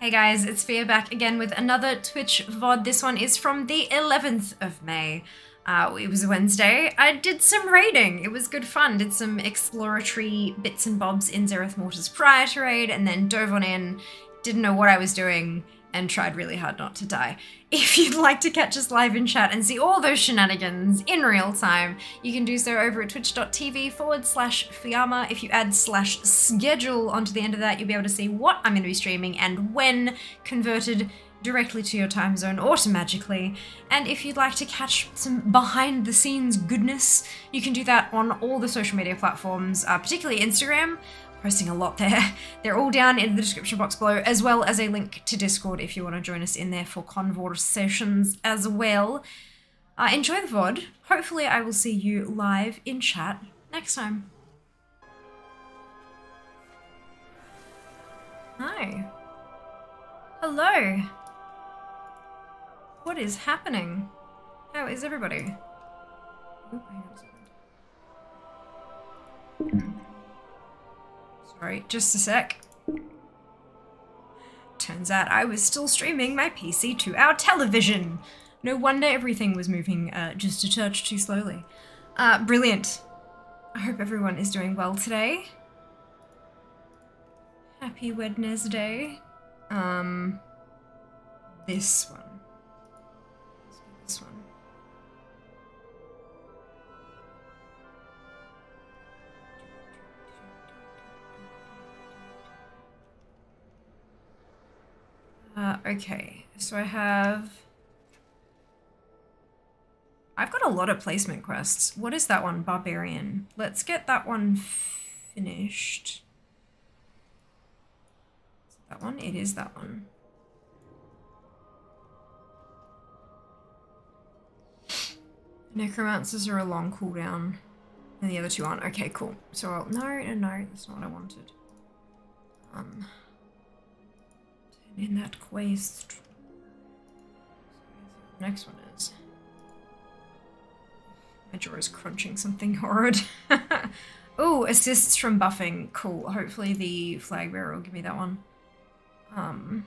Hey guys, it's Fia back again with another Twitch VOD. This one is from the 11th of May. Uh, it was a Wednesday. I did some raiding. It was good fun. Did some exploratory bits and bobs in Zereth Mortis prior to raid and then dove on in. Didn't know what I was doing and tried really hard not to die. If you'd like to catch us live in chat and see all those shenanigans in real time, you can do so over at twitch.tv forward slash Fiamma. If you add slash schedule onto the end of that, you'll be able to see what I'm going to be streaming and when converted directly to your time zone automatically. And if you'd like to catch some behind the scenes goodness, you can do that on all the social media platforms, uh, particularly Instagram posting a lot there. They're all down in the description box below, as well as a link to Discord if you want to join us in there for conversations as well. Uh, enjoy the VOD. Hopefully, I will see you live in chat next time. Hi. Hello. What is happening? How is everybody? Oop, Sorry, just a sec. Turns out I was still streaming my PC to our television. No wonder everything was moving uh, just a touch too slowly. Uh, brilliant. I hope everyone is doing well today. Happy Wednesday. Um, this one. Uh, okay, so I have... I've got a lot of placement quests. What is that one? Barbarian. Let's get that one finished. That one? It is that one. Necromancers are a long cooldown. And the other two aren't. Okay, cool. So, I'll, no, no, no, that's not what I wanted. Um in that quest. Next one is. My jaw is crunching something horrid. oh, assists from buffing. Cool. Hopefully the flag bearer will give me that one. Um.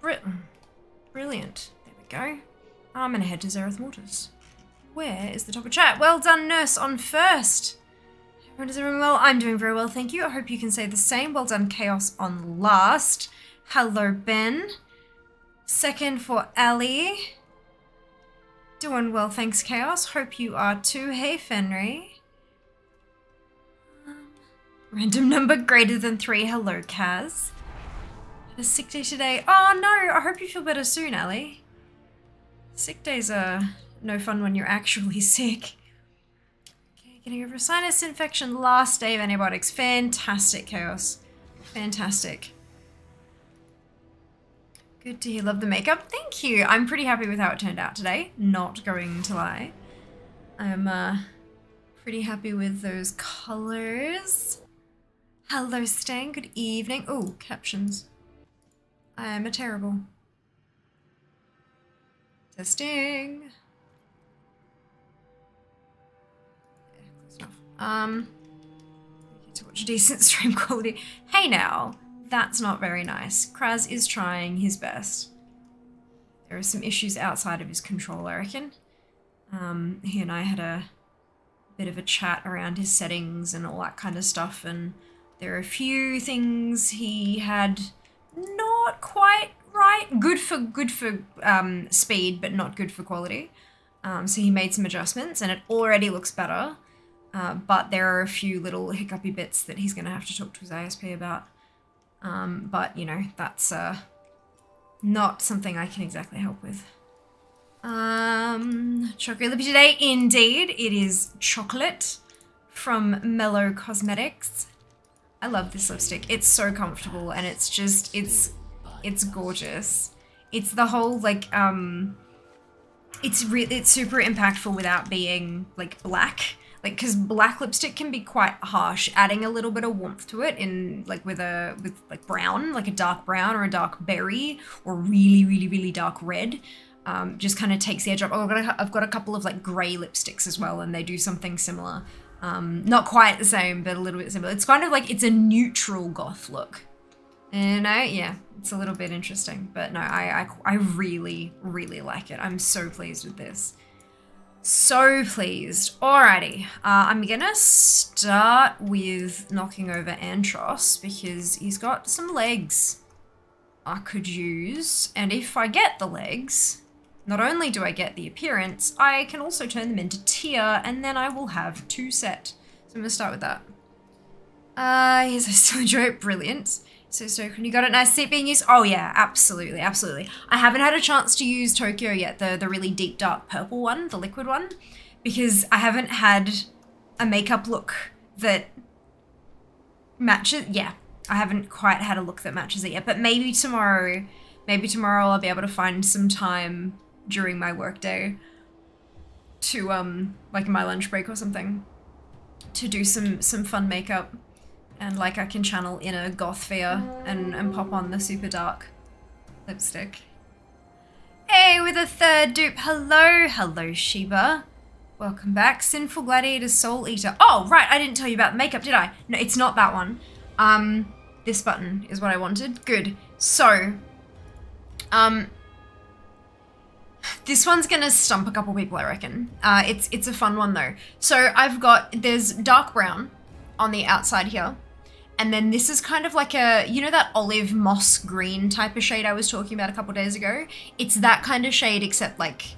Br brilliant. There we go. I'm gonna head to Zereth Mortis. Where is the top of chat? Well done, nurse, on first. Everyone is everyone well? I'm doing very well, thank you. I hope you can say the same. Well done, Chaos on last. Hello, Ben. Second for Ali. Doing well, thanks, Chaos. Hope you are too. Hey, Fenry. Random number greater than three. Hello, Kaz. A sick day today. Oh, no. I hope you feel better soon, Ali. Sick days are no fun when you're actually sick. Getting over sinus infection, last day of antibiotics. Fantastic, Chaos. Fantastic. Good to hear. Love the makeup. Thank you. I'm pretty happy with how it turned out today. Not going to lie. I'm uh, pretty happy with those colors. Hello, Stan. Good evening. Oh, captions. I am a terrible. Testing. Um, to watch decent stream quality. Hey now, that's not very nice. Kraz is trying his best. There are some issues outside of his control, I reckon. Um, he and I had a bit of a chat around his settings and all that kind of stuff, and there are a few things he had not quite right. Good for good for um, speed, but not good for quality. Um, so he made some adjustments, and it already looks better. Uh, but there are a few little hiccupy bits that he's going to have to talk to his ISP about. Um, but, you know, that's uh, not something I can exactly help with. Um, chocolate lippy today, indeed. It is chocolate from Mellow Cosmetics. I love this lipstick. It's so comfortable and it's just, it's, it's gorgeous. It's the whole, like, um, it's really, it's super impactful without being, like, black because black lipstick can be quite harsh adding a little bit of warmth to it in like with a with like brown like a dark brown or a dark berry or really really really dark red um, just kind of takes the edge off. Oh, I've got, a, I've got a couple of like grey lipsticks as well, and they do something similar. Um, not quite the same, but a little bit similar. It's kind of like it's a neutral goth look. And I, yeah, it's a little bit interesting, but no, I, I, I really, really like it. I'm so pleased with this. So pleased. Alrighty, uh, I'm gonna start with knocking over Antros because he's got some legs I could use. And if I get the legs, not only do I get the appearance, I can also turn them into tier and then I will have two set. So I'm gonna start with that. Uh, yes, I still enjoy it. Brilliant. So, so can you got it nice seat being used? Oh yeah, absolutely, absolutely. I haven't had a chance to use Tokyo yet, the, the really deep dark purple one, the liquid one, because I haven't had a makeup look that matches. Yeah, I haven't quite had a look that matches it yet, but maybe tomorrow, maybe tomorrow I'll be able to find some time during my workday to, um, like my lunch break or something, to do some, some fun makeup and like I can channel inner goth Fia and, and pop on the super dark lipstick. Hey, with a third dupe. Hello, hello, Sheba. Welcome back. Sinful Gladiator Soul Eater. Oh, right, I didn't tell you about makeup, did I? No, it's not that one. Um, this button is what I wanted. Good. So, um, this one's gonna stump a couple people, I reckon. Uh, it's it's a fun one though. So I've got there's dark brown on the outside here. And then this is kind of like a, you know, that olive moss green type of shade I was talking about a couple days ago? It's that kind of shade, except like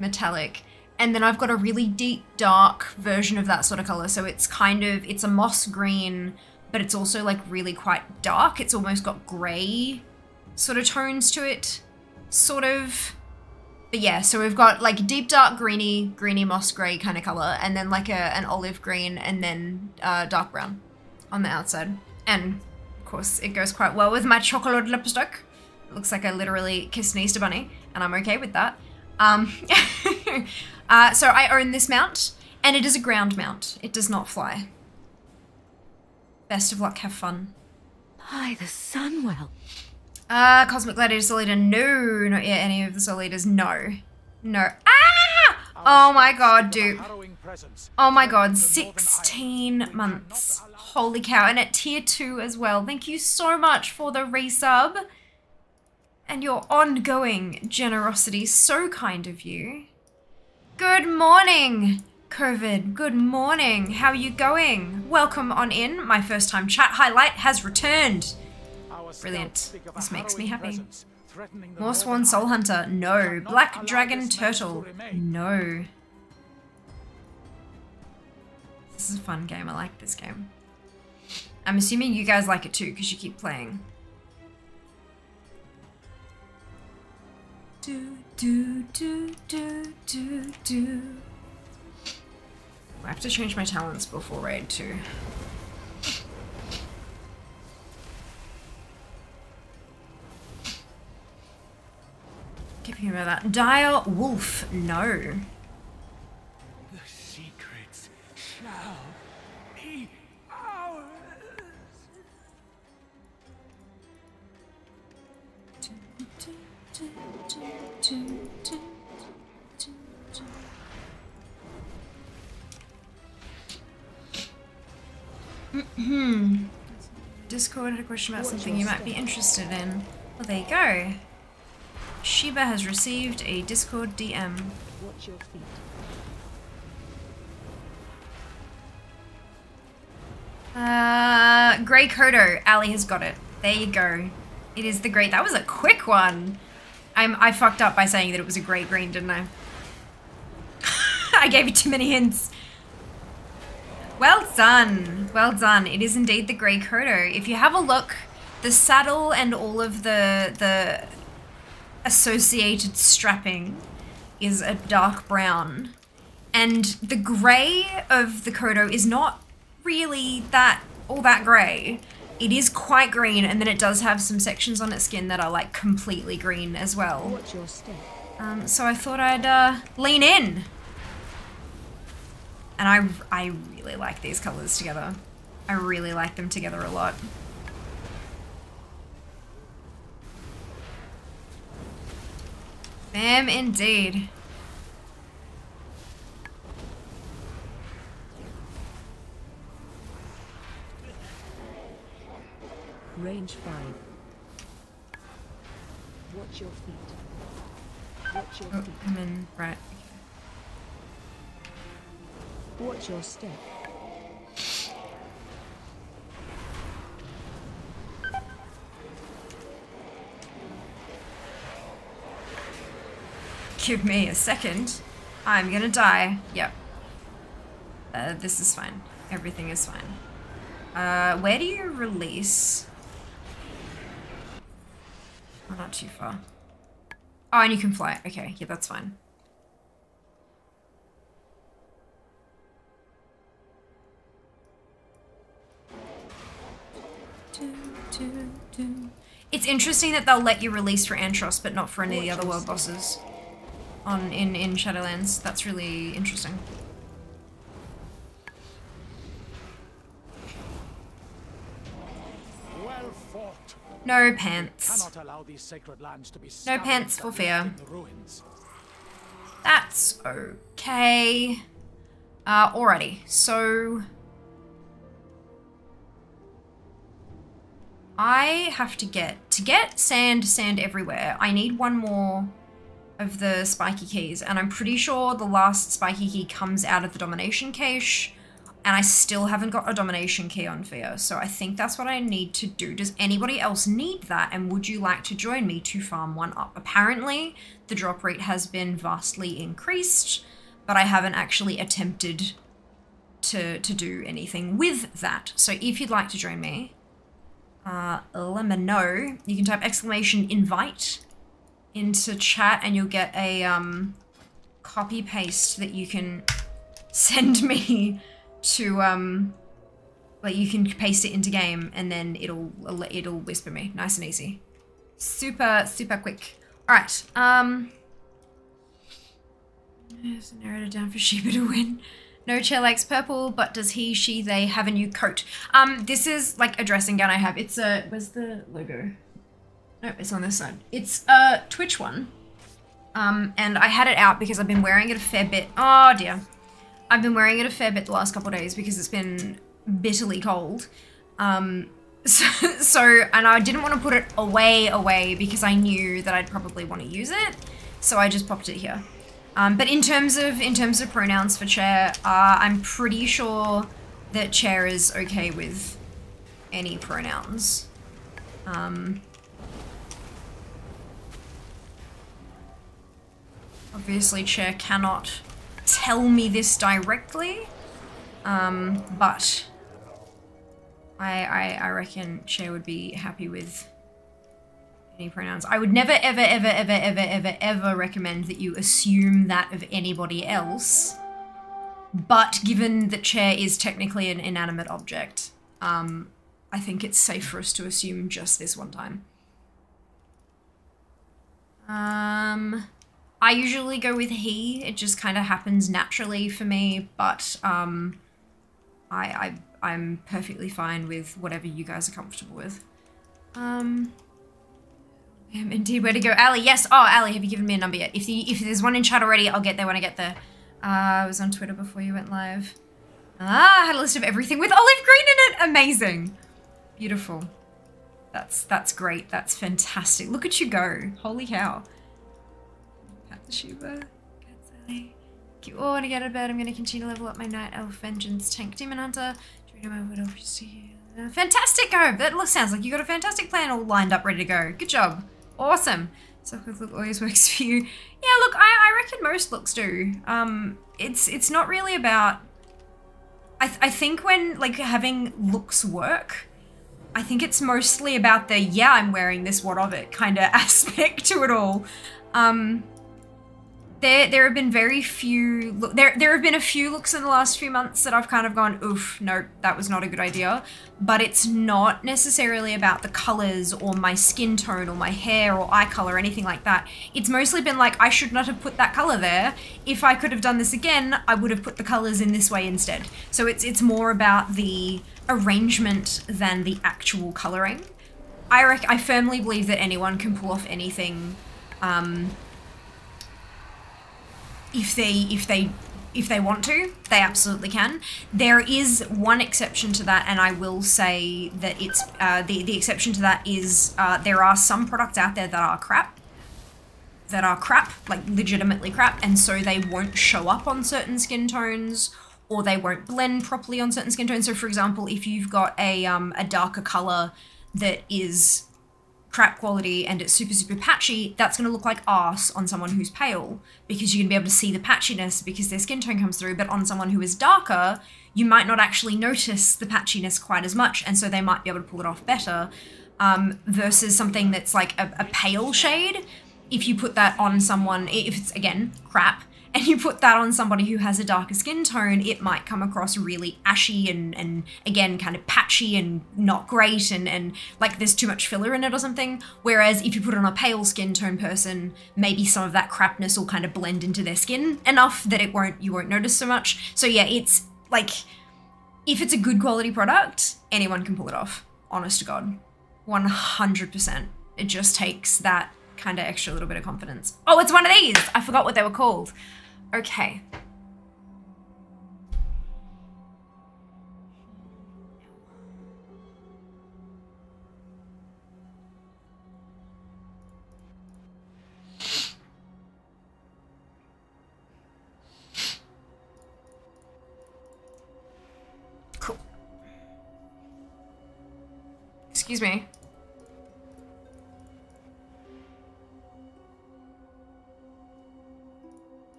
metallic. And then I've got a really deep, dark version of that sort of color. So it's kind of, it's a moss green, but it's also like really quite dark. It's almost got gray sort of tones to it, sort of. But yeah, so we've got like deep dark greeny, greeny moss gray kind of color, and then like a, an olive green, and then uh, dark brown on the outside. And of course, it goes quite well with my chocolate lipstick. It looks like I literally kissed an Easter bunny, and I'm okay with that. Um, uh, so I own this mount, and it is a ground mount. It does not fly. Best of luck, have fun. By the Sunwell. Uh, Cosmic Gladiator Soul Eater, no, not yet any of the Soul Eaters, no. No. Ah! Oh my god, dude. Oh my god, 16 months. Holy cow, and at tier 2 as well. Thank you so much for the resub. And your ongoing generosity. So kind of you. Good morning, COVID. Good morning. How are you going? Welcome on in. My first time chat highlight has returned. Brilliant. This makes me happy. Mawsworn Soul Hunter. No. Black Dragon Turtle. No. This is a fun game. I like this game. I'm assuming you guys like it too because you keep playing. Do, do, do, do, do, do. I have to change my talents before raid too. Keep hearing about that. Dire Wolf, no. Hmm. Discord had a question about something you might be interested in. Well, there you go. Sheba has received a Discord DM. Watch your feet. Uh, Grey Kodo. Ali has got it. There you go. It is the great. That was a quick one. I'm. I fucked up by saying that it was a grey green, didn't I? I gave you too many hints. Well done. Well done. It is indeed the Grey Kodo. If you have a look, the saddle and all of the the associated strapping is a dark brown. And the grey of the Kodo is not really that all that grey. It is quite green, and then it does have some sections on its skin that are like completely green as well. What's your step? Um, so I thought I'd uh, lean in. And I, I really like these colors together. I really like them together a lot. Am indeed. Range 5. Watch your feet. Watch your Oh, feet. I'm in. Right. Watch your step. Give me a second. I'm gonna die. Yep. Uh, this is fine. Everything is fine. Uh, where do you release? Oh, not too far. Oh, and you can fly. Okay, yeah, that's fine. It's interesting that they'll let you release for Antros, but not for any of the other world bosses on in in Shadowlands. That's really interesting. No pants. Cannot allow these sacred lands to be No pants for Fia. left in the ruins. That's okay. Uh, alrighty. So I have to get to get sand, sand everywhere. I need one more of the spiky keys, and I'm pretty sure the last spiky key comes out of the domination cache. And I still haven't got a domination key on Fia, so I think that's what I need to do. Does anybody else need that? And would you like to join me to farm one up? Apparently, the drop rate has been vastly increased, but I haven't actually attempted to to do anything with that. So if you'd like to join me, uh, let me know. You can type exclamation invite into chat, and you'll get a um, copy paste that you can send me to um like you can paste it into game and then it'll it'll whisper me nice and easy. Super super quick. All right um there's a narrator down for Sheba to win. No chair likes purple but does he she they have a new coat. Um this is like a dressing gown i have. It's a where's the logo? No it's on this side. It's a twitch one. Um and i had it out because i've been wearing it a fair bit. Oh dear I've been wearing it a fair bit the last couple days because it's been bitterly cold. Um, so, so, and I didn't want to put it away, away because I knew that I'd probably want to use it. So I just popped it here. Um, but in terms of in terms of pronouns for chair, uh, I'm pretty sure that chair is okay with any pronouns. Um, obviously, chair cannot tell me this directly, um, but I, I I reckon Cher would be happy with any pronouns. I would never, ever, ever, ever, ever, ever, ever recommend that you assume that of anybody else. But given that chair is technically an inanimate object, um, I think it's safe for us to assume just this one time. Um, I usually go with he. It just kind of happens naturally for me, but um, I, I I'm perfectly fine with whatever you guys are comfortable with. Um, um, indeed, where to go, Ali? Yes. Oh, Ali, have you given me a number yet? If the if there's one in chat already, I'll get there when I get there. Uh, I was on Twitter before you went live. Ah, I had a list of everything with olive green in it. Amazing, beautiful. That's that's great. That's fantastic. Look at you go. Holy cow. Sally. Keep oh, when I get out of bed, I'm gonna continue to level up my Night Elf Vengeance Tank Demon Hunter. Fantastic, Go! That looks sounds like you got a fantastic plan all lined up, ready to go. Good job. Awesome. So quick look always works for you. Yeah, look, I, I reckon most looks do. Um, it's it's not really about. I th- I think when like having looks work, I think it's mostly about the yeah I'm wearing this what of it kind of aspect to it all. Um, there there have been very few look there there have been a few looks in the last few months that I've kind of gone oof no that was not a good idea. But it's not necessarily about the colors or my skin tone or my hair or eye color or anything like that. It's mostly been like I should not have put that color there. If I could have done this again I would have put the colors in this way instead. So it's it's more about the arrangement than the actual coloring. I rec- I firmly believe that anyone can pull off anything um if they if they if they want to, they absolutely can. There is one exception to that, and I will say that it's uh, the the exception to that is uh, there are some products out there that are crap, that are crap, like legitimately crap, and so they won't show up on certain skin tones or they won't blend properly on certain skin tones. So, for example, if you've got a um, a darker color that is crap quality and it's super super patchy, that's going to look like arse on someone who's pale because you're going to be able to see the patchiness because their skin tone comes through. But on someone who is darker, you might not actually notice the patchiness quite as much, and so they might be able to pull it off better. Um, versus something that's like a, a pale shade. If you put that on someone, if it's again crap, and you put that on somebody who has a darker skin tone, it might come across really ashy and, and again, kind of patchy and not great and, and like there's too much filler in it or something. Whereas if you put it on a pale skin tone person, maybe some of that crapness will kind of blend into their skin enough that it won't, you won't notice so much. So yeah, it's like, if it's a good quality product, anyone can pull it off. Honest to God. 100%. It just takes that kind of extra little bit of confidence. Oh, it's one of these! I forgot what they were called. Okay. Cool. Excuse me.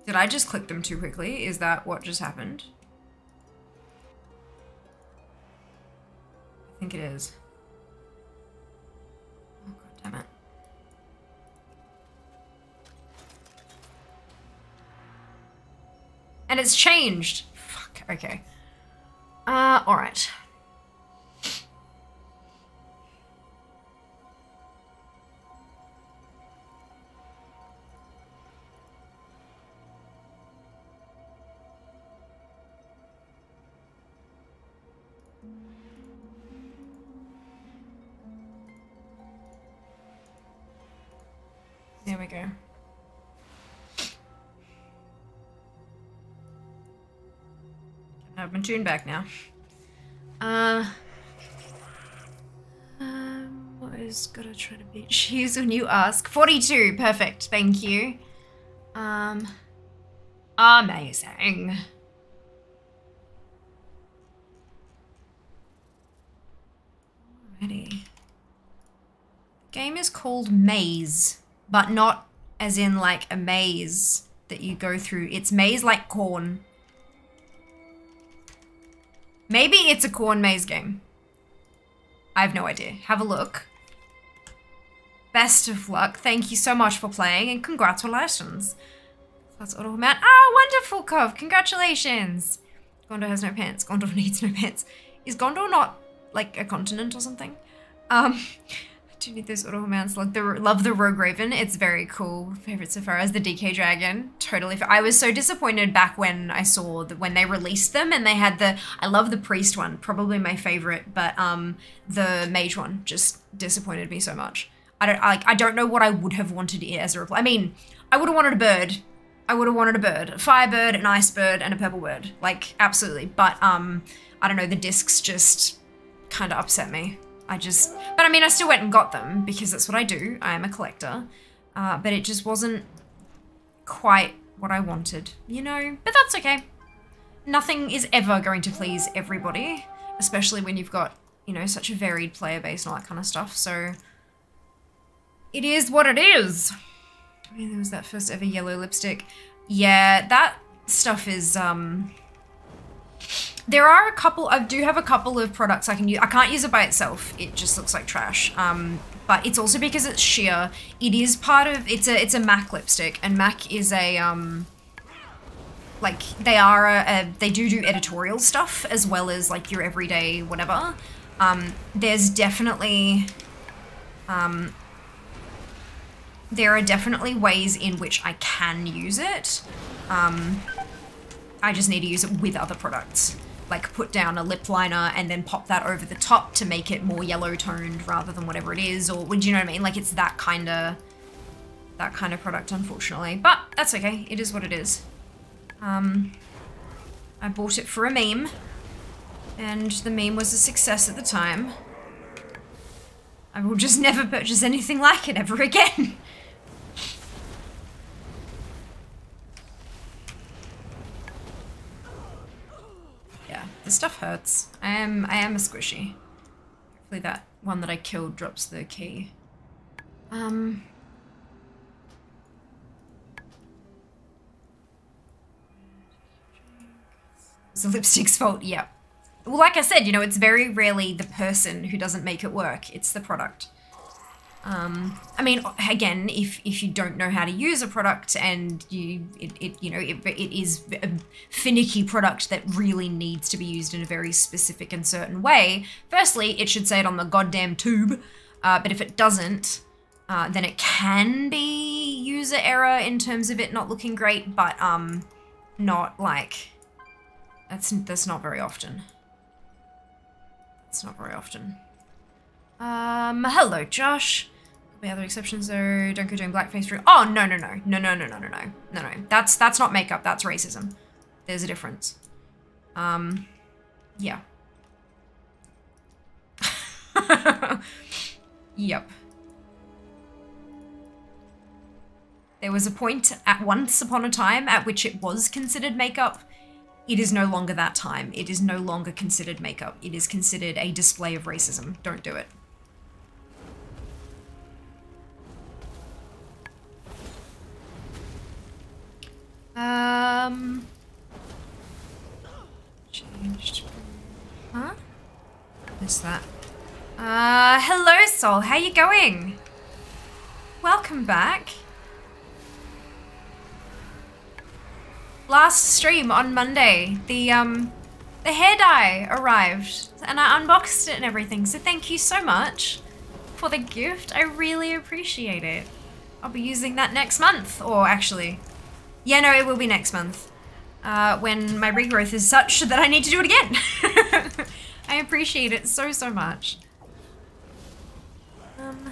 Did I just click them too quickly? Is that what just happened? I think it is. Oh god damn it. And it's changed. Fuck, okay. Uh, alright. Go. I have my tune back now. Uh, um, what is gotta try to beat shoes when you ask? 42, perfect, thank you. Um, amazing. Alrighty. Game is called Maize, but not as in like a maze that you go through. It's maize like corn. Maybe it's a corn maze game. I have no idea. Have a look. Best of luck. Thank you so much for playing and congratulations. That's Auto Man. Ah, wonderful, Cove. Congratulations. Gondor has no pants. Gondor needs no pants. Is Gondor not like a continent or something? Um, Do need those Auto Mounts. Love the love the Rogue Raven. It's very cool. Favorite so far as the DK Dragon. Totally. I was so disappointed back when I saw when they released them and they had the. I love the Priest one. Probably my favorite, but um, the Mage one just disappointed me so much. I don't like. I don't know what I would have wanted as a reply. I mean, I would have wanted a bird. I would have wanted a bird, a firebird, an ice bird, and a purple bird. Like absolutely. But um, I don't know. The discs just kind of upset me. I just, but I mean, I still went and got them because that's what I do. I am a collector. Uh, but it just wasn't quite what I wanted, you know? But that's okay. Nothing is ever going to please everybody, especially when you've got, you know, such a varied player base and all that kind of stuff. So it is what it is. I mean, there was that first ever yellow lipstick. Yeah, that stuff is, um, there are a couple, I do have a couple of products I can use. I can't use it by itself. It just looks like trash. Um, but it's also because it's sheer. It is part of, it's a, it's a MAC lipstick and MAC is a, um, like they are a, a, they do do editorial stuff as well as like your everyday whatever. Um, there's definitely, um, there are definitely ways in which I can use it. Um, I just need to use it with other products. Like put down a lip liner and then pop that over the top to make it more yellow toned rather than whatever it is. Or would you know what I mean? Like it's that kind of that kind of product, unfortunately. But that's okay. It is what it is. Um, I bought it for a meme, and the meme was a success at the time. I will just never purchase anything like it ever again. This stuff hurts. I am I am a squishy. Hopefully that one that I killed drops the key. Um It's the lipstick's fault, yeah. Well, like I said, you know, it's very rarely the person who doesn't make it work. It's the product. Um, I mean, again, if if you don't know how to use a product and you, it, it you know, it, it is a finicky product that really needs to be used in a very specific and certain way. Firstly, it should say it on the goddamn tube. Uh, but if it doesn't, uh, then it can be user error in terms of it not looking great, but um, not like that's that's not very often. It's not very often. Um, hello, Josh. My other exceptions though. Don't go doing blackface through. Oh, no, no, no. No, no, no, no, no, no. No, no. That's, that's not makeup. That's racism. There's a difference. Um, yeah. yep. There was a point at once upon a time at which it was considered makeup. It is no longer that time. It is no longer considered makeup. It is considered a display of racism. Don't do it. Um. Changed. Huh? Missed that. Uh, hello, Soul. How you going? Welcome back. Last stream on Monday, the um, the hair dye arrived, and I unboxed it and everything. So thank you so much for the gift. I really appreciate it. I'll be using that next month, or actually, yeah, no, it will be next month. Uh, when my regrowth is such that I need to do it again. I appreciate it so, so much. Um,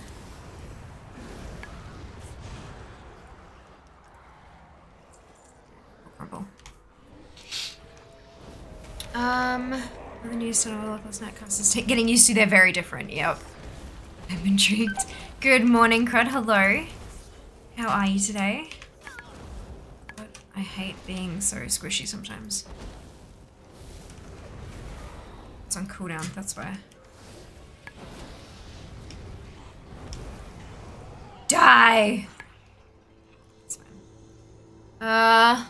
crumble. Um, the local snackcasters take getting used to. They're very different. Yep. I'm intrigued. Good morning, Crud. Hello. How are you today? I hate being so squishy sometimes. It's on cooldown, that's why. Die! It's fine. Uh...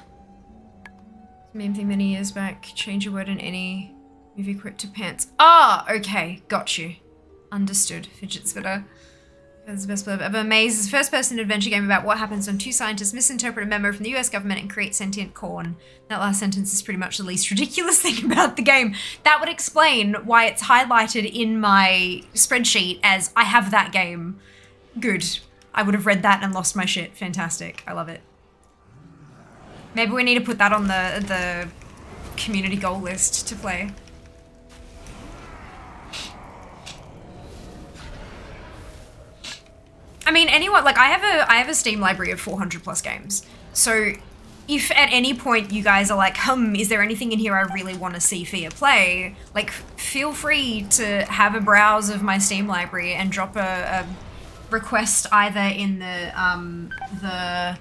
Many years back. Change a word in any movie quit to pants. Ah, okay. Got you. Understood. Fidget spinner. That's the best play ever. Maize is a first person adventure game about what happens when two scientists misinterpret a memo from the US government and create sentient corn. That last sentence is pretty much the least ridiculous thing about the game. That would explain why it's highlighted in my spreadsheet as I have that game. Good. I would have read that and lost my shit. Fantastic. I love it. Maybe we need to put that on the the community goal list to play. I mean, anyone like I have a I have a Steam library of 400 plus games. So if at any point you guys are like, "Hum, is there anything in here I really want to see Fia play?" Like, feel free to have a browse of my Steam library and drop a, a request either in the um the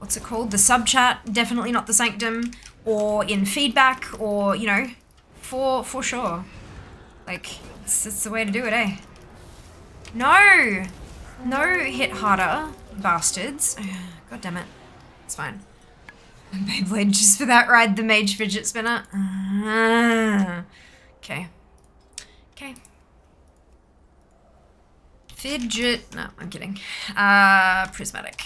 what's it called? The sub chat, definitely not the sanctum, or in feedback, or you know, for for sure. Like, it's, it's the way to do it, eh? No, no, hit harder, bastards. God damn it, it's fine. Beyblade just for that ride, the mage fidget spinner. Okay, okay. Fidget. No, I'm kidding. Uh, prismatic.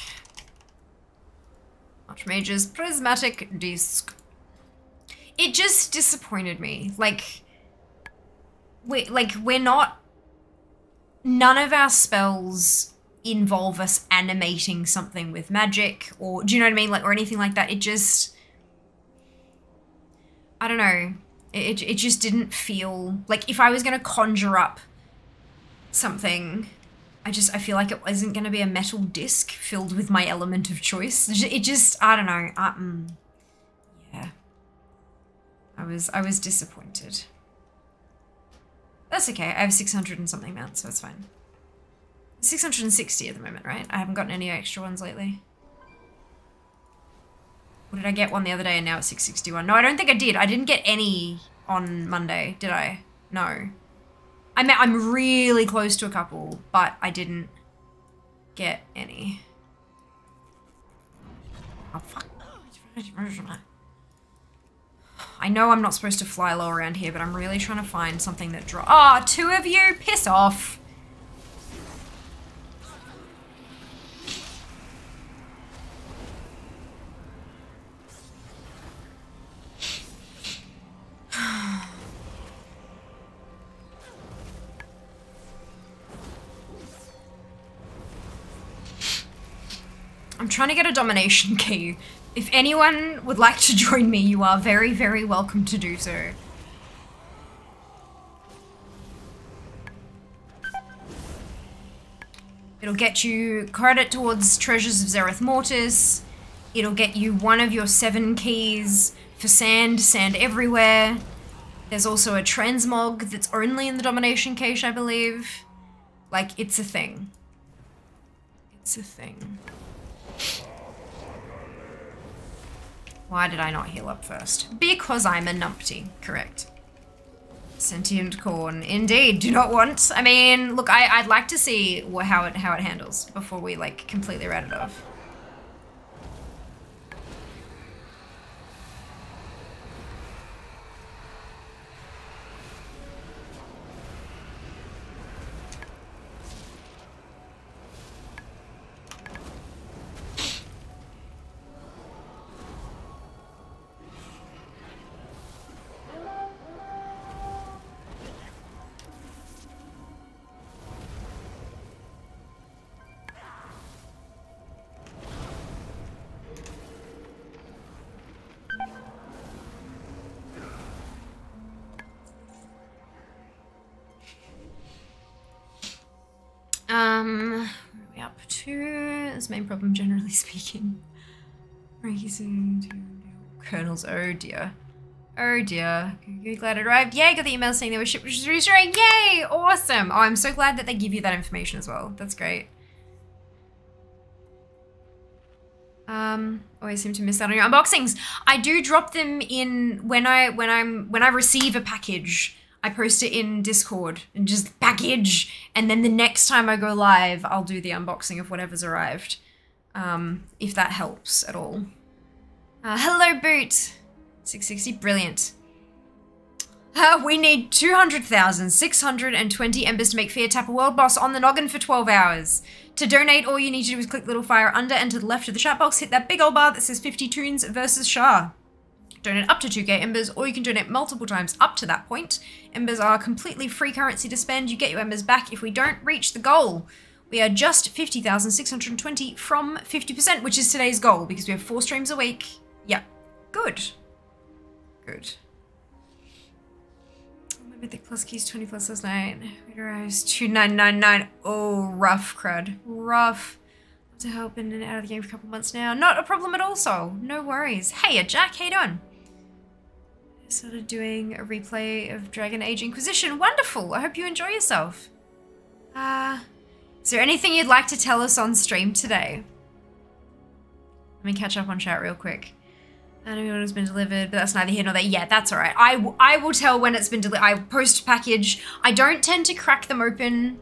Archmage's prismatic disc. It just disappointed me. Like, we like we're not. None of our spells involve us animating something with magic, or do you know what I mean? Like, or anything like that. It just. I don't know. It, it just didn't feel like if I was gonna conjure up something I just I feel like it wasn't going to be a metal disc filled with my element of choice. It just I don't know. Um, yeah, I was I was disappointed. That's okay. I have 600 and something mounts, so it's fine. 660 at the moment, right? I haven't gotten any extra ones lately. Or did I get one the other day and now it's 661? No, I don't think I did. I didn't get any on Monday, did I? No. I mean, I'm really close to a couple, but I didn't get any. Oh, fuck. I know I'm not supposed to fly low around here, but I'm really trying to find something that draw- Oh, two of you? Piss off. I'm trying to get a domination key. If anyone would like to join me, you are very, very welcome to do so. It'll get you credit towards Treasures of Zereth Mortis. It'll get you one of your seven keys for sand, sand everywhere. There's also a transmog that's only in the domination cache, I believe. Like, it's a thing. It's a thing. Why did I not heal up first? Because I'm a numpty, correct. Sentient corn, indeed. Do not want. I mean, look, I, I'd like to see how it how it handles before we like completely rat it off. Speaking. Reason Colonels, oh dear. Oh dear. You're glad it arrived? Yay, got the email saying they were shipped, reassuring. Yay! Awesome! Oh, I'm so glad that they give you that information as well. That's great. Um, always seem to miss out on your unboxings. I do drop them in when I when I'm when I receive a package. I post it in Discord and just package, and then the next time I go live, I'll do the unboxing of whatever's arrived. Um, if that helps at all. Uh, hello, Boot. 660, brilliant. Uh, we need 200,620 embers to make Fia tap a world boss on the noggin for 12 hours. To donate, all you need to do is click little fire under and to the left of the chat box, hit that big old bar that says 50 tunes versus Shah. Donate up to 2k embers, or you can donate multiple times up to that point. Embers are completely free currency to spend. You get your embers back if we don't reach the goal. We are just 50,620 from 50%, which is today's goal because we have four streams a week. Yep. Good. Good. My mythic plus keys 20 plus last night. We arrives 2999. Oh, rough crud. Rough. To help in and out of the game for a couple months now. Not a problem at all, Soul. No worries. Hey, Jack, how you doing? I started doing a replay of Dragon Age Inquisition. Wonderful. I hope you enjoy yourself. Uh, is there anything you'd like to tell us on stream today? Let me catch up on chat real quick. I don't know when it's been delivered, but that's neither here nor there. Yeah, that's all right. I, I will tell when it's been delivered. I post package. I don't tend to crack them open.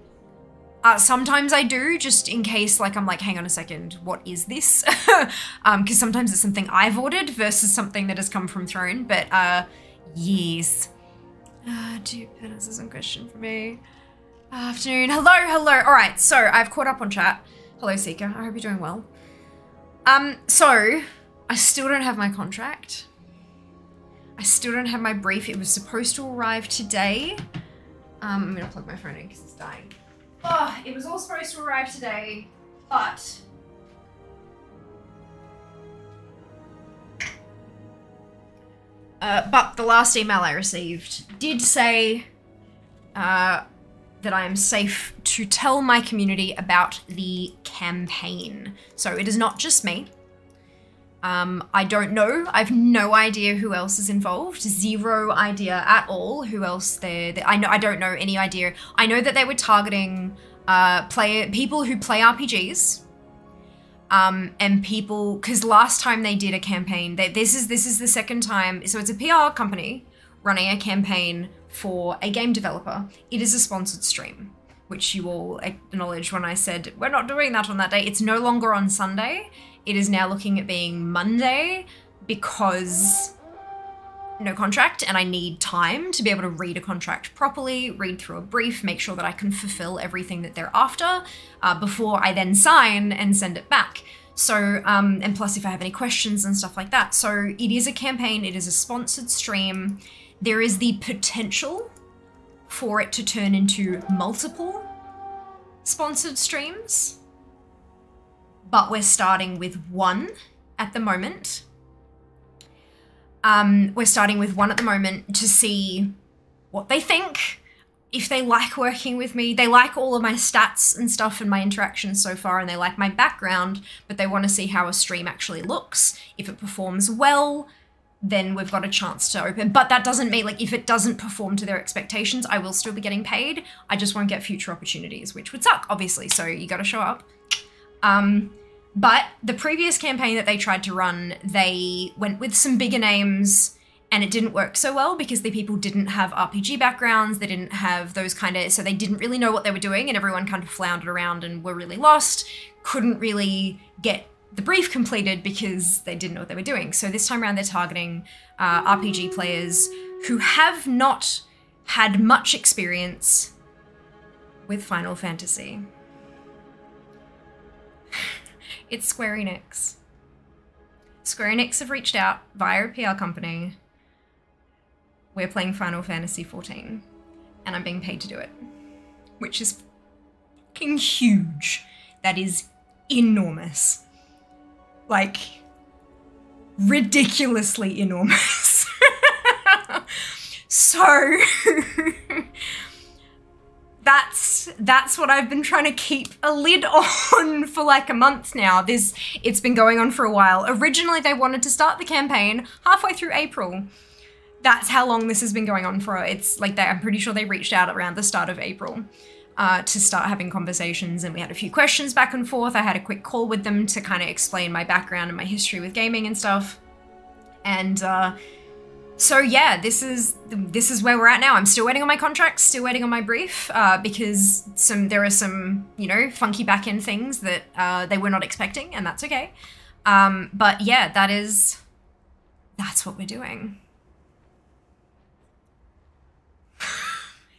Uh, sometimes I do, just in case, like, I'm like, hang on a second, what is this? um, because sometimes it's something I've ordered versus something that has come from Throne. But, uh, yes. Uh, do penance is a question for me. Afternoon. Hello, hello. All right, so I've caught up on chat. Hello, Seeker. I hope you're doing well. Um, so I still don't have my contract. I still don't have my brief. It was supposed to arrive today. Um, I'm gonna plug my phone in because it's dying. Oh, it was all supposed to arrive today, but uh, but the last email I received did say uh, that I am safe to tell my community about the campaign. So it is not just me. Um, I don't know. I've no idea who else is involved. Zero idea at all who else they're. I know. I don't know any idea. I know that they were targeting uh, player people who play RPGs. Um, and people, because last time they did a campaign, they, this is this is the second time. So it's a PR company running a campaign for a game developer. It is a sponsored stream, which you all acknowledged when I said we're not doing that on that day. It's no longer on Sunday. It is now looking at being Monday because no contract and I need time to be able to read a contract properly, read through a brief, make sure that I can fulfill everything that they're after uh, before I then sign and send it back. So, um, and plus if I have any questions and stuff like that. So it is a campaign, it is a sponsored stream. There is the potential for it to turn into multiple sponsored streams, but we're starting with one at the moment. Um, we're starting with one at the moment to see what they think, if they like working with me. They like all of my stats and stuff and my interactions so far, and they like my background, but they want to see how a stream actually looks. If it performs well, then we've got a chance to open. But that doesn't mean, like, if it doesn't perform to their expectations, I will still be getting paid. I just won't get future opportunities, which would suck, obviously. So you got to show up. Um, but the previous campaign that they tried to run, they went with some bigger names and it didn't work so well because the people didn't have RPG backgrounds, they didn't have those kind of, so they didn't really know what they were doing and everyone kind of floundered around and were really lost, couldn't really get the brief completed because they didn't know what they were doing. So this time around, they're targeting uh, RPG players who have not had much experience with Final Fantasy. it's Square Enix. Square Enix have reached out via a PR company. We're playing Final Fantasy XIV, and I'm being paid to do it, which is fucking huge. That is enormous like ridiculously enormous. so that's that's what I've been trying to keep a lid on for like a month now. This it's been going on for a while. Originally they wanted to start the campaign halfway through April. That's how long this has been going on for. It's like they I'm pretty sure they reached out around the start of April uh, to start having conversations. And we had a few questions back and forth. I had a quick call with them to kind of explain my background and my history with gaming and stuff. And uh, so yeah, this is this is where we're at now. I'm still waiting on my contract, still waiting on my brief uh, because some there are some you know funky back end things that uh, they were not expecting, and that's okay. Um, but yeah, that is that's what we're doing.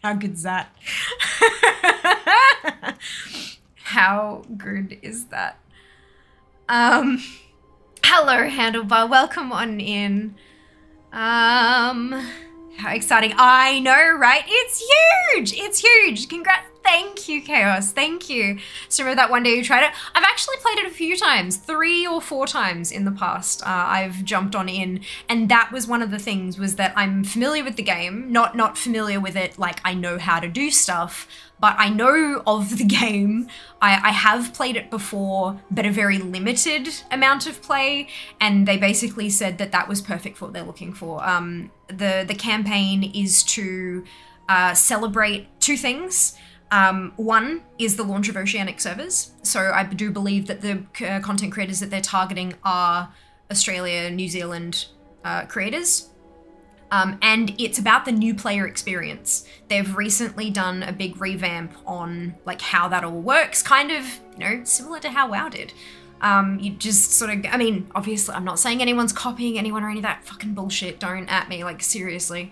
How good's that? How good is that? Um, hello, Handlebar. Welcome on in. Um, how exciting. I know, right? It's huge. It's huge. Congrats. Thank you, Chaos. Thank you. So remember that one day you tried it? I've actually played it a few times, three or four times in the past. Uh, I've jumped on in, and that was one of the things was that I'm familiar with the game, not not familiar with it like I know how to do stuff, but I know of the game. I, I, have played it before, but a very limited amount of play, and they basically said that that was perfect for what they're looking for. Um, the the campaign is to uh, celebrate two things. Um, one is the launch of Oceanic servers. So I do believe that the uh, content creators that they're targeting are Australia, New Zealand uh, creators. Um, and it's about the new player experience. They've recently done a big revamp on like how that all works, kind of, you know, similar to how WoW did. Um, you just sort of, I mean, obviously, I'm not saying anyone's copying anyone or any of that fucking bullshit. Don't at me, like seriously.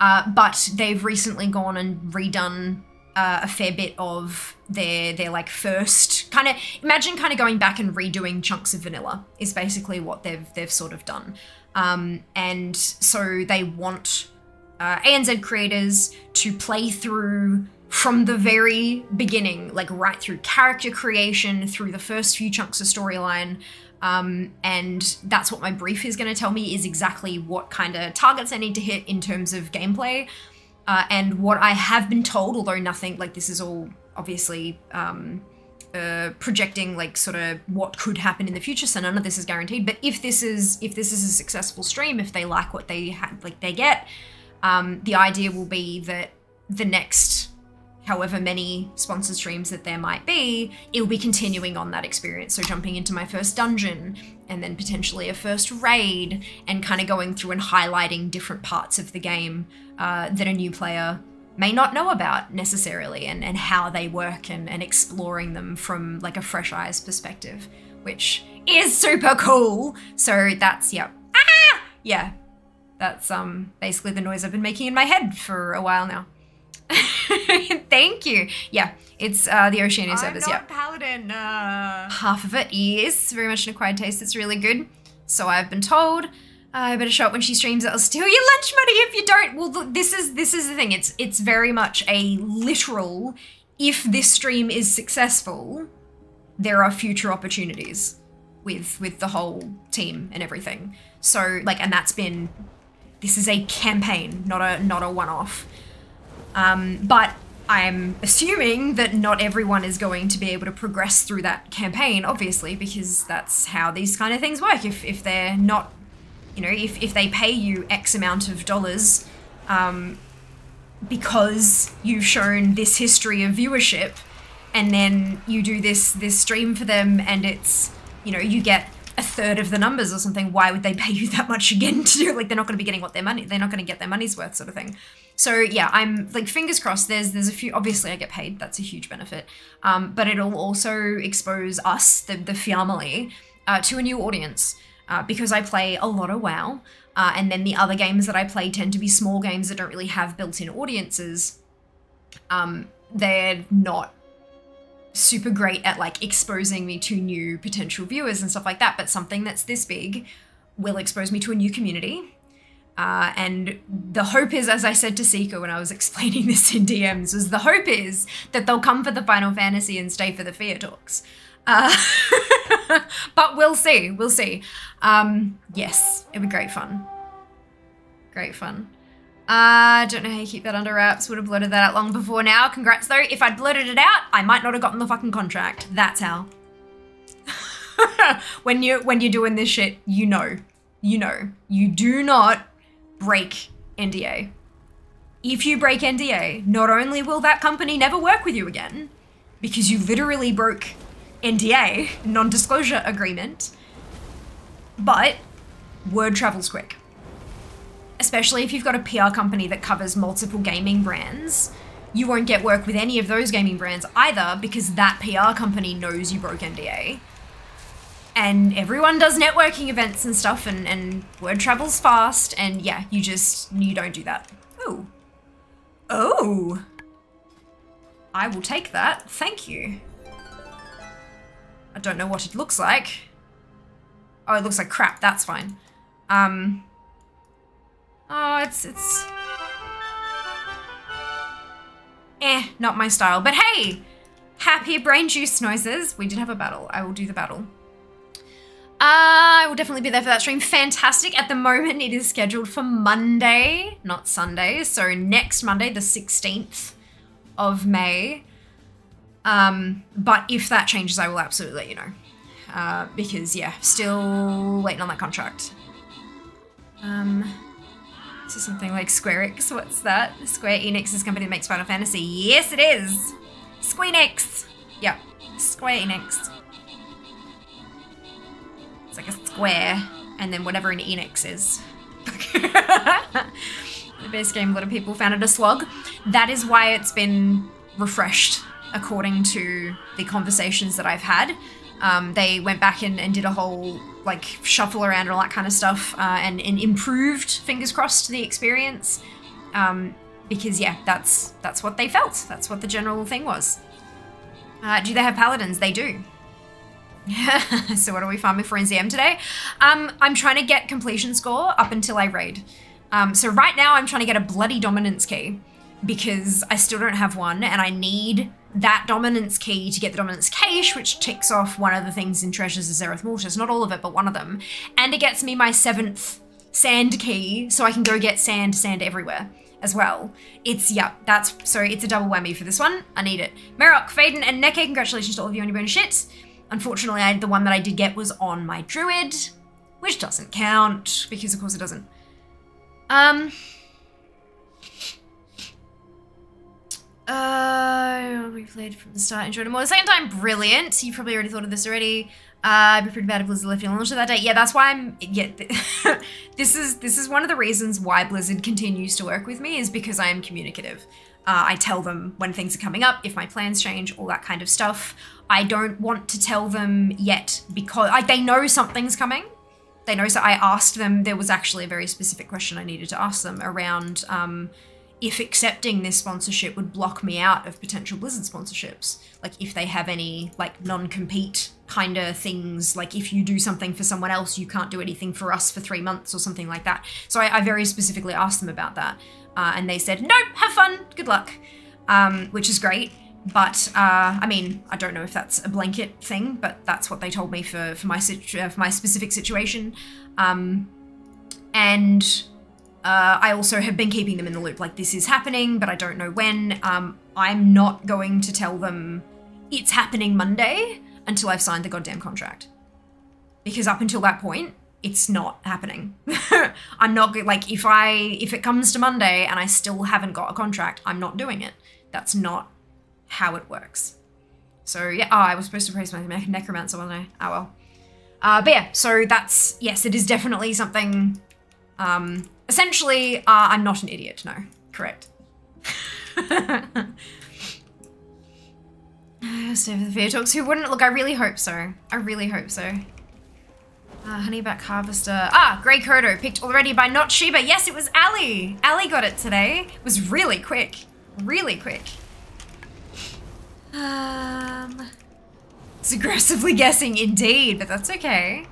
Uh, but they've recently gone and redone uh, a fair bit of their their like first kind of imagine kind of going back and redoing chunks of vanilla is basically what they've they've sort of done. Um, and so they want uh, ANZ creators to play through from the very beginning like right through character creation through the first few chunks of storyline. Um, and that's what my brief is going to tell me is exactly what kind of targets I need to hit in terms of gameplay uh, and what I have been told, although nothing like this is all obviously um, uh, projecting like sort of what could happen in the future. So none of this is guaranteed. But if this is if this is a successful stream, if they like what they ha- like they get, um, the idea will be that the next however many sponsored streams that there might be, it'll be continuing on that experience. So jumping into my first dungeon and then potentially a first raid and kind of going through and highlighting different parts of the game uh, that a new player may not know about necessarily and, and how they work and, and exploring them from like a fresh eyes perspective, which is super cool. So that's, yeah. Ah! Yeah. That's um basically the noise I've been making in my head for a while now. Thank you. Yeah, it's uh, the Oceania servers. Yeah, paladin. Uh... half of it is very much an acquired taste. It's really good. So I've been told. Uh, I better show up when she streams. I'll steal your lunch money if you don't. Well, this is this is the thing. It's it's very much a literal. If this stream is successful, there are future opportunities with with the whole team and everything. So like, and that's been. This is a campaign, not a not a one off. Um, but I'm assuming that not everyone is going to be able to progress through that campaign, obviously, because that's how these kind of things work. If, if they're not, you know, if, if they pay you X amount of dollars um, because you've shown this history of viewership, and then you do this this stream for them, and it's, you know, you get a third of the numbers or something, why would they pay you that much again to do? Like they're not going to be getting what their money, they're not going to get their money's worth, sort of thing. So yeah, I'm like fingers crossed. There's there's a few. Obviously, I get paid. That's a huge benefit. Um, but it'll also expose us, the the family, uh, to a new audience uh, because I play a lot of WoW, uh, and then the other games that I play tend to be small games that don't really have built-in audiences. Um, they're not super great at like exposing me to new potential viewers and stuff like that. But something that's this big will expose me to a new community. Uh, and the hope is, as I said to Sika when I was explaining this in DMs, was the hope is that they'll come for the Final Fantasy and stay for the Fia Talks. Uh, but we'll see, we'll see. Um, yes, it'll be great fun. Great fun. I uh, don't know how you keep that under wraps. Would have blurted that out long before now. Congrats though. If I'd blurted it out, I might not have gotten the fucking contract. That's how. when you when you're doing this shit, you know. You know. You do not break NDA. If you break NDA, not only will that company never work with you again, because you literally broke NDA, non disclosure agreement, but word travels quick. Especially if you've got a PR company that covers multiple gaming brands, you won't get work with any of those gaming brands either because that PR company knows you broke NDA and everyone does networking events and stuff and, and word travels fast and yeah you just you don't do that. Oh oh. I will take that. Thank you. I don't know what it looks like. Oh it looks like crap. That's fine. Um oh it's it's eh not my style. But hey happy brain juice noises. We did have a battle. I will do the battle uh, I will definitely be there for that stream. Fantastic. At the moment, it is scheduled for Monday, not Sunday. So next Monday, the 16th of May. Um, but if that changes, I will absolutely let you know. Uh, because, yeah, still waiting on that contract. Um, is something like Square. What's that? Square Enix is company that makes Final Fantasy. Yes, it is. Square Enix. Yep. Square Enix. It's like a square, and then whatever an Enix is. the base game, a lot of people found it a slog. That is why it's been refreshed, according to the conversations that I've had. Um, they went back and, and, did a whole like shuffle around and all that kind of stuff, uh, and, and, improved, fingers crossed, the experience. Um, because yeah, that's that's what they felt. That's what the general thing was. Uh, do they have paladins? They do. so what are we farming for in ZM today? Um, I'm trying to get completion score up until I raid. Um, so right now I'm trying to get a bloody dominance key because I still don't have one and I need that dominance key to get the dominance cache, which ticks off one of the things in Treasures of Zereth Mortis. Not all of it, but one of them. And it gets me my seventh sand key so I can go get sand, sand everywhere. as well. It's, yeah, that's, so it's a double whammy for this one. I need it. Merok, Faden, and Neke, congratulations to all of you on your bonus shit. Unfortunately, I, the one that I did get was on my druid, which doesn't count, because of course it doesn't. Um... Uh, we played from the start. Enjoyed it more. The second time, brilliant. You probably already thought of this already. Uh, I'd be pretty bad if Blizzard left you launch that day. Yeah, that's why I'm. Yeah, this is this is one of the reasons why Blizzard continues to work with me is because I am communicative. Uh, I tell them when things are coming up, if my plans change, all that kind of stuff. I don't want to tell them yet because like they know something's coming. They know. So I asked them. There was actually a very specific question I needed to ask them around. Um, if accepting this sponsorship would block me out of potential Blizzard sponsorships. Like if they have any like non-compete kind of things, like if you do something for someone else, you can't do anything for us for three months or something like that. So I, I very specifically asked them about that, uh, and they said, "No, have fun, good luck," um, which is great. But uh, I mean, I don't know if that's a blanket thing, but that's what they told me for for my situ- uh, for my specific situation, um, and uh, I also have been keeping them in the loop. Like, this is happening, but I don't know when. Um, I'm not going to tell them it's happening Monday until I've signed the goddamn contract. Because up until that point, it's not happening. I'm not like if I if it comes to Monday and I still haven't got a contract, I'm not doing it. That's not how it works. So yeah, oh, I was supposed to praise my necromancer, wasn't I? Oh well. Uh, but yeah, so that's yes, it is definitely something um, essentially, uh, I'm not an idiot. No, correct. For the Fia talks. Who wouldn't? Look, I really hope so. I really hope so. Uh, honeyback harvester. Ah, Grey Kodo picked already by not Sheba. Yes, it was Ali. Ali got it today. It was really quick. Really quick. Um, it's aggressively guessing indeed, but that's okay.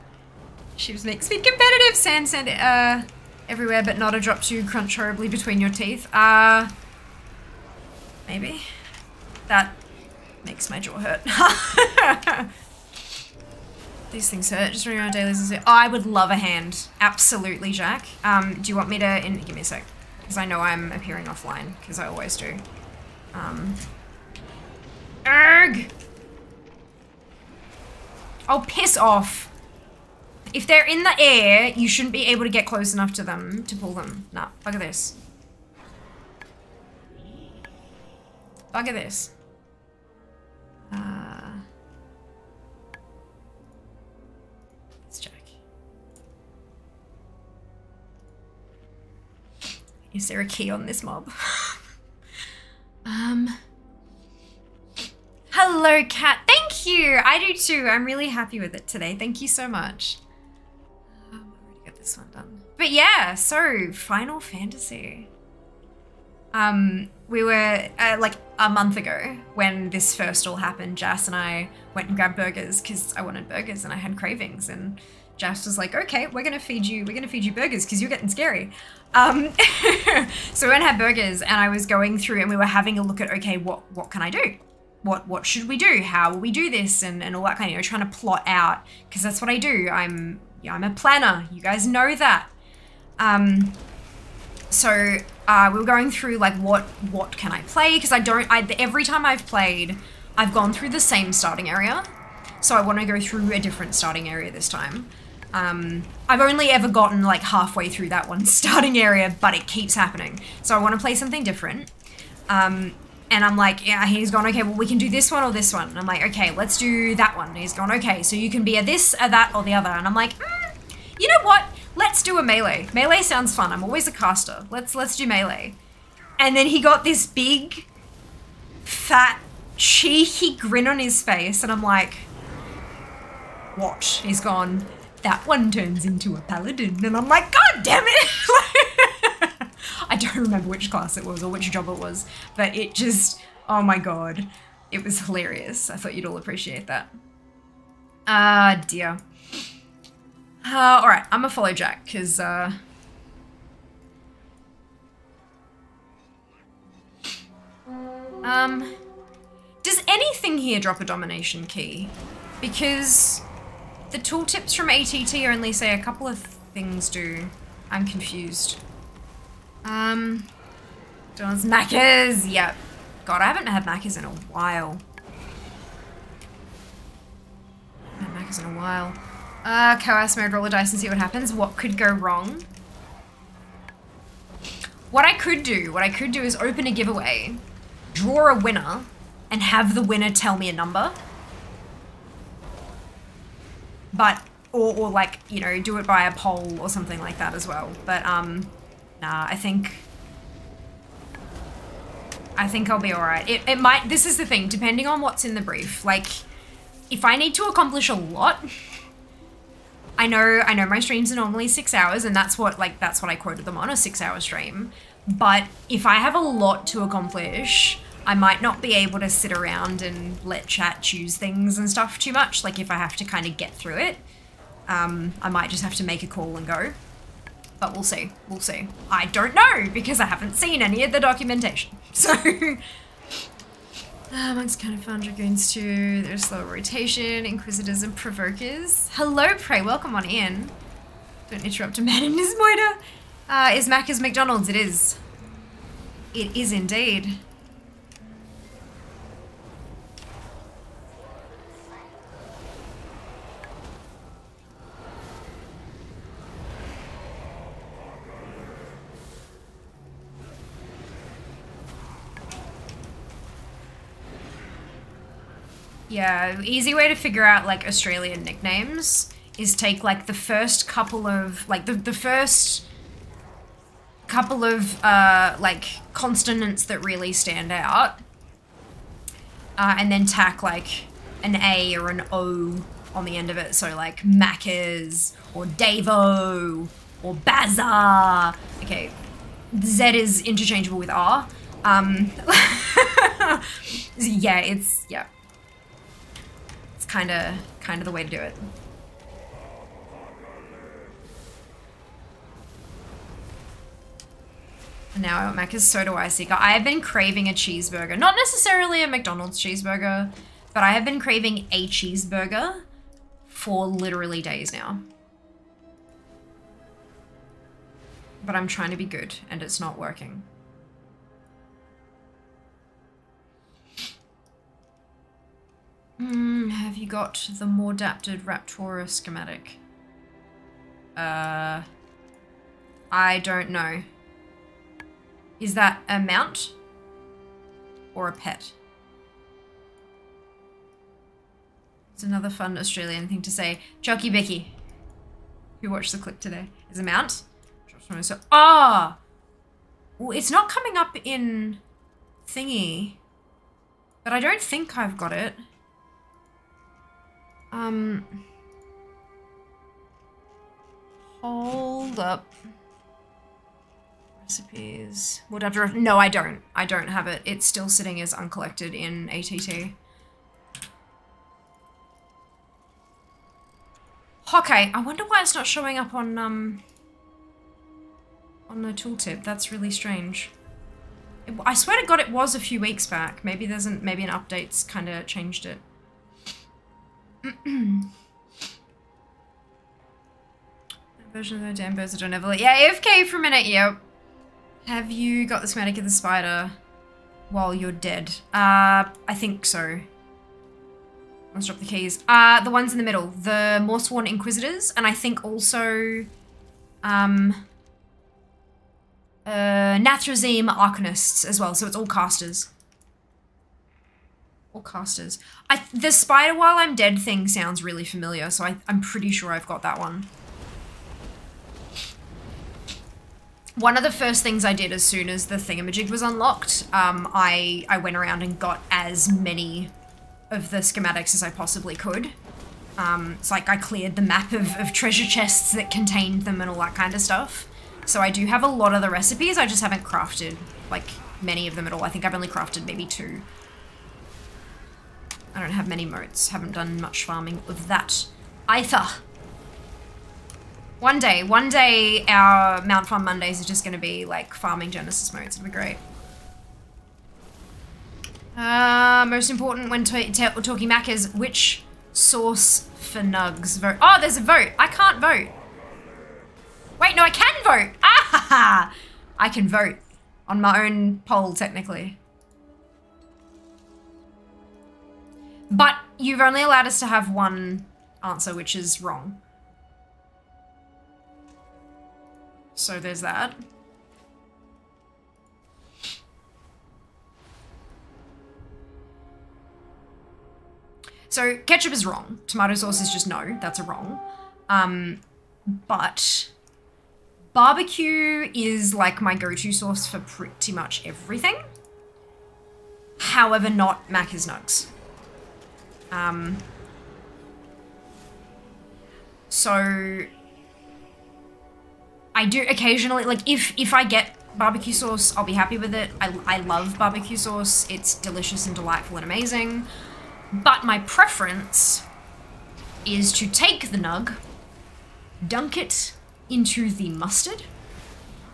Shoes makes me competitive. Sand, sand, uh, everywhere, but not a drop to crunch horribly between your teeth. Uh, maybe. That makes my jaw hurt. These things hurt. Just running around dailies. Oh, I would love a hand. Absolutely, Jack. Um, do you want me to? In, give me a sec, because I know I'm appearing offline, because I always do. Um. Erg. Oh, piss off. If they're in the air, you shouldn't be able to get close enough to them to pull them. Nah, look at this. Look at this. Uh, let's check. Is there a key on this mob? um. Hello, cat. Thank you. I do too. I'm really happy with it today. Thank you so much. Um, I already got this one done. But yeah, so Final Fantasy. Um, we were uh, like a month ago when this first all happened. Jas and I went and grabbed burgers because I wanted burgers and I had cravings. And Jas was like, "Okay, we're gonna feed you. We're gonna feed you burgers because you're getting scary." Um, so we went and had burgers, and I was going through, and we were having a look at, okay, what what can I do? What what should we do? How will we do this? And and all that kind of, you know, trying to plot out because that's what I do. I'm yeah, I'm a planner. You guys know that. Um, so uh, we were going through like what what can I play because I don't I every time I've played I've gone through the same starting area so I want to go through a different starting area this time um, I've only ever gotten like halfway through that one starting area but it keeps happening so I want to play something different um, and I'm like yeah he's gone okay well we can do this one or this one and I'm like okay let's do that one and he's gone okay so you can be a this a that or the other and I'm like mm, you know what let's do a melee. Melee sounds fun. I'm always a caster. Let's let's do melee. And then he got this big, fat, cheeky grin on his face, and I'm like, what? He's gone. That one turns into a paladin, and I'm like, God damn it! I don't remember which class it was or which job it was, but it just, oh my god, it was hilarious. I thought you'd all appreciate that. Ah, uh, dear. Uh, alright, I'm gonna follow Jack, because, uh... Um... Does anything here drop a domination key? Because the tooltips from ATT only say a couple of things do. I'm confused. Um... McDonald's Macca's. Yep. God, I haven't had Macca's in a while. Had Macca's in a while. Uh, Chaos mode, roll the dice and see what happens. What could go wrong? What I could do, what I could do is open a giveaway, draw a winner, and have the winner tell me a number. But, or, or like, you know, do it by a poll or something like that as well. But, um, nah, I think, I think I'll be alright. It, it might, this is the thing, depending on what's in the brief. Like, if I need to accomplish a lot, I know I know my streams are normally six hours, and that's what like that's what I quoted them on a six hour stream. But if I have a lot to accomplish, I might not be able to sit around and let chat choose things and stuff too much. Like if I have to kind of get through it, um, I might just have to make a call and go. But we'll see. We'll see. I don't know because I haven't seen any of the documentation. So. Uh, amongst kind of fun dragoons too. There's slow rotation, inquisitors and provokers. Hello, pray, welcome on in. Don't interrupt a man in his moiter. Uh, is Macca's McDonald's? It is. It is indeed. Yeah, easy way to figure out like Australian nicknames is take like the first couple of like the the first couple of uh like consonants that really stand out. Uh, and then tack like an A or an O on the end of it. So like Macca's or Davo or Bazza. Okay, Z is interchangeable with R. Um, yeah, it's yeah kind of kind of the way to do it. Now I want Macca's, so do I, Seeker. I have been craving a cheeseburger. Not necessarily a McDonald's cheeseburger, but I have been craving a cheeseburger for literally days now. But I'm trying to be good, and it's not working. Hmm, have you got the Mawdapted Raptora schematic? Uh, I don't know. Is that a mount or a pet? It's another fun Australian thing to say. Chucky Becky, who watched the clip today, is a mount. So, ah, well, it's not coming up in thingy, but I don't think I've got it. Um. Hold up. Recipes. Would have to. No, I don't. I don't have it. It's still sitting as uncollected in ATT. Okay, I wonder why it's not showing up on um on the tooltip. That's really strange. It, I swear to God, it was a few weeks back. Maybe there's an maybe an update's kind of changed it. Version of the damn birds that don't. Yeah, AFK for a minute, yep. Have you got the schematic of the spider while you're dead? Uh, I think so. Let's drop the keys. Uh, the ones in the middle. The Mawsworn Inquisitors, and I think also, um, uh, Nathrezim Arcanists as well, so it's all casters. All casters. I, the spider while I'm dead thing sounds really familiar, so I, I'm pretty sure I've got that one. One of the first things I did as soon as the thingamajig was unlocked, um, I, I went around and got as many of the schematics as I possibly could. Um, it's like I cleared the map of, of treasure chests that contained them and all that kind of stuff. So I do have a lot of the recipes, I just haven't crafted, like, many of them at all. I think I've only crafted maybe two. I don't have many motes. Haven't done much farming of that either. One day, one day our Mount Farm Mondays is just going to be like farming Genesis motes. It'll be great. Uh, most important when talking Mac is which sauce for nugs vote. Oh, there's a vote. I can't vote. Wait, no, I can vote. Ah, I can vote on my own poll, technically. But you've only allowed us to have one answer, which is wrong. So there's that. So ketchup is wrong. Tomato sauce is just no. That's a wrong. Um, but barbecue is like my go-to sauce for pretty much everything. However, not Macca's Nugs. Um, so I do occasionally like if if I get barbecue sauce, I'll be happy with it. I, I love barbecue sauce. It's delicious and delightful and amazing. But my preference is to take the nug, dunk it into the mustard,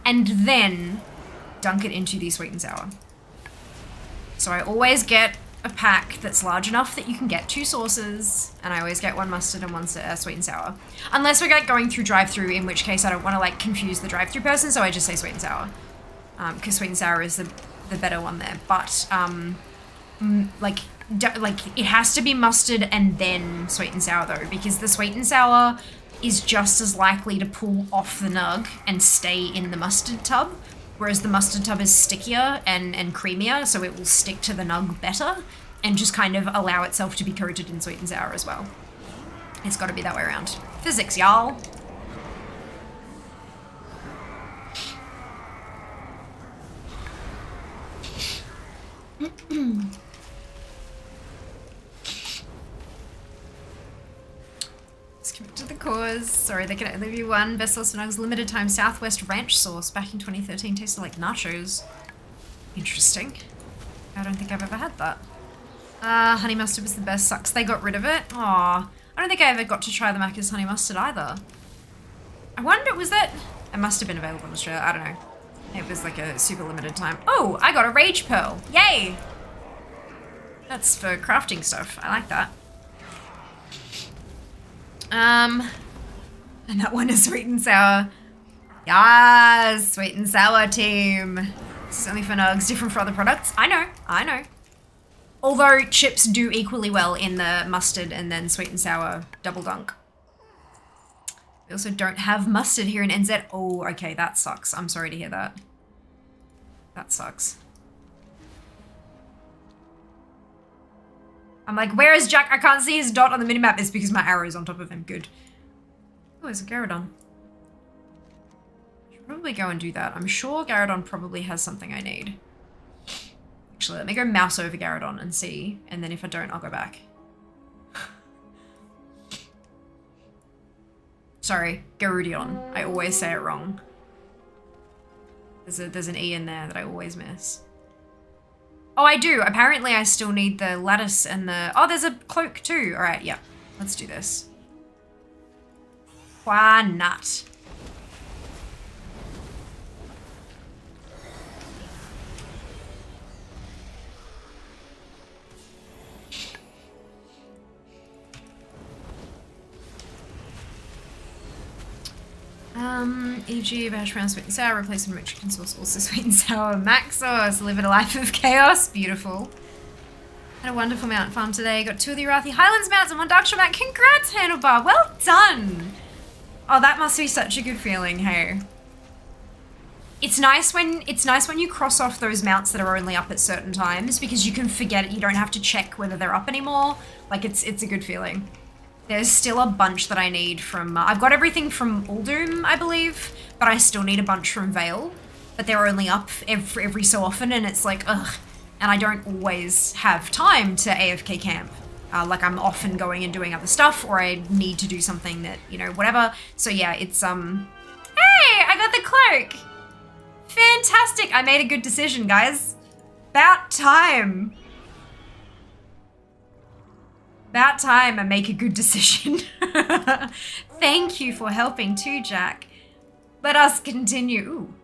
and then dunk it into the sweet and sour. So I always get a pack that's large enough that you can get two sauces, and I always get one mustard and one uh, sweet and sour. Unless we're like going through drive-through, in which case I don't want to like confuse the drive-through person, so I just say sweet and sour, because sweet and sour is the the better one there. But um, like like it has to be mustard and then sweet and sour though, because the sweet and sour is just as likely to pull off the nug and stay in the mustard tub whereas the mustard tub is stickier and, and creamier, so it will stick to the nug better and just kind of allow itself to be coated in sweet and sour as well. It's got to be that way around. Physics, y'all. cause. Sorry, they can only be one. Best for nugs, limited time Southwest Ranch sauce back in 2013. Tasted like nachos. Interesting. I don't think I've ever had that. Uh, honey mustard was the best. Sucks they got rid of it. Aw. I don't think I ever got to try the Macca's honey mustard either. I wonder, was that... It must have been available in Australia. I don't know. It was like a super limited time. Oh, I got a Rage Pearl. Yay! That's for crafting stuff. I like that. Um, and that one is sweet and sour. Yes, sweet and sour team. This is only for nugs, different for other products. I know, I know. Although chips do equally well in the mustard and then sweet and sour double dunk. We also don't have mustard here in NZ. Oh, okay, that sucks. I'm sorry to hear that. That sucks. I'm like, where is Jack? I can't see his dot on the minimap. It's because my arrow is on top of him. Good. Oh, there's a Garrodon. Should probably go and do that. I'm sure Garrodon probably has something I need. Actually, let me go mouse over Garrodon and see. And then if I don't, I'll go back. Sorry, Garudeon. I always say it wrong. There's, a, there's an E in there that I always miss. Oh, I do. Apparently I still need the lattice and the... Oh, there's a cloak too. All right, yeah. Let's do this. Why not? Um, e.g. hash brown sweet and sour, replacement rich chicken sauce, also sweet and sour, mac sauce, live a life of chaos, beautiful. Had a wonderful mount farm today, got two of the Arathi Highlands mounts and one Darkshore mount, congrats Handlebar, well done! Oh, that must be such a good feeling, hey. It's nice when it's nice when you cross off those mounts that are only up at certain times because you can forget it. You don't have to check whether they're up anymore. Like it's it's a good feeling. There's still a bunch that I need from... Uh, I've got everything from Uldum, I believe, but I still need a bunch from Vale. But they're only up every, every so often, and it's like, ugh. And I don't always have time to AFK camp. Uh, like, I'm often going and doing other stuff, or I need to do something that, you know, whatever. So yeah, it's, um... Hey! I got the cloak! Fantastic! I made a good decision, guys. About time. About time I make a good decision. Thank you for helping too, Jack. Let us continue. Ooh.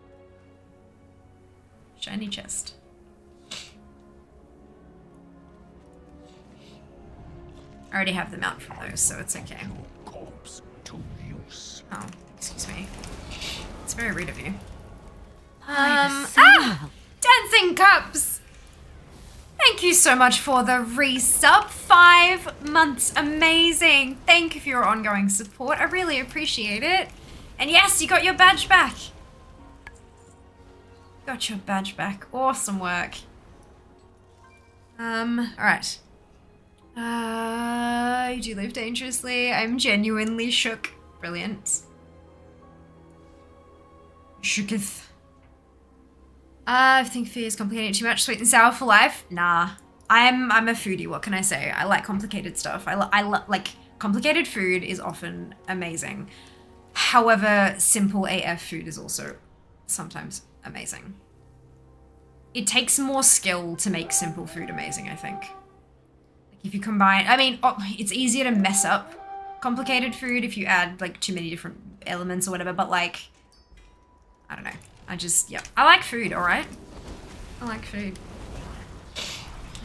Shiny chest. I already have the mount for those, so it's okay. Corpse to use. Oh, excuse me. It's very rude of you. Um, ah! Dancing Cups! Thank you so much for the resub. Five months. Amazing. Thank you for your ongoing support. I really appreciate it. And yes, you got your badge back. Got your badge back. Awesome work. Um, alright. Uh, you do live dangerously. I'm genuinely shook. Brilliant. Shooketh. Uh, I think Fia is complicated too much. Sweet and sour for life? Nah. I'm I'm a foodie. What can I say? I like complicated stuff. I, I like complicated food is often amazing. However, simple AF food is also sometimes amazing. It takes more skill to make simple food amazing, I think. Like if you combine, I mean, oh, it's easier to mess up complicated food if you add like too many different elements or whatever, but like, I don't know. I just, yeah. I like food, alright? I like food.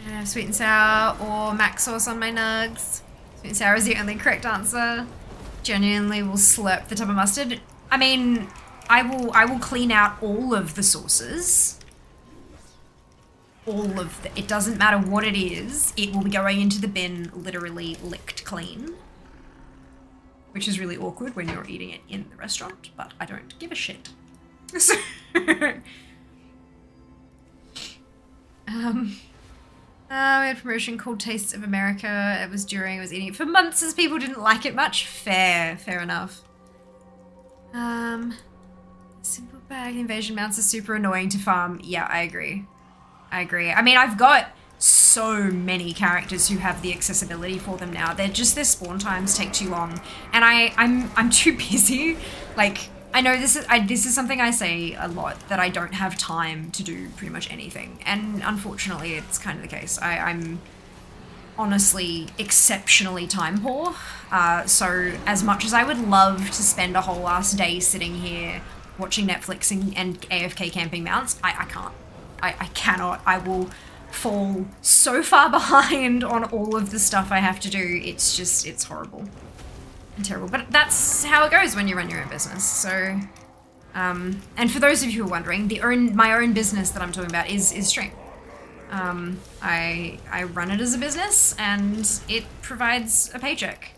Yeah, sweet and sour or mac sauce on my nugs. Sweet and sour is the only correct answer. Genuinely will slurp the top of mustard. I mean, I will I will clean out all of the sauces. All of the, it doesn't matter what it is, it will be going into the bin literally licked clean. Which is really awkward when you're eating it in the restaurant, but I don't give a shit. Um, uh, we had a promotion called Tastes of America. It was during I was eating it for months as people didn't like it much. Fair, fair enough. Um, simple bag invasion mounts are super annoying to farm. Yeah, I agree. I agree. I mean, I've got so many characters who have the accessibility for them now. They're just their spawn times take too long, and I I'm I'm too busy. Like I know this is I, this is something I say a lot that I don't have time to do pretty much anything, and unfortunately, it's kind of the case. I, I'm honestly exceptionally time poor. Uh, so as much as I would love to spend a whole last day sitting here watching Netflix and, and AFK camping mounts, I, I can't. I, I cannot. I will fall so far behind on all of the stuff I have to do. It's just, it's horrible terrible. But that's how it goes when you run your own business. So, um, and for those of you who are wondering, the own my own business that I'm talking about is is stream. Um, I I run it as a business, and it provides a paycheck.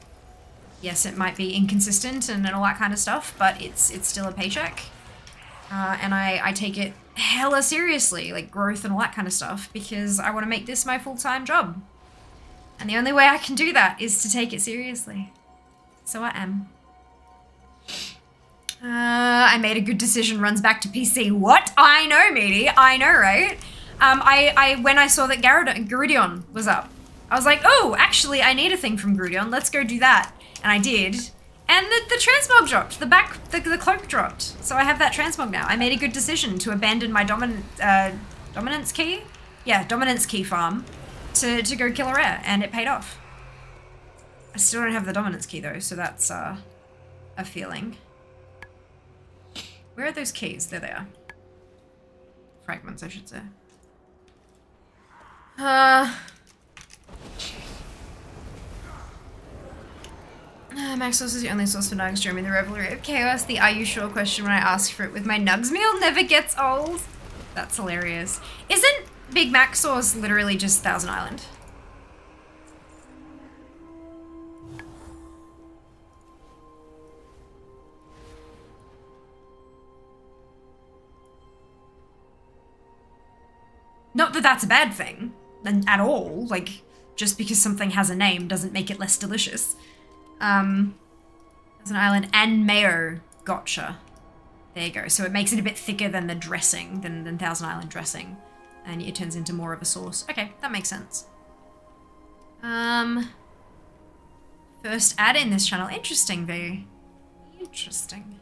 Yes, it might be inconsistent and, and all that kind of stuff, but it's it's still a paycheck. Uh, and I, I take it hella seriously, like growth and all that kind of stuff, because I want to make this my full time job. And the only way I can do that is to take it seriously. So I am. Uh, I made a good decision. Runs back to PC. What? I know, meaty. I know, right? Um, I, I when I saw that Garud- Garudeon was up, I was like, oh, actually, I need a thing from Garudeon. Let's go do that. And I did. And the, the transmog dropped. The back, the, the cloak dropped. So I have that transmog now. I made a good decision to abandon my dominant, uh, dominance key? Yeah, dominance key farm to, to go kill a rare, and it paid off. I still don't have the dominance key though, so that's uh, a feeling. Where are those keys? There they are. Fragments, I should say. Uh, uh, Max Source is the only sauce for nugs during the Revelry of Chaos. The are you sure question when I ask for it with my nugs meal never gets old. That's hilarious. Isn't Big Mac sauce literally just Thousand Island? Not that that's a bad thing, at all. Like, just because something has a name doesn't make it less delicious. Um, there's an island and mayo. Gotcha. There you go. So it makes it a bit thicker than the dressing, than, than Thousand Island dressing. And it turns into more of a sauce. Okay, that makes sense. Um, first ad in this channel. Interesting, V. Interesting.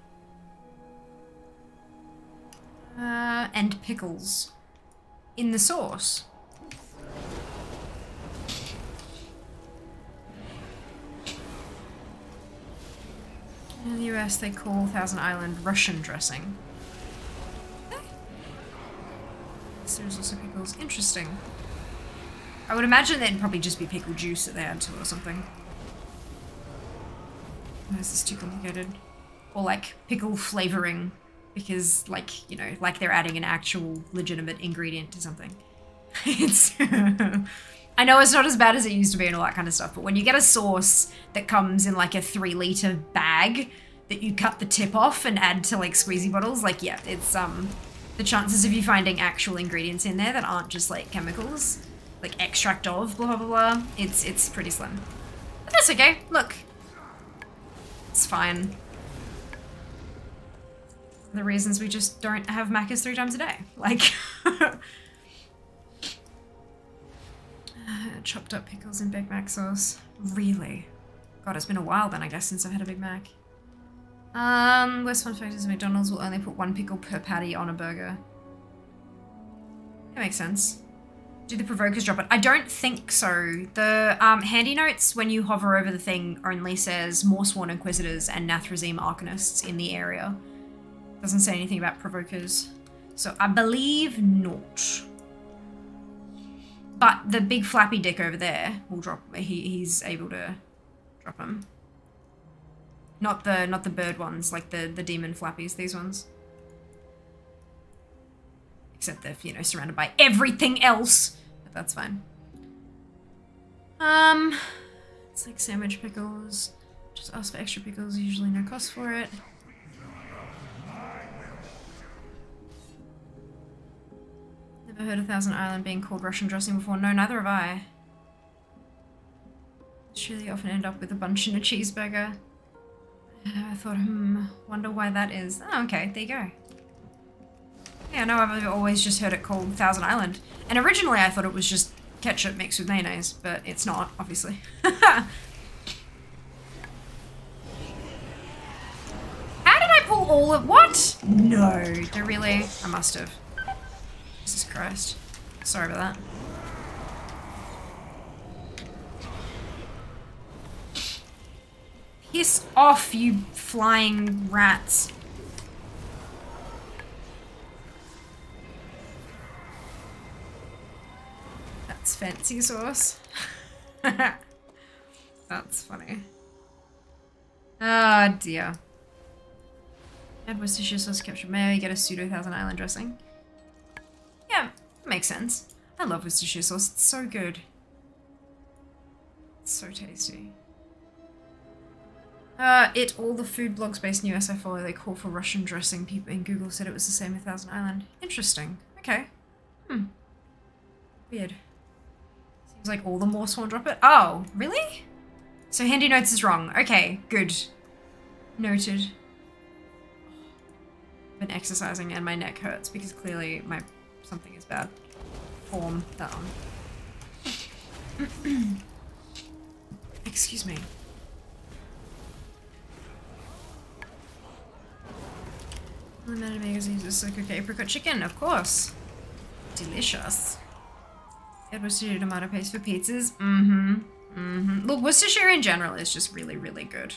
Uh, and pickles in the sauce. In the US, they call Thousand Island Russian dressing. So there's also pickles. Interesting. I would imagine that'd probably just be pickle juice that they add to it or something. This is too complicated. Or like pickle flavoring because like you know like they're adding an actual legitimate ingredient to something. It's i know it's not as bad as it used to be and all that kind of stuff but when you get a sauce that comes in like a three liter bag that you cut the tip off and add to like squeezy bottles like yeah it's um the chances of you finding actual ingredients in there that aren't just like chemicals like extract of blah blah blah it's it's pretty slim. But that's okay. Look it's fine the reasons we just don't have macas three times a day. Like, uh, chopped up pickles and Big Mac sauce. Really? God, it's been a while then, I guess, since I've had a Big Mac. Um, West fun fact is McDonald's will only put one pickle per patty on a burger. That makes sense. Do the provokers drop it? I don't think so. The um, handy notes, when you hover over the thing, only says more Sworn Inquisitors and Nathrezim Arcanists in the area. Doesn't say anything about provokers. So I believe not. But the big flappy dick over there will drop. He, he's able to drop them. Not the not the bird ones, like the the demon flappies. These ones. Except they're you know surrounded by everything else. But that's fine. Um, it's like sandwich pickles. Just ask for extra pickles. Usually no cost for it. Never heard of Thousand Island being called Russian dressing before. No, neither have I. Surely often end up with a bunch in a cheeseburger. I thought, hmm, wonder why that is. Oh, okay, there you go. Yeah, no, I've always just heard it called Thousand Island. And originally I thought it was just ketchup mixed with mayonnaise, but it's not, obviously. How did I pull all of- what? No, do really? I must have. Jesus Christ. Sorry about that. Piss off, you flying rats. That's fancy sauce. That's funny. Oh dear. Add Worcestershire sauce, capture mayo, you get a pseudo Thousand Island dressing. Yeah, makes sense. I love Worcestershire sauce, it's so good. It's so tasty. Uh, it, all the food blogs based in US I follow, they call for Russian dressing. People in Google said it was the same with Thousand Island. Interesting. Okay. Hmm. Weird. Seems like all the more sworn drop it. Oh, really? So Handy Notes is wrong. Okay, good. Noted. I've been exercising and my neck hurts because clearly my something is bad. Form that one. Excuse me. Limited magazines is like okay, apricot chicken, of course. Delicious. Get Worcestershire tomato paste for pizzas. Mm-hmm. Mm-hmm. Look, Worcestershire in general is just really, really good.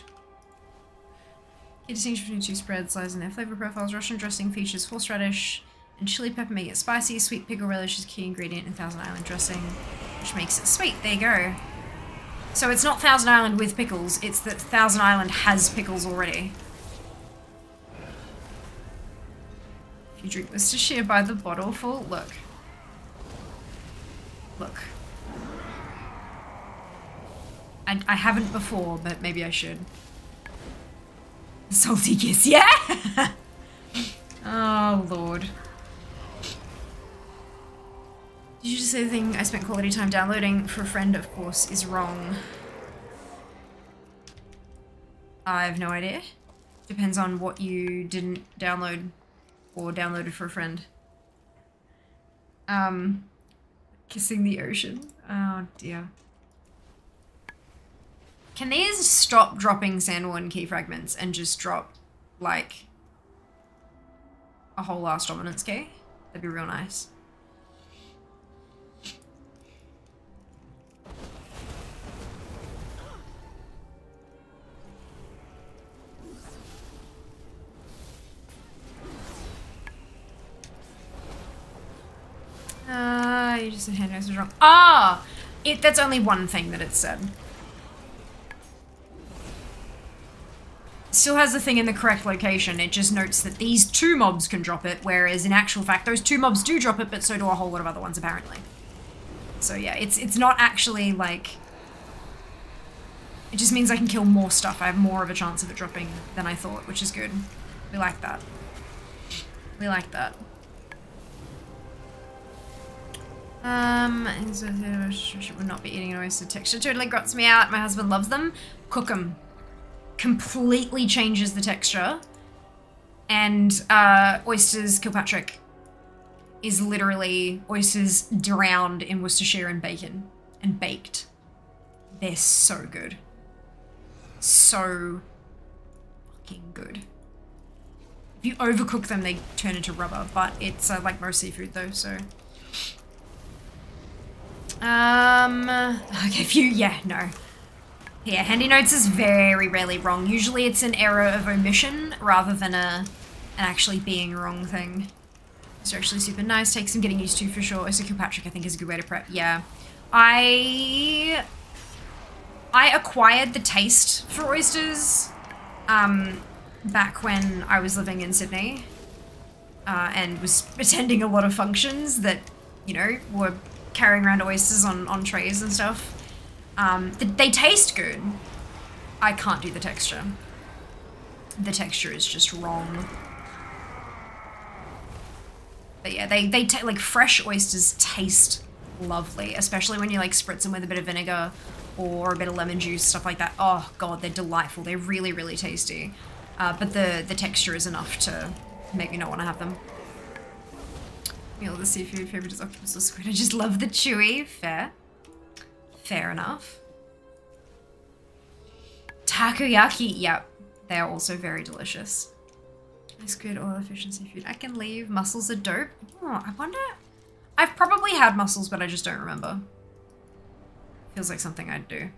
Key distinction between two spreads lies in their flavor profiles. Russian dressing features horseradish and chili pepper make it spicy. Sweet pickle relish is key ingredient in Thousand Island dressing, which makes it sweet. There you go. So it's not Thousand Island with pickles, it's that Thousand Island has pickles already. If you drink Worcestershire by the bottle full, look. Look. I, I haven't before, but maybe I should. Salty kiss, yeah? oh, Lord. Did you just say the thing I spent quality time downloading for a friend, of course, is wrong? I have no idea. Depends on what you didn't download or downloaded for a friend. Um, kissing the ocean. Oh dear. Can these stop dropping Sandworn key fragments and just drop, like, a whole last dominance key? That'd be real nice. Uh, you just said hand was wrong. Ah! It, that's only one thing that it said. still has the thing in the correct location. It just notes that these two mobs can drop it, whereas in actual fact, those two mobs do drop it, but so do a whole lot of other ones apparently. So yeah, it's it's not actually like. It just means I can kill more stuff. I have more of a chance of it dropping than I thought, which is good. We like that. We like that. Um, would not be eating an oyster. Texture totally grots me out. My husband loves them. Cook them. Completely changes the texture. And uh, oysters Kilpatrick is literally oysters drowned in Worcestershire and bacon and baked. They're so good. So fucking good. If you overcook them, they turn into rubber, but it's uh, like most seafood though, so. Um, okay, if you, yeah, no. Yeah, Handy Notes is very rarely wrong. Usually it's an error of omission rather than a an actually being wrong thing. It's actually super nice. Takes some getting used to for sure. Oyster Kilpatrick, I think, is a good way to prep. Yeah. I... I acquired the taste for oysters um, back when I was living in Sydney uh, and was attending a lot of functions that, you know, were carrying around oysters on, on trays and stuff. Um, th they taste good. I can't do the texture. The texture is just wrong. But yeah, they, they like fresh oysters taste lovely, especially when you like spritz them with a bit of vinegar or a bit of lemon juice, stuff like that. Oh god, they're delightful. They're really, really tasty. Uh, but the, the texture is enough to make me not want to have them. Meal the seafood favorite is octopus or squid. I just love the chewy. Fair. Fair enough. Takoyaki. Yep. They're also very delicious. Squid, oil, and seafood. I can leave. Mussels are dope. Oh, I wonder... I've probably had mussels, but I just don't remember. Feels like something I'd do.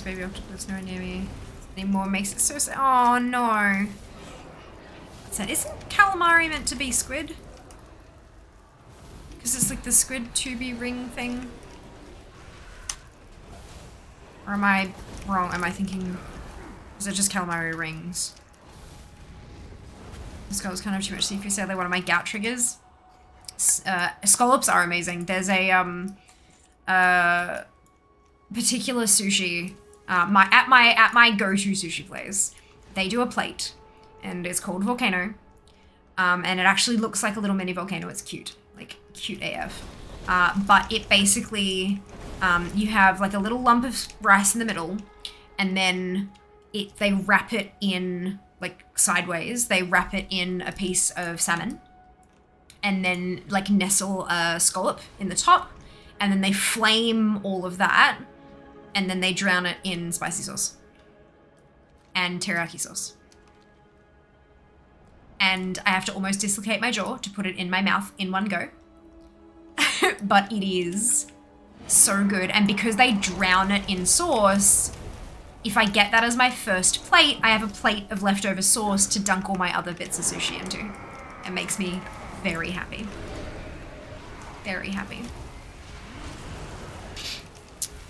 Use baby octopus nowhere near me anymore makes it so sad. Oh no. So isn't calamari meant to be squid? Because it's like the squid tubey ring thing. Or am I wrong? Am I thinking... Is it just calamari rings? This was kind of too much seafood sadly. One of my gout triggers. Uh, scallops are amazing. There's a um, uh, particular sushi uh, my at my at my go-to sushi place. They do a plate, and it's called Volcano. Um, and it actually looks like a little mini volcano. It's cute, like cute AF. Uh, but it basically, um, you have like a little lump of rice in the middle, and then it they wrap it in like sideways. They wrap it in a piece of salmon, and then like nestle a scallop in the top, and then they flame all of that, and then they drown it in spicy sauce and teriyaki sauce. And I have to almost dislocate my jaw to put it in my mouth in one go. but it is so good. And because they drown it in sauce, if I get that as my first plate, I have a plate of leftover sauce to dunk all my other bits of sushi into. It makes me very happy. Very happy.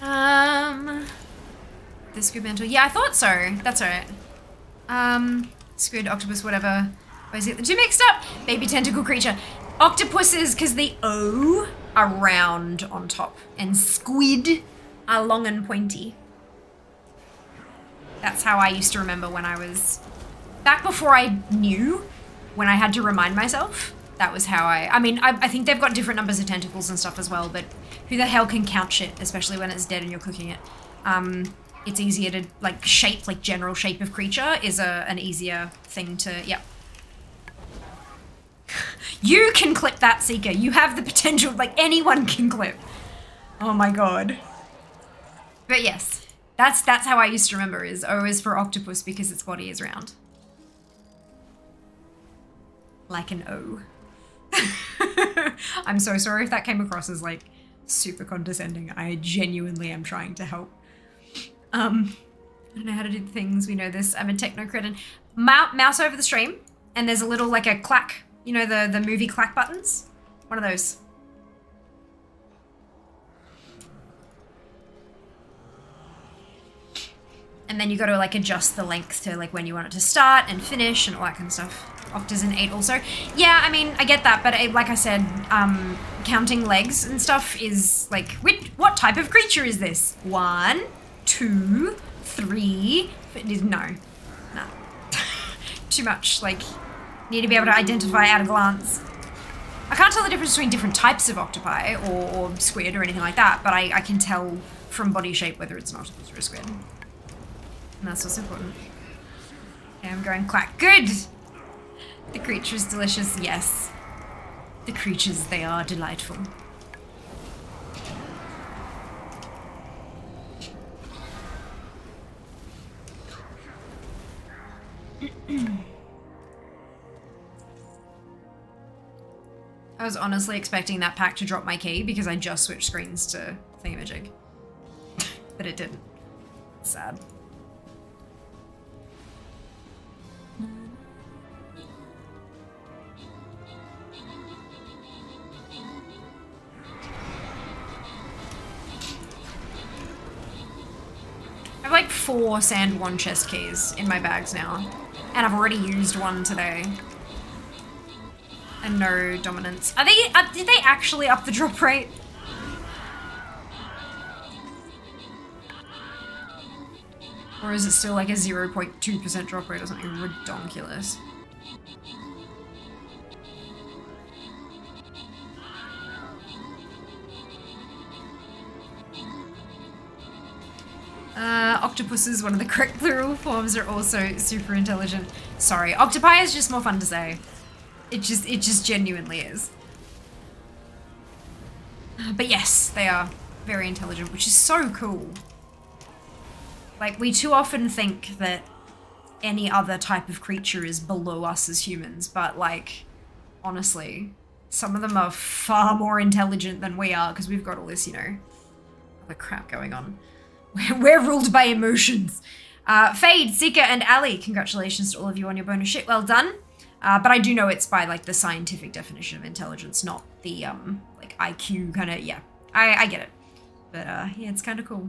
Um, the squid mantle. Yeah, I thought so. That's alright. Um, squid, octopus, whatever. Where's it? The two mixed up. Baby tentacle creature. Octopuses, because the O are round on top, and squid are long and pointy. That's how I used to remember when I was back before I knew, when I had to remind myself. That was how I. I mean, I, I think they've got different numbers of tentacles and stuff as well, but who the hell can count shit, especially when it's dead and you're cooking it? Um, it's easier to like shape, like general shape of creature is a an easier thing to. Yep. You can clip that, Seeker. You have the potential, like anyone can clip. Oh my god. But yes, that's that's how I used to remember is O is for octopus because its body is round. Like an O. I'm so sorry if that came across as like super condescending. I genuinely am trying to help. Um, I don't know how to do things. We know this. I'm a techno cretin. Mou- mouse over the stream, and there's a little like a clack. You know the the movie clack buttons. One of those. And then you got to like adjust the length to like when you want it to start and finish and all that kind of stuff. Octa's an eight also. Yeah, I mean I get that, but it, like I said, um, counting legs and stuff is like which, what type of creature is this? One, two, three. No, no, too much. Like need to be able to identify at a glance. I can't tell the difference between different types of octopi or, or squid or anything like that, but I, I can tell from body shape whether it's an octopus or a squid. And that's what's important. Okay, I'm going quack. Good! The creature is delicious, yes. The creatures, they are delightful. I was honestly expecting that pack to drop my key because I just switched screens to Thingamajig. but it didn't. Sad. I have like four Sandworn chest keys in my bags now. And I've already used one today. And no dominance. Are they, uh, did they actually up the drop rate? Or is it still like a 0.2% drop rate or something ridiculous? Uh, octopuses, one of the correct plural forms, are also super intelligent. Sorry, octopi is just more fun to say. It just, it just genuinely is. But yes, they are very intelligent, which is so cool. Like, we too often think that any other type of creature is below us as humans, but like, honestly, some of them are far more intelligent than we are because we've got all this, you know, other crap going on. We're ruled by emotions. Uh, Fade, Seeker, and Ali, congratulations to all of you on your bonus shit. Well done. Uh, but I do know it's by like the scientific definition of intelligence, not the um like IQ kind of. Yeah, I I get it. But uh, yeah, it's kind of cool.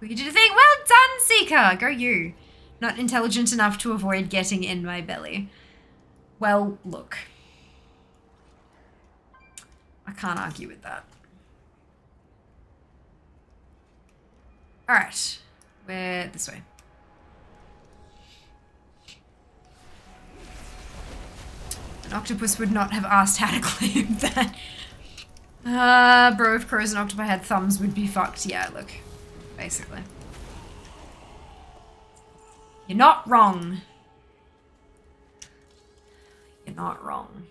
You did a thing. Well done, Seeker. Go you. Not intelligent enough to avoid getting in my belly. Well, look. I can't argue with that. Alright. We're this way. An octopus would not have asked how to claim that. Uh, bro, if crows and octopi had thumbs, would be fucked. Yeah, look. Basically. You're not wrong. You're not wrong.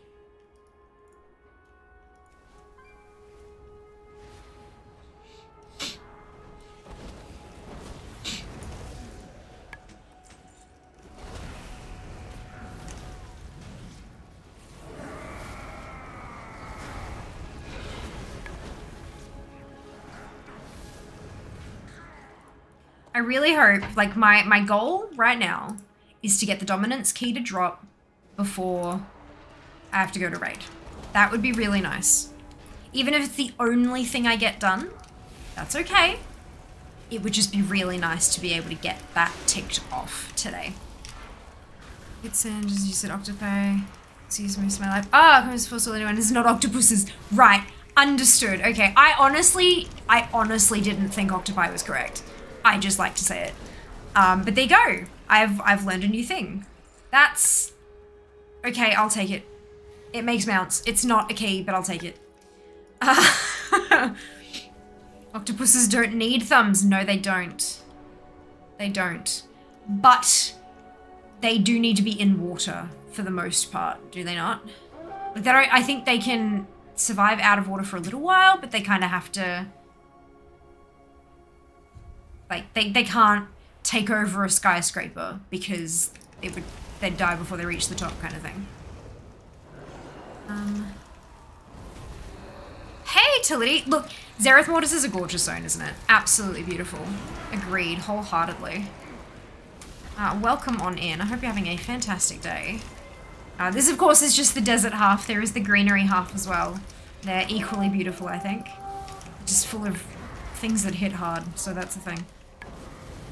I really hope, like my my goal right now is to get the dominance key to drop before I have to go to raid. That would be really nice. Even if it's the only thing I get done, that's okay. It would just be really nice to be able to get that ticked off today. It's and as you said octopi. Excuse me, my life. Ah, oh, comes force anyone is not octopuses. Right. Understood. Okay. I honestly I honestly didn't think octopi was correct. I just like to say it. Um, but there you go. I've I've learned a new thing. That's okay. I'll take it. It makes mounts. It's not a key, but I'll take it. Uh, octopuses don't need thumbs. No, they don't. They don't. But they do need to be in water for the most part, do they not? Like don't. I think they can survive out of water for a little while, but they kind of have to like they, they can't take over a skyscraper because it would they'd die before they reach the top kind of thing. Um hey, Tility. Look, Zereth Mortis is a gorgeous zone, isn't it? Absolutely beautiful. Agreed, wholeheartedly. Uh, welcome on in. I hope you're having a fantastic day. Uh, this, of course, is just the desert half. There is the greenery half as well. They're equally beautiful, I think. Just full of things that hit hard, so that's the thing.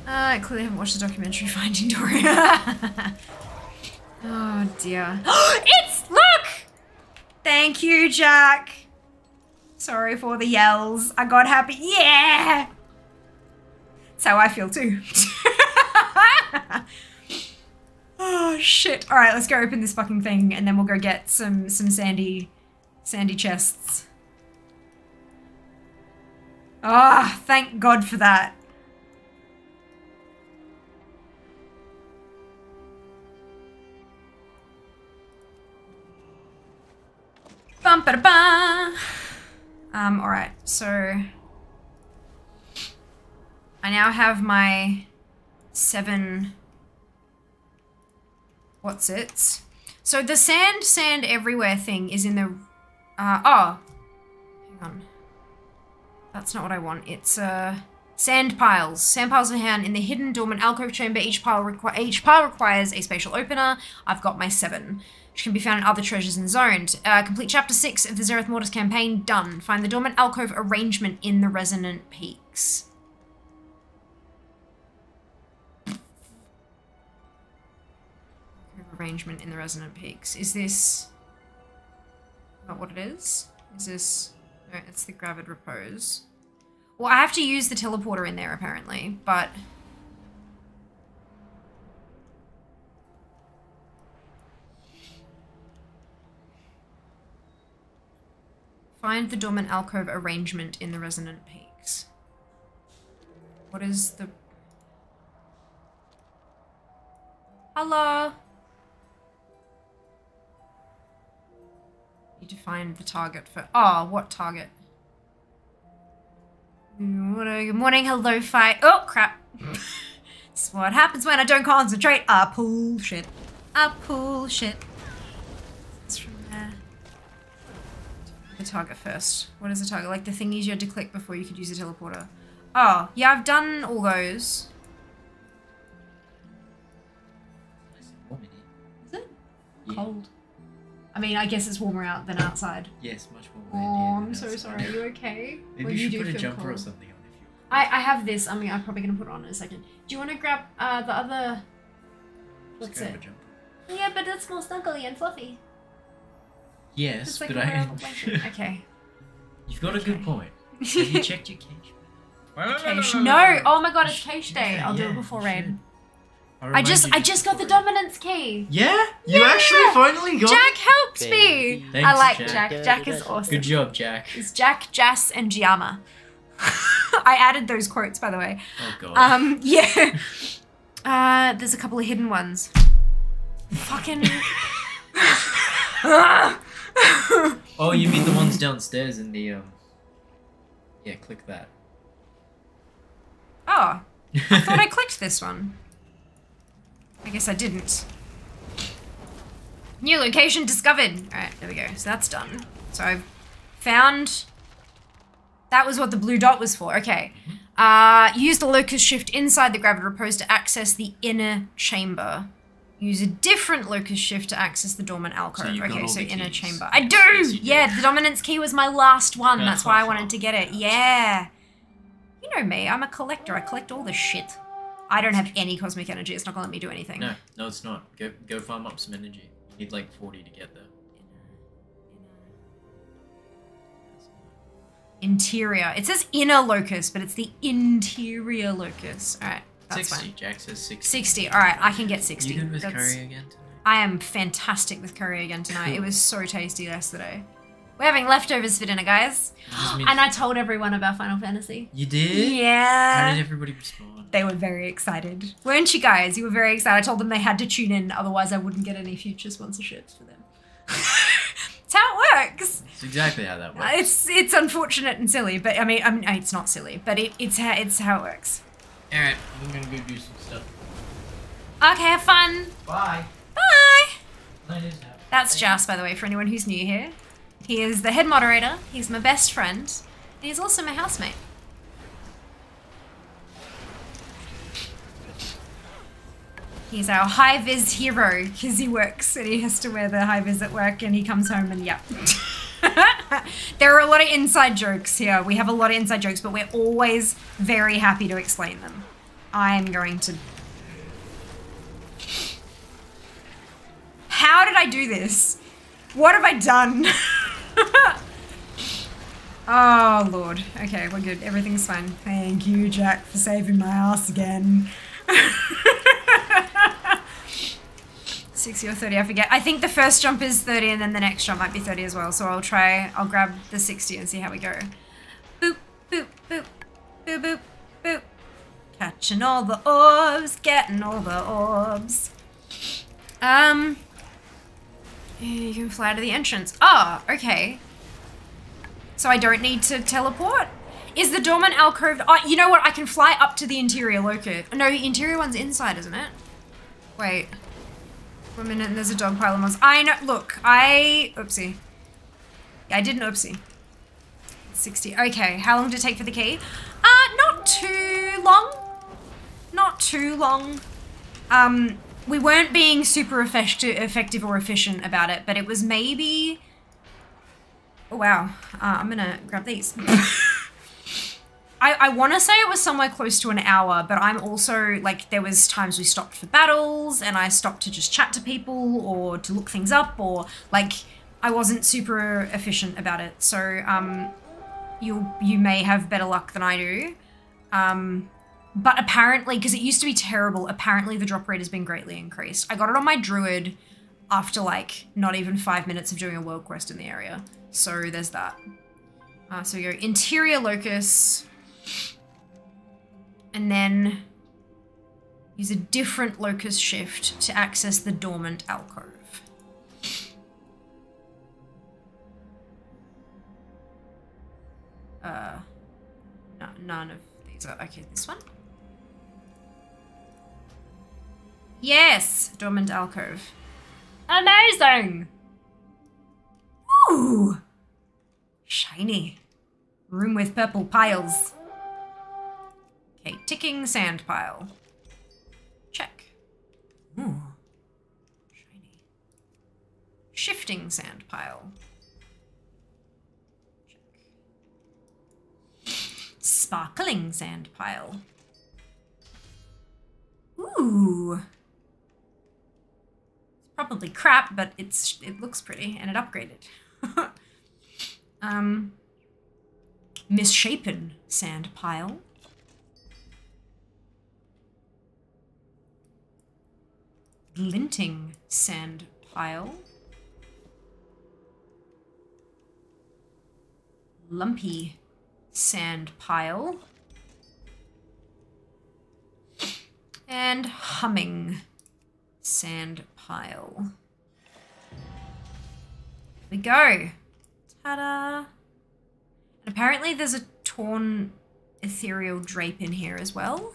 Uh, I clearly haven't watched the documentary Finding Dory. oh dear. it's look! Thank you, Jack. Sorry for the yells. I got happy. Yeah! That's how I feel too. oh shit. Alright, let's go open this fucking thing and then we'll go get some some sandy sandy chests. Ah, thank God for that. Bum ba ba. Um, alright, so I now have my seven what's it? So the sand sand everywhere thing is in the uh oh. Hang on. That's not what I want. It's uh sand piles. Sand piles are hand in the hidden dormant alcove chamber. Each pile each pile requires a spatial opener. I've got my seven which can be found in other treasures in Zoned. Uh, complete chapter 6 of the Zereth Mortis campaign, done. Find the dormant alcove arrangement in the resonant peaks. Arrangement in the resonant peaks. Is this not what it is? Is this. No, it's the gravid repose. Well, I have to use the teleporter in there apparently, but. Find the dormant alcove arrangement in the resonant peaks. What is the. Hello? Need to find the target for. Oh, what target? Good morning, hello, fight. Oh, crap. this is what happens when I don't concentrate. Ah, pull shit. I pull shit. The target first. What is the target? Like the thingies you had to click before you could use the teleporter. Oh, yeah, I've done all those. Nice and warm in here. Is it? Yeah. Cold. I mean, I guess it's warmer out than outside. Yes, much warmer. Oh, warm in here I'm so outside. sorry. Are you okay? Maybe When you should do put a feel jumper or something on if you. I, I have this. I mean, I'm probably gonna put it on in a second. Do you want to grab uh, the other? What's Just grab it? a jumper. Yeah, but it's more snuggly and fluffy. Yes, like but I. little. Okay. You've got a good point. Have you checked your cache? Cache. No. Oh my god, it's cache day. Yeah, I'll do yeah, it before you raid. I'll I just I just got the dominance key. Yeah, you Yeah! actually finally got. Jack helped me. Thanks, I like Jack. Jack. Jack is awesome. Good job, Jack. It's Jack, Jas, and Fiamma. I added those quotes, by the way. Oh god. Um, yeah. Uh, there's a couple of hidden ones. Fucking. Oh, you mean the ones downstairs in the um. Yeah, click that. oh, I thought I clicked this one. I guess I didn't. New location discovered. Alright, there we go. So that's done. So I've found. That was what the blue dot was for. Okay. Uh, use the locus shift inside the gravid repose to access the inner chamber. Use a different locus shift to access the dormant alcove. you've okay, so inner keys. chamber. I do! Yes, you do. yeah, the dominance key was my last one. Yeah, That's why I wanted to get it. Yeah. You know me, I'm a collector. I collect all the shit. I don't have any cosmic energy. It's not gonna let me do anything. No, no, it's not. Go go farm up some energy. You need like forty to get there. Interior. It says inner locus, but it's the interior locus. All right, that's Sixty. fine. Jack says sixty. 60. All right, I can get 60. You good with That's- curry again tonight? I am fantastic with curry again tonight. It was so tasty yesterday. We're having leftovers for dinner, guys. It just means- And I told everyone about Final Fantasy. You did? Yeah. How did everybody respond? They were very excited. Weren't you guys? You were very excited. I told them they had to tune in, otherwise I wouldn't get any future sponsorships for them. It's how it works. That's exactly how that uh, works. It's it's unfortunate and silly, but I mean, I mean it's not silly, but it, it's how it's how it works. Alright, I'm gonna go do some stuff. Okay, have fun. Bye. Bye. That's Jas, by the way, for anyone who's new here. He is the head moderator, he's my best friend, and he's also my housemate. He's our high vis hero because he works and he has to wear the high vis at work and he comes home and yeah. there are a lot of inside jokes here. We have a lot of inside jokes, but we're always very happy to explain them. I'm going to. How did I do this? What have I done? oh, Lord. Okay, we're good. Everything's fine. Thank you, Jack, for saving my ass again. 60 or 30, I forget. I think the first jump is 30 and then the next jump might be 30 as well. So I'll try, I'll grab the 60 and see how we go. Boop, boop, boop, boop, boop, boop. Catching all the orbs, getting all the orbs. Um, you can fly to the entrance. Ah, oh, okay. So I don't need to teleport? Is the dormant alcove, oh, you know what? I can fly up to the interior locate. No, the interior one's inside, isn't it? Wait. Minute and there's a dog pile of mods. I know, look, I, oopsie. Yeah, I did an oopsie. 60, okay. How long did it take for the key? Uh, not too long. Not too long. Um, we weren't being super effective or efficient about it, but it was maybe, oh wow. Uh, I'm gonna grab these. I, I want to say it was somewhere close to an hour, but I'm also like there was times we stopped for battles and I stopped to just chat to people or to look things up or like I wasn't super efficient about it. So um, you you may have better luck than I do. Um, but apparently, because it used to be terrible, apparently the drop rate has been greatly increased. I got it on my druid after like not even five minutes of doing a world quest in the area. So there's that. Uh, so we go interior locus. And then use a different locus shift to access the dormant alcove. Uh, no, none of these are, okay, this one. Yes, dormant alcove. Amazing! Ooh! Shiny. Room with purple piles. Okay, ticking sand pile. Check. Ooh. Shiny. Shifting sand pile. Check. Sparkling sand pile. Ooh. It's probably crap, but it's it looks pretty and it upgraded. um misshapen sand pile. Glinting sand pile. Lumpy sand pile. And humming sand pile. Here we go. Ta-da! And apparently there's a torn ethereal drape in here as well.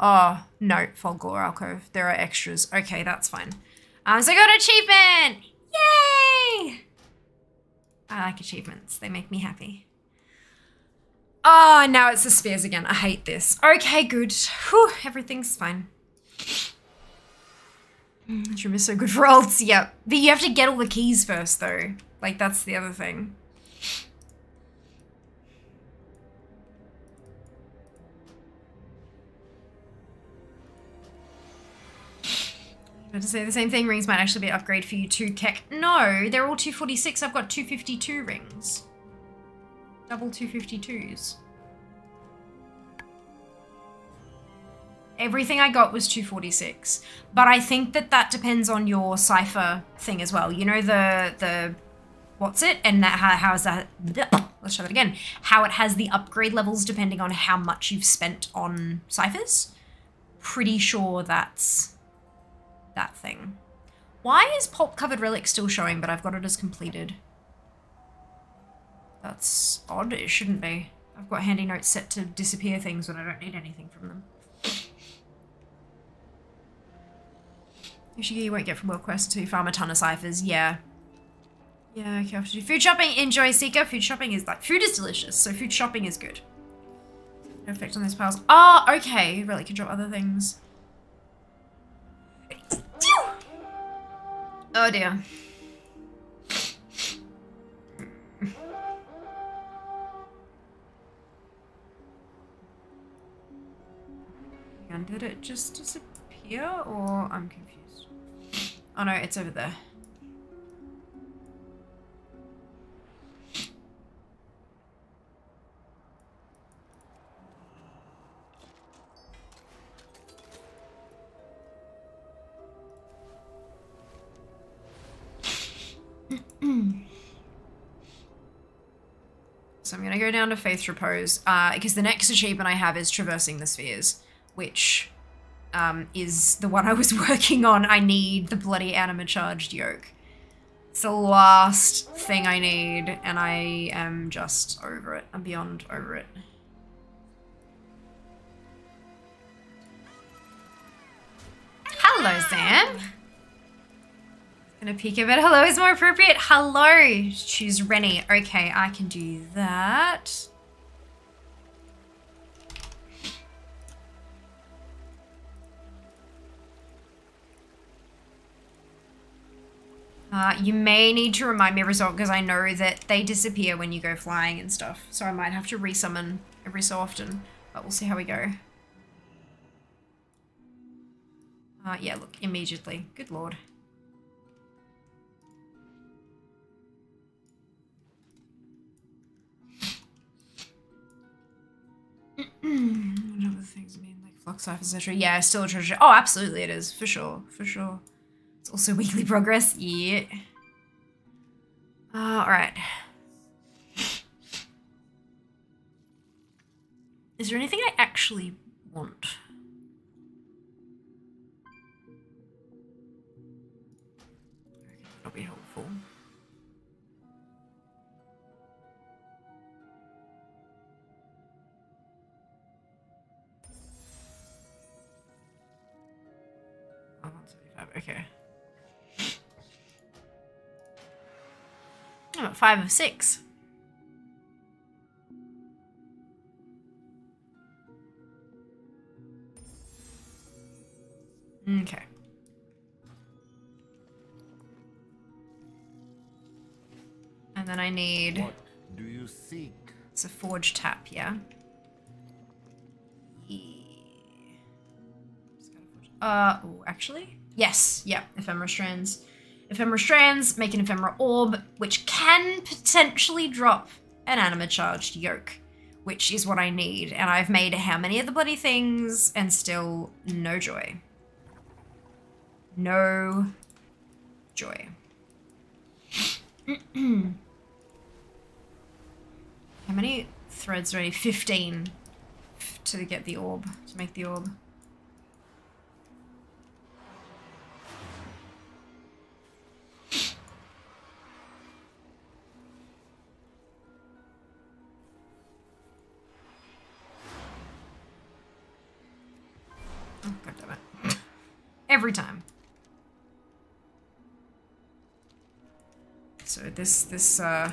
Oh, no, Folklore Alcove. There are extras. Okay, that's fine. Um, so I got achievement! Yay! I like achievements. They make me happy. Oh, now it's the spears again. I hate this. Okay, good. Whew, everything's fine. Shroom is so good for ults. Yep. But you have to get all the keys first, though. Like, that's the other thing. To say the same thing. Rings might actually be an upgrade for you too, Keck. No, they're all 246. I've got 252 rings. Double 252s. Everything I got was 246. But I think that that depends on your cypher thing as well. You know the, the what's it? And that how, how is that, let's try that again. How it has the upgrade levels depending on how much you've spent on cyphers. Pretty sure that's that thing. Why is Pulp Covered Relic still showing, but I've got it as completed? That's odd. It shouldn't be. I've got handy notes set to disappear things when I don't need anything from them. Usually you won't get from World Quest to farm a ton of cyphers. Yeah. Yeah, okay. I'll do food shopping, enjoy Seeker. Food shopping is like food is delicious, so food shopping is good. No effect on those piles. Oh, okay. Really can drop other things. Oh dear. And did it just disappear or I'm confused? Oh no, it's over there. I'm gonna go down to Faith Repose, uh, because the next achievement I have is Traversing the Spheres, which um, is the one I was working on. I need the bloody anima charged yoke. It's the last thing I need, and I am just over it. I'm beyond over it. Hello, Sam. Gonna peek a bit. Hello is more appropriate. Hello. Choose Rennie. Okay, I can do that. Uh, you may need to remind me of result because I know that they disappear when you go flying and stuff. So I might have to resummon every so often. But we'll see how we go. Uh, yeah, look, immediately. Good lord. What other things mean, like flux life, etc. Yeah, still a treasure. Oh, absolutely, it is for sure, for sure. It's also weekly progress. Yeah. Uh, all right. Is there anything I actually want? Okay. I'm at five of six. Okay. And then I need What do you seek? it's a forge tap, yeah. Yeah. Just gotta forge- Uh, oh, actually, yes, yeah. Ephemera strands, ephemera strands make an ephemera orb, which can potentially drop an anima charged yoke, which is what I need. And I've made how many of the bloody things, and still no joy. No joy. How many threads need? 15 to get the orb, to make the orb. Every time. So this, this, uh...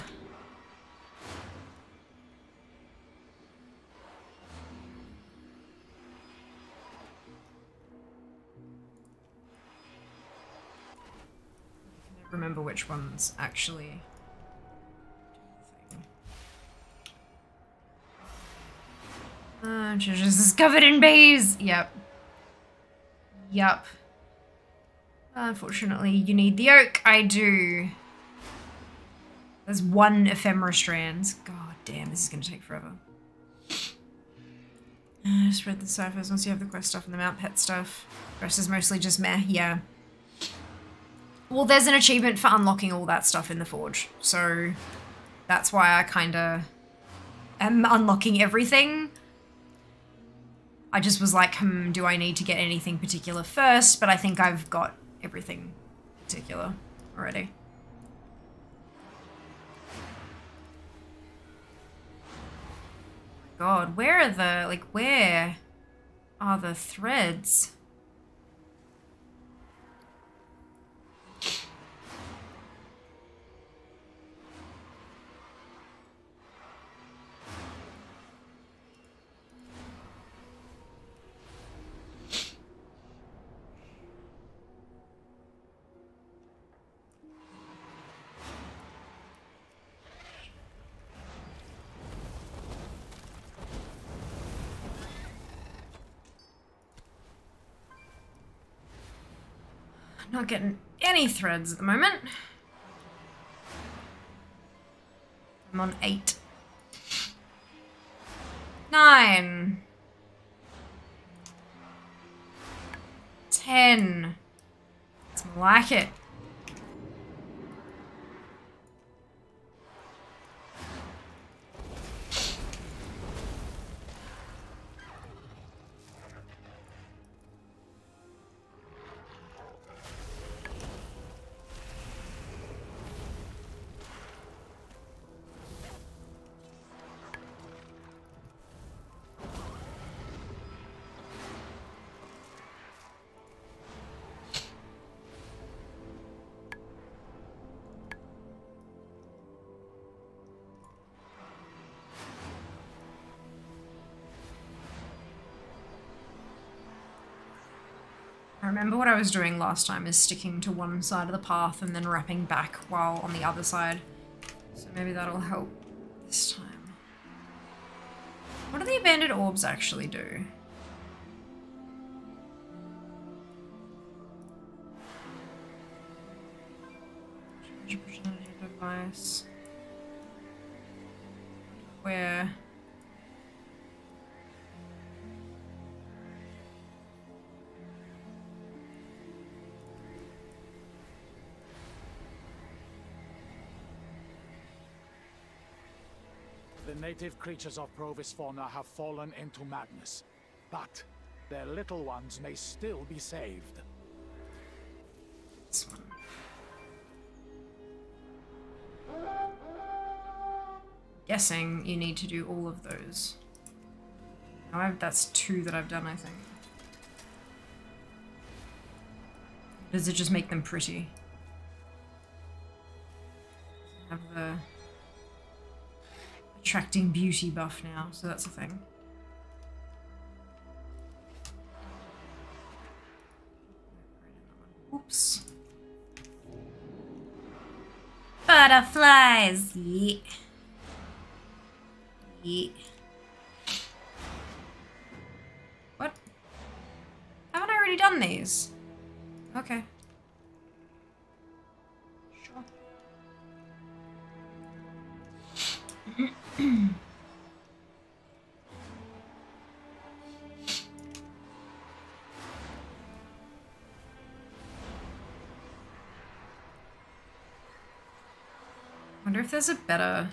remember which ones actually. Uh, treasures discovered in bees. Yep. Yep. Unfortunately, you need the yoke. I do. There's one ephemera strand. God damn, this is gonna take forever. Uh, just read the cyphers once you have the quest stuff and the mount pet stuff. The rest is mostly just meh. Yeah. Well, there's an achievement for unlocking all that stuff in the forge, so that's why I kind of am unlocking everything. I just was like, hmm, do I need to get anything particular first? But I think I've got everything particular already. Oh God, where are the, like, where are the threads? Not getting any threads at the moment. I'm on eight. Nine. Ten. Like it. I remember what I was doing last time is sticking to one side of the path and then wrapping back while on the other side. So maybe that'll help this time. What do the abandoned orbs actually do? Device. Where? Native creatures of Provis fauna have fallen into madness, but their little ones may still be saved. Guessing you need to do all of those. I've, that's two that I've done, I think. Does it just make them pretty? Have the attracting beauty buff now, so that's a thing. Oops. Butterflies! Yeah. Yeah. What? Haven't I already done these? Okay. Wonder if there's a better,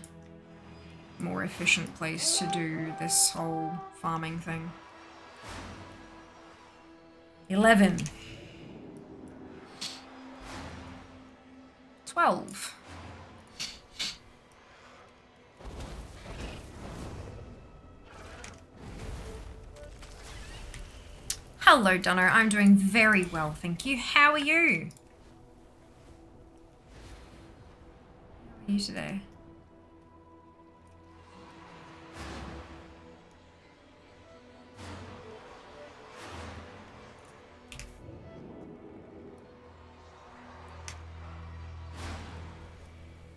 more efficient place to do this whole farming thing. 11. 12. Hello, Dunno. I'm doing very well, thank you. How are you? How are you today?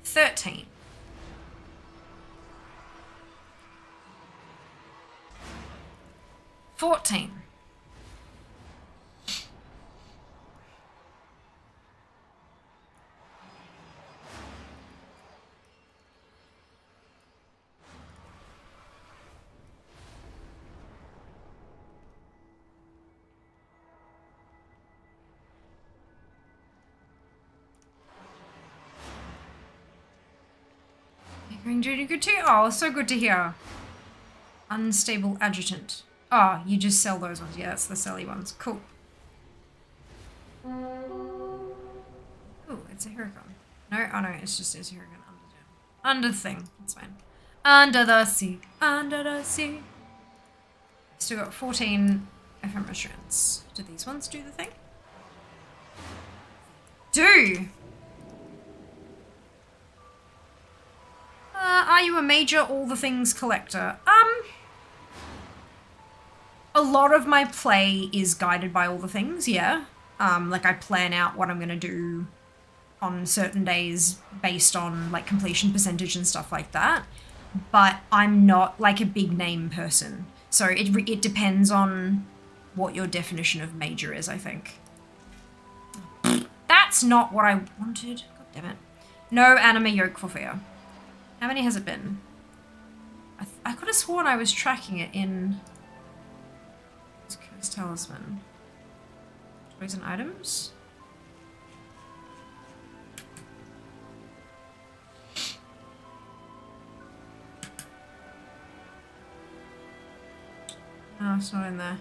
Thirteen. Fourteen. You're good too? Oh, so good to hear. Unstable adjutant. Oh, you just sell those ones. Yeah, that's the selly ones. Cool. Oh, it's a Huracan. No, oh no, it's just it's a Huracan under the thing. That's fine. Under the sea. Under the sea. Still got 14 ephemeral strands. Do these ones do the thing? Do! Uh, are you a major all the things collector? Um, a lot of my play is guided by all the things, yeah. Um, like I plan out what I'm gonna do on certain days based on like completion percentage and stuff like that. But I'm not like a big name person, so it it depends on what your definition of major is. I think. that's not what I wanted. God damn it. No anima yoke for Fia. How many has it been? I, I could have sworn I was tracking it in. Curse Talisman. Toys and items? No, it's not in there.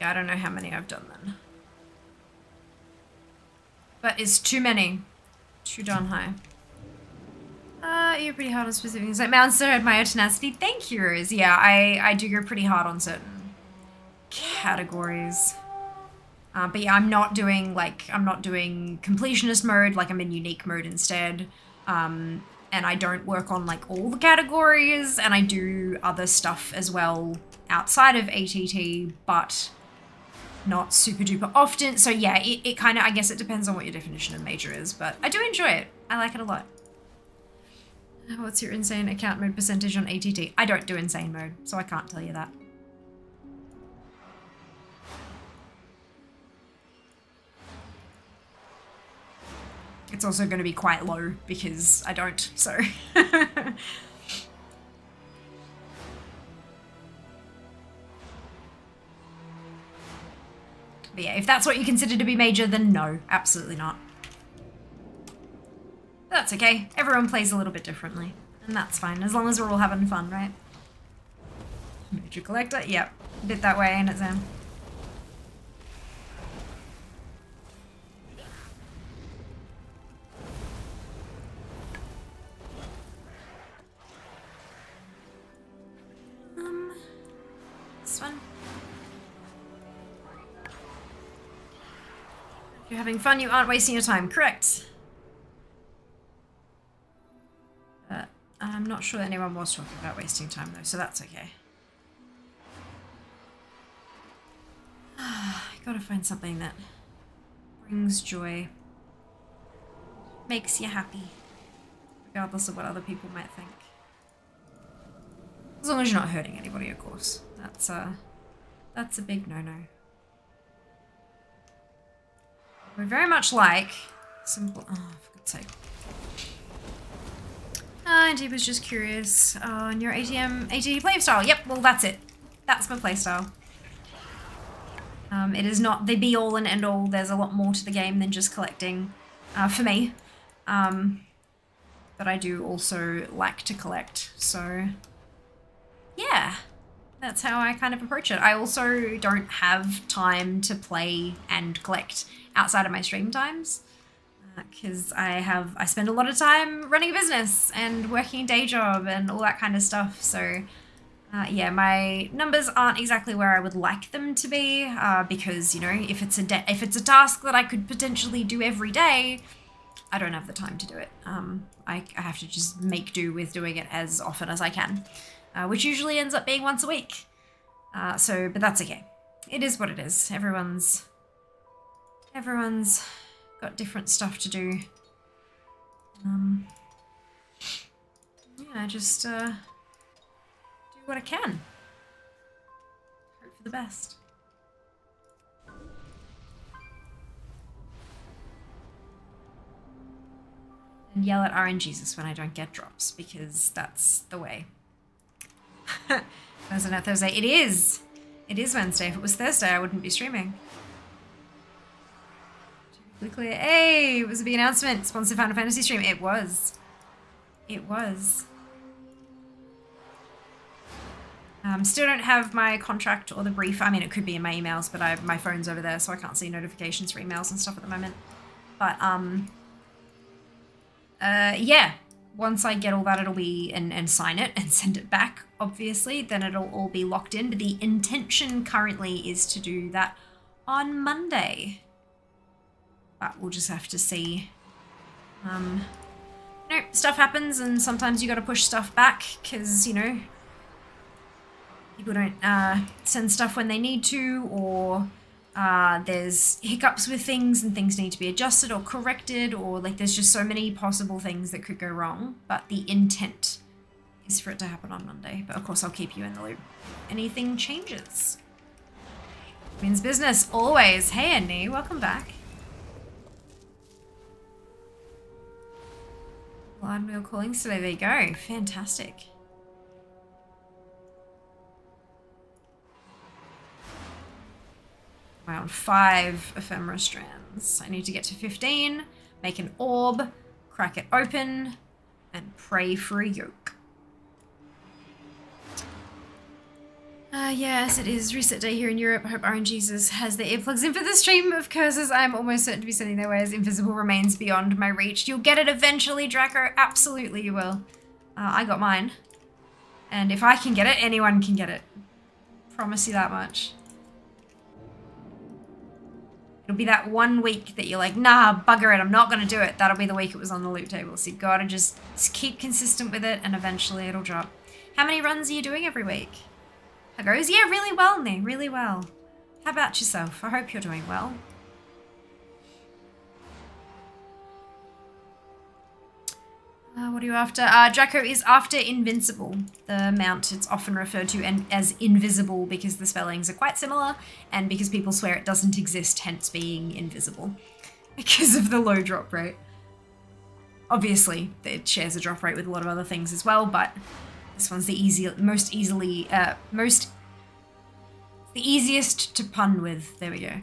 Yeah, I don't know how many I've done then. But it's too many. Too darn high. Uh, you're pretty hard on specific things. Like Mounster admire tenacity. Thank you, Rose. Yeah, I, I do go pretty hard on certain categories. Uh, but yeah, I'm not doing like I'm not doing completionist mode. Like I'm in unique mode instead. Um, and I don't work on like all the categories, and I do other stuff as well outside of ATT, but not super duper often. So yeah, it, it kind of I guess it depends on what your definition of major is, but I do enjoy it. I like it a lot. What's your insane account mode percentage on ATT? I don't do insane mode, so I can't tell you that. It's also going to be quite low because I don't, so. but yeah, if that's what you consider to be major, then no, absolutely not. That's okay. Everyone plays a little bit differently. And that's fine, as long as we're all having fun, right? Major collector? Yep. Bit that way, ain't it, Sam? Um, this one. If you're having fun, you aren't wasting your time. Correct. I'm not sure that anyone was talking about wasting time though, so that's okay. I gotta find something that brings joy, makes you happy, regardless of what other people might think. As long as you're not hurting anybody, of course. That's uh, that's a big no-no. We very much like simple. Oh, for sake. Uh, and he was just curious on your ATM ATT playstyle. Yep, well that's it. That's my playstyle. Um, it is not the be all and end all. There's a lot more to the game than just collecting, uh, for me. Um, but I do also like to collect, so yeah, that's how I kind of approach it. I also don't have time to play and collect outside of my stream times because I have I spend a lot of time running a business and working a day job and all that kind of stuff. So uh, yeah, my numbers aren't exactly where I would like them to be uh, because you know if it's a if it's a task that I could potentially do every day, I don't have the time to do it. Um, I, I have to just make do with doing it as often as I can, uh, which usually ends up being once a week. Uh, so, but that's okay. It is what it is. Everyone's everyone's got different stuff to do. Um, yeah, just uh, do what I can. Hope for the best. And yell at RNGesus when I don't get drops, because that's the way. Thursday, not Thursday. It is! It is Wednesday. If it was Thursday, I wouldn't be streaming. Clear. Hey, it was a big announcement. Sponsored Final Fantasy stream. It was. It was. Um, still don't have my contract or the brief. I mean, it could be in my emails, but I, my phone's over there, so I can't see notifications for emails and stuff at the moment. But, um, uh, yeah. Once I get all that, it'll be, and, and sign it and send it back, obviously, then it'll all be locked in. But the intention currently is to do that on Monday but we'll just have to see. Um, you know, stuff happens and sometimes you gotta push stuff back because, you know, people don't uh, send stuff when they need to or uh, there's hiccups with things and things need to be adjusted or corrected or like there's just so many possible things that could go wrong. But the intent is for it to happen on Monday. But of course I'll keep you in the loop. Anything changes. Means business, always. Hey Annie, welcome back. Glad wheel calling. So there you go. Fantastic. On five ephemera strands. I need to get to 15, make an orb, crack it open, and pray for a yoke. Uh, yes, it is reset day here in Europe. I hope RNGesus has the earplugs in for the stream of curses. I'm almost certain to be sending their way as invisible remains beyond my reach. You'll get it eventually, Draco. Absolutely, you will. Uh, I got mine. And if I can get it, anyone can get it. Promise you that much. It'll be that one week that you're like, nah, bugger it, I'm not going to do it. That'll be the week it was on the loot table. So you gotta just, just keep consistent with it and eventually it'll drop. How many runs are you doing every week? Goes, yeah, really well, Nee, really well. How about yourself? I hope you're doing well. Uh, what are you after? Uh, Draco is after Invincible, the mount. It's often referred to as invisible because the spellings are quite similar and because people swear it doesn't exist, hence being invisible because of the low drop rate. Obviously, it shares a drop rate with a lot of other things as well, but this one's the easy, most easily, uh, most, the easiest to pun with. There we go.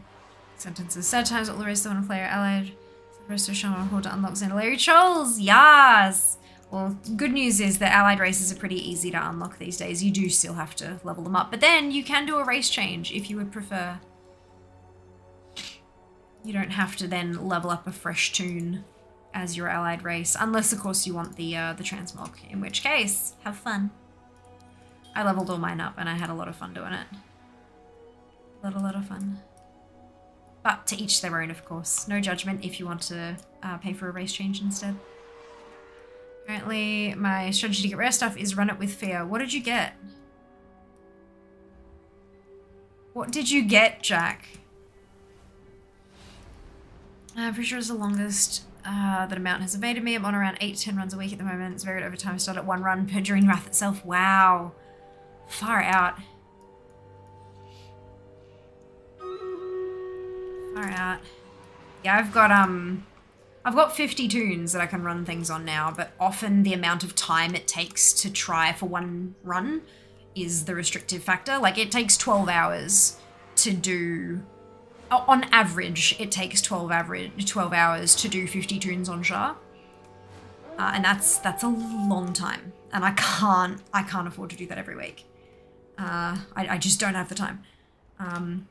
Sentences. Sad times at Larissa when a player allied. Rest of Shaman Hall to unlock Zandalari Trolls. Yes! Well, good news is that allied races are pretty easy to unlock these days. You do still have to level them up, but then you can do a race change if you would prefer. You don't have to then level up a fresh tune as your allied race, unless of course you want the uh, the transmog, in which case, have fun. I leveled all mine up and I had a lot of fun doing it. A lot, a lot of fun. But to each their own, of course. No judgment if you want to uh, pay for a race change instead. Apparently, my strategy to get rare stuff is run it with Fia. What did you get? What did you get, Jack? I'm pretty sure it's the longest uh, that a mountain has evaded me. I'm on around 8 to 10 runs a week at the moment. It's varied over time. I start at one run per during Wrath itself. Wow. Far out. Far out. Yeah, I've got, um... I've got 50 tunes that I can run things on now, but often the amount of time it takes to try for one run is the restrictive factor. Like, it takes 12 hours to do on average, it takes 12 average 12 hours to do 50 tunes on Shah. Uh, and that's that's a long time. And I can't I can't afford to do that every week. Uh, I, I just don't have the time. Um,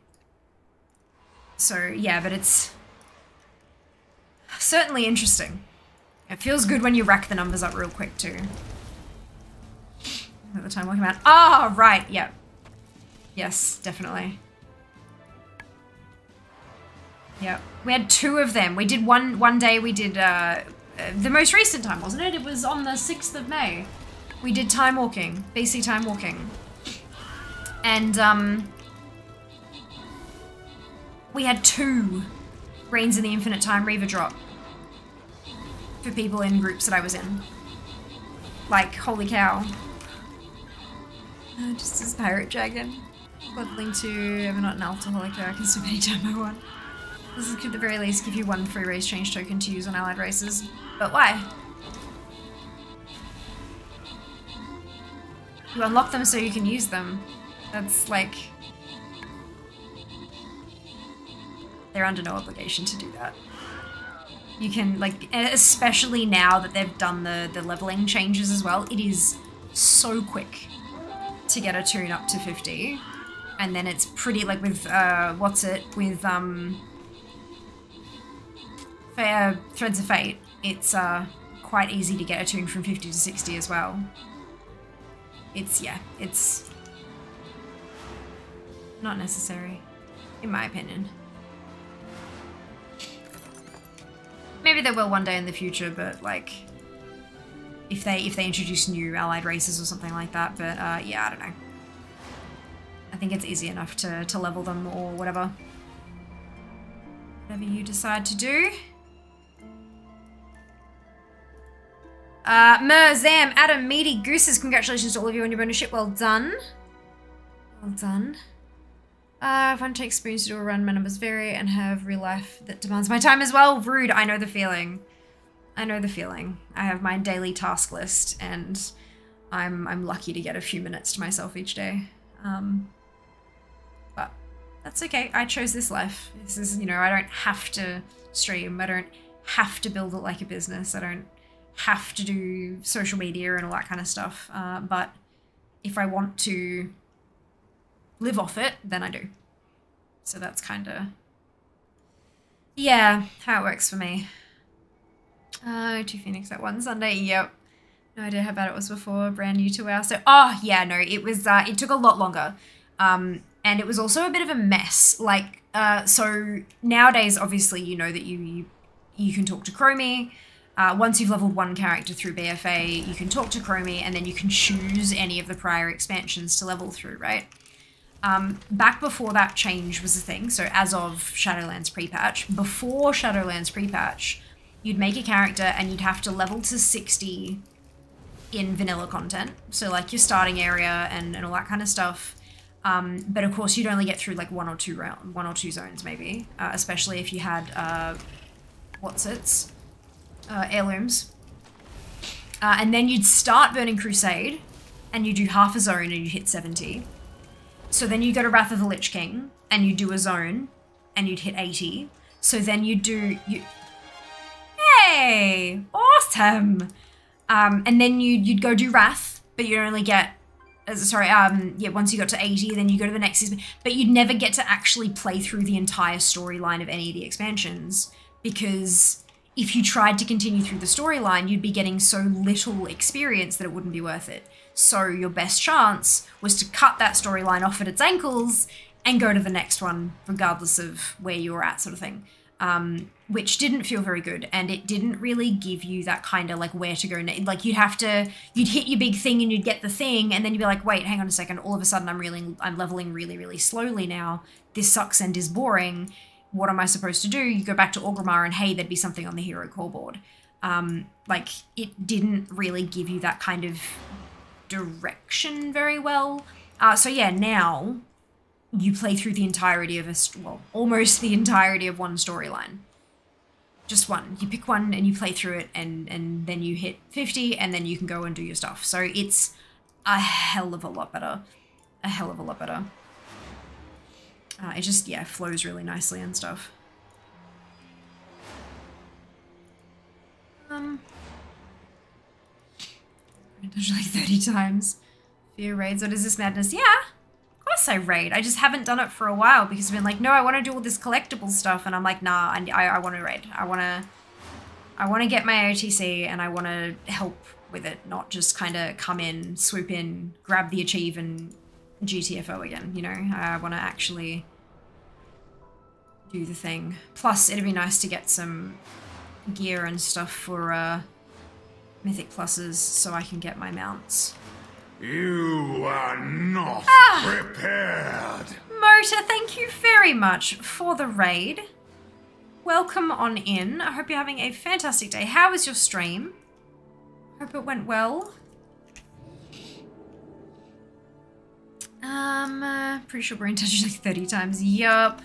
so yeah, but it's certainly interesting. It feels good when you rack the numbers up real quick too. At the time walking around. Ah, oh, right, yep. Yes, definitely. Yeah, we had two of them. We did one one day. We did uh, uh, the most recent time, wasn't it? It was on the sixth of May. We did time walking, BC time walking, and um, we had two greens in the Infinite Time Reaver drop for people in groups that I was in. Like, holy cow! Uh, just as pirate dragon, leveling to ever not an alcoholic. I can swim anytime I want. This could at the very least give you one free race change token to use on allied races. But why? You unlock them so you can use them. That's like... They're under no obligation to do that. You can, like, especially now that they've done the, the leveling changes as well, it is so quick to get a tune up to 50. And then it's pretty, like with, uh, what's it, with, um, for Threads of Fate, it's uh, quite easy to get a tune from 50 to 60 as well. It's, yeah, it's not necessary, in my opinion. Maybe they will one day in the future, but like, if they if they introduce new allied races or something like that. But uh, yeah, I don't know. I think it's easy enough to, to level them or whatever. Whatever you decide to do. Uh, Mer, Zam, Adam, Meaty, Gooses, congratulations to all of you on your bonus ship. Well done. Well done. Uh, I take spoons to do a run, my numbers vary and have real life that demands my time as well. Rude, I know the feeling. I know the feeling. I have my daily task list, and I'm I'm lucky to get a few minutes to myself each day. Um, but that's okay. I chose this life. This is you know I don't have to stream. I don't have to build it like a business. I don't have to do social media and all that kind of stuff. Uh, but if I want to live off it, then I do. So that's kind of yeah how it works for me. Uh, two Phoenix at one Sunday. Yep. No idea how bad it was before. Brand new to our so. Oh yeah, no, it was. Uh, it took a lot longer. Um, and it was also a bit of a mess. Like, uh, so nowadays, obviously, you know that you you, you can talk to Chromie. Uh, once you've leveled one character through BFA, you can talk to Chromie, and then you can choose any of the prior expansions to level through, right? Um, back before that change was a thing, so as of Shadowlands pre-patch, before Shadowlands pre-patch, you'd make a character and you'd have to level to 60 in vanilla content. So like your starting area and, and all that kind of stuff. Um, but of course, you'd only get through like one or two round, one or two zones maybe, uh, especially if you had uh, what's its uh, heirlooms. Uh, and then you'd start Burning Crusade, and you do half a zone and you hit 70. So then you go to Wrath of the Lich King, and you do a zone, and you'd hit 80. So then you do you. Hey, awesome! Um, and then you'd, you'd go do Wrath, but you'd only get uh, sorry, um, yeah, once you got to 80, then you go to the next season. But you'd never get to actually play through the entire storyline of any of the expansions because if you tried to continue through the storyline, you'd be getting so little experience that it wouldn't be worth it. So your best chance was to cut that storyline off at its ankles and go to the next one, regardless of where you were at, sort of thing. Um, which didn't feel very good, and it didn't really give you that kind of like where to go. Like you'd have to, you'd hit your big thing and you'd get the thing, and then you'd be like, wait, hang on a second. All of a sudden, I'm really, I'm leveling really, really slowly now. This sucks and is boring. What am I supposed to do? You go back to Orgrimmar, and hey, there'd be something on the hero call board. Um, like it didn't really give you that kind of direction very well. Uh, so yeah, now you play through the entirety of a well, almost the entirety of one storyline. Just one. You pick one and you play through it, and and then you hit fifty, and then you can go and do your stuff. So it's a hell of a lot better. A hell of a lot better. Uh, it just yeah flows really nicely and stuff. Um, touch like 30 times. Fia raids. What is this madness? Yeah, of course I raid. I just haven't done it for a while because I've been like, no, I want to do all this collectible stuff, and I'm like, nah, I I, I want to raid. I want to, I want to get my OTC, and I want to help with it, not just kind of come in, swoop in, grab the achieve, and GTFO again. You know, I want to actually do the thing. Plus, it'd be nice to get some gear and stuff for uh, mythic pluses so I can get my mounts. You are not prepared. Mota, thank you very much for the raid. Welcome on in. I hope you're having a fantastic day. How was your stream? Hope it went well. Um, uh, pretty sure brain touched like 30 times. Yup.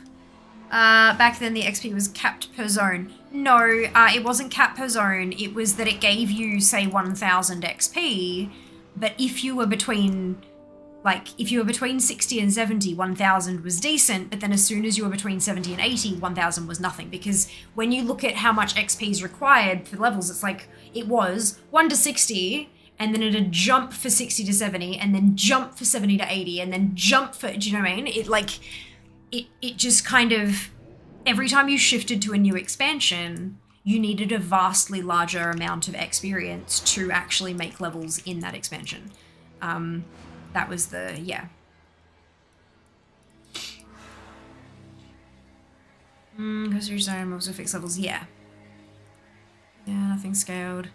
Uh, back then the XP was capped per zone. No, uh, it wasn't capped per zone. It was that it gave you, say, 1000 XP, but if you were between, like, if you were between 60 and 70, 1000 was decent, but then as soon as you were between 70 and 80, 1000 was nothing. Because when you look at how much XP is required for levels, it's like, it was 1 to 60, and then it'd jump for 60 to 70, and then jump for 70 to 80, and then jump for, do you know what I mean? It, like, it, it just kind of every time you shifted to a new expansion you needed a vastly larger amount of experience to actually make levels in that expansion. Um, that was the yeah. Because your zone also fixed levels yeah. Yeah nothing scaled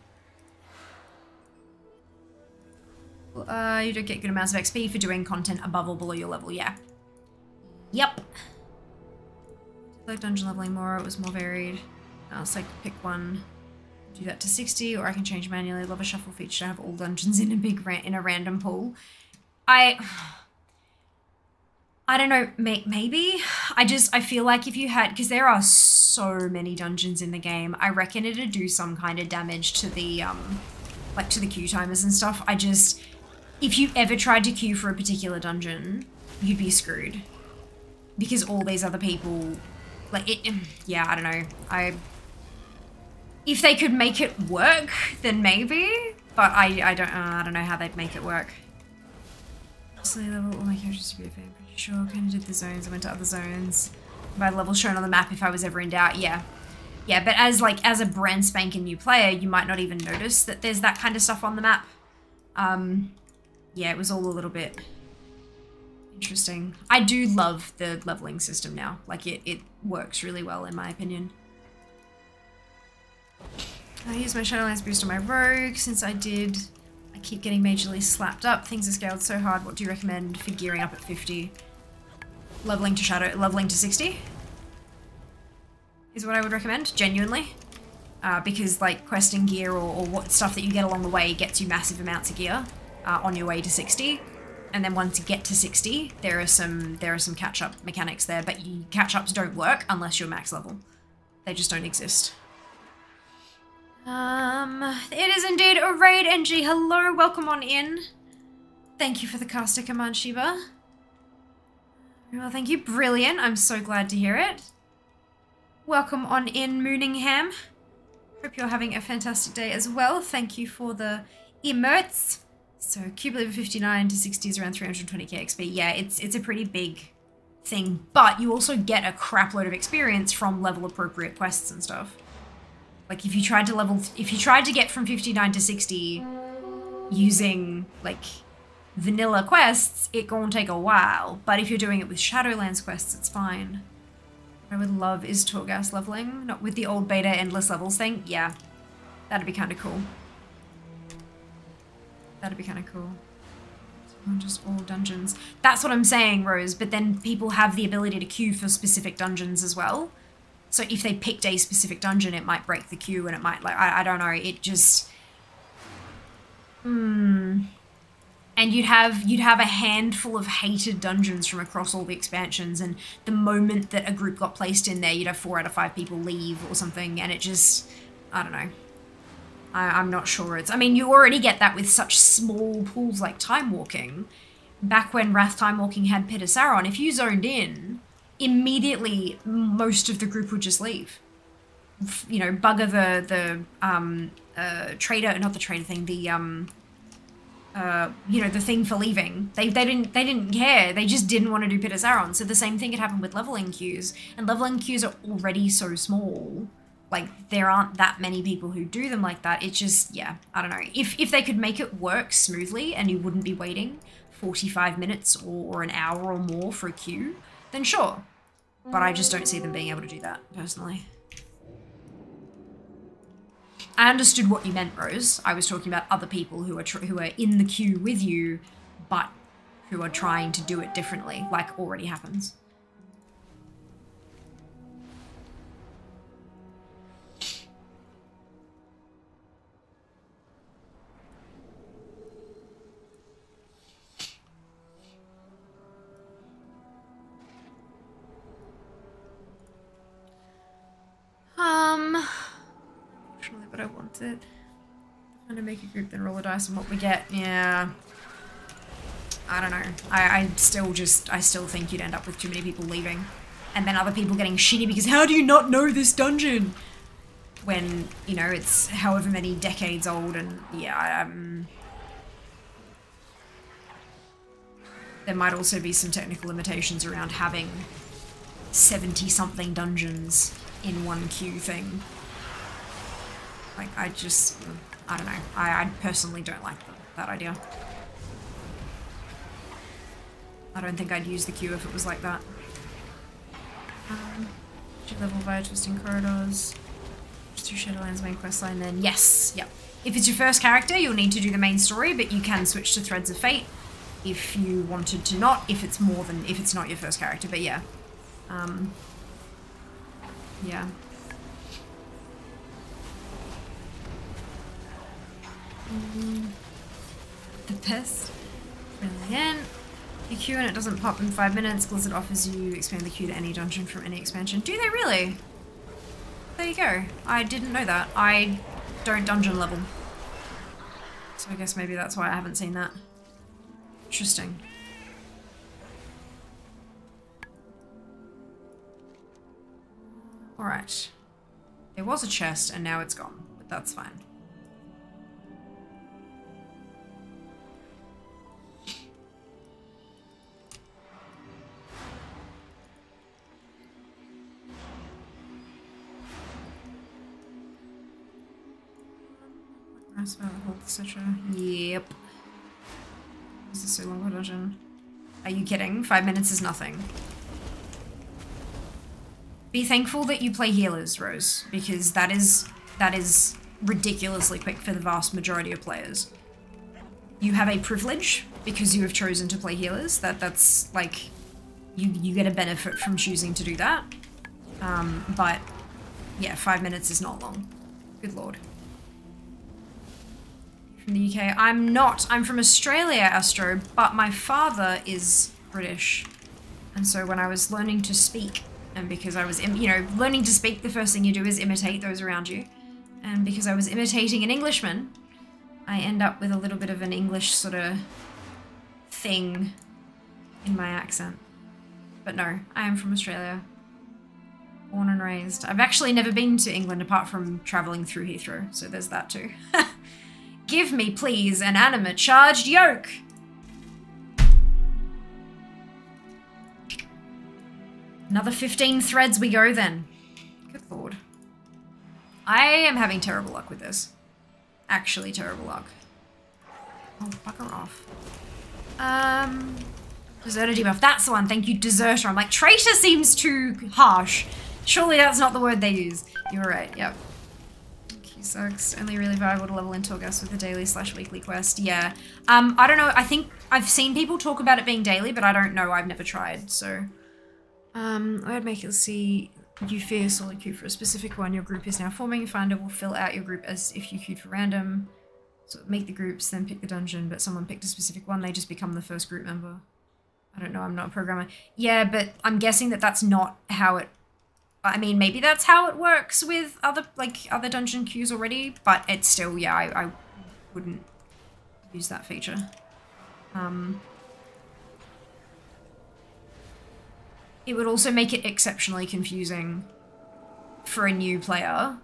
uh, you don't get good amounts of XP for doing content above or below your level, yeah. Yep. Like dungeon leveling more, it was more varied. Now it's like pick one, do that to 60, or I can change manually. Love a shuffle feature to have all dungeons in a big ra- in a random pool. I I don't know, may- maybe. I just I feel like if you had because there are so many dungeons in the game, I reckon it'd do some kind of damage to the um like to the queue timers and stuff. I just if you ever tried to queue for a particular dungeon, you'd be screwed. Because all these other people like it yeah, I don't know. I if they could make it work, then maybe, but I I don't uh, I don't know how they'd make it work. Slay level all my characters to be a. Pretty sure. Kind of did the zones. I went to other zones. By level shown on the map if I was ever in doubt. Yeah. Yeah, but as like as a brand spanking new player, you might not even notice that there's that kind of stuff on the map. Um, yeah, it was all a little bit interesting. I do love the leveling system now. Like it, it works really well in my opinion. I use my Shadowlands boost on my rogue since I did I keep getting majorly slapped up. Things are scaled so hard. What do you recommend for gearing up at 50? Leveling to shadow, leveling to 60? Is what I would recommend, genuinely. Uh, because like questing gear or, or, what stuff that you get along the way gets you massive amounts of gear uh, on your way to 60. And then once you get to 60, there are some there are some catch-up mechanics there, but you, catch-ups don't work unless you're max level. They just don't exist. Um, it is indeed a raid, NG. Hello, welcome on in. Thank you for the caster command, Shiba. Well, thank you. Brilliant. I'm so glad to hear it. Welcome on in, Mooningham. Hope you're having a fantastic day as well. Thank you for the emotes. So, cube level 59 to 60 is around 320k XP. Yeah, it's it's a pretty big thing, but you also get a crap load of experience from level appropriate quests and stuff. Like if you tried to level, if you tried to get from 59 to 60 using like vanilla quests, it gonna take a while. But if you're doing it with Shadowlands quests, it's fine. What I would love is Torghast leveling, not with the old beta endless levels thing. Yeah, that'd be kind of cool. That'd be kind of cool. Just all dungeons. That's what I'm saying, Rose. But then people have the ability to queue for specific dungeons as well. So if they picked a specific dungeon, it might break the queue and it might like I, I don't know. It just hmm. And you'd have you'd have a handful of hated dungeons from across all the expansions, and the moment that a group got placed in there, you'd have four out of five people leave or something, and it just I don't know. I, am not sure it's. I mean, you already get that with such small pools like time walking. Back when Wrath Time Walking had Pit of if you zoned in, immediately most of the group would just leave. You know, bugger the the um, uh, trader, not the trader thing, the um, uh, you know, the thing for leaving. They they didn't they didn't care. They just didn't want to do Pit of So the same thing had happened with leveling queues, and leveling queues are already so small. Like there aren't that many people who do them like that. It's just yeah, I don't know. If if they could make it work smoothly and you wouldn't be waiting 45 minutes or, or an hour or more for a queue, then sure. But I just don't see them being able to do that, personally. I understood what you meant, Rose. I was talking about other people who are who are in the queue with you, but who are trying to do it differently, like already happens. Um, unfortunately, but I want it. I'm gonna make a group, then roll a dice on what we get. Yeah. I don't know. I, I still just, I still think you'd end up with too many people leaving. And then other people getting shitty because how do you not know this dungeon? When, you know, it's however many decades old and yeah, um... There might also be some technical limitations around having 70 something dungeons in one queue thing. Like, I just, I don't know. I, I personally don't like the, that idea. I don't think I'd use the queue if it was like that. Um, level via twisting corridors. Through Shadowlands main questline then. Yes, yep. If it's your first character, you'll need to do the main story, but you can switch to Threads of Fate if you wanted to not, if it's more than, if it's not your first character, but yeah. Um, yeah. The best. Brilliant. You queue and it doesn't pop in five minutes. Blizzard offers you expand the queue to any dungeon from any expansion. Do they really? There you go. I didn't know that. I don't dungeon level. So I guess maybe that's why I haven't seen that. Interesting. Alright. There was a chest and now it's gone, but that's fine. That's about hold such a Yep. This is so long. Are you kidding? Five minutes is nothing. Be thankful that you play healers, Rose, because that is that is ridiculously quick for the vast majority of players. You have a privilege because you have chosen to play healers. That that's like you you get a benefit from choosing to do that. Um, but yeah, five minutes is not long. Good lord. From the UK. I'm not. I'm from Australia, Astro, but my father is British. And so when I was learning to speak, and because I was, you know, learning to speak, the first thing you do is imitate those around you. And because I was imitating an Englishman, I end up with a little bit of an English sort of thing in my accent. But no, I am from Australia. Born and raised. I've actually never been to England apart from travelling through Heathrow, so there's that too. Give me, please, an Anima-Charged Yoke! Another 15 threads we go then. Good lord. I am having terrible luck with this. Actually terrible luck. Oh, fucker off. Um, deserter debuff. That's the one. Thank you, deserter. I'm like, traitor seems too harsh. Surely that's not the word they use. You were right. Yep. Q sucks. Only really viable to level in Torghast with a daily slash weekly quest. Yeah. Um, I don't know. I think I've seen people talk about it being daily, but I don't know. I've never tried. So, um, I'd make it see you fear solid queue for a specific one. Your group is now forming. Finder will fill out your group as if you queued for random. So make the groups, then pick the dungeon, but someone picked a specific one, they just become the first group member. I don't know, I'm not a programmer. Yeah, but I'm guessing that that's not how it... I mean, maybe that's how it works with other, like, other dungeon queues already, but it's still, yeah, I, I wouldn't use that feature. Um, it would also make it exceptionally confusing for a new player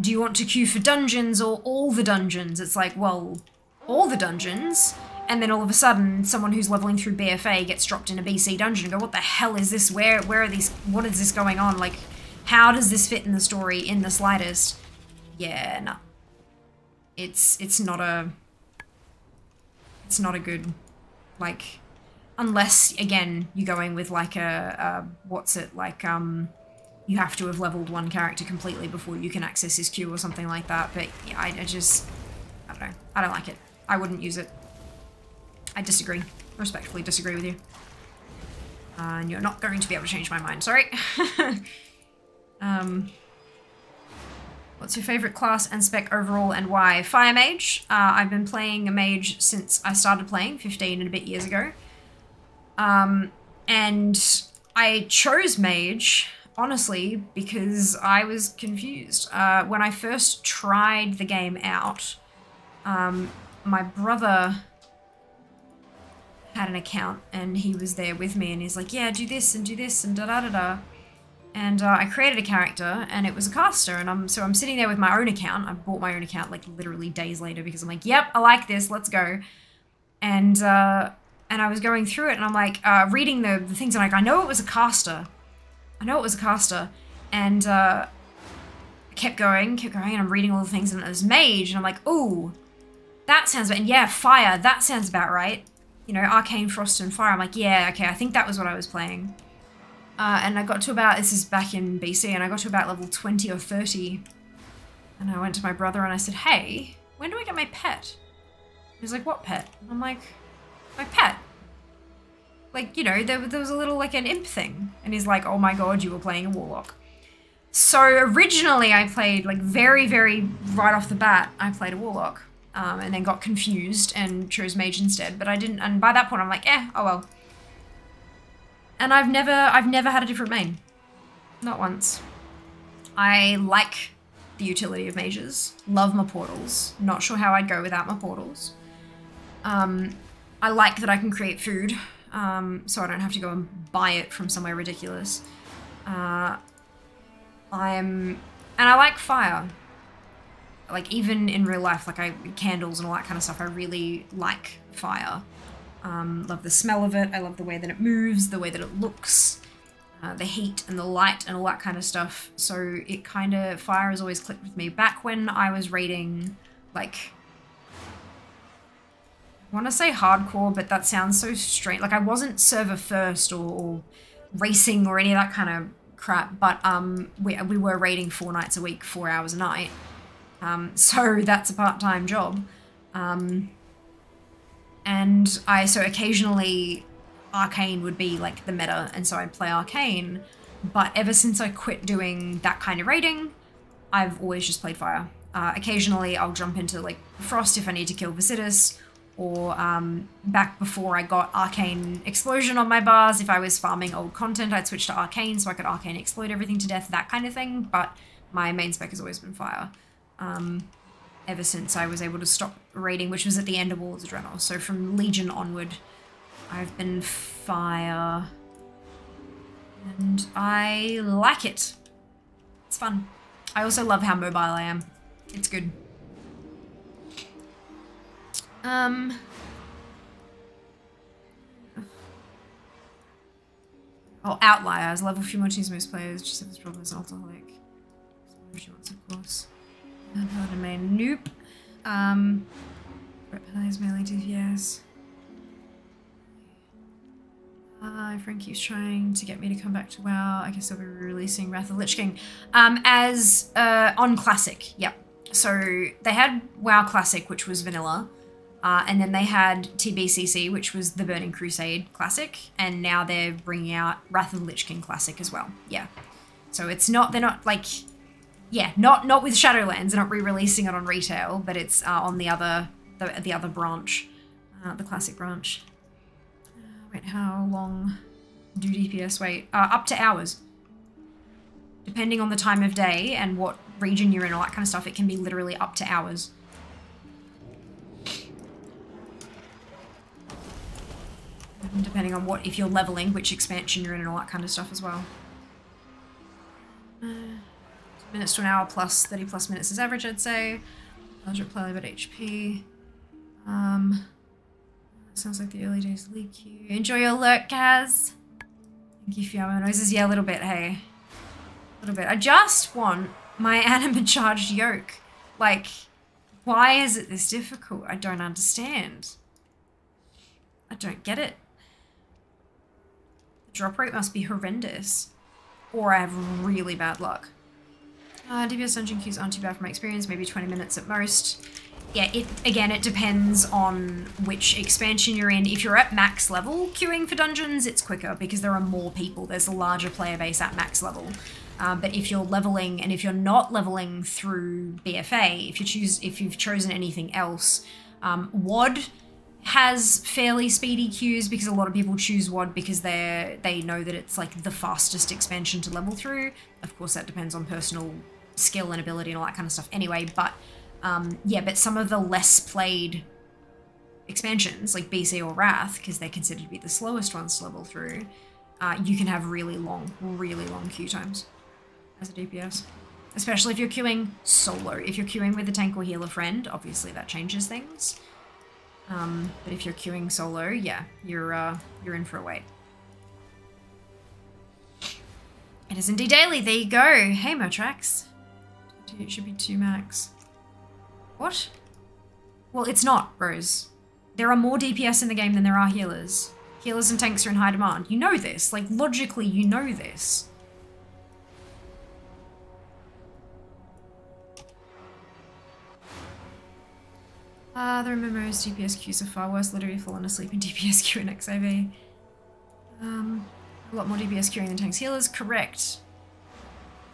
do you want to queue for dungeons or all the dungeons? It's like, well, all the dungeons. And then all of a sudden, someone who's leveling through BFA gets dropped in a BC dungeon and go, what the hell is this? Where where are these what is this going on? Like, how does this fit in the story in the slightest? Yeah, no. It's it's not a it's not a good like unless again you're going with like a, a what's it like um you have to have leveled one character completely before you can access his queue or something like that. But yeah, I, I just, I don't know. I don't like it. I wouldn't use it. I disagree. Respectfully disagree with you. Uh, and you're not going to be able to change my mind. Sorry. um, what's your favorite class and spec overall and why? Fire Mage. Uh, I've been playing a mage since I started playing 15 and a bit years ago. Um, and I chose mage honestly, because I was confused. Uh, when I first tried the game out, um, my brother had an account and he was there with me and he's like, yeah, do this and do this and da da da da. And uh, I created a character and it was a caster and I'm so I'm sitting there with my own account. I bought my own account like literally days later because I'm like, yep, I like this, let's go. And uh, and I was going through it and I'm like uh, reading the, the things and like, I know it was a caster. I know it was a caster, and uh, kept going, kept going, and I'm reading all the things, and it was mage, and I'm like, ooh, that sounds and yeah, fire, that sounds about right. You know, arcane, frost, and fire. I'm like, yeah, okay, I think that was what I was playing. Uh, and I got to about, this is back in BC, and I got to about level 20 or 30. And I went to my brother and I said, hey, when do I get my pet? He's like, what pet? I'm like, my pet like, you know, there, there was a little, like, an imp thing. And he's like, oh my god, you were playing a warlock. So originally I played, like, very, very right off the bat, I played a warlock. Um, and then got confused and chose mage instead. But I didn't, and by that point I'm like, eh, oh well. and I've never I've never had a different main. Not once. I like the utility of mages. Love my portals. Not sure how I'd go without my portals. Um, I like that I can create food, um, so I don't have to go and buy it from somewhere ridiculous. Uh, I'm, and I like fire. Like even in real life, like I candles and all that kind of stuff. I really like fire. Um, love the smell of it. I love the way that it moves, the way that it looks, uh, the heat and the light and all that kind of stuff. So it kind of fire has always clicked with me. Back when I was reading, like Want to say hardcore, but that sounds so strange. Like I wasn't server first or, or racing or any of that kind of crap, but um, we, we were raiding four nights a week, four hours a night. Um, so that's a part-time job. Um, and I, so occasionally Arcane would be like the meta, and so I'd play Arcane. But ever since I quit doing that kind of raiding, I've always just played Fire. Uh, occasionally I'll jump into like Frost if I need to kill Vasitis, or um, back before I got Arcane Explosion on my bars, if I was farming old content, I'd switch to Arcane so I could Arcane explode everything to death, that kind of thing. But my main spec has always been Fire. Um, ever since I was able to stop raiding, which was at the end of Warlords of Draenor. So from Legion onward, I've been Fire. And I like it. It's fun. I also love how mobile I am. It's good. Um. Oh, Outliers. Level few more teams most players. Just have this problem as an alcoholic. She wants, of course. Not a main. Nope. Um. Reptiles melee DPS. Uh, Frank keeps trying to get me to come back to WoW. I guess they'll be releasing Wrath of Lich King. Um, as uh, on Classic, yep. So they had WoW Classic, which was vanilla. Uh, and then they had TBCC, which was the Burning Crusade Classic, and now they're bringing out Wrath of the Lich King Classic as well. Yeah, so it's not they're not like, yeah, not not with Shadowlands. They're not re-releasing it on retail, but it's uh, on the other the the other branch, uh, the Classic branch. Uh, wait, how long do DPS wait? Uh, up to hours, depending on the time of day and what region you're in, all that kind of stuff. It can be literally up to hours. Depending on what if you're leveling, which expansion you're in, and all that kind of stuff as well. Uh, minutes to an hour plus 30 plus minutes is average, I'd say. Larger player but HP. Um, sounds like the early days leak you. Enjoy your lurk, Kaz. Thank you for your noises. Yeah, a little bit, hey. A little bit. I just want my anima charged yoke. Like, why is it this difficult? I don't understand. I don't get it. Drop rate must be horrendous. Or I have really bad luck. Uh, DPS dungeon queues aren't too bad from my experience, maybe 20 minutes at most. Yeah, it again, it depends on which expansion you're in. If you're at max level queuing for dungeons, it's quicker because there are more people. There's a larger player base at max level. Um, but if you're leveling and if you're not leveling through BFA, if you choose if you've chosen anything else, um, WOD has fairly speedy queues because a lot of people choose WOD because they they know that it's like the fastest expansion to level through. Of course, that depends on personal skill and ability and all that kind of stuff anyway. But um, yeah, but some of the less played expansions like BC or Wrath, because they're considered to be the slowest ones to level through, uh, you can have really long, really long queue times as a DPS. Especially if you're queuing solo. If you're queuing with a tank or healer friend, obviously that changes things. Um, but if you're queuing solo, yeah, you're uh, you're in for a wait. It is indeed daily. There you go. Hey, Motrax. It should be two max. What? Well, it's not, Rose. There are more DPS in the game than there are healers. Healers and tanks are in high demand. You know this. Like, logically, you know this. Uh, the DPS queues are far worse. Literally fallen asleep in DPS queue in XIV. Um, a lot more DPS queuing than tanks healers. Correct.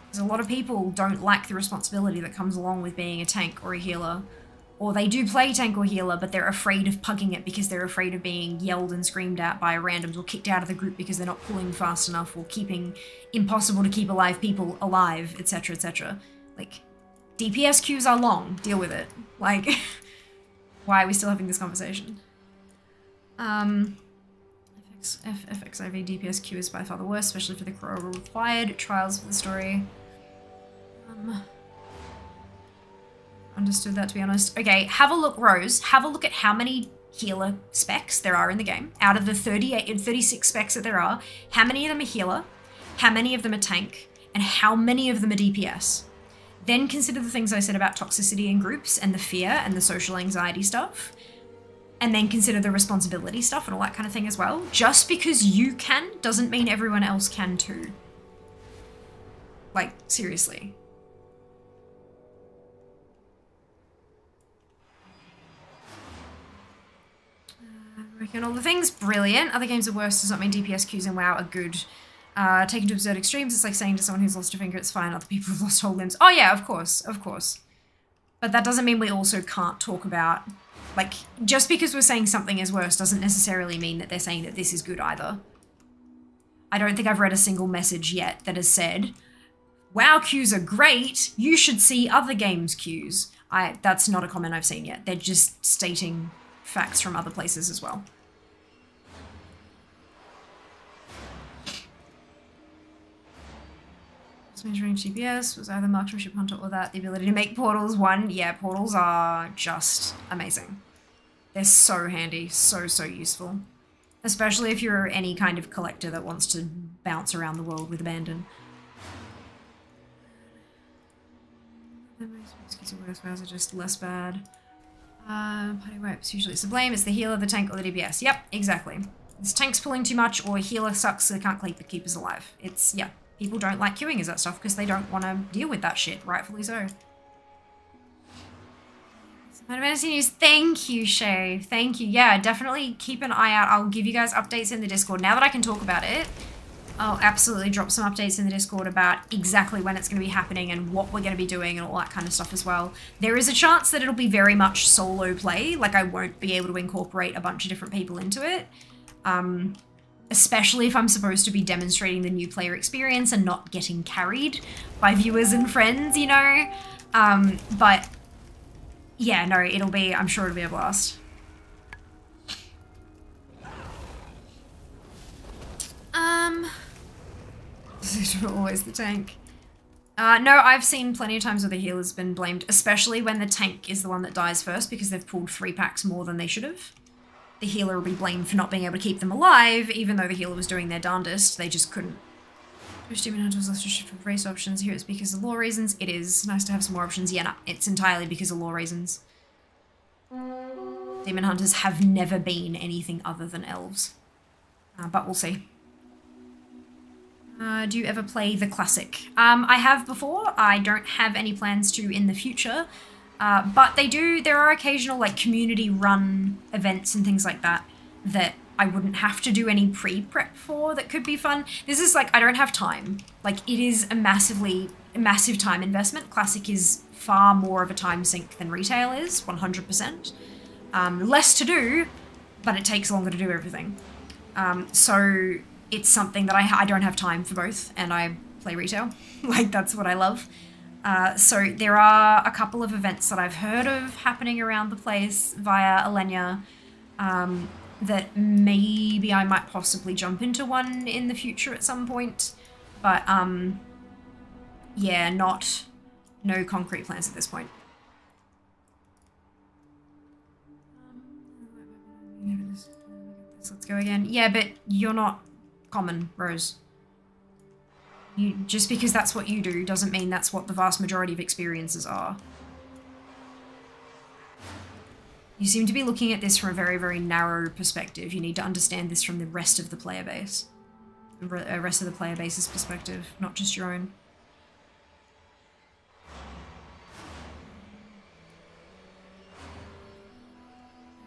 Because a lot of people don't like the responsibility that comes along with being a tank or a healer. Or they do play tank or healer, but they're afraid of pugging it because they're afraid of being yelled and screamed at by randoms or kicked out of the group because they're not pulling fast enough or keeping impossible to keep alive people alive, etc., etc. Like, DPS queues are long. Deal with it. Like, why are we still having this conversation? Um, FX, F, FXIV DPS queue is by far the worst, especially for the crew required trials for the story. Um, understood that to be honest. Okay, have a look, Rose. Have a look at how many healer specs there are in the game. Out of the 38 and 36 specs that there are, how many of them are healer, how many of them are tank, and how many of them are DPS. Then consider the things I said about toxicity in groups and the fear and the social anxiety stuff. And then consider the responsibility stuff and all that kind of thing as well. Just because you can doesn't mean everyone else can too. Like, seriously. Uh, working on all the things, brilliant. Other games are worse does not mean DPS queues in WoW are good. Uh, taken to absurd extremes, it's like saying to someone who's lost a finger, it's fine, other people have lost whole limbs. Oh yeah, of course, of course. But that doesn't mean we also can't talk about, like, just because we're saying something is worse doesn't necessarily mean that they're saying that this is good either. I don't think I've read a single message yet that has said, WoW queues are great, you should see other games queues. I That's not a comment I've seen yet. They're just stating facts from other places as well. Range range GPS was either marksmanship hunter or that. The ability to make portals one. Yeah, portals are just amazing. They're so handy, so, so useful. Especially if you're any kind of collector that wants to bounce around the world with abandon. Are just less bad. Uh, party wipes usually it's the blame. It's the healer, the tank, or the DPS. Yep, exactly. This tank's pulling too much, or healer sucks, so they can't keep the keepers alive. It's yeah. People don't like queuing as that stuff because they don't want to deal with that shit, rightfully so. Final Fantasy News, thank you, Shay. Thank you. Yeah, definitely keep an eye out. I'll give you guys updates in the Discord. Now that I can talk about it, I'll absolutely drop some updates in the Discord about exactly when it's going to be happening and what we're going to be doing and all that kind of stuff as well. There is a chance that it'll be very much solo play, like I won't be able to incorporate a bunch of different people into it. Um, especially if I'm supposed to be demonstrating the new player experience and not getting carried by viewers and friends, you know? Um, but yeah, no, it'll be, I'm sure it'll be a blast. Um, always the tank. Uh, no, I've seen plenty of times where the healer's been blamed, especially when the tank is the one that dies first because they've pulled three packs more than they should have the healer will be blamed for not being able to keep them alive, even though the healer was doing their darndest. They just couldn't. Wish Demon Hunter was less restricted for race options. Here it's because of law reasons. It is nice to have some more options. Yeah, no, it's entirely because of law reasons. Demon Hunters have never been anything other than elves. Uh, but we'll see. Uh, do you ever play the classic? Um, I have before. I don't have any plans to in the future. Uh, but they do, there are occasional like community run events and things like that that I wouldn't have to do any pre prep for that could be fun. This is like, I don't have time. Like, it is a massively, massive time investment. Classic is far more of a time sink than retail is, 100%. Um, less to do, but it takes longer to do everything. Um, so it's something that I, I don't have time for both, and I play retail. like, that's what I love. Uh, so there are a couple of events that I've heard of happening around the place via Alenia um, that maybe I might possibly jump into one in the future at some point. But um, yeah, not no concrete plans at this point. Let's go again. Yeah, but you're not common, Rose. You, just because that's what you do doesn't mean that's what the vast majority of experiences are. You seem to be looking at this from a very, very narrow perspective. You need to understand this from the rest of the player base. The uh, rest of the player base's perspective, not just your own.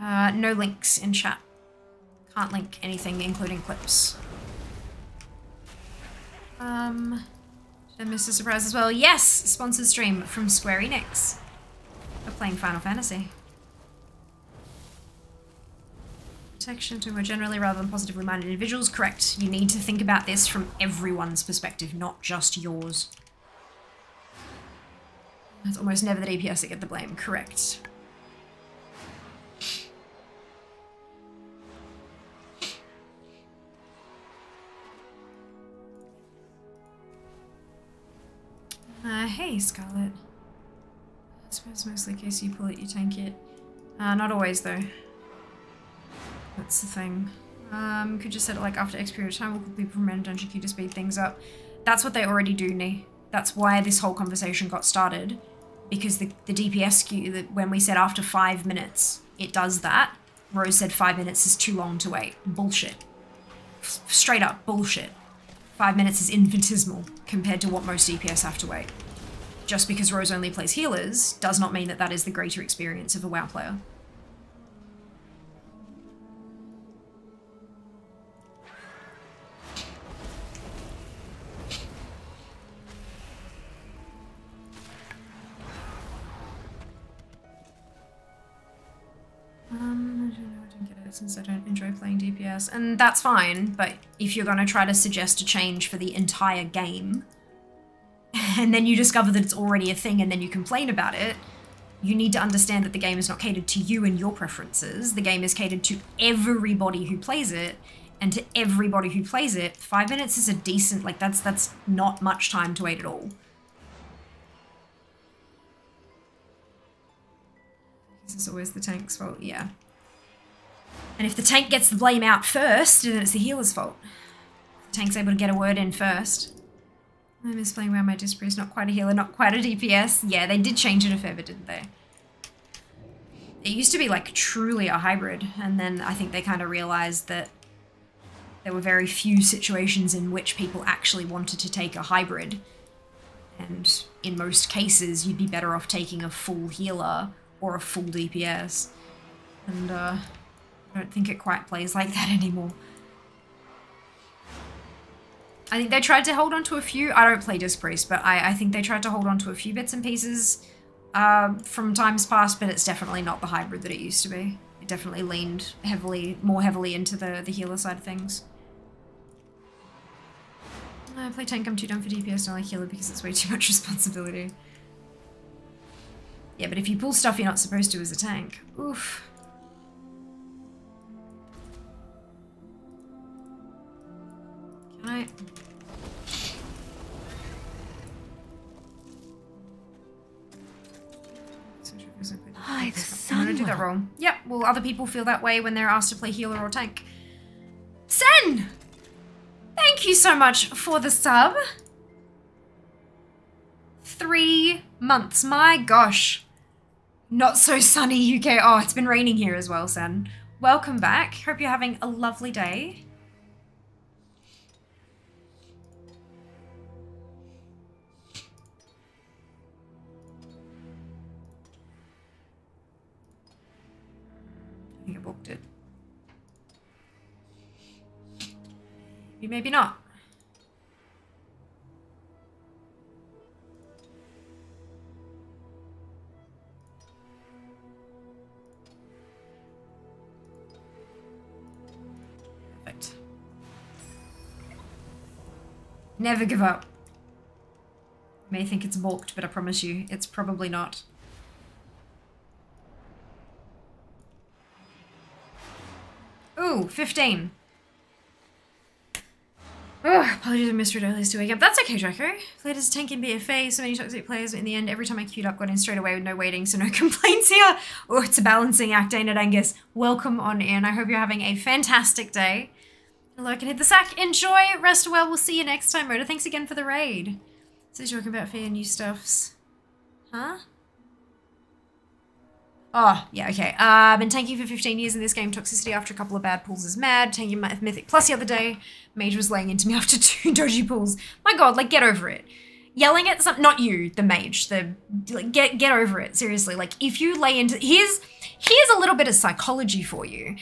Uh, no links in chat. Can't link anything, including clips. Um, and Mr. Surprise as well. Yes, sponsored stream from Square Enix. We're playing Final Fantasy. Protection to more generally rather than positively minded individuals. Correct. You need to think about this from everyone's perspective, not just yours. It's almost never the DPS that get the blame. Correct. Uh, hey, Scarlet. I suppose mostly case you pull it, you tank it. Uh, not always, though. That's the thing. Um, could just set it like after X period of time, we'll people from random dungeon queue to speed things up. That's what they already do, Nee. That's why this whole conversation got started. Because the, the DPS queue, that when we said after five minutes, it does that. Rose said five minutes is too long to wait. Bullshit. F- straight up bullshit. Five minutes is infinitesimal compared to what most DPS have to wait. Just because Rose only plays healers does not mean that that is the greater experience of a WoW player. Um, I don't know, I didn't get it since I don't DPS. And that's fine, but if you're gonna try to suggest a change for the entire game, and then you discover that it's already a thing and then you complain about it, you need to understand that the game is not catered to you and your preferences. The game is catered to everybody who plays it, and to everybody who plays it, five minutes is a decent like that's that's not much time to wait at all. This is always the tank's fault, yeah. And if the tank gets the blame out first, then it's the healer's fault. The tank's able to get a word in first. I miss playing around my disc priest, not quite a healer, not quite a DPS. Yeah, they did change it a fair bit, didn't they? It used to be like truly a hybrid, and then I think they kind of realized that there were very few situations in which people actually wanted to take a hybrid. And in most cases, you'd be better off taking a full healer or a full DPS. And uh, I don't think it quite plays like that anymore. I think they tried to hold on to a few. I don't play Disc but I, I think they tried to hold on to a few bits and pieces uh, from times past, but it's definitely not the hybrid that it used to be. It definitely leaned heavily, more heavily into the, the healer side of things. I play tank, I'm too dumb for DPS, don't like healer because it's way too much responsibility. Yeah, but if you pull stuff you're not supposed to as a tank, oof. I? Hi, the I'm gonna do that wrong. Yep, well, other people feel that way when they're asked to play healer or tank. Sen! Thank you so much for the sub. Three months. My gosh. Not so sunny UK. Oh, it's been raining here as well, Sen. Welcome back. Hope you're having a lovely day. Maybe, maybe not. Perfect. Never give up. You may think it's balked, but I promise you, it's probably not. Ooh, 15. Ugh, apologies I missed earlier to wake up. That's okay, Draco. Played as a tank in BFA, so many toxic players, but in the end, every time I queued up, got in straight away with no waiting, so no complaints here. Oh, it's a balancing act, ain't it, Angus? Welcome on in. I hope you're having a fantastic day. Hello, I can hit the sack. Enjoy, rest well. We'll see you next time, Moda. Thanks again for the raid. Says you're talking about fair new stuffs. Huh? Oh, yeah, okay. Uh, been tanking for 15 years in this game. Toxicity after a couple of bad pulls is mad. Tanking my Mythic Plus the other day. Mage was laying into me after two dodgy pulls. My god, like, get over it. Yelling at some, not you, the mage, the, like, get, get over it, seriously. Like, if you lay into, here's, here's a little bit of psychology for you.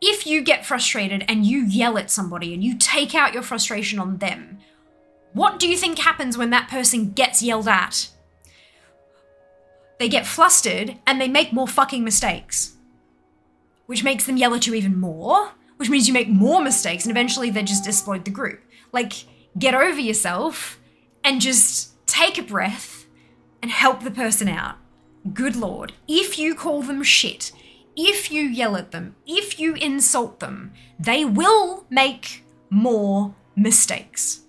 If you get frustrated and you yell at somebody and you take out your frustration on them, what do you think happens when that person gets yelled at? They get flustered and they make more fucking mistakes. which makes them yell at you even more, which means you make more mistakes and eventually they just explode the group. Like, get over yourself and just take a breath and help the person out. Good lord. If you call them shit, if you yell at them, if you insult them, they will make more mistakes.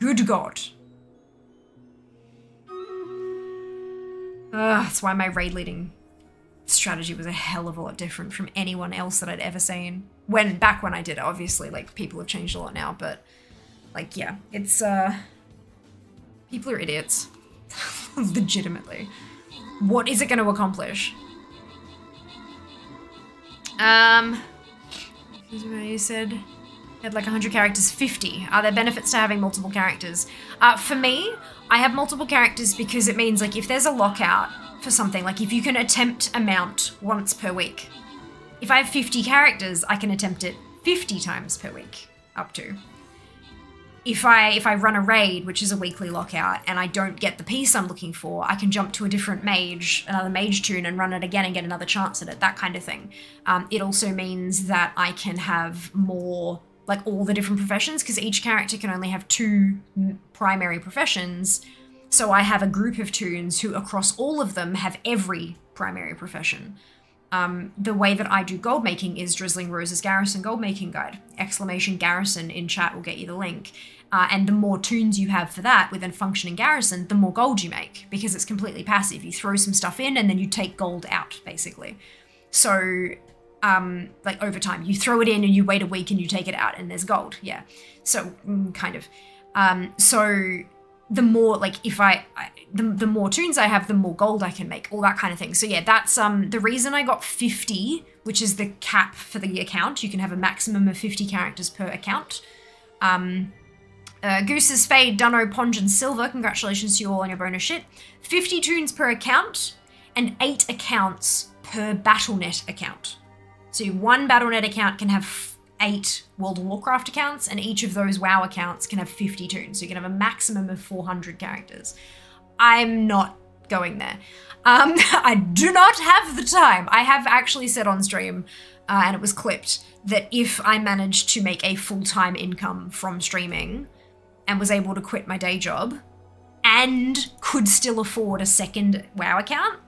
Good God. Ugh, that's why my raid leading strategy was a hell of a lot different from anyone else that I'd ever seen. When back when I did it, obviously, like people have changed a lot now, but like yeah, it's uh people are idiots. Legitimately. What is it going to accomplish? Um, you said had like 100 characters, 50. Are there benefits to having multiple characters? Uh, for me, I have multiple characters because it means like if there's a lockout for something, like if you can attempt a mount once per week, if I have 50 characters, I can attempt it 50 times per week, up to if I if I run a raid, which is a weekly lockout, and I don't get the piece I'm looking for, I can jump to a different mage, another mage toon, and run it again and get another chance at it. That kind of thing. Um, it also means that I can have more like all the different professions because each character can only have two primary professions. So I have a group of toons who, across all of them, have every primary profession. Um, the way that I do gold making is Drizzling Rose's Garrison Gold Making Guide. Exclamation Garrison in chat will get you the link. Uh, and the more toons you have for that within functioning garrison, the more gold you make because it's completely passive. You throw some stuff in and then you take gold out, basically. So, um, like over time, you throw it in and you wait a week and you take it out and there's gold. Yeah. So, mm, kind of. Um, so the more like if I, I, the, the more toons I have, the more gold I can make, all that kind of thing. So yeah, that's um the reason I got 50, which is the cap for the account. You can have a maximum of 50 characters per account. Um uh, Goose's Fade, Dunno, Ponge, and Silver, congratulations to you all on your bonus shit. 50 toons per account, and 8 accounts per Battle.net account. So one Battle.net account can have eight World of Warcraft accounts, and each of those WoW accounts can have 50 toons. So you can have a maximum of 400 characters. I'm not going there. Um, I do not have the time. I have actually said on stream, uh, and it was clipped, that if I managed to make a full time income from streaming and was able to quit my day job and could still afford a second WoW account,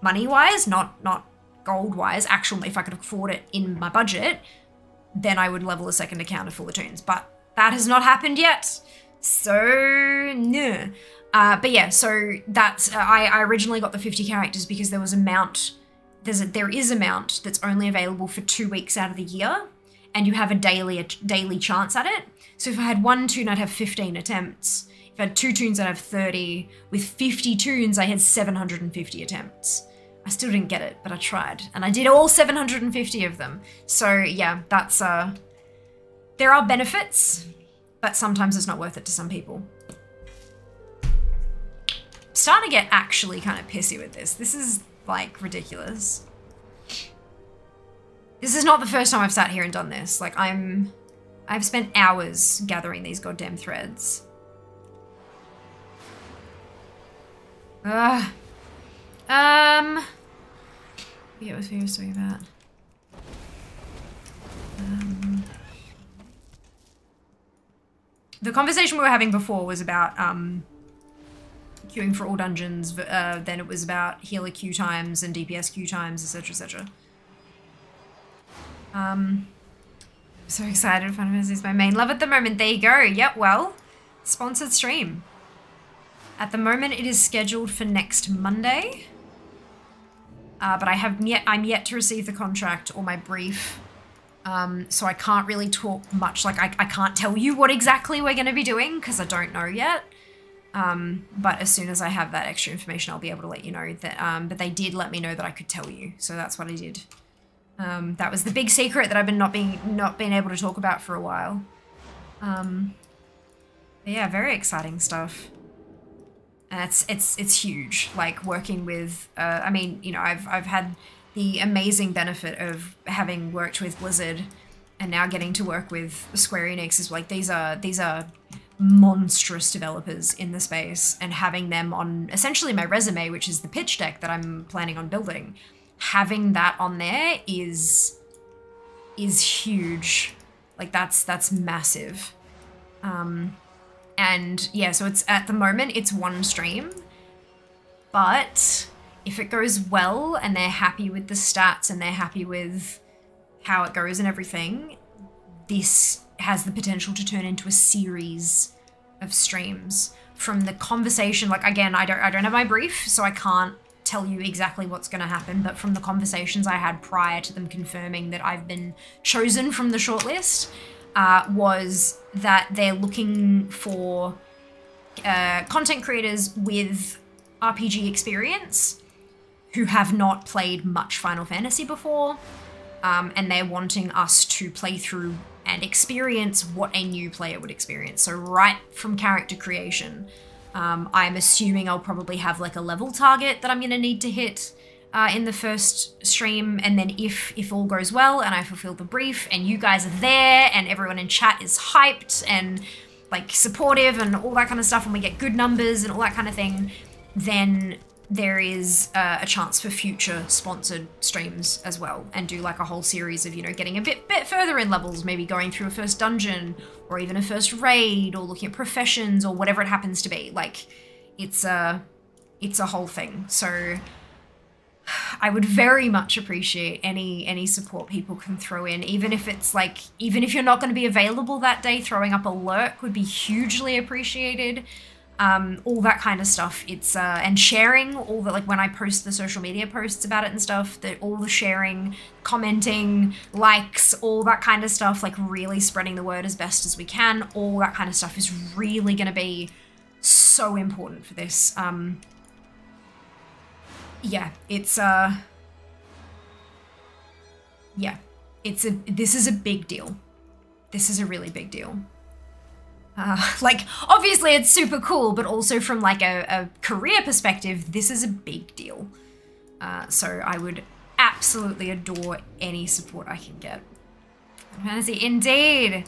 money wise, not not gold wise, actual if I could afford it in my budget, then I would level a second account of full toons. But that has not happened yet. So, no. Uh, but yeah, so that's uh, I, I originally got the 50 characters because there was a mount. There's a, there is a mount that's only available for two weeks out of the year, and you have a daily a daily chance at it. So if I had one toon, I'd have 15 attempts. If I had two toons, I'd have 30. With 50 toons, I had 750 attempts. I still didn't get it, but I tried. And I did all 750 of them. So yeah, that's uh there are benefits, but sometimes it's not worth it to some people. I'm starting to get actually kind of pissy with this. This is like ridiculous. This is not the first time I've sat here and done this. Like I'm I've spent hours gathering these goddamn threads. Ugh. Um forget what we were talking about. Um, the conversation we were having before was about um, queuing for all dungeons. Uh, then it was about healer queue times and DPS queue times, etc., etc. Um, so excited! Fantasy is my main love at the moment. There you go. Yep. Well, sponsored stream. At the moment, it is scheduled for next Monday. Uh, but I have yet I'm yet to receive the contract or my brief. Um, so I can't really talk much. Like I, I can't tell you what exactly we're going to be doing because I don't know yet. Um, but as soon as I have that extra information, I'll be able to let you know that. Um, but they did let me know that I could tell you, so that's what I did. Um, that was the big secret that I've been not being not being able to talk about for a while. Um, yeah, very exciting stuff and it's it's it's huge. Like working with, uh, I mean, you know, I've I've had the amazing benefit of having worked with Blizzard, and now getting to work with Square Enix is like these are these are monstrous developers in the space, and having them on essentially my resume, which is the pitch deck that I'm planning on building, having that on there is is huge. Like that's that's massive. Um and yeah, so it's at the moment it's one stream. But if it goes well and they're happy with the stats and they're happy with how it goes and everything, this has the potential to turn into a series of streams from the conversation like again I don't I don't have my brief so I can't tell you exactly what's going to happen but from the conversations I had prior to them confirming that I've been chosen from the shortlist uh, was that they're looking for uh, content creators with RPG experience who have not played much Final Fantasy before um, and they're wanting us to play through and experience what a new player would experience. So, right from character creation, um, I'm assuming I'll probably have like a level target that I'm going to need to hit uh, in the first stream, and then if if all goes well and I fulfill the brief, and you guys are there, and everyone in chat is hyped and like supportive and all that kind of stuff, and we get good numbers and all that kind of thing, then there is uh, a chance for future sponsored streams as well and do like a whole series of you know getting a bit bit further in levels maybe going through a first dungeon or even a first raid or looking at professions or whatever it happens to be. Like it's a it's a whole thing. So I would very much appreciate any any support people can throw in even if it's like even if you're not going to be available that day throwing up a lurk would be hugely appreciated um, all that kind of stuff. It's uh, and sharing all the like when I post the social media posts about it and stuff. That all the sharing, commenting, likes, all that kind of stuff. Like really spreading the word as best as we can. All that kind of stuff is really going to be so important for this. Um, yeah, it's uh, yeah, it's a this is a big deal. This is a really big deal. Uh, like, obviously it's super cool, but also from like a, a career perspective, this is a big deal. Uh, so I would absolutely adore any support I can get. Fantasy, indeed.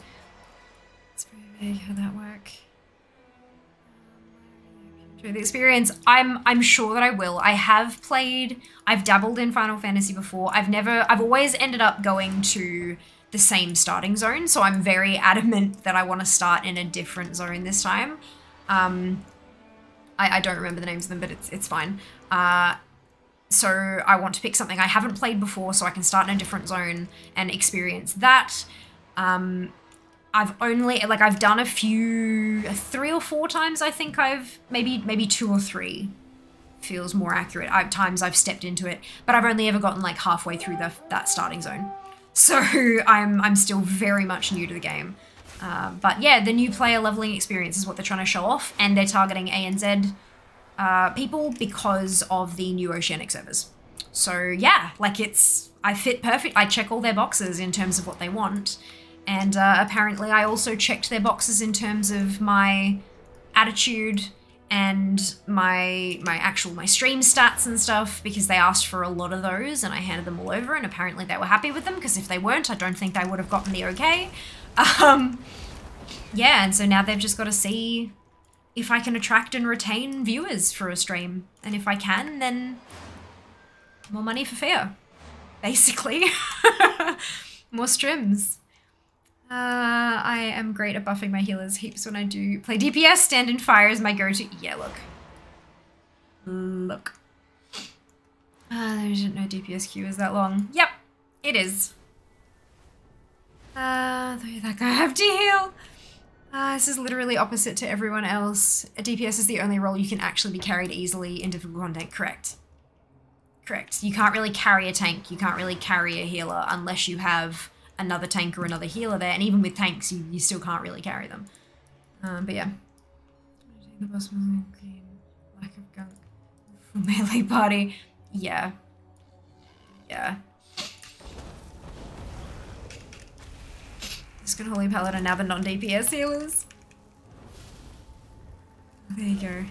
It's very big. How that work? The experience, I'm I'm sure that I will. I have played. I've dabbled in Final Fantasy before. I've never. I've always ended up going to the same starting zone. So I'm very adamant that I want to start in a different zone this time. Um, I, I, don't remember the names of them, but it's, it's fine. Uh, so I want to pick something I haven't played before so I can start in a different zone and experience that. Um, I've only like I've done a few three or four times I think I've maybe maybe two or three feels more accurate. I've times I've stepped into it, but I've only ever gotten like halfway through the that starting zone. So I'm I'm still very much new to the game. Uh, but yeah, the new player leveling experience is what they're trying to show off, and they're targeting ANZ uh, people because of the new Oceanic servers. So yeah, like it's I fit perfect. I check all their boxes in terms of what they want, and uh, apparently I also checked their boxes in terms of my attitude and my my actual my stream stats and stuff because they asked for a lot of those and I handed them all over and apparently they were happy with them because if they weren't I don't think they would have gotten the okay. Um, yeah, and so now they've just got to see if I can attract and retain viewers for a stream and if I can then more money for Fia basically. more streams. Uh, I am great at buffing my healers heaps when I do play DPS. Stand and fire is my go-to. Yeah, look. Look. Uh, I didn't know DPS queue is that long. Yep, it is. Uh, that guy have to heal. Uh, this is literally opposite to everyone else. A DPS is the only role you can actually be carried easily in difficult content. Correct. Correct. You can't really carry a tank. You can't really carry a healer unless you have another tank or another healer there. And even with tanks, you, you still can't really carry them. Um, but yeah. The boss was. Lack of gunk. Melee party. Yeah. Yeah. Just gonna Holy Paladin now the non-DPS healers. There you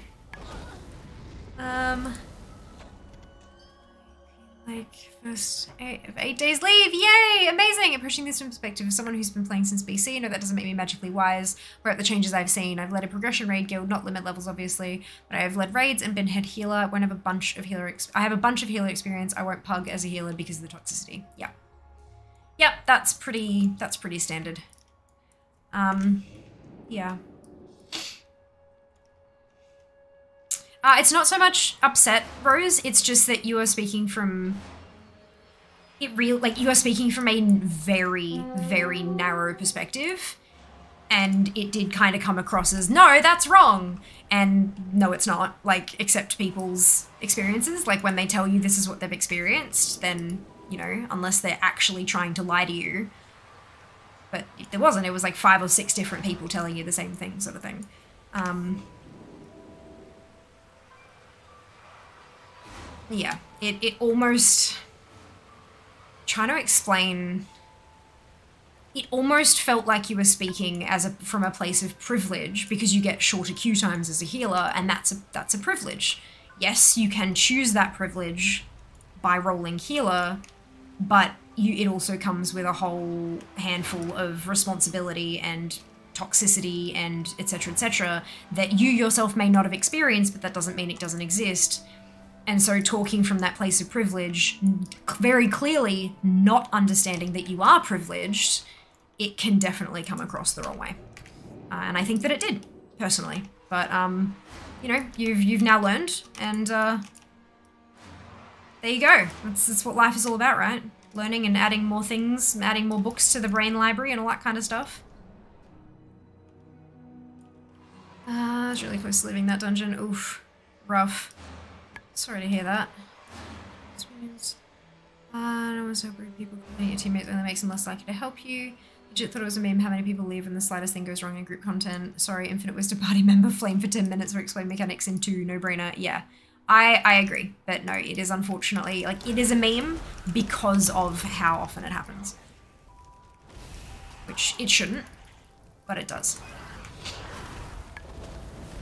go. Um... Like, first eight, eight days leave, yay! Amazing! Approaching this from perspective of someone who's been playing since BC. No, that doesn't make me magically wise. At the changes I've seen, I've led a progression raid guild, not limit levels, obviously, but I have led raids and been head healer. I won't have a bunch of healer. I have a bunch of healer experience. I won't pug as a healer because of the toxicity. Yeah. Yep, that's pretty. That's pretty standard. Um, yeah. Uh, it's not so much upset, Rose. It's just that you are speaking from. It really like you are speaking from a very, very narrow perspective, and it did kind of come across as no, that's wrong, and no, it's not. Like accept people's experiences. Like when they tell you this is what they've experienced, then you know, unless they're actually trying to lie to you. But there wasn't, it was like five or six different people telling you the same thing, sort of thing. Um, yeah, it, it almost trying to explain it almost felt like you were speaking as a from a place of privilege because you get shorter queue times as a healer and that's a that's a privilege. Yes, you can choose that privilege by rolling healer, but you it also comes with a whole handful of responsibility and toxicity and etc etc that you yourself may not have experienced but that doesn't mean it doesn't exist and so, talking from that place of privilege, very clearly not understanding that you are privileged, it can definitely come across the wrong way. Uh, and I think that it did, personally. But, um, you know, you've, you've now learned, and uh, there you go. That's, that's what life is all about, right? Learning and adding more things, adding more books to the brain library and all that kind of stuff. Uh, I was really close to leaving that dungeon. Oof. Rough. Sorry to hear that. Uh, I was so rude people calling your teammates only makes them less likely to help you. Legit thought it was a meme how many people leave when the slightest thing goes wrong in group content. Sorry, Infinite Wisdom Party member flame for 10 minutes for explain mechanics in two, no brainer. Yeah, I, I agree But no, it is unfortunately, like, it is a meme because of how often it happens. Which it shouldn't, but it does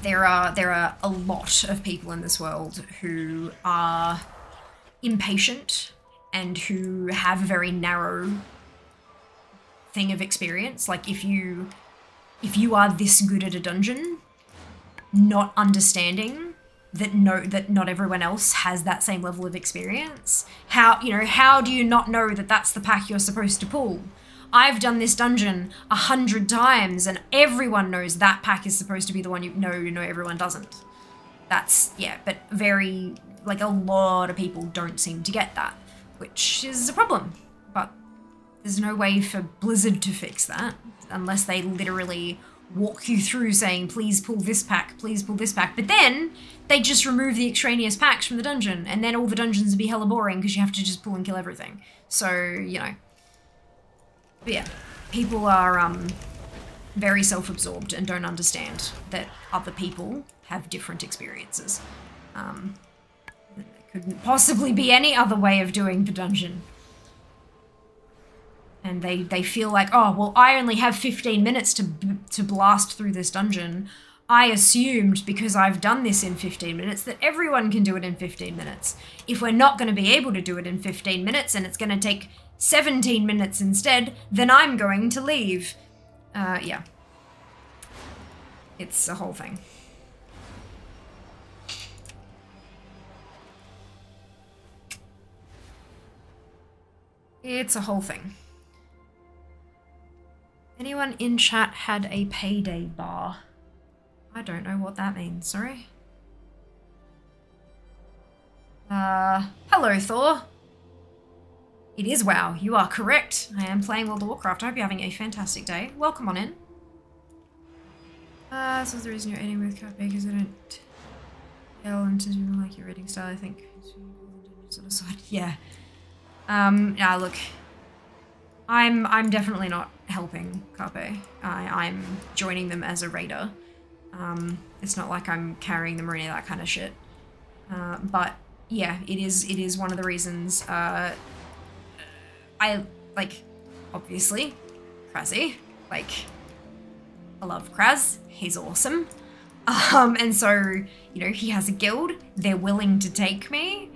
there are there are a lot of people in this world who are impatient and who have a very narrow thing of experience. Like if you if you are this good at a dungeon not understanding that no that not everyone else has that same level of experience how you know how do you not know that that's the pack you're supposed to pull I've done this dungeon a hundred times, and everyone knows that pack is supposed to be the one you know. You know, everyone doesn't. That's yeah, but very like a lot of people don't seem to get that, which is a problem. But there's no way for Blizzard to fix that unless they literally walk you through saying, please pull this pack, please pull this pack. But then they just remove the extraneous packs from the dungeon, and then all the dungeons would be hella boring because you have to just pull and kill everything. So, you know, but yeah, people are um, very self-absorbed and don't understand that other people have different experiences. Um, there couldn't possibly be any other way of doing the dungeon. And they, they feel like, oh, well, I only have 15 minutes to, to blast through this dungeon. I assumed because I've done this in 15 minutes that everyone can do it in 15 minutes. If we're not going to be able to do it in 15 minutes and it's going to take 17 minutes instead, then I'm going to leave. Uh, yeah. It's a whole thing. It's a whole thing. Anyone in chat had a payday bar? I don't know what that means, sorry. Uh, hello Thor. It is WoW. You are correct. I am playing World of Warcraft. I hope you're having a fantastic day. Welcome on in. Uh, is the reason you're eating with Cat because I don't tell and to do like your reading style, I think. Sort of side. Yeah. Um, yeah, look. I'm I'm definitely not helping Carpe. I, I'm joining them as a raider. Um, it's not like I'm carrying them or any of that kind of shit. Uh, but yeah, it is it is one of the reasons uh, I like obviously Krasy. Like I love Kraz. He's awesome. Um, and so, you know, he has a guild. They're willing to take me.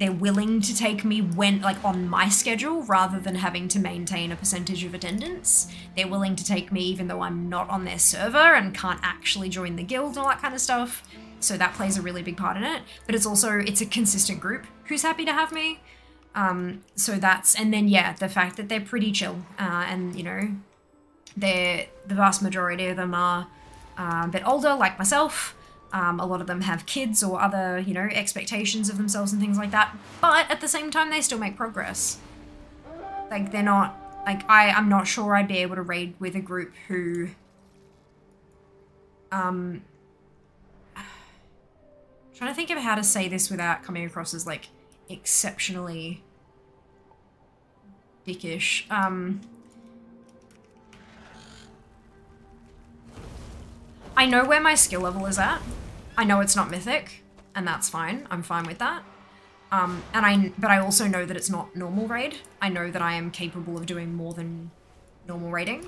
they're willing to take me when like on my schedule rather than having to maintain a percentage of attendance. They're willing to take me even though I'm not on their server and can't actually join the guild and all that kind of stuff. So that plays a really big part in it. But it's also it's a consistent group who's happy to have me. Um, so that's and then yeah, the fact that they're pretty chill uh, and you know they're the vast majority of them are uh, a bit older, like myself. Um, a lot of them have kids or other, you know, expectations of themselves and things like that. But at the same time, they still make progress. Like they're not like I. I'm not sure I'd be able to raid with a group who. Um. Trying to think of how to say this without coming across as like exceptionally dickish. Um. I know where my skill level is at. I know it's not mythic, and that's fine. I'm fine with that. Um, and I, but I also know that it's not normal raid. I know that I am capable of doing more than normal raiding.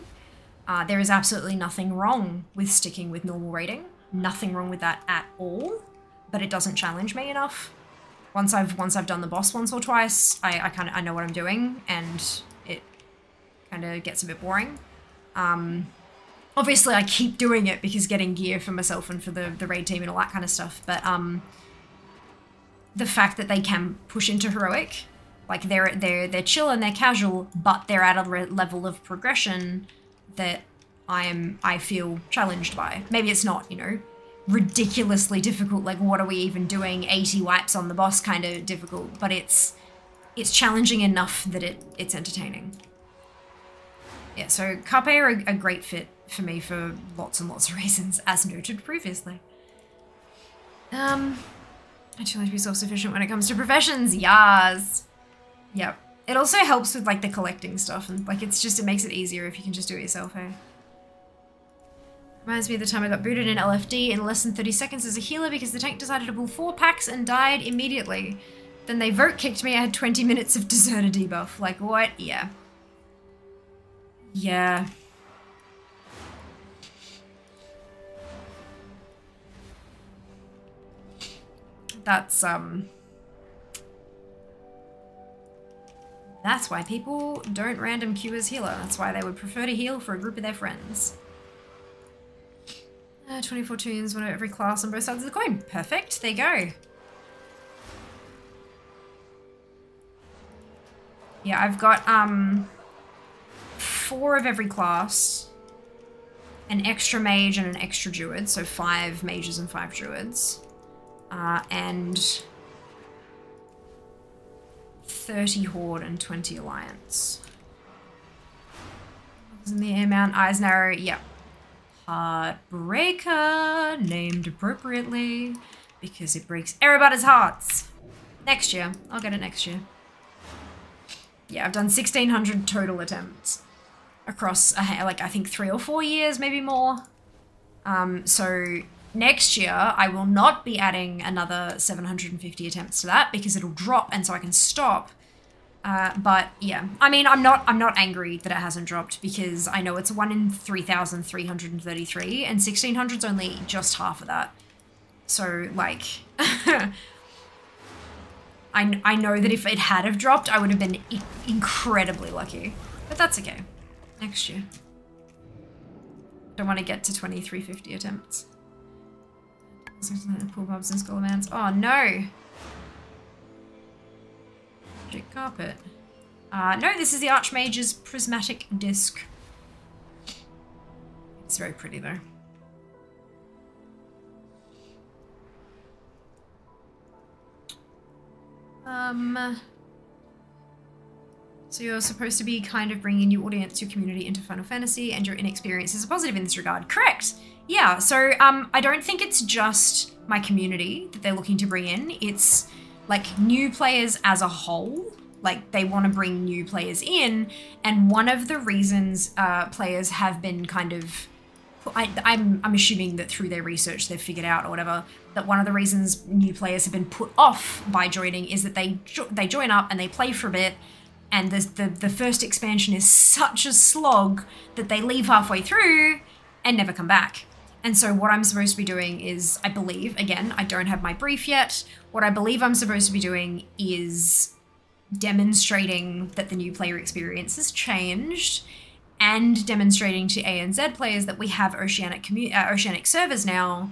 Uh, there is absolutely nothing wrong with sticking with normal raiding. Nothing wrong with that at all. But it doesn't challenge me enough. Once I've once I've done the boss once or twice, I, I kind of I know what I'm doing, and it kind of gets a bit boring. Um, obviously I keep doing it because getting gear for myself and for the, the raid team and all that kind of stuff. But um, the fact that they can push into heroic, like they're they're they're chill and they're casual, but they're at a level of progression that I am I feel challenged by. Maybe it's not you know ridiculously difficult. Like what are we even doing? Eighty wipes on the boss kind of difficult, but it's it's challenging enough that it it's entertaining. Yeah, so Carpe are a, a great fit for me for lots and lots of reasons, as noted previously. Um, I try to be self-sufficient when it comes to professions. Yas. Yep. It also helps with like the collecting stuff and like it's just it makes it easier if you can just do it yourself, hey. Reminds me of the time I got booted in LFD in less than 30 seconds as a healer because the tank decided to pull four packs and died immediately. Then they vote kicked me, I had 20 minutes of deserter debuff. Like what? Yeah. Yeah. That's, um... That's why people don't random queue as healer. That's why they would prefer to heal for a group of their friends. Uh, 24 toons, one of every class on both sides of the coin. Perfect, there you go. Yeah, I've got, um four of every class, an extra mage and an extra druid, so five mages and five druids, uh, and 30 horde and 20 alliance. In the air mount, eyes narrow, yep. Heartbreaker, named appropriately, because it breaks everybody's hearts. Next year, I'll get it next year. Yeah, I've done 1600 total attempts across uh, like I think three or four years, maybe more. Um, so next year I will not be adding another 750 attempts to that because it'll drop and so I can stop. Uh, but yeah, I mean, I'm not I'm not angry that it hasn't dropped because I know it's one in 3,333 and 1600's only just half of that. So like, I, I know that if it had have dropped, I would have been incredibly lucky, but that's okay next year. Don't want to get to 2350 attempts. Pool bobs and skullmans. Oh no! Magic carpet. Uh, no, this is the Archmage's prismatic disc. It's very pretty though. Um, so you're supposed to be kind of bringing your audience, your community into Final Fantasy, and your inexperience is a positive in this regard. Correct. Yeah. So um, I don't think it's just my community that they're looking to bring in. It's like new players as a whole. Like they want to bring new players in, and one of the reasons uh, players have been kind of I, am I'm, I'm assuming that through their research they've figured out or whatever that one of the reasons new players have been put off by joining is that they jo- they join up and they play for a bit and the, the, the first expansion is such a slog that they leave halfway through and never come back. And so, what I'm supposed to be doing is, I believe, again, I don't have my brief yet. What I believe I'm supposed to be doing is demonstrating that the new player experience has changed and demonstrating to ANZ players that we have oceanic uh, oceanic servers now,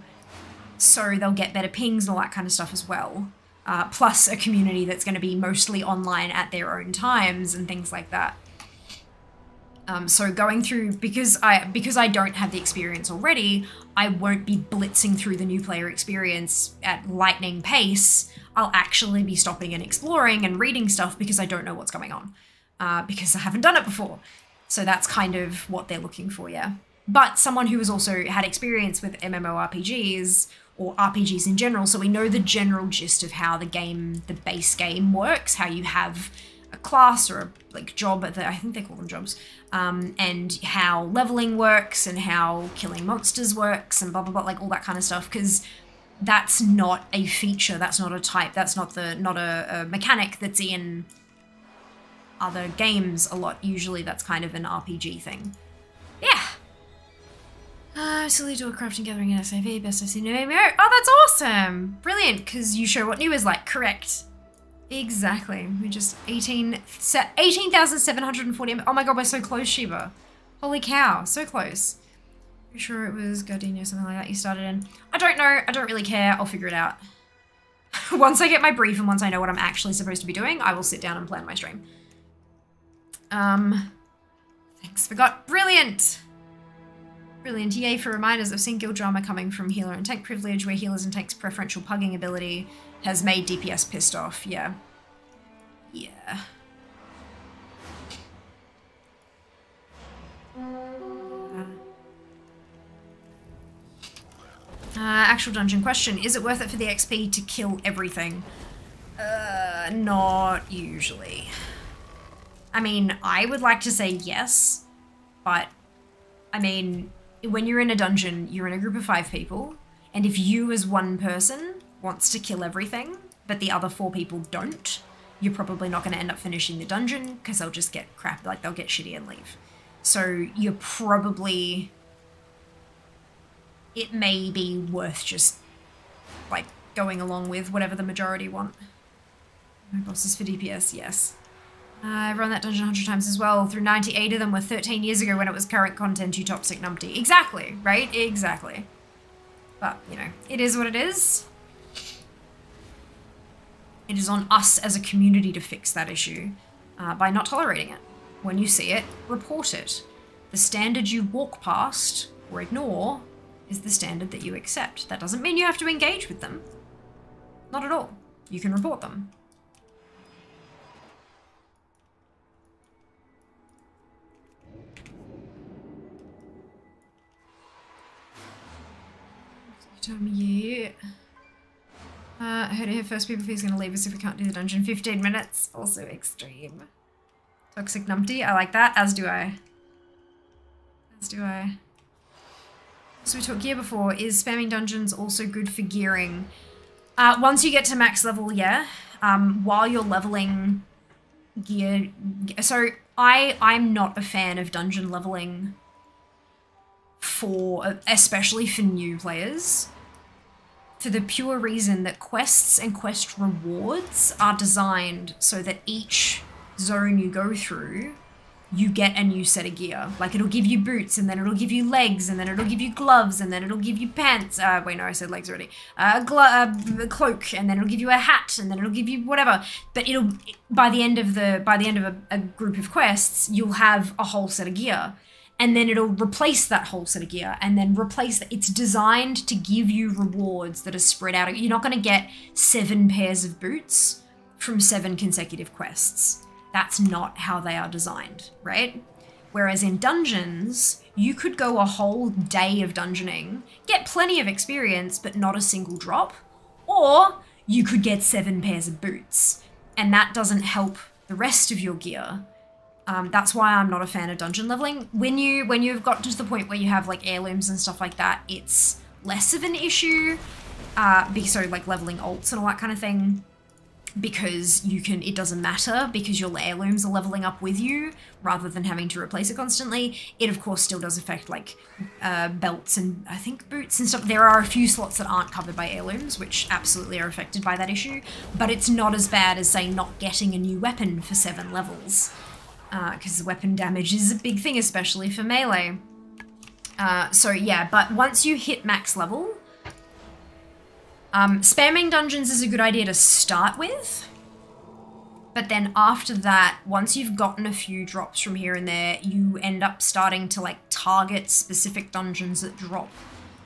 so they'll get better pings and all that kind of stuff as well. Uh, plus, a community that's going to be mostly online at their own times and things like that. Um, so going through because I because I don't have the experience already, I won't be blitzing through the new player experience at lightning pace. I'll actually be stopping and exploring and reading stuff because I don't know what's going on, uh, because I haven't done it before. So that's kind of what they're looking for, yeah. But someone who has also had experience with MMORPGs or RPGs in general, so we know the general gist of how the game, the base game works, how you have a class or a like job at the I think they call them jobs, um, and how leveling works and how killing monsters works and blah blah blah, like all that kind of stuff. Because that's not a feature, that's not a type, that's not the not a, a mechanic that's in other games a lot. Usually, that's kind of an RPG thing. Yeah. Uh, silly do a crafting gathering in SAV, best I've seen in MMO. Oh, that's awesome! Brilliant, because you show what new is like. Correct. Exactly. We're just 18 18,740. oh my god, we're so close, Shiva. Holy cow, so close. Pretty sure it was Gridania, or something like that you started in. I don't know. I don't really care. I'll figure it out. once I get my brief and once I know what I'm actually supposed to be doing, I will sit down and plan my stream. Um, thanks, forgot. Brilliant! Brilliant. Yay for reminders. I've seen guild drama coming from healer and tank privilege, where healers and tanks' preferential pugging ability has made DPS pissed off. Yeah. Yeah. Uh, actual dungeon question. Is it worth it for the XP to kill everything? Uh, not usually. I mean, I would like to say yes, but I mean, when you're in a dungeon, you're in a group of five people, and if you as one person wants to kill everything, but the other four people don't, you're probably not going to end up finishing the dungeon because they'll just get crap, like they'll get shitty and leave. So you're probably. It may be worth just like going along with whatever the majority want. My bosses for DPS, yes. Uh, I've run that dungeon 100 times as well. Through 98 of them were 13 years ago when it was current content, you toxic numpty. Exactly, right? Exactly. But, you know, it is what it is. It is on us as a community to fix that issue uh, by not tolerating it. When you see it, report it. The standard you walk past or ignore is the standard that you accept. That doesn't mean you have to engage with them. Not at all. You can report them. Me yeah. Uh, heard it here first. People he's going to leave us if we can't do the dungeon. 15 minutes. Also extreme. Toxic numpty. I like that. As do I. As do I. So we talked gear before. Is spamming dungeons also good for gearing? Uh, once you get to max level, yeah. Um, while you're leveling gear... So I, I'm not a fan of dungeon leveling for... Especially for new players for the pure reason that quests and quest rewards are designed so that each zone you go through, you get a new set of gear. Like it'll give you boots, and then it'll give you legs, and then it'll give you gloves, and then it'll give you pants. Uh, wait, no, I said legs already. Uh, a cloak, and then it'll give you a hat, and then it'll give you whatever. But it'll by the end of the by the end of a, a group of quests, you'll have a whole set of gear and then it'll replace that whole set of gear and then replace. It's designed to give you rewards that are spread out. You're not going to get seven pairs of boots from seven consecutive quests. That's not how they are designed, right? Whereas in dungeons, you could go a whole day of dungeoning, get plenty of experience, but not a single drop. Or you could get seven pairs of boots, and that doesn't help the rest of your gear um, that's why I'm not a fan of dungeon leveling. When you when you've got to the point where you have like heirlooms and stuff like that, it's less of an issue. Uh, so like leveling alts and all that kind of thing. because you can it doesn't matter because your heirlooms are leveling up with you rather than having to replace it constantly it of course still does affect like uh, belts and i think boots and stuff there are a few slots that aren't covered by heirlooms which absolutely are affected by that issue but it's not as bad as say not getting a new weapon for seven levels because weapon damage is a big thing especially for melee uh, so yeah but once you hit max level um, spamming dungeons is a good idea to start with. But then after that, once you've gotten a few drops from here and there, you end up starting to like target specific dungeons that drop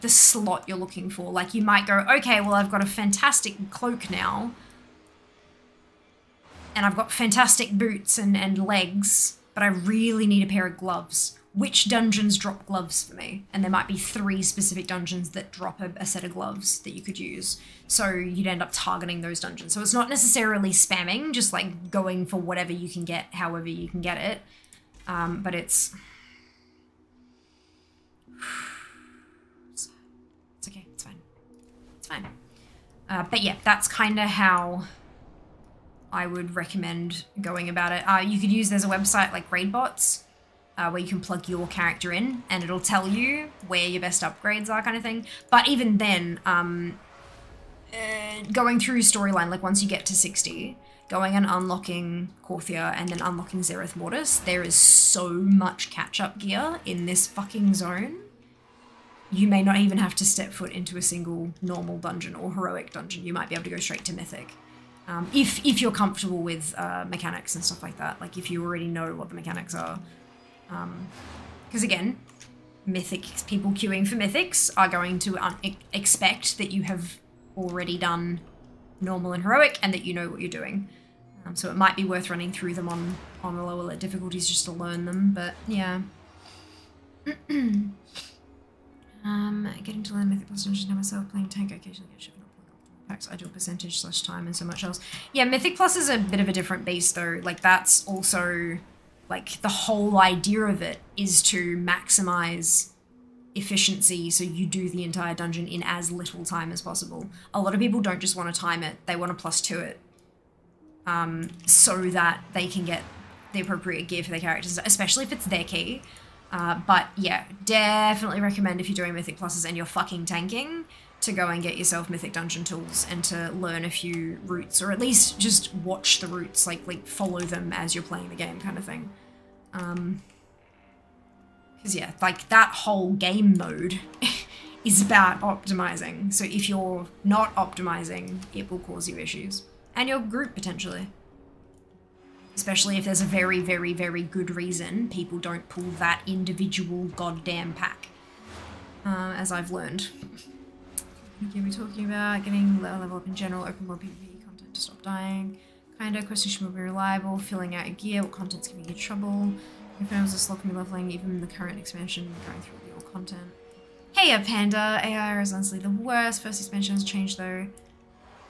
the slot you're looking for. Like you might go, okay, well, I've got a fantastic cloak now. And I've got fantastic boots and, and legs, but I really need a pair of gloves which dungeons drop gloves for me. And there might be three specific dungeons that drop a, a, set of gloves that you could use. So you'd end up targeting those dungeons. So it's not necessarily spamming, just like going for whatever you can get, however you can get it. Um, but it's. It's okay, it's fine. It's fine. Uh, but yeah, that's kind of how I would recommend going about it. Uh, you could use, there's a website like Raidbots uh, where you can plug your character in and it'll tell you where your best upgrades are kind of thing. But even then, um, uh, going through storyline, like once you get to 60, going and unlocking Korthia and then unlocking Zereth Mortis, there is so much catch-up gear in this fucking zone. You may not even have to step foot into a single normal dungeon or heroic dungeon. You might be able to go straight to mythic. Um, if, if you're comfortable with uh, mechanics and stuff like that, like if you already know what the mechanics are, because um, again, mythic people queuing for mythics are going to expect that you have already done normal and heroic and that you know what you're doing. Um, so it might be worth running through them on, on the lower difficulties just to learn them, but yeah. um, getting to learn mythic plus dungeons now myself, playing tank occasionally shift packs, I do a percentage slash time and so much else. Yeah, Mythic Plus is a bit of a different beast though. Like that's also like the whole idea of it is to maximize efficiency so you do the entire dungeon in as little time as possible. A lot of people don't just want to time it, they want to plus two it. Um, so that they can get the appropriate gear for their characters, especially if it's their key. Uh, but yeah, definitely recommend if you're doing Mythic Pluses and you're fucking tanking, to go and get yourself mythic dungeon tools and to learn a few routes or at least just watch the routes like like follow them as you're playing the game kind of thing. Um because yeah like that whole game mode is about optimizing. So if you're not optimizing it will cause you issues. And your group potentially. Especially if there's a very very very good reason people don't pull that individual goddamn pack. Uh, as I've learned Again, we're talking about getting level up in general, open more PvP content to stop dying. Kinda, question should be reliable, filling out your gear, what content's giving you trouble. Confirms slot can be leveling even the current expansion going through the old content. Hey a Panda, AI is honestly the worst. First expansion has changed though.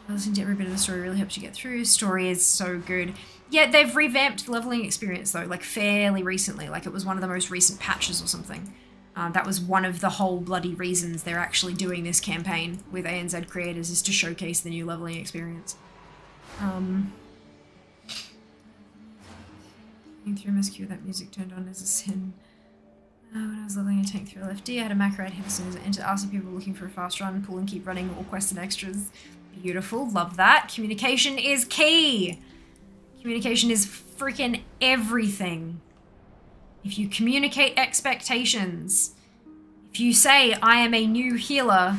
Listening to every bit of the story really helps you get through. Story is so good. Yeah, they've revamped the leveling experience though, like fairly recently. Like it was one of the most recent patches or something. Uh, that was one of the whole bloody reasons they're actually doing this campaign with ANZ creators is to showcase the new leveling experience. Um, through MSQ, that music turned on is a sin. Uh, when I was leveling a tank through LFD, I had a macro hit as soon as I entered RC people looking for a fast run, pull and keep running, all quests and extras. Beautiful, love that. Communication is key! Communication is freaking everything if you communicate expectations, if you say, I am a new healer,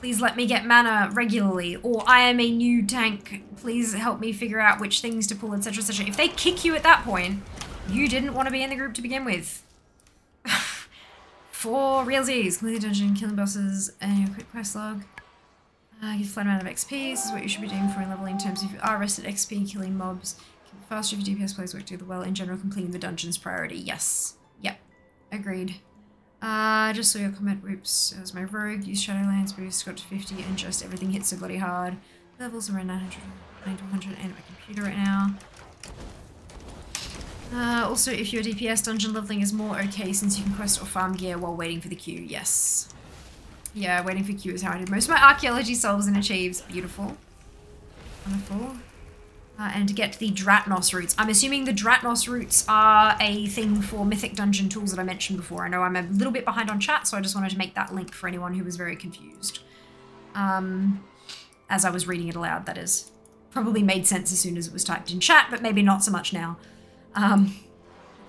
please let me get mana regularly, or I am a new tank, please help me figure out which things to pull, etc, etc. If they kick you at that point, you didn't want to be in the group to begin with. For realsies, complete the dungeon, killing bosses, and your quick quest log. Uh, a flat amount of XP, this is what you should be doing for in leveling in terms of you are rested XP, killing mobs, Faster if DPS plays work together well. In general, completing the dungeon's priority. Yes. Yep. Agreed. Uh, just saw your comment. Oops. It was my rogue. Use Shadowlands boost. Got to 50 and just everything hits so bloody hard. Levels around 900, 900 and my computer right now. Uh, also, if your DPS dungeon leveling is more okay since you can quest or farm gear while waiting for the queue. Yes. Yeah, waiting for queue is how I did most of my archaeology solves and achieves. Beautiful. Wonderful. Uh, and to get the Dratnos routes. I'm assuming the Dratnos routes are a thing for Mythic Dungeon tools that I mentioned before. I know I'm a little bit behind on chat, so I just wanted to make that link for anyone who was very confused. Um, as I was reading it aloud, that is. Probably made sense as soon as it was typed in chat, but maybe not so much now. Um,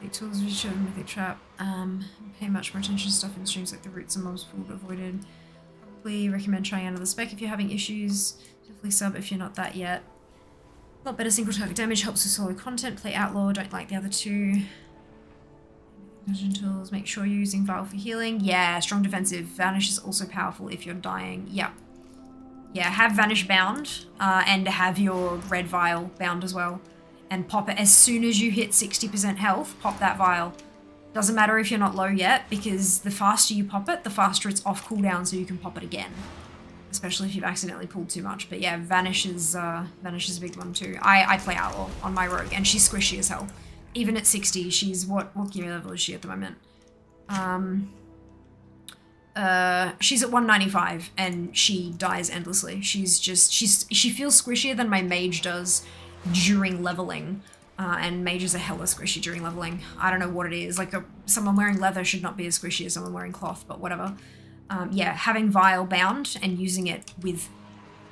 Mythic tools we showed Mythic Trap. Um, pay much more attention to stuff in streams like the routes and mobs pool avoided. Probably recommend trying another spec if you're having issues. Definitely sub if you're not that yet. A lot better single target damage, helps with solo content. Play Outlaw, don't like the other two. Dungeon tools, make sure you're using Vial for healing. Yeah, strong defensive. Vanish is also powerful if you're dying. Yeah. Yeah, have Vanish bound uh, and have your red vial bound as well. And pop it as soon as you hit 60% health, pop that vial. Doesn't matter if you're not low yet, because the faster you pop it, the faster it's off cooldown so you can pop it again especially if you've accidentally pulled too much. But yeah, Vanish is, uh, Vanish is a big one too. I, I play Outlaw on my Rogue, and she's squishy as hell. Even at 60, she's, what, what gear level is she at the moment? Um, uh, she's at 195, and she dies endlessly. She's just, she's, she feels squishier than my mage does during leveling. Uh, and mages are hella squishy during leveling. I don't know what it is. Like, a, someone wearing leather should not be as squishy as someone wearing cloth, but whatever um, yeah, having Vial bound and using it with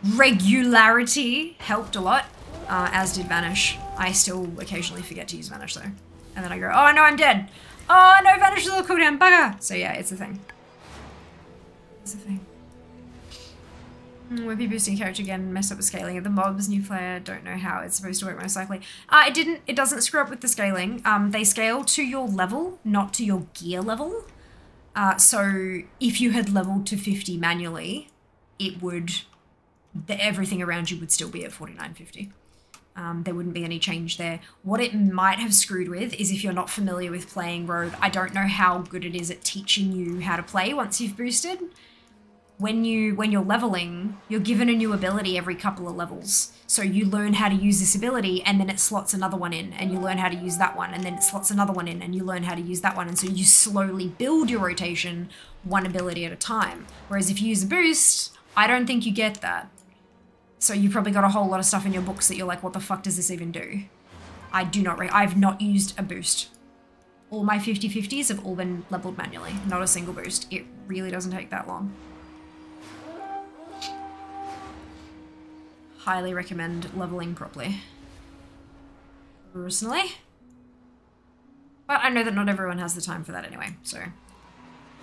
regularity helped a lot, uh, as did Vanish. I still occasionally forget to use Vanish though. And then I go, oh no, I'm dead. Oh no, Vanish is a cooldown, bugger! So yeah, it's a thing. It's a thing. We'll be boosting character again, mess up with scaling of the mobs, new player, don't know how it's supposed to work most likely. Uh, it didn't, it doesn't screw up with the scaling. Um, they scale to your level, not to your gear level. Uh, so if you had leveled to 50 manually, it would, the, everything around you would still be at 4950. Um, there wouldn't be any change there. What it might have screwed with is if you're not familiar with playing Rogue, I don't know how good it is at teaching you how to play once you've boosted. When you when you're leveling, you're given a new ability every couple of levels. So you learn how to use this ability and then it slots another one in and you learn how to use that one and then it slots another one in and you learn how to use that one and so you slowly build your rotation one ability at a time. Whereas if you use a boost, I don't think you get that. So you've probably got a whole lot of stuff in your books that you're like, what the fuck does this even do? I do not, re- I've not used a boost. All my 50-50s have all been leveled manually, not a single boost. It really doesn't take that long. Highly recommend leveling properly. Personally. But I know that not everyone has the time for that anyway, so...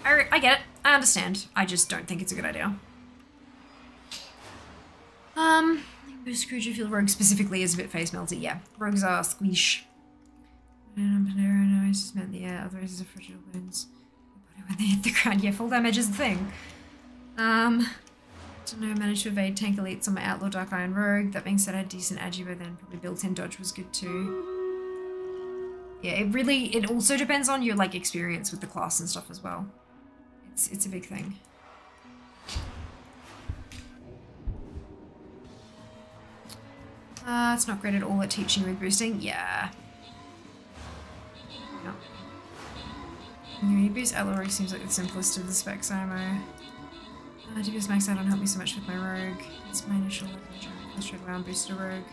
I, I get it. I understand. I just don't think it's a good idea. Um, boost creature field rogue specifically is a bit face melty. Yeah, rogues are squeesh. And meant the air. When they hit the ground, yeah, full damage is the thing. Um, don't know. Managed to evade tank elites on my outlaw dark iron rogue. That being said, I had decent agi, but then probably built-in dodge was good too. Yeah, it really. It also depends on your like experience with the class and stuff as well. It's it's a big thing. Uh, it's not great at all at teaching with boosting. Yeah. No. New boost Alloy seems like the simplest of the specs IMO. Uh, DPS max out don't help me so much with my rogue. It's my initial let's try around boost a rogue.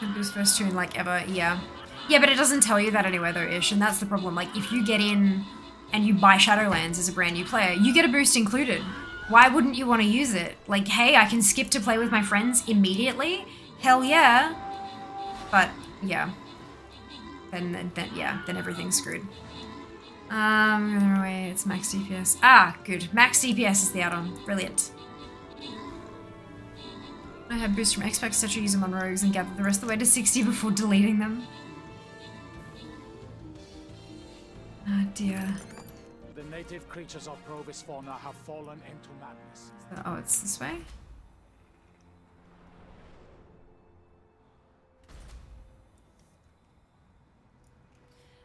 And boost first toon like ever, yeah. Yeah, but it doesn't tell you that anywhere though, Ish, and that's the problem. Like, if you get in and you buy Shadowlands as a brand new player, you get a boost included. Why wouldn't you want to use it? Like, hey, I can skip to play with my friends immediately? Hell yeah. But, yeah. Then, then yeah, then everything's screwed. Um, way, it's max DPS. Ah, good. Max DPS is the add-on. Brilliant. I have boost from X-Pack, etc. use them on rogues and gather the rest of the way to 60 before deleting them. Oh dear. The native creatures of Provis fauna have fallen into madness. So- oh, it's this way?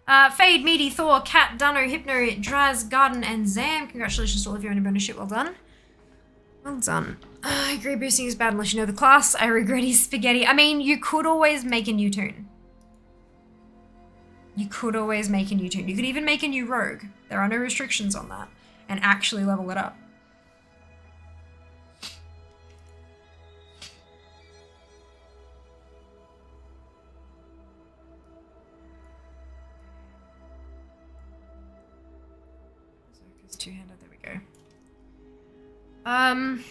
Uh, Fade, Meaty, Thor, Cat, Dano, Hypno, Draz, Garden, and Zam. Congratulations to all of you on your bonus shit. Well done. Well done. Uh, I agree boosting is bad unless you know the class. I regret his spaghetti. I mean, you could always make a new toon. You could always make a new toon. You could even make a new rogue. There are no restrictions on that. And actually level it up. Um,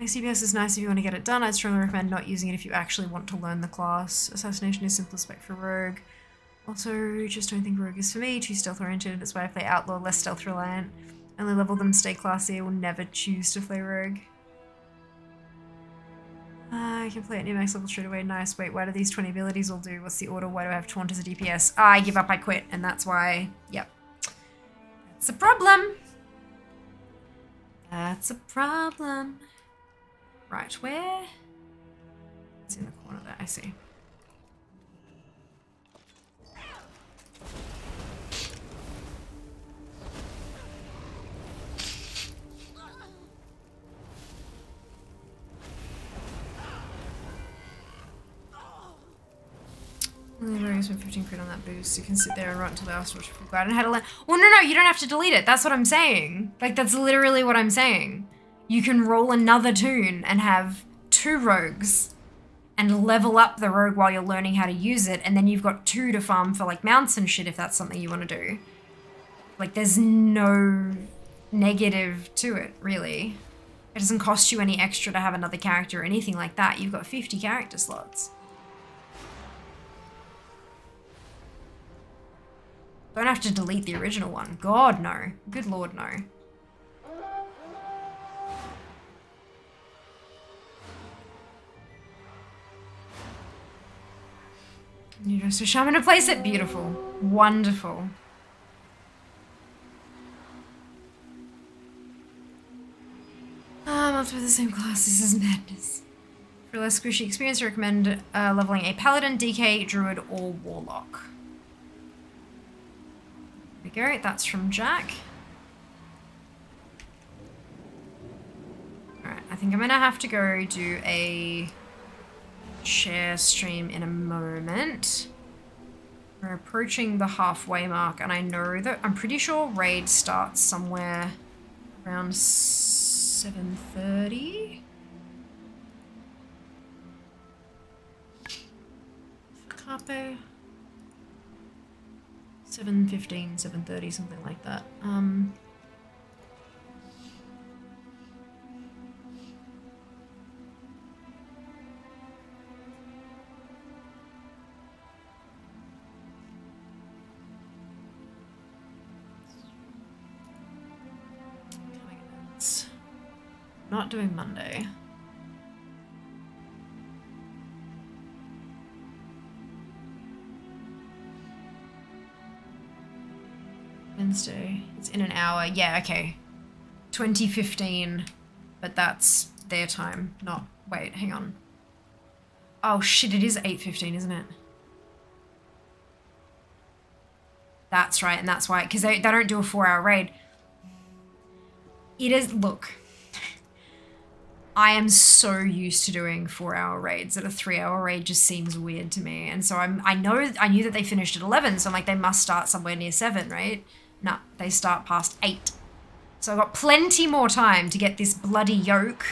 CPS is nice if you want to get it done. I'd strongly recommend not using it if you actually want to learn the class. Assassination is simple spec for Rogue. Also, just don't think Rogue is for me. Too stealth oriented. That's why I play Outlaw, less stealth reliant. Only level them, stay classy. I will never choose to play Rogue. Uh, I can play at near max level straight away. Nice. Wait, what do these 20 abilities all do? What's the order? Why do I have Taunt as a DPS? I give up, I quit. And that's why, yep. That's a problem. That's a problem. Right, where? It's in the corner there, I see. Only spent 15 quid on that boost. You can sit there and run until the watch before glad and had a land. Well, no, no, you don't have to delete it. That's what I'm saying. Like, that's literally what I'm saying. You can roll another toon and have two rogues and level up the rogue while you're learning how to use it, and then you've got two to farm for like mounts and shit if that's something you want to do. Like, there's no negative to it, really. It doesn't cost you any extra to have another character or anything like that. You've got 50 character slots. Don't have to delete the original one. God, no. Good lord, no. You just a shaman to place it. Beautiful. Wonderful. Um, after the same class, this is madness. For less squishy experience, I recommend uh, leveling a paladin, DK, druid, or warlock. We go, that's from Jack. Alright, I think I'm gonna have to go do a share stream in a moment. We're approaching the halfway mark, and I know that I'm pretty sure raid starts somewhere around 7.30. Carpe. 7.15, 7.30, something like that. Um, Not doing Monday. Wednesday. It's in an hour. Yeah, okay. 2015. But that's their time, not... Wait, hang on. Oh shit, it is 8.15, isn't it? That's right, and that's why... Because they, they don't do a four-hour raid. It is... Look. I am so used to doing four hour raids that a three hour raid just seems weird to me. And so I'm I know I knew that they finished at eleven, so I'm like they must start somewhere near seven, right? No, they start past eight. So I've got plenty more time to get this bloody yoke.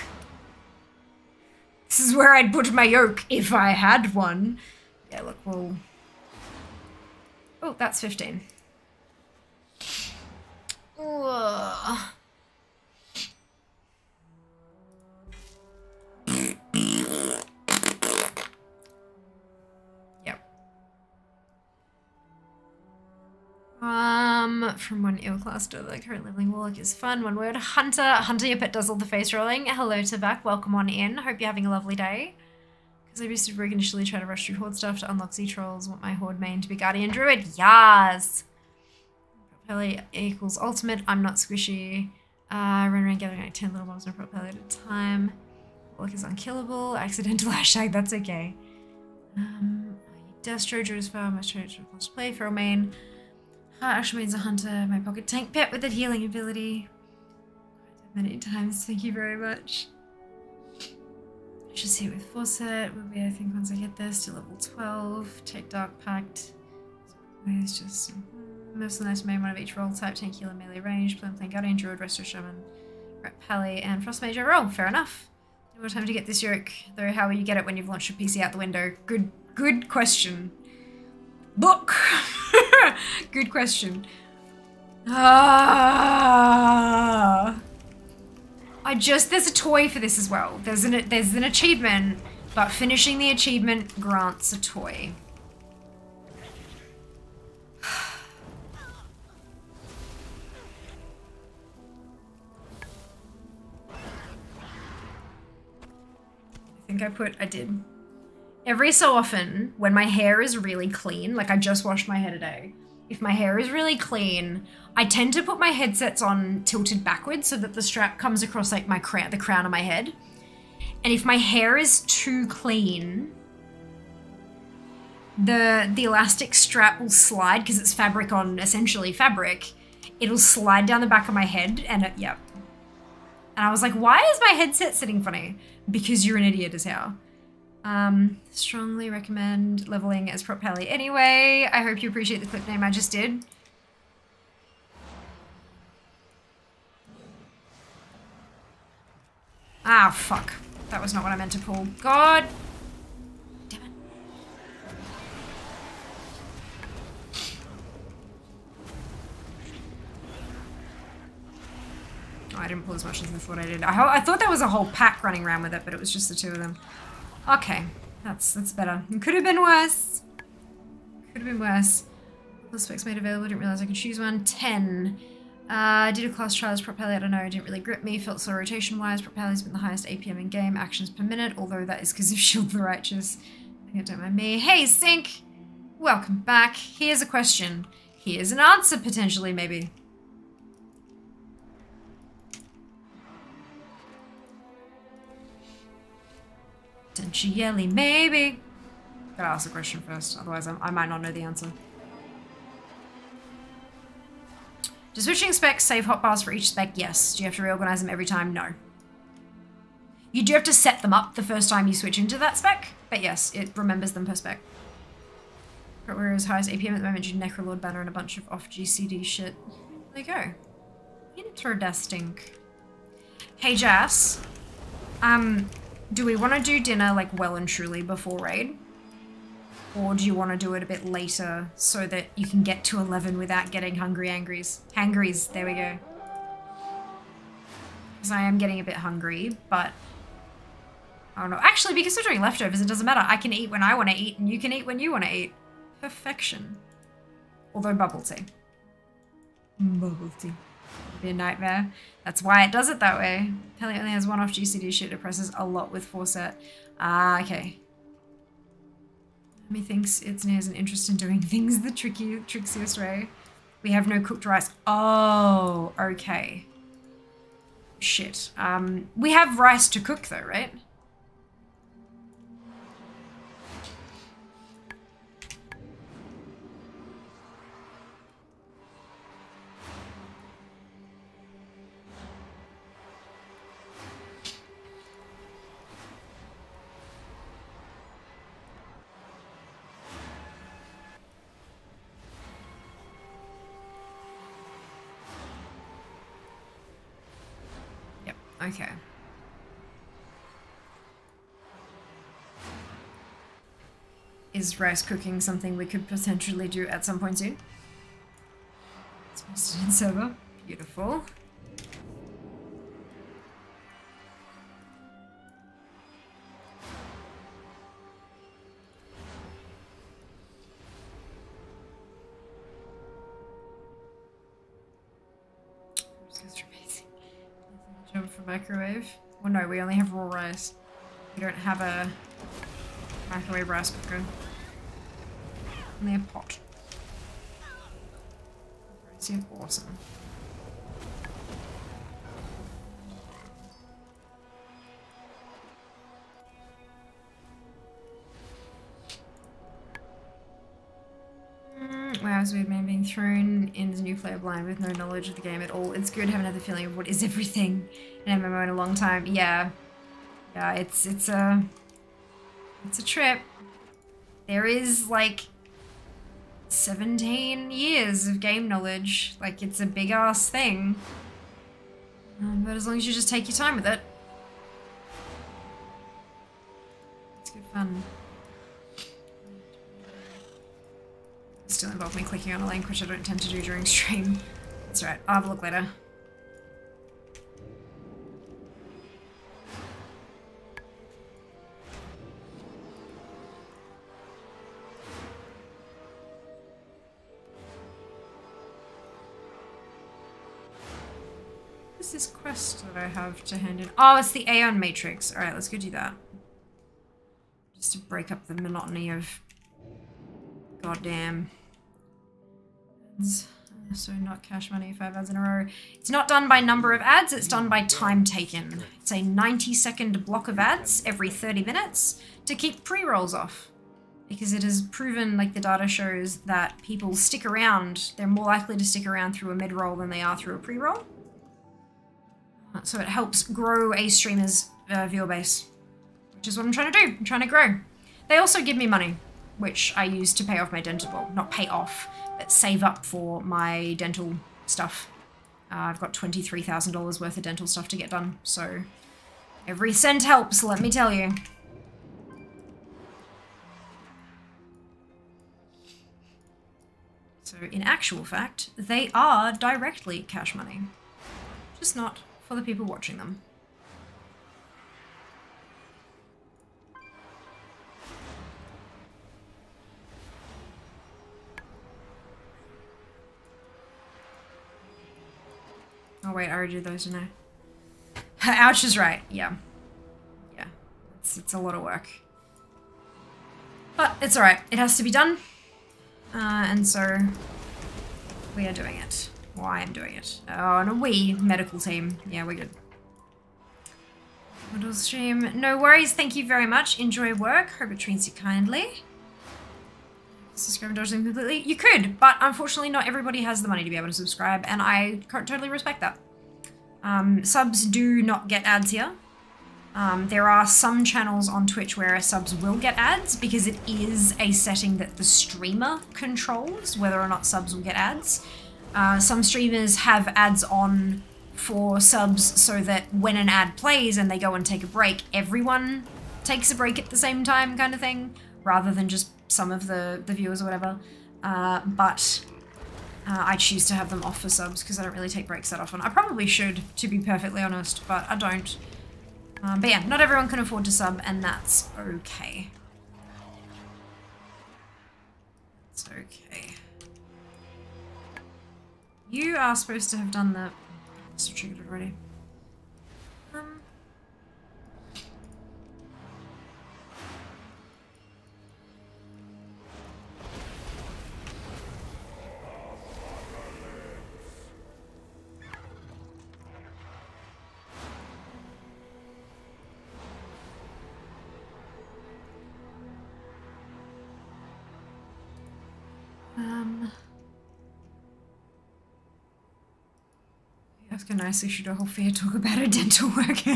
This is where I'd put my yoke if I had one. Yeah, look, we'll... Oh, that's 15. Ugh. Um, from one ill class to the current leveling warlock is fun. One word, Hunter. Hunter your pet does all the face rolling. Hello to back. Welcome on in. Hope you're having a lovely day. Because I boosted Rogue initially, try to rush through Horde stuff to unlock Z Trolls. Want my Horde main to be Guardian Druid. Yas! Prot Pally equals ultimate. I'm not squishy. Uh, run around gathering like 10 little mobs on Prot Pally at a time. Warlock is unkillable. Accidental hashtag, that's okay. Um, Destro, Druid's Farm, I try to play for a main. Ashley means a hunter, my pocket tank pet with a healing ability. Many times, thank you very much. I should see it with Fawcett. Will be, I think, once I get this to level 12. Take Dark Pact. It's just mm-hmm, Mercenaries main one of each role type, tank healer, melee range, plan playing Guardian, Druid, Resto Shaman, Ret Pally, and Frost Mage overall. Fair enough. No more time to get this yoke, though how will you get it when you've launched your PC out the window? Good good question. Book! Good question. Ah. I just there's a toy for this as well. There's an there's an achievement, but finishing the achievement grants a toy. I think I put I did. Every so often, when my hair is really clean, like I just washed my hair today, if my hair is really clean, I tend to put my headsets on tilted backwards so that the strap comes across like my crown, the crown of my head. And if my hair is too clean, the the elastic strap will slide because it's fabric on essentially fabric. It'll slide down the back of my head, and it, yep. And I was like, why is my headset sitting funny? Because you're an idiot as hell. Um, strongly recommend leveling as prot pally. Anyway, I hope you appreciate the clip name I just did. Ah, fuck. That was not what I meant to pull. God. Damn it. Oh, I didn't pull as much as I thought I did. I, I thought there was a whole pack running around with it, but it was just the two of them. Okay, that's that's better. It could have been worse. Could have been worse. The specs made available. Didn't realize I could choose one. Ten. Uh, did a class trials. Prot Pally, I don't know. Didn't really grip me. Felt slow rotation wise. Prot Pally's been the highest APM in game. Actions per minute. Although that is because of Shield the Righteous. I don't mind me. Hey, Sync. Welcome back. Here's a question. Here's an answer potentially, maybe. Potentially, maybe. Gotta ask the question first, otherwise I, I might not know the answer. Do switching specs save hotbars for each spec? Yes. Do you have to reorganize them every time? No. You do have to set them up the first time you switch into that spec, but yes, it remembers them per spec. We're as high as APM at the moment due to Necrolord banner and a bunch of off GCD shit. There you go. Interesting. Hey Jas. Um, do we want to do dinner like well and truly before raid? Or do you want to do it a bit later so that you can get to 11 without getting hungry angries? Hangries, there we go. Because I am getting a bit hungry, but... I don't know. Actually, because we're doing leftovers, it doesn't matter. I can eat when I want to eat, and you can eat when you want to eat. Perfection. Although bubble tea. Bubble tea. Be a nightmare. That's why it does it that way. Pelly only has one off GCD shit. It presses a lot with Forset. Ah, okay. Methinks it's has an interest in doing things the tricky, trickiest way. We have no cooked rice. Oh, okay. Shit. Um, we have rice to cook though, right? Rice cooking something we could potentially do at some point soon? It's posted in server. Beautiful. Jump for microwave. Well, no, we only have raw rice. We don't have a microwave rice cooker. Only their pot. Seems awesome. Wow, it's weird man being thrown into a new player blind with no knowledge of the game at all. It's good having another feeling of what is everything in MMO in a long time. Yeah. Yeah, it's it's a it's a trip. There is like 17 years of game knowledge. Like it's a big ass thing. Um, but as long as you just take your time with it. It's good fun. Still involve me clicking on a link, which I don't tend to do during stream. That's right. I'll have a look later. This quest that I have to hand in? Oh, it's the Aeon Matrix. Alright, let's go do that. Just to break up the monotony of goddamn. So not cash money, five ads in a row. It's not done by number of ads, it's done by time taken. It's a 90 second block of ads every 30 minutes to keep pre-rolls off. Because it has proven, like the data shows, that people stick around. They're more likely to stick around through a mid-roll than they are through a pre-roll. So it helps grow a streamer's uh, viewer base, which is what I'm trying to do. I'm trying to grow. They also give me money, which I use to pay off my dental, well, not pay off, but save up for my dental stuff. Uh, I've got $23,000 worth of dental stuff to get done, so every cent helps, let me tell you. So in actual fact, they are directly cash money, just not for the people watching them. Oh wait, I already did those, didn't I? Ouch is right, yeah. Yeah, it's, it's a lot of work. But it's alright, it has to be done. Uh, and so we are doing it. Well, I am doing it. Oh, and a we medical team. Yeah, we're good. Little stream. No worries. Thank you very much. Enjoy work. Hope it treats you kindly. Subscribe dodge them completely. You could, but unfortunately not everybody has the money to be able to subscribe, and I totally respect that. Um, subs do not get ads here. Um, there are some channels on Twitch where subs will get ads because it is a setting that the streamer controls whether or not subs will get ads. Uh, some streamers have ads on for subs so that when an ad plays and they go and take a break, everyone takes a break at the same time kind of thing, rather than just some of the, the viewers or whatever. Uh, but uh, I choose to have them off for subs because I don't really take breaks that often. I probably should, to be perfectly honest, but I don't. Um, but yeah, not everyone can afford to sub, and that's okay. It's okay. You are supposed to have done that. It's triggered already. Nicely, should a whole fair talk about her dental work?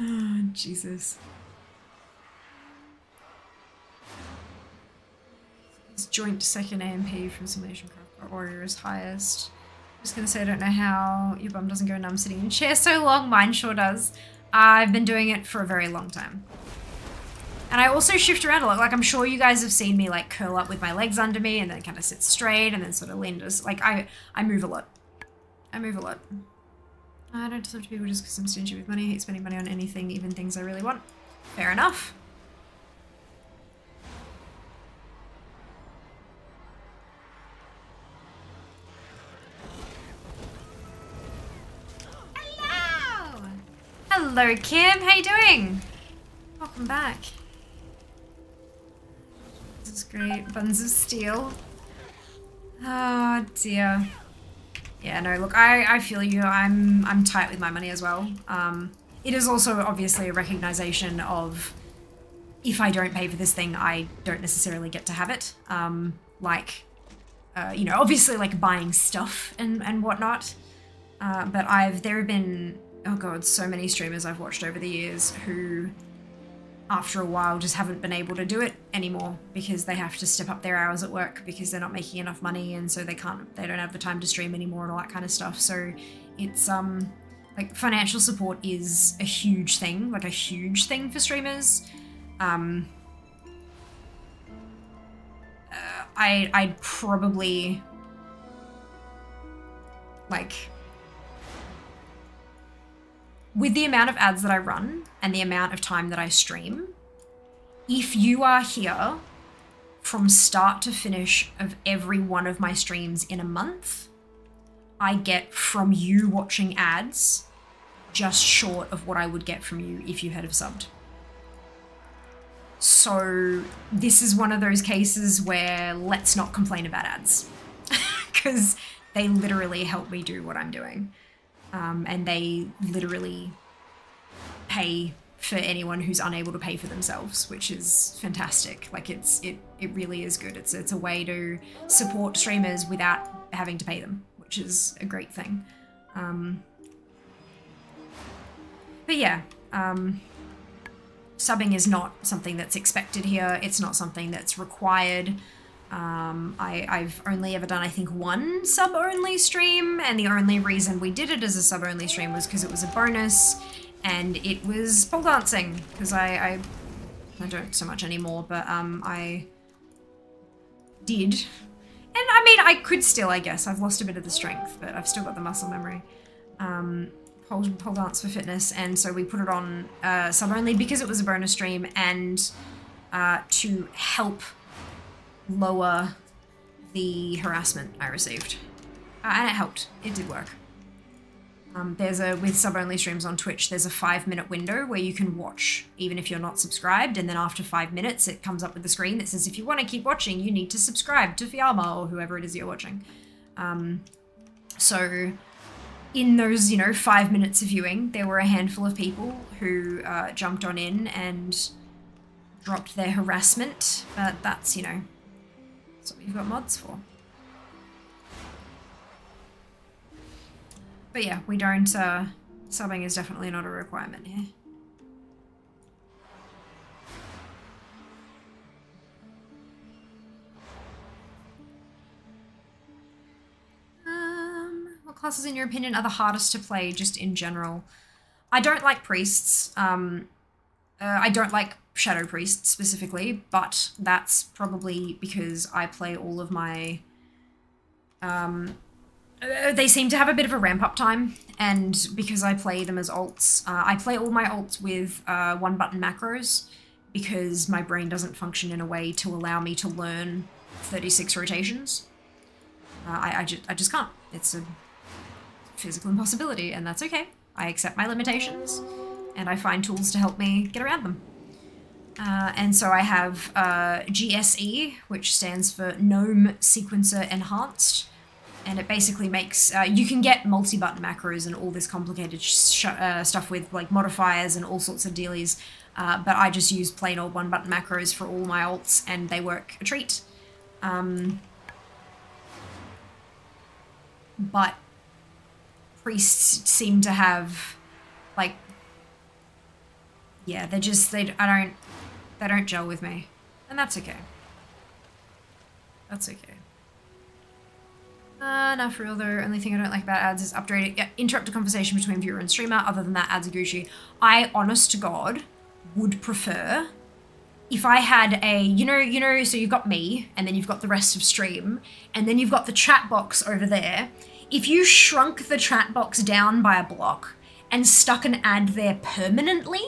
oh, Jesus. His joint second AMP from Simulation Craft Warrior is highest. Just gonna say I don't know how your bum doesn't go numb sitting in a chair so long. Mine sure does. I've been doing it for a very long time. And I also shift around a lot. Like I'm sure you guys have seen me like curl up with my legs under me and then kind of sit straight and then sort of lean just like I I move a lot. I move a lot. I don't deserve to people just because I'm stingy with money. I hate spending money on anything, even things I really want. Fair enough. Hello! Hello, Kim. How you doing? Welcome back. This is great. Buns of steel. Oh, dear. Yeah, no, look, I, I feel you. I'm I'm tight with my money as well. Um, it is also obviously a recognition of if I don't pay for this thing, I don't necessarily get to have it. Um, like, uh, you know, obviously like buying stuff and, and whatnot. Uh, but I've, there have been, oh god, so many streamers I've watched over the years who after a while just haven't been able to do it anymore because they have to step up their hours at work because they're not making enough money and so they can't they don't have the time to stream anymore and all that kind of stuff. So it's um like financial support is a huge thing like a huge thing for streamers. Um uh, I I'd probably Like, with the amount of ads that I run and the amount of time that I stream, if you are here from start to finish of every one of my streams in a month, I get from you watching ads just short of what I would get from you if you had have subbed. So this is one of those cases where let's not complain about ads because they literally help me do what I'm doing. Um, and they literally pay for anyone who's unable to pay for themselves, which is fantastic. Like it's it it really is good. It's it's a way to support streamers without having to pay them, which is a great thing. Um, but yeah, um, subbing is not something that's expected here. It's not something that's required. Um, I, I've only ever done, I think, one sub only stream, and the only reason we did it as a sub only stream was because it was a bonus and it was pole dancing because I, I, I don't so much anymore, but um, I did. And I mean, I could still, I guess. I've lost a bit of the strength, but I've still got the muscle memory. Um, pole, pole dance for fitness, and so we put it on uh, sub only because it was a bonus stream and uh, to help lower the harassment I received. Uh, and it helped. It did work. Um, there's a, with sub only streams on Twitch, there's a five minute window where you can watch even if you're not subscribed. And then after five minutes, it comes up with the screen that says, if you want to keep watching, you need to subscribe to Fiamma or whoever it is you're watching. Um, so in those, you know, five minutes of viewing, there were a handful of people who uh, jumped on in and dropped their harassment. But that's, you know, that's what you've got mods for. But yeah, we don't, uh, subbing is definitely not a requirement here. Um, what classes, in your opinion, are the hardest to play just in general? I don't like priests. Um, uh, I don't like Shadow Priest specifically, but that's probably because I play all of my. Um, uh, they seem to have a bit of a ramp up time, and because I play them as alts, uh, I play all my alts with uh, one button macros because my brain doesn't function in a way to allow me to learn 36 rotations. Uh, I, I, ju- I just can't. It's a physical impossibility, and that's okay. I accept my limitations, and I find tools to help me get around them. Uh, and so I have uh, GSE, which stands for GNOME Sequencer Enhanced. And it basically makes, uh, you can get multi-button macros and all this complicated uh, stuff with like modifiers and all sorts of dealies. Uh, but I just use plain old one-button macros for all my alts and they work a treat. Um, but priests seem to have like yeah they're just they i don't they don't gel with me and that's okay that's okay uh, not for real though. Only thing I don't like about ads is updating, yeah, interrupt a conversation between viewer and streamer. Other than that, ads are Gucci. I, honest to God, would prefer if I had a, you know, you know, so you've got me, and then you've got the rest of stream, and then you've got the chat box over there. If you shrunk the chat box down by a block and stuck an ad there permanently,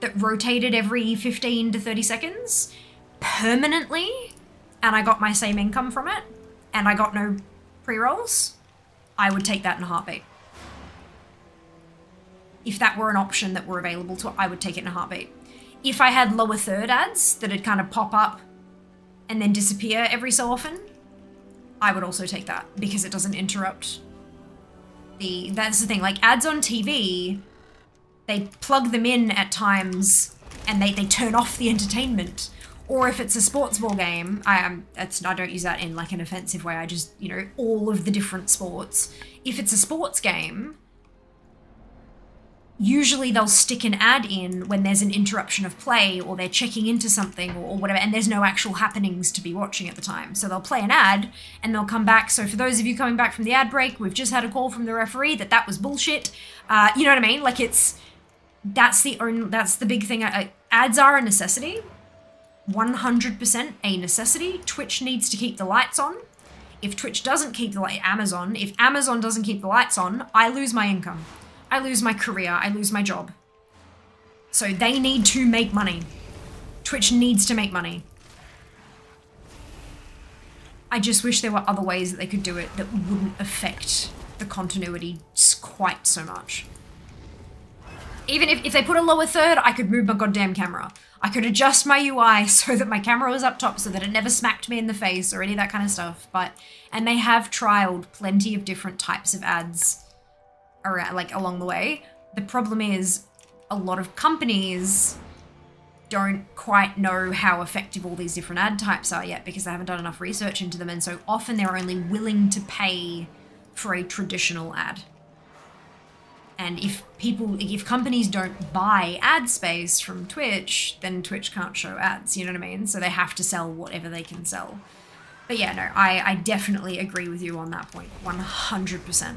that rotated every 15 to 30 seconds, permanently, and I got my same income from it, and I got no pre-rolls, I would take that in a heartbeat. If that were an option that were available to I would take it in a heartbeat. If I had lower third ads that'd kind of pop up and then disappear every so often, I would also take that because it doesn't interrupt the that's the thing, like ads on TV, they plug them in at times and they, they turn off the entertainment or if it's a sports ball game, I am I don't use that in like an offensive way. I just you know all of the different sports. If it's a sports game, usually they'll stick an ad in when there's an interruption of play or they're checking into something or, or whatever, and there's no actual happenings to be watching at the time. So they'll play an ad and they'll come back. So for those of you coming back from the ad break, we've just had a call from the referee that that was bullshit. Uh, you know what I mean? Like it's that's the only that's the big thing. I, ads are a necessity 100% a necessity. Twitch needs to keep the lights on. if Twitch doesn't keep the light, Amazon, if Amazon doesn't keep the lights on, I lose my income. I lose my career. I lose my job. So they need to make money. Twitch needs to make money. I just wish there were other ways that they could do it that wouldn't affect the continuity quite so much. Even if, if they put a lower third, I could move my goddamn camera. I could adjust my UI so that my camera was up top so that it never smacked me in the face or any of that kind of stuff. But and they have trialed plenty of different types of ads around like along the way. The problem is a lot of companies don't quite know how effective all these different ad types are yet because they haven't done enough research into them and so often they're only willing to pay for a traditional ad. And if people, if companies don't buy ad space from Twitch, then Twitch can't show ads, you know what I mean? So they have to sell whatever they can sell. But yeah, no, I, I definitely agree with you on that point, 100%.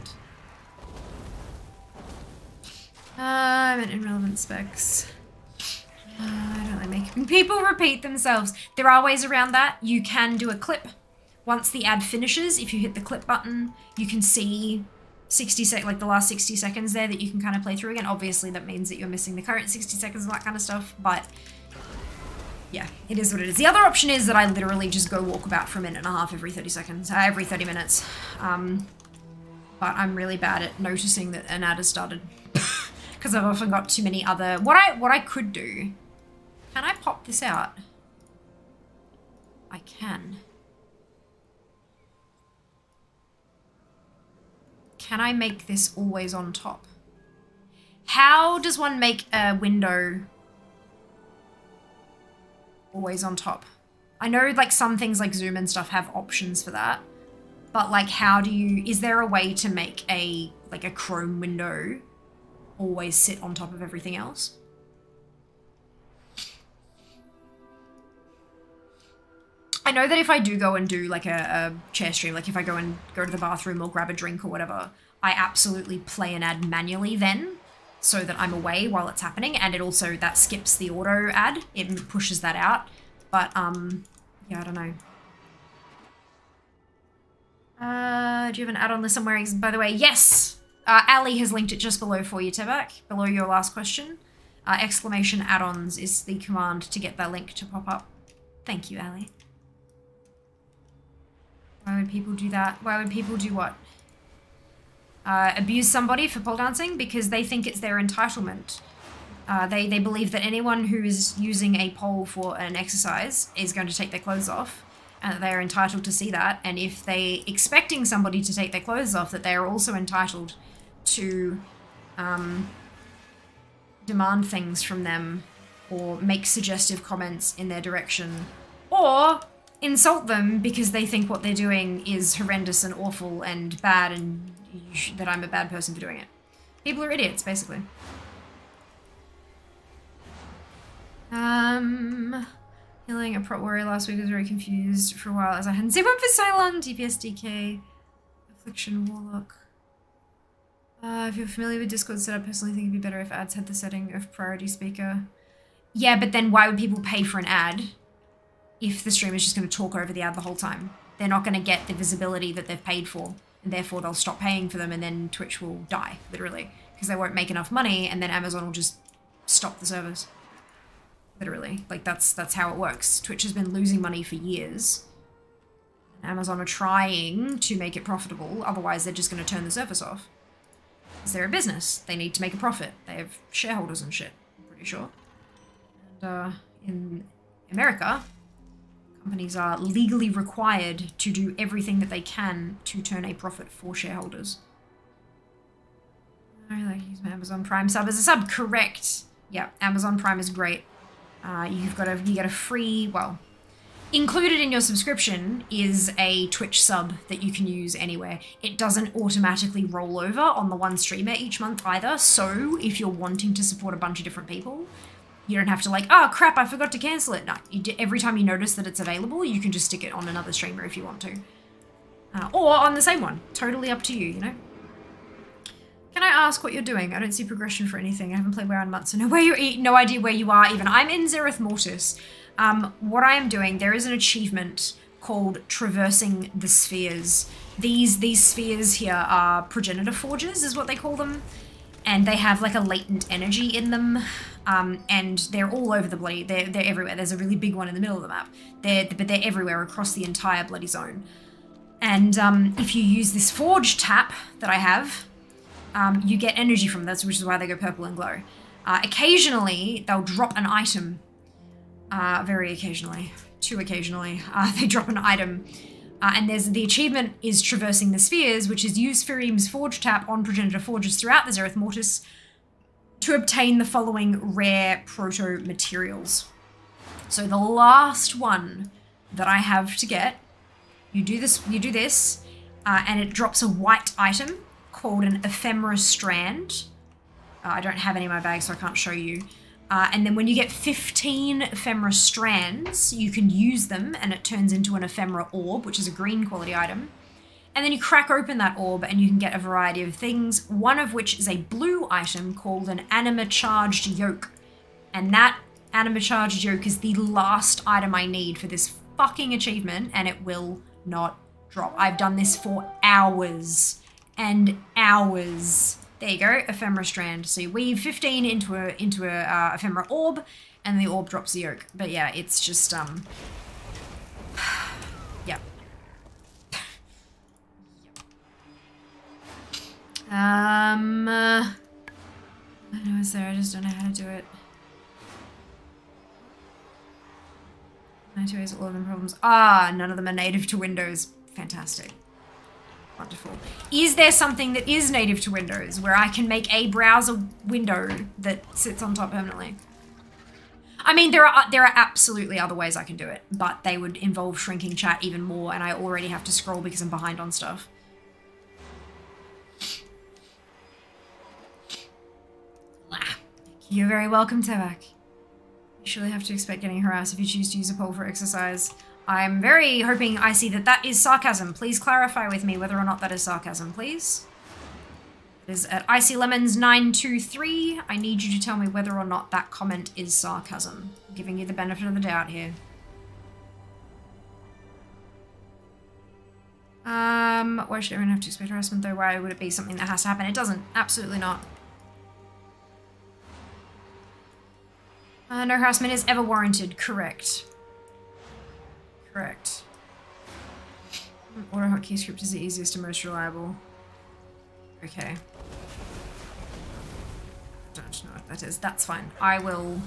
Uh, I meant irrelevant specs. Uh, I don't like making people repeat themselves. There are ways around that. You can do a clip. Once the ad finishes, if you hit the clip button, you can see 60 sec like the last 60 seconds there that you can kind of play through again. Obviously that means that you're missing the current 60 seconds and that kind of stuff, but yeah, it is what it is. The other option is that I literally just go walk about for a minute and a half every 30 seconds, uh, every 30 minutes. Um, but I'm really bad at noticing that an ad has started because I've often got too many other. What I what I could do? Can I pop this out? I can. Can I make this always on top? How does one make a window always on top? I know like some things like Zoom and stuff have options for that. But like how do you is there a way to make a like a Chrome window always sit on top of everything else? I know that if I do go and do like a, a chair stream, like if I go and go to the bathroom or grab a drink or whatever, I absolutely play an ad manually then so that I'm away while it's happening and it also that skips the auto ad. It pushes that out. But um yeah, I don't know. Uh, do you have an add-on list somewhere? By the way, yes! Uh, Ali has linked it just below for you, Tebak, below your last question. Uh, exclamation add-ons is the command to get that link to pop up. Thank you, Ali. Why would people do that? Why would people do what? Uh, abuse somebody for pole dancing because they think it's their entitlement. Uh, they, they believe that anyone who is using a pole for an exercise is going to take their clothes off and that they are entitled to see that. And if they expecting somebody to take their clothes off, that they are also entitled to um, demand things from them or make suggestive comments in their direction or insult them because they think what they're doing is horrendous and awful and bad and that I'm a bad person for doing it. People are idiots, basically. Um, healing a prot warrior last week was very confused for a while as I hadn't seen one for so long. DPS DK, affliction warlock. Uh, if you're familiar with Discord setup, personally think it'd be better if ads had the setting of priority speaker. Yeah, but then why would people pay for an ad if the streamer's just going to talk over the ad the whole time? They're not going to get the visibility that they've paid for, and therefore they'll stop paying for them, and then Twitch will die, literally, because they won't make enough money, and then Amazon will just stop the service. Literally, like that's that's how it works. Twitch has been losing money for years. Amazon are trying to make it profitable, otherwise they're just going to turn the service off. Because they're a business. They need to make a profit. They have shareholders and shit, I'm pretty sure. And uh, in America, companies are legally required to do everything that they can to turn a profit for shareholders. I like my Amazon Prime sub as a sub. Correct. Yeah, Amazon Prime is great. Uh, you've got a you get a free well included in your subscription is a Twitch sub that you can use anywhere. It doesn't automatically roll over on the one streamer each month either. So if you're wanting to support a bunch of different people, you don't have to like, oh crap, I forgot to cancel it. No, you d- every time you notice that it's available, you can just stick it on another streamer if you want to, uh, or on the same one. Totally up to you, you know. Can I ask what you're doing? I don't see progression for anything. I haven't played WoW in months, so no where you no idea where you are even. I'm in Zereth Mortis. Um, what I am doing, there is an achievement called Traversing the Spheres. These these spheres here are progenitor forges, is what they call them, and they have like a latent energy in them. Um, and they're all over the bloody. They're they're everywhere. There's a really big one in the middle of the map. They're but they're everywhere across the entire bloody zone. And um, if you use this forge tap that I have, um, you get energy from this, which is why they go purple and glow. Uh, occasionally, they'll drop an item. Uh, very occasionally, too occasionally, uh, they drop an item. Uh, and there's the achievement is traversing the spheres, which is use Firim's Forge tap on progenitor forges throughout the Zereth Mortis to obtain the following rare proto materials. So the last one that I have to get, you do this, you do this, uh, and it drops a white item called an ephemera strand. Uh, I don't have any in my bag, so I can't show you. Uh, and then when you get 15 ephemera strands, you can use them and it turns into an ephemera orb, which is a green quality item. And then you crack open that orb and you can get a variety of things, one of which is a blue item called an anima charged yoke. And that anima charged yoke is the last item I need for this fucking achievement and it will not drop. I've done this for hours and hours. There you go, ephemera strand. So you weave 15 into a into a uh, ephemera orb, and the orb drops the yoke. But yeah, it's just um, Um, uh, I know it's there. I just don't know how to do it. Ninety ways all of them problems. Ah, none of them are native to Windows. Fantastic. Wonderful. Is there something that is native to Windows where I can make a browser window that sits on top permanently? I mean, there are there are absolutely other ways I can do it, but they would involve shrinking chat even more, and I already have to scroll because I'm behind on stuff. You're very welcome, Tevak. You surely have to expect getting harassed if you choose to use a pole for exercise. I'm very hoping I see that that is sarcasm. Please clarify with me whether or not that is sarcasm, please. It is at Icy Lemons 923. I need you to tell me whether or not that comment is sarcasm. I'm giving you the benefit of the doubt here. Um, why should everyone have to expect harassment though? Why would it be something that has to happen? It doesn't. Absolutely not. Uh, no harassment is ever warranted. Correct. Correct. AutoHotkey script is the easiest and most reliable. Okay. Don't know what that is. That's fine. I will...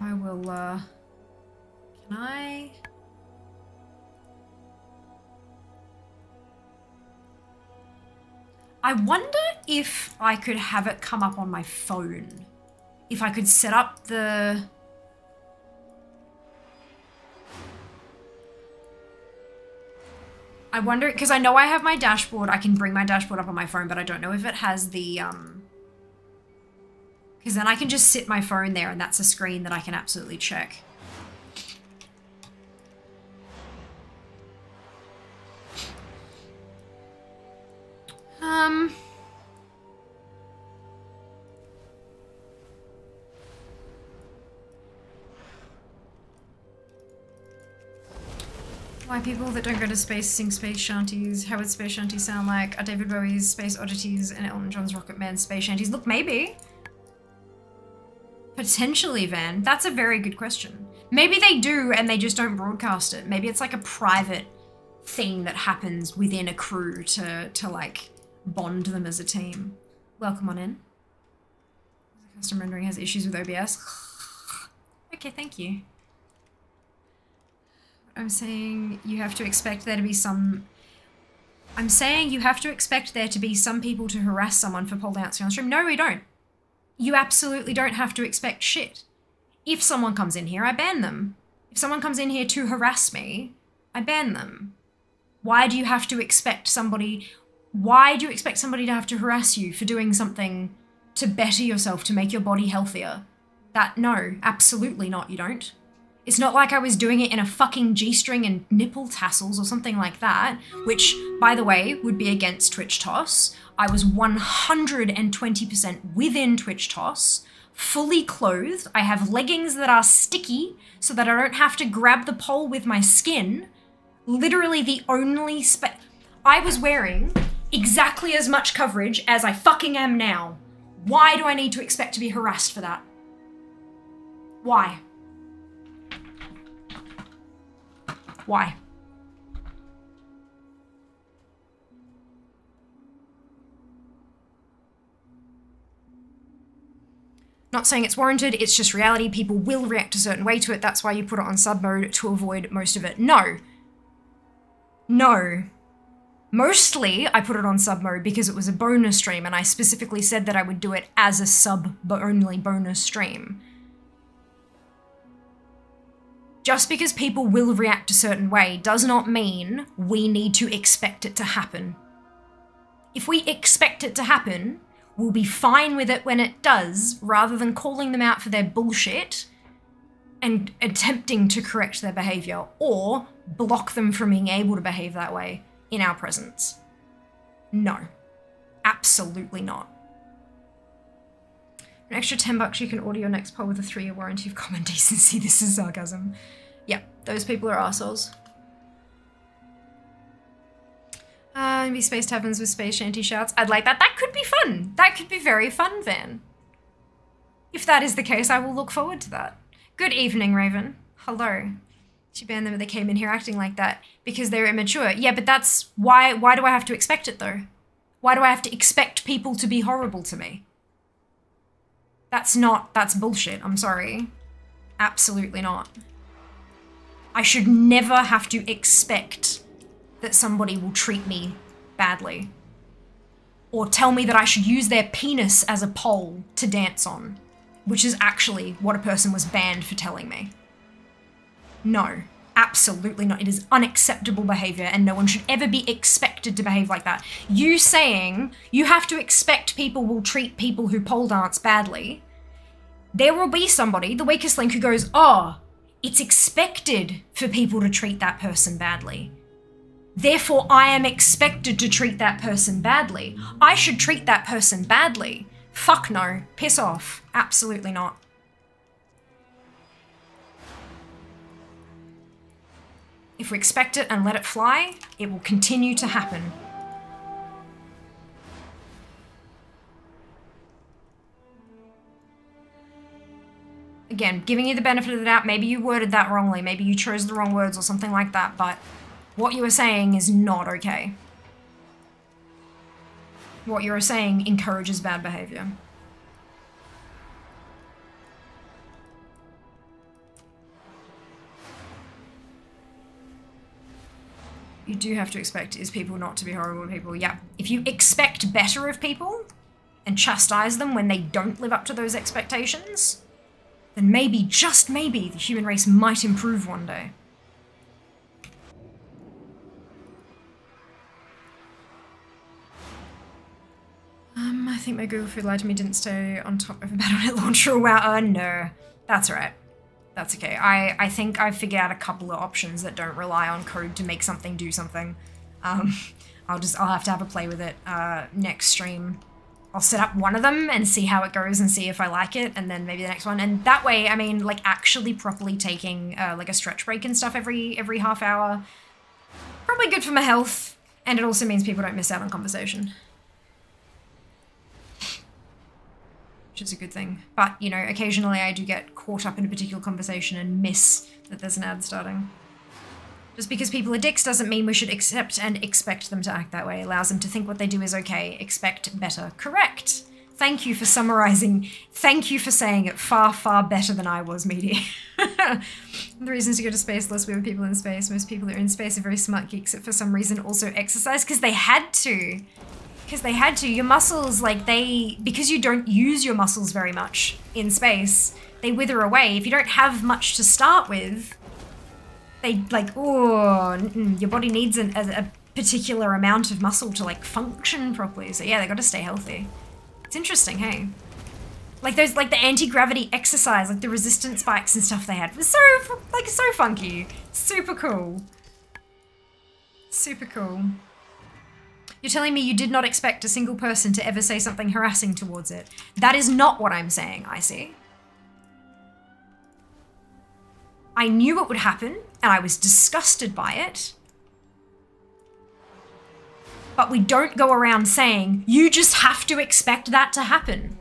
I will, uh... Can I... I wonder if I could have it come up on my phone. If I could set up the... I wonder, because I know I have my dashboard, I can bring my dashboard up on my phone, but I don't know if it has the, um... Because then I can just sit my phone there and that's a screen that I can absolutely check. Um... Why people that don't go to space sing space shanties? How would space shanties sound like? Are David Bowie's Space Oddities and Elton John's Rocket Man space shanties? Look, maybe. Potentially, Van. That's a very good question. Maybe they do and they just don't broadcast it. Maybe it's like a private thing that happens within a crew to, to like bond them as a team. Welcome on in. Custom rendering has issues with OBS. okay, thank you. I'm saying you have to expect there to be some. I'm saying you have to expect there to be some people to harass someone for pole dancing on stream. No, we don't. You absolutely don't have to expect shit. If someone comes in here, I ban them. If someone comes in here to harass me, I ban them. Why do you have to expect somebody? Why do you expect somebody to have to harass you for doing something to better yourself, to make your body healthier? That, no, absolutely not, you don't. It's not like I was doing it in a fucking G string and nipple tassels or something like that, which, by the way, would be against Twitch TOS. I was 120% within Twitch TOS fully clothed. I have leggings that are sticky so that I don't have to grab the pole with my skin. Literally the only spe- I was wearing exactly as much coverage as I fucking am now. Why do I need to expect to be harassed for that? Why? Why? Not saying it's warranted, it's just reality. People will react a certain way to it. That's why you put it on sub mode to avoid most of it. No. No. Mostly, I put it on sub mode because it was a bonus stream, and I specifically said that I would do it as a sub but only bonus stream. Just because people will react a certain way does not mean we need to expect it to happen. If we expect it to happen, we'll be fine with it when it does, rather than calling them out for their bullshit and attempting to correct their behavior or block them from being able to behave that way in our presence. No. Absolutely not. An extra 10 bucks, you can order your next poll with a three year warranty of common decency. This is sarcasm. Yep, those people are assholes. Uh, maybe Space Taverns with Space Shanty shouts. I'd like that. That could be fun. That could be very fun, Van. If that is the case, I will look forward to that. Good evening, Raven. Hello. She banned them, but they came in here acting like that because they're immature. Yeah, but that's why. Why do I have to expect it though? Why do I have to expect people to be horrible to me? That's not. That's bullshit. I'm sorry. Absolutely not. I should never have to expect that somebody will treat me badly. Or tell me that I should use their penis as a pole to dance on, which is actually what a person was banned for telling me. No, absolutely not. It is unacceptable behavior, and no one should ever be expected to behave like that. You saying you have to expect people will treat people who pole dance badly, there will be somebody, the weakest link, who goes, Oh, it's expected for people to treat that person badly. Therefore, I am expected to treat that person badly. I should treat that person badly. Fuck no. Piss off. Absolutely not. If we expect it and let it fly, it will continue to happen. Again, giving you the benefit of the doubt, maybe you worded that wrongly, maybe you chose the wrong words or something like that, but what you are saying is not okay. What you are saying encourages bad behavior. You do have to expect is people not to be horrible people. Yeah. If you expect better of people and chastise them when they don't live up to those expectations, then maybe, just maybe, the human race might improve one day. Um, I think my Google-fu lied to me, didn't stay on top of a Battle.net launcher a while. Uh, no, that's alright. That's okay. I, I think I figured out a couple of options that don't rely on code to make something do something. Um, I'll just, I'll have to have a play with it uh, next stream. I'll set up one of them and see how it goes and see if I like it, and then maybe the next one. And that way, I mean, like actually properly taking uh, like a stretch break and stuff every every half hour, probably good for my health, and it also means people don't miss out on conversation. Which is a good thing. But, you know, occasionally I do get caught up in a particular conversation and miss that there's an ad starting. Just because people are dicks doesn't mean we should accept and expect them to act that way. Allows them to think what they do is okay. Expect better. Correct. Thank you for summarizing. Thank you for saying it far, far better than I was, Meaty. the reasons to go to space, less weird people in space. Most people who are in space are very smart geeks that for some reason also exercise because they had to because they had to. Your muscles, like they, because you don't use your muscles very much in space, they wither away. If you don't have much to start with, they like, oh, your body needs an, a, a particular amount of muscle to like function properly. So yeah, they got to stay healthy. It's interesting, hey. Like those, like the anti-gravity exercise, like the resistance bikes and stuff they had was so, like, so funky. Super cool. Super cool. You're telling me you did not expect a single person to ever say something harassing towards it. That is not what I'm saying, I see. I knew it would happen, and I was disgusted by it. But we don't go around saying, you just have to expect that to happen.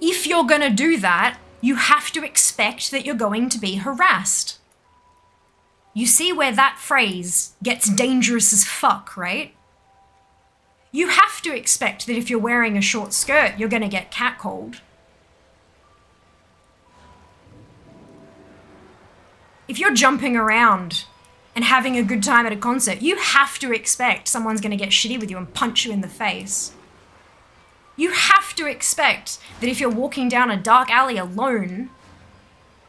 If you're gonna do that, you have to expect that you're going to be harassed. You see where that phrase gets dangerous as fuck, right? You have to expect that if you're wearing a short skirt, you're gonna get catcalled. If you're jumping around and having a good time at a concert, you have to expect someone's gonna get shitty with you and punch you in the face. You have to expect that if you're walking down a dark alley alone,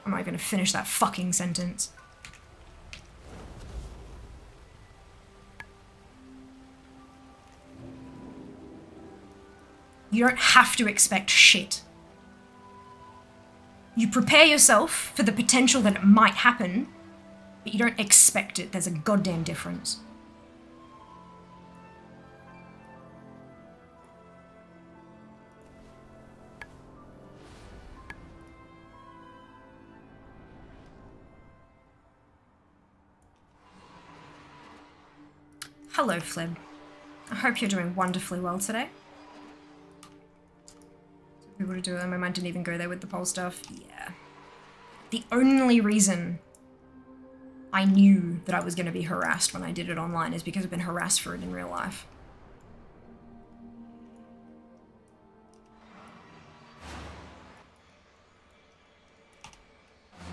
I'm not gonna finish that fucking sentence. You don't have to expect shit. You prepare yourself for the potential that it might happen, but you don't expect it. There's a goddamn difference. Hello, Flib. I hope you're doing wonderfully well today. People to do it. My mind didn't even go there with the poll stuff. Yeah. The only reason I knew that I was going to be harassed when I did it online is because I've been harassed for it in real life.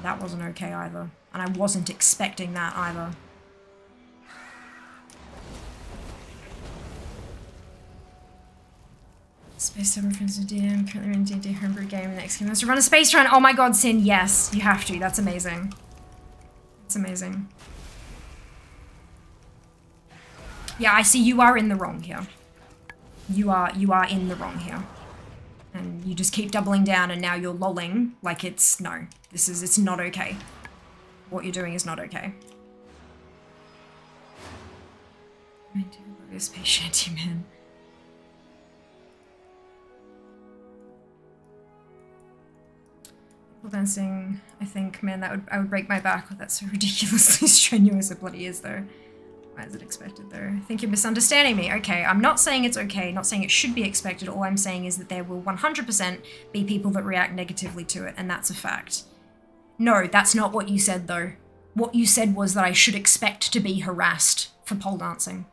That wasn't okay either. And I wasn't expecting that either. Space Time reference to DM, currently running D&D homebrew game, next game has to run a space run. Oh my god, Sin, yes, you have to. That's amazing. That's amazing. Yeah, I see you are in the wrong here. You are, you are in the wrong here. And you just keep doubling down and now you're lolling like it's, no, this is, it's not okay. What you're doing is not okay. Space shanty man. Dancing, I think, man, that would I would break my back. Oh, that's so ridiculously strenuous it bloody is, though. Why is it expected, though? I think you're misunderstanding me. Okay, I'm not saying it's okay, not saying it should be expected. All I'm saying is that there will 100% be people that react negatively to it, and that's a fact. No, that's not what you said, though. What you said was that I should expect to be harassed for pole dancing.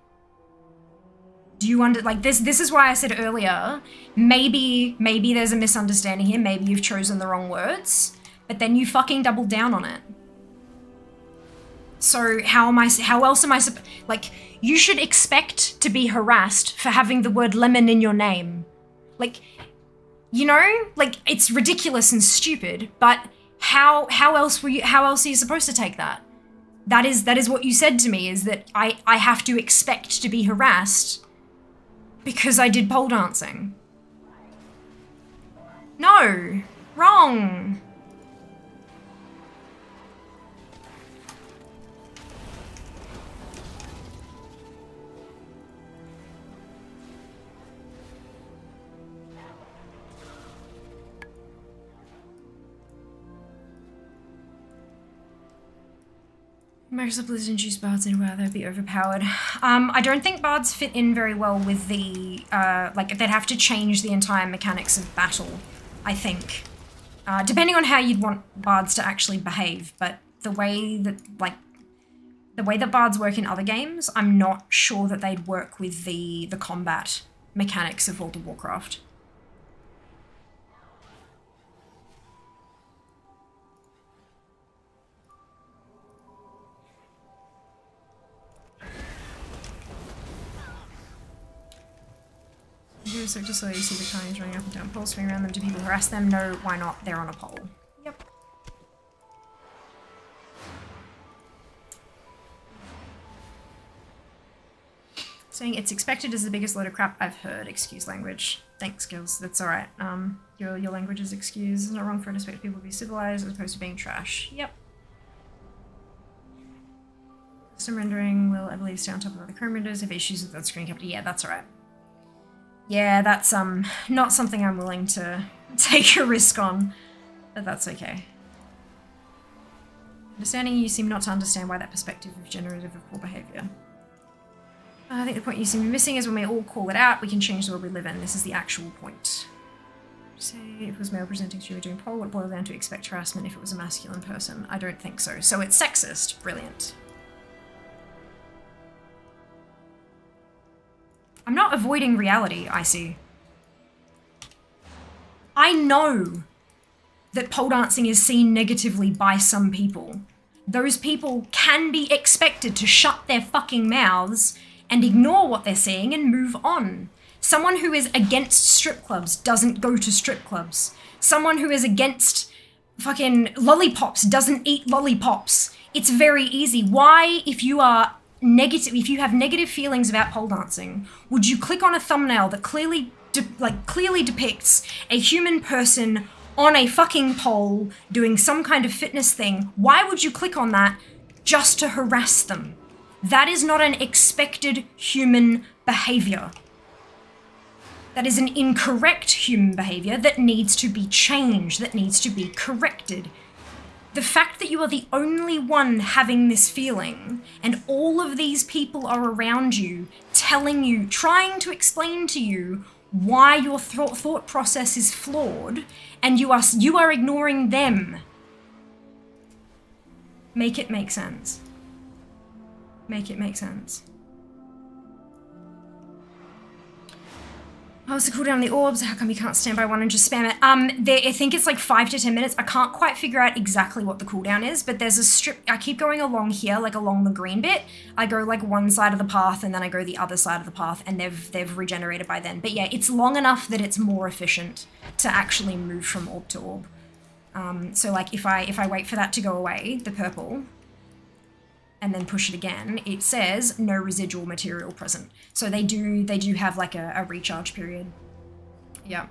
Do you under like this? This is why I said earlier. Maybe, maybe there's a misunderstanding here. Maybe you've chosen the wrong words, but then you fucking doubled down on it. So how am I? How else am I? Like you should expect to be harassed for having the word lemon in your name. Like, you know, like it's ridiculous and stupid. But how how else were you? How else are you supposed to take that? That is that is what you said to me. Is that I I have to expect to be harassed because I did pole dancing. No, wrong. Microsoft Blizzard introduced bards anywhere, they'd be overpowered. Um, I don't think bards fit in very well with the, uh, like, they'd have to change the entire mechanics of battle, I think. Uh, depending on how you'd want bards to actually behave, but the way that, like, the way that bards work in other games, I'm not sure that they'd work with the, the combat mechanics of World of Warcraft. Do so just so you see the carnies running up and down poles, swing around them. Do people harass them? No, why not? They're on a pole. Yep. Saying it's expected is the biggest load of crap I've heard. Excuse language. Thanks, girls. That's alright. Um, your, your language is excused. It's not wrong for an expect people to be civilized as opposed to being trash. Yep. Custom rendering will, I believe, stay on top of other Chrome if issues with the screen capture. Yeah, that's alright. Yeah, that's um not something I'm willing to take a risk on, but that's okay. Understanding you seem not to understand why that perspective is generative of poor behavior. I think the point you seem to be missing is when we all call it out, we can change the world we live in. This is the actual point. Say if it was male presenting to you doing poll, would boil down to expect harassment if it was a masculine person? I don't think so. So it's sexist. Brilliant. I'm not avoiding reality, I see. I know that pole dancing is seen negatively by some people. Those people can be expected to shut their fucking mouths and ignore what they're seeing and move on. Someone who is against strip clubs doesn't go to strip clubs. Someone who is against fucking lollipops doesn't eat lollipops. It's very easy. Why, if you are negative, if you have negative feelings about pole dancing, would you click on a thumbnail that clearly, de- like, clearly depicts a human person on a fucking pole doing some kind of fitness thing? Why would you click on that just to harass them? That is not an expected human behavior. That is an incorrect human behavior that needs to be changed, that needs to be corrected. The fact that you are the only one having this feeling, and all of these people are around you telling you, trying to explain to you why your th- thought process is flawed, and you are you are ignoring them. Make it make sense. Make it make sense. What's the cooldown on the orbs? How come you can't stand by one and just spam it? Um, there, I think it's like five to ten minutes. I can't quite figure out exactly what the cooldown is, but there's a strip. I keep going along here, like along the green bit. I go like one side of the path, and then I go the other side of the path, and they've they've regenerated by then. But yeah, it's long enough that it's more efficient to actually move from orb to orb. Um, so like if I if I wait for that to go away, the purple, and then push it again, it says no residual material present. So they do they do have like a, a recharge period. Yeah.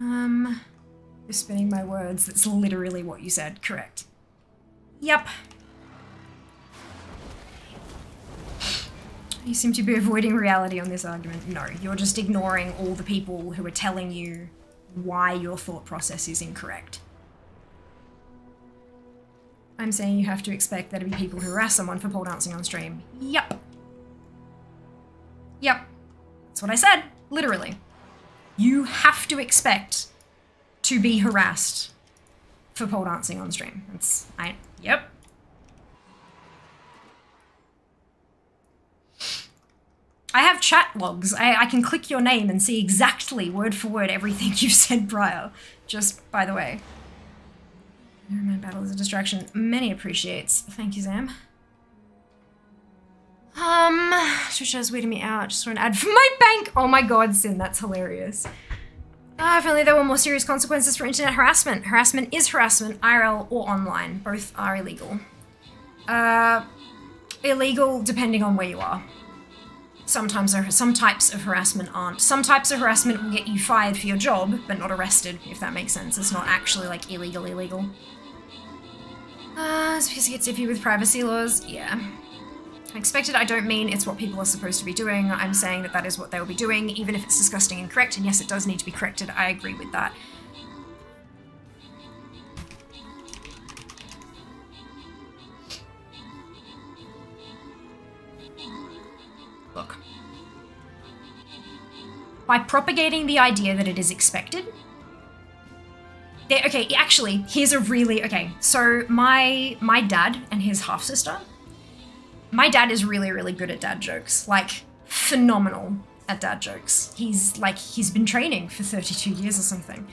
Um you're spinning my words. That's literally what you said. Correct. Yep. You seem to be avoiding reality on this argument. No, you're just ignoring all the people who are telling you why your thought process is incorrect. I'm saying you have to expect there to be people who harass someone for pole dancing on stream. Yep. Yep. That's what I said, literally. You have to expect to be harassed for pole dancing on stream. That's I yep. I have chat logs. I, I can click your name and see exactly word for word everything you've said prior. Just by the way. My battle is a distraction. Many appreciates. Thank you, Zam. Um, Trisha's waiting me out just for an ad for my bank. Oh my god, Sin, that's hilarious. Ah, if only there were more serious consequences for internet harassment. Harassment is harassment, IRL or online. Both are illegal. Uh, illegal depending on where you are. Sometimes there, some types of harassment aren't. Some types of harassment will get you fired for your job, but not arrested, if that makes sense. It's not actually like illegal illegal. Uh, it's because it gets iffy with privacy laws. Yeah. Expected, I don't mean it's what people are supposed to be doing. I'm saying that that is what they will be doing, even if it's disgusting and correct. And yes, it does need to be corrected. I agree with that. Look. By propagating the idea that it is expected, okay, actually, here's a really okay. So my my dad and his half sister. My dad is really really good at dad jokes, like phenomenal at dad jokes. He's like he's been training for 32 years or something.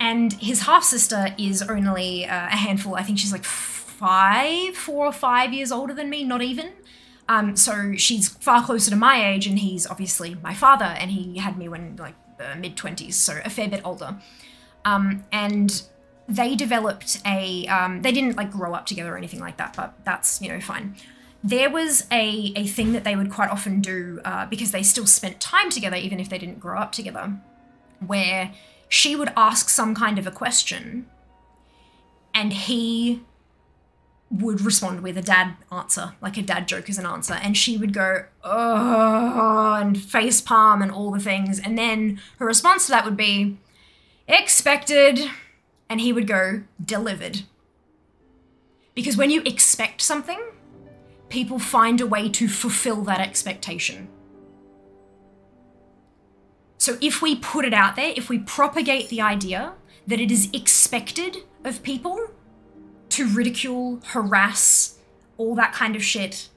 And his half sister is only uh, a handful. I think she's like five, four or five years older than me, not even. Um, so she's far closer to my age, and he's obviously my father, and he had me when like uh, mid 20s, so a fair bit older. Um, and they developed a, um, they didn't like grow up together or anything like that, but that's, you know, fine. There was a, a thing that they would quite often do uh, because they still spent time together, even if they didn't grow up together, where she would ask some kind of a question and he would respond with a dad answer, like a dad joke as an answer. And she would go, oh, and face palm and all the things. And then her response to that would be, expected. And he would go, delivered. Because when you expect something, people find a way to fulfill that expectation. So if we put it out there, if we propagate the idea that it is expected of people to ridicule, harass, all that kind of shit,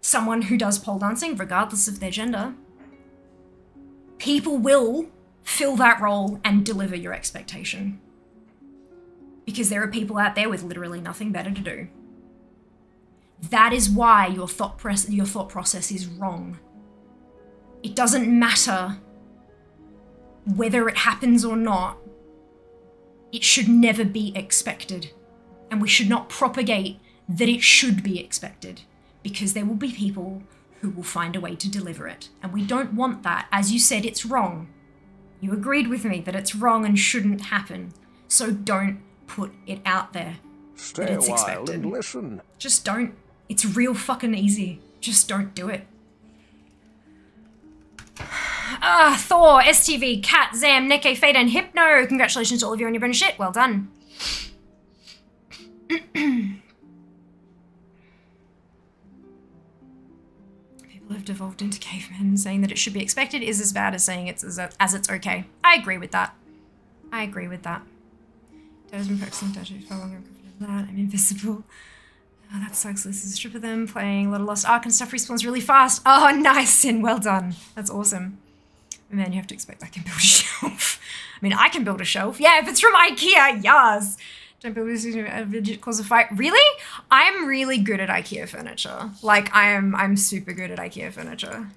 someone who does pole dancing, regardless of their gender, people will fill that role and deliver your expectation. Because there are people out there with literally nothing better to do. That is why your thought, your thought process is wrong. It doesn't matter whether it happens or not, it should never be expected. And we should not propagate that it should be expected, because there will be people who will find a way to deliver it. And we don't want that. As you said, it's wrong. You agreed with me that it's wrong and shouldn't happen. So don't put it out there. Stay that a it's while expected. and listen. Just don't. It's real fucking easy. Just don't do it. Ah, Thor, STV, Cat, Zam, Neke, Fade, and Hypno. Congratulations to all of you on your bonus shit. Well done. People have devolved into cavemen. Saying that it should be expected is as bad as saying it's as, as it's okay. I agree with that. I agree with that. Dad has been practicing dodgy for longer. I'm that. I'm invisible. Oh, that sucks. This is a strip of them playing a lot of Lost Ark and stuff respawns really fast. Oh, nice, Sin. Well done. That's awesome. And then you have to expect I can build a shelf. I mean, I can build a shelf. Yeah, if it's from IKEA, yes. Cause a fight. Really? I'm really good at IKEA furniture. Like, I am. I'm super good at IKEA furniture.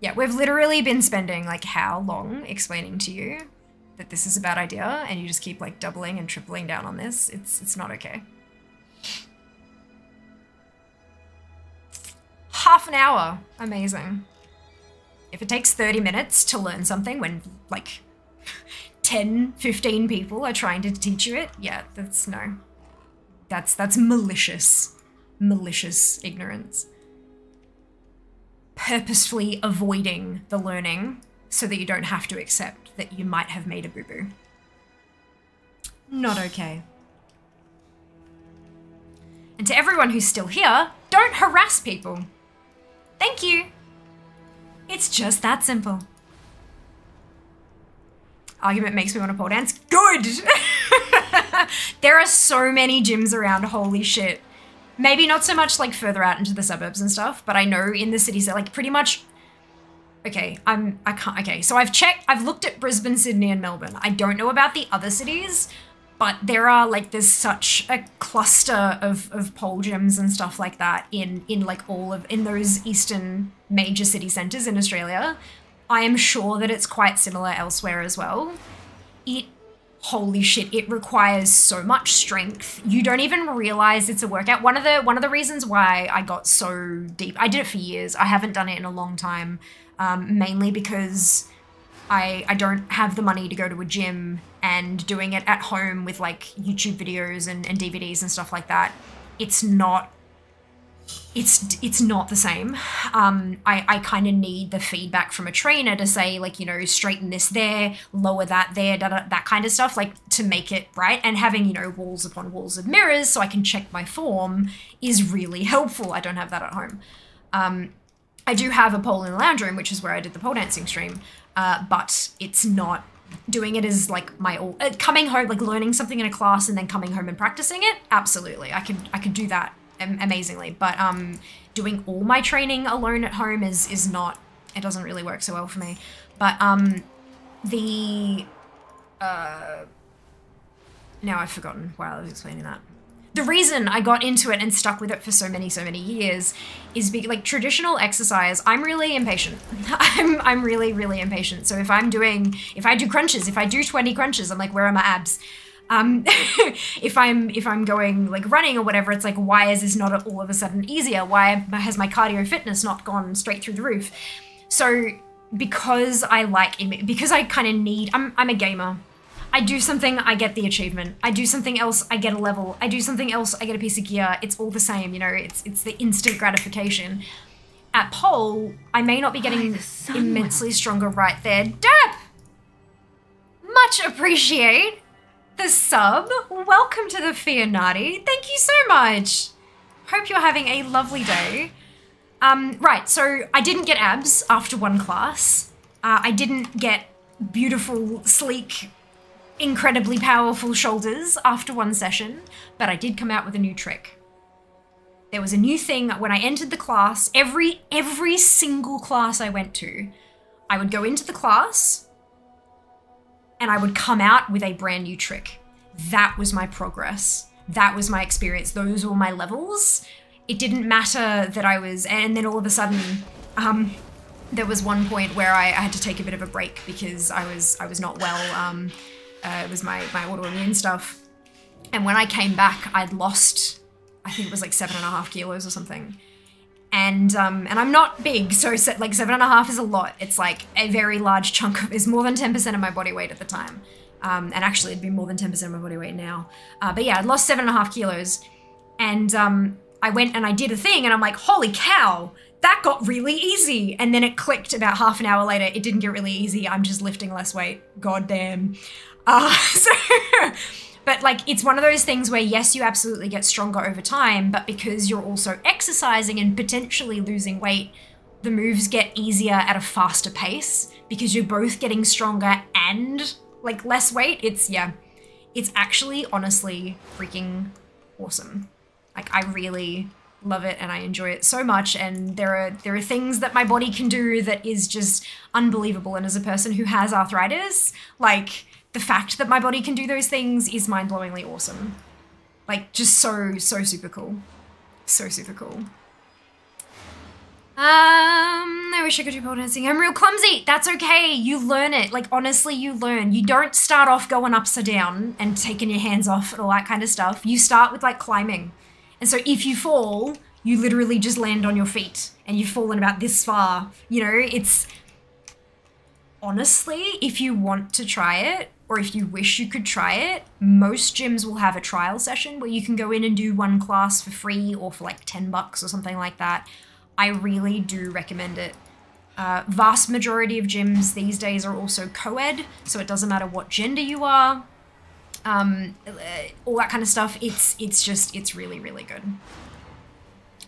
Yeah, we've literally been spending like how long explaining to you that this is a bad idea and you just keep like doubling and tripling down on this. It's it's not okay. Half an hour. Amazing. If it takes 30 minutes to learn something when like 10, 15 people are trying to teach you it, yeah, that's no. That's that's malicious. Malicious ignorance purposefully avoiding the learning so that you don't have to accept that you might have made a boo boo. Not okay. And to everyone who's still here, don't harass people. Thank you. It's just that simple. Argument makes me want to pole dance. Good! there are so many gyms around, holy shit. Maybe not so much like further out into the suburbs and stuff, but I know in the cities that like pretty much Okay, I'm I can't okay, so I've checked I've looked at Brisbane, Sydney, and Melbourne. I don't know about the other cities, but there are like there's such a cluster of, of pole gyms and stuff like that in in like all of in those eastern major city centres in Australia. I am sure that it's quite similar elsewhere as well. It holy shit it requires so much strength you don't even realize it's a workout one of the one of the reasons why i got so deep i did it for years i haven't done it in a long time um, mainly because i i don't have the money to go to a gym and doing it at home with like youtube videos and, and dvds and stuff like that it's not it's it's not the same. Um, I I kind of need the feedback from a trainer to say like you know straighten this there, lower that there, da, da, that kind of stuff, like to make it right. And having you know walls upon walls of mirrors so I can check my form is really helpful. I don't have that at home. Um, I do have a pole in the lounge room, which is where I did the pole dancing stream, uh, but it's not doing it as like my all uh, coming home like learning something in a class and then coming home and practicing it absolutely i could i could do that am- amazingly. But um, doing all my training alone at home is is not. It doesn't really work so well for me. But um, the uh, now I've forgotten why I was explaining that. The reason I got into it and stuck with it for so many, so many years is be, like traditional exercise. I'm really impatient. I'm I'm really, really impatient. So if I'm doing, if I do crunches, if I do 20 crunches, I'm like, where are my abs? um, if I'm if I'm going like running or whatever, it's like why is this not all of a sudden easier? Why has my cardio fitness not gone straight through the roof? So because I like because I kind of need I'm I'm a gamer. I do something, I get the achievement. I do something else, I get a level. I do something else, I get a piece of gear. It's all the same, you know. It's it's the instant gratification. At pole, I may not be getting the sun immensely stronger right there. Dap! Much appreciate the sub. Welcome to the Fianati. Thank you so much. Hope you're having a lovely day. Um, right, so I didn't get abs after one class. Uh, I didn't get beautiful, sleek, incredibly powerful shoulders after one session, but I did come out with a new trick. There was a new thing when I entered the class. Every every single class I went to, I would go into the class and I would come out with a brand new trick. That was my progress. That was my experience. Those were my levels. It didn't matter that I was, and then all of a sudden, um, there was one point where I, I had to take a bit of a break because I was I was not well. Um, uh, it was my my autoimmune stuff, and when I came back, I'd lost, I think it was like seven and a half kilos or something. And um, and I'm not big, so like seven and a half is a lot. It's like a very large chunk of is more than ten percent of my body weight at the time. Um, and actually, it'd be more than ten percent of my body weight now. Uh, but yeah, I'd lost seven and a half kilos, and um, I went and I did a thing, and I'm like, holy cow, that got really easy. And then it clicked about half an hour later. It didn't get really easy. I'm just lifting less weight. God damn. Uh, so, but like, it's one of those things where, yes, you absolutely get stronger over time, but because you're also exercising and potentially losing weight, the moves get easier at a faster pace because you're both getting stronger and like less weight. It's, yeah, it's actually honestly freaking awesome. Like I really love it and I enjoy it so much and there are there are things that my body can do that is just unbelievable and as a person who has arthritis, like the fact that my body can do those things is mind-blowingly awesome. Like just so so super cool. So super cool. Um, I wish I could do pole dancing. I'm real clumsy. That's okay. You learn it. Like honestly, you learn. You don't start off going upside down and taking your hands off and all that kind of stuff. You start with like climbing. And so if you fall, you literally just land on your feet and you've fallen about this far. You know, it's honestly, if you want to try it or if you wish you could try it, most gyms will have a trial session where you can go in and do one class for free or for like 10 bucks or something like that. I really do recommend it. Uh, vast majority of gyms these days are also co-ed, so it doesn't matter what gender you are um, uh, all that kind of stuff. It's it's just it's really really good.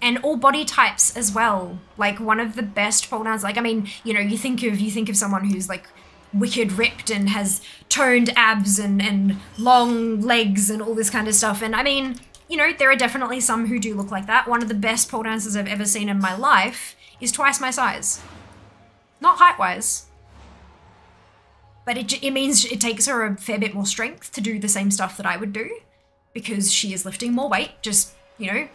And all body types as well. Like one of the best pole dancers. Like I mean, you know, you think of you think of someone who's like wicked ripped and has toned abs and and long legs and all this kind of stuff. And I mean, you know, there are definitely some who do look like that. One of the best pole dancers I've ever seen in my life is twice my size. Not height wise, but it, it means it takes her a fair bit more strength to do the same stuff that I would do because she is lifting more weight, just, you know,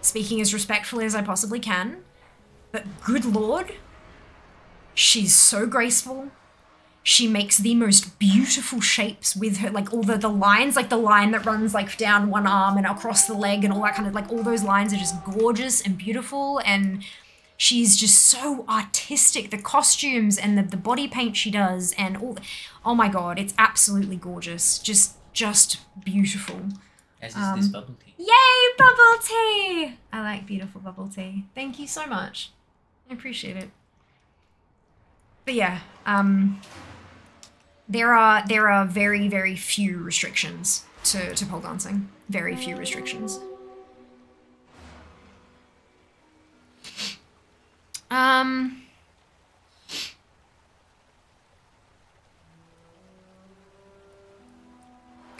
speaking as respectfully as I possibly can. But good lord, she's so graceful. She makes the most beautiful shapes with her, like all the, the lines, like the line that runs like down one arm and across the leg and all that kind of like all those lines are just gorgeous and beautiful. And she's just so artistic. The costumes and the, the body paint she does and all oh my god it's absolutely gorgeous. Just just beautiful. As is this bubble tea. yay bubble tea! I like beautiful bubble tea. Thank you so much. I appreciate it. But yeah um there are there are very very few restrictions to to pole dancing very few restrictions Um.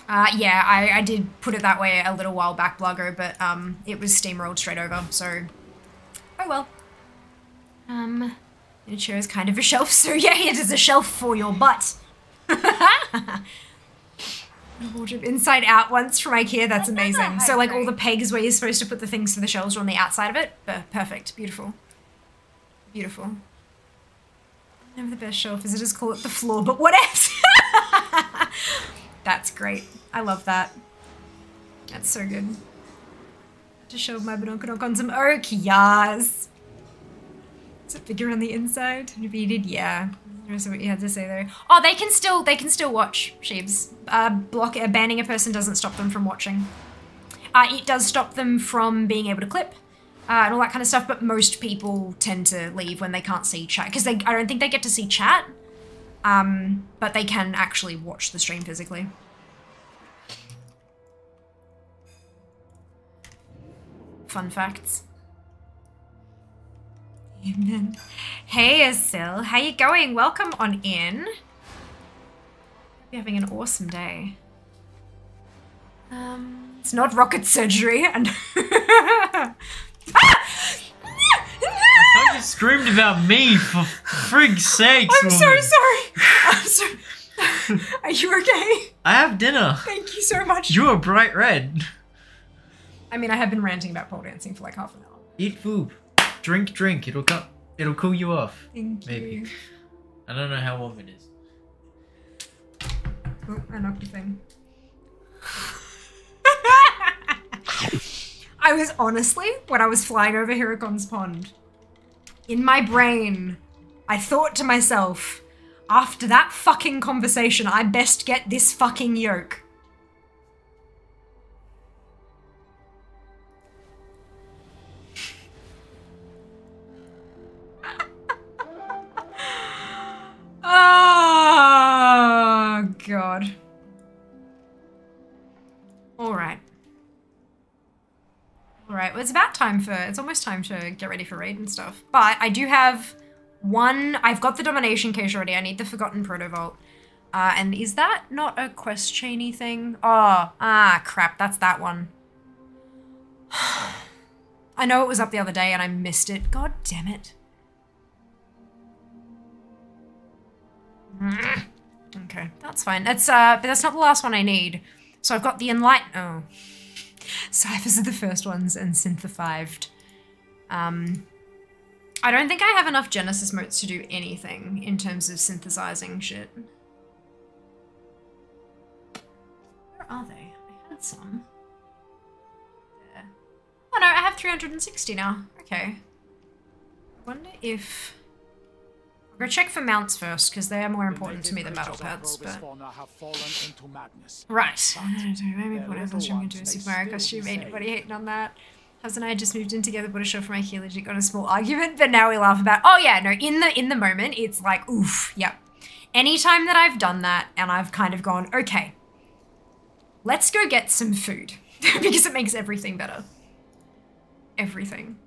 Uh, yeah, I, I did put it that way a little while back, Bluggo, but um, it was steamrolled straight over, so oh well. Um, chair is kind of a shelf, so yeah, it is a shelf for your butt. Wardrobe inside out once from IKEA, that's amazing. So like all the pegs where you're supposed to put the things for the shelves are on the outside of it. Per- Perfect, beautiful. Beautiful. Never the best shelf Visitors call it the floor, but what else? That's great. I love that. That's so good. To show my badonkadonk on some oak, yes. Is it bigger on the inside? Repeated, yeah. That's what you had to say there. Oh, they can still they can still watch Sheebs. Uh, block uh, banning a person doesn't stop them from watching. Uh, it does stop them from being able to clip uh, and all that kind of stuff. But most people tend to leave when they can't see chat because they I don't think they get to see chat. Um, but they can actually watch the stream physically. Fun facts. Hey, Asil. How you going? Welcome on in. You're having an awesome day. Um, it's not rocket surgery, and I thought you screamed about me for frig's sake. I'm so sorry. I'm sorry. Are you okay? I have dinner. Thank you so much. You are bright red. I mean, I have been ranting about pole dancing for like half an hour. Eat food. Drink, drink. It'll cut. It'll cool you off. Thank Maybe. you. I don't know how warm it is. Oh, I knocked a thing. I was honestly, when I was flying over Hirakon's pond, in my brain, I thought to myself, after that fucking conversation, I best get this fucking yoke. Oh, God. All right. All right. Well, it's about time for. It's almost time to get ready for raid and stuff. But I do have one. I've got the domination case already. I need the forgotten proto-vault. Uh, and is that not a quest chainy thing? Oh, ah, crap. That's that one. I know it was up the other day and I missed it. God damn it. Okay, that's fine. That's uh, but that's not the last one I need. So I've got the enlighten. Oh, cyphers are the first ones and synthifived. Um, I don't think I have enough Genesis motes to do anything in terms of synthesizing shit. Where are they? I had some. There. Oh no, I have 360 now. Okay. I wonder if. I'll go check for mounts first, because they are more important to me than battle pets, but... Have fallen into. Right. Maybe their put a costume into a Super Mario costume. Ain't safe. hating on that. Hubs and I just moved in together, bought a show for my heel got a small argument, but now we laugh about oh yeah, no, in the in the moment, it's like, oof, yep. Anytime that I've done that and I've kind of gone, okay, let's go get some food. because it makes everything better. Everything.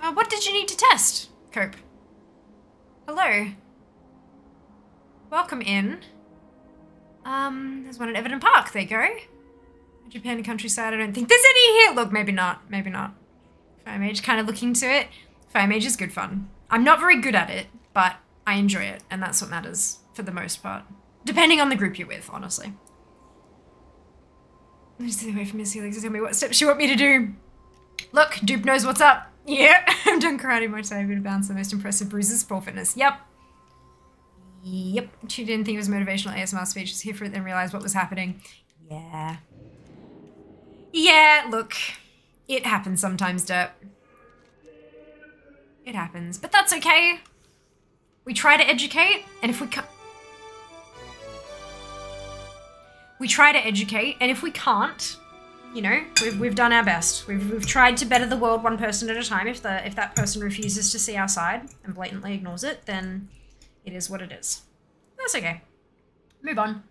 Uh, what did you need to test, Cope? Hello. Welcome in. Um, there's one at Everton Park. There you go. Japan countryside. I don't think there's any here. Look, maybe not. Maybe not. Fire Mage, kind of looking to it. Fire Mage is good fun. I'm not very good at it, but I enjoy it, and that's what matters for the most part. Depending on the group you're with, honestly. Just stay away from Miss Helix tell me what steps you want me to do. Look, Dupe knows what's up. Yeah, I've done karate much time, been bounce the most impressive bruises, for fitness. Yep. Yep. She didn't think it was motivational ASMR speech. Just here for it, then realized what was happening. Yeah. Yeah, look. It happens sometimes, Dirt. It happens. But that's okay. We try to educate, and if we can't. We try to educate, and if we can't, you know, we've, we've done our best. We've, we've tried to better the world one person at a time. If the if that person refuses to see our side and blatantly ignores it, then it is what it is. That's okay. Move on.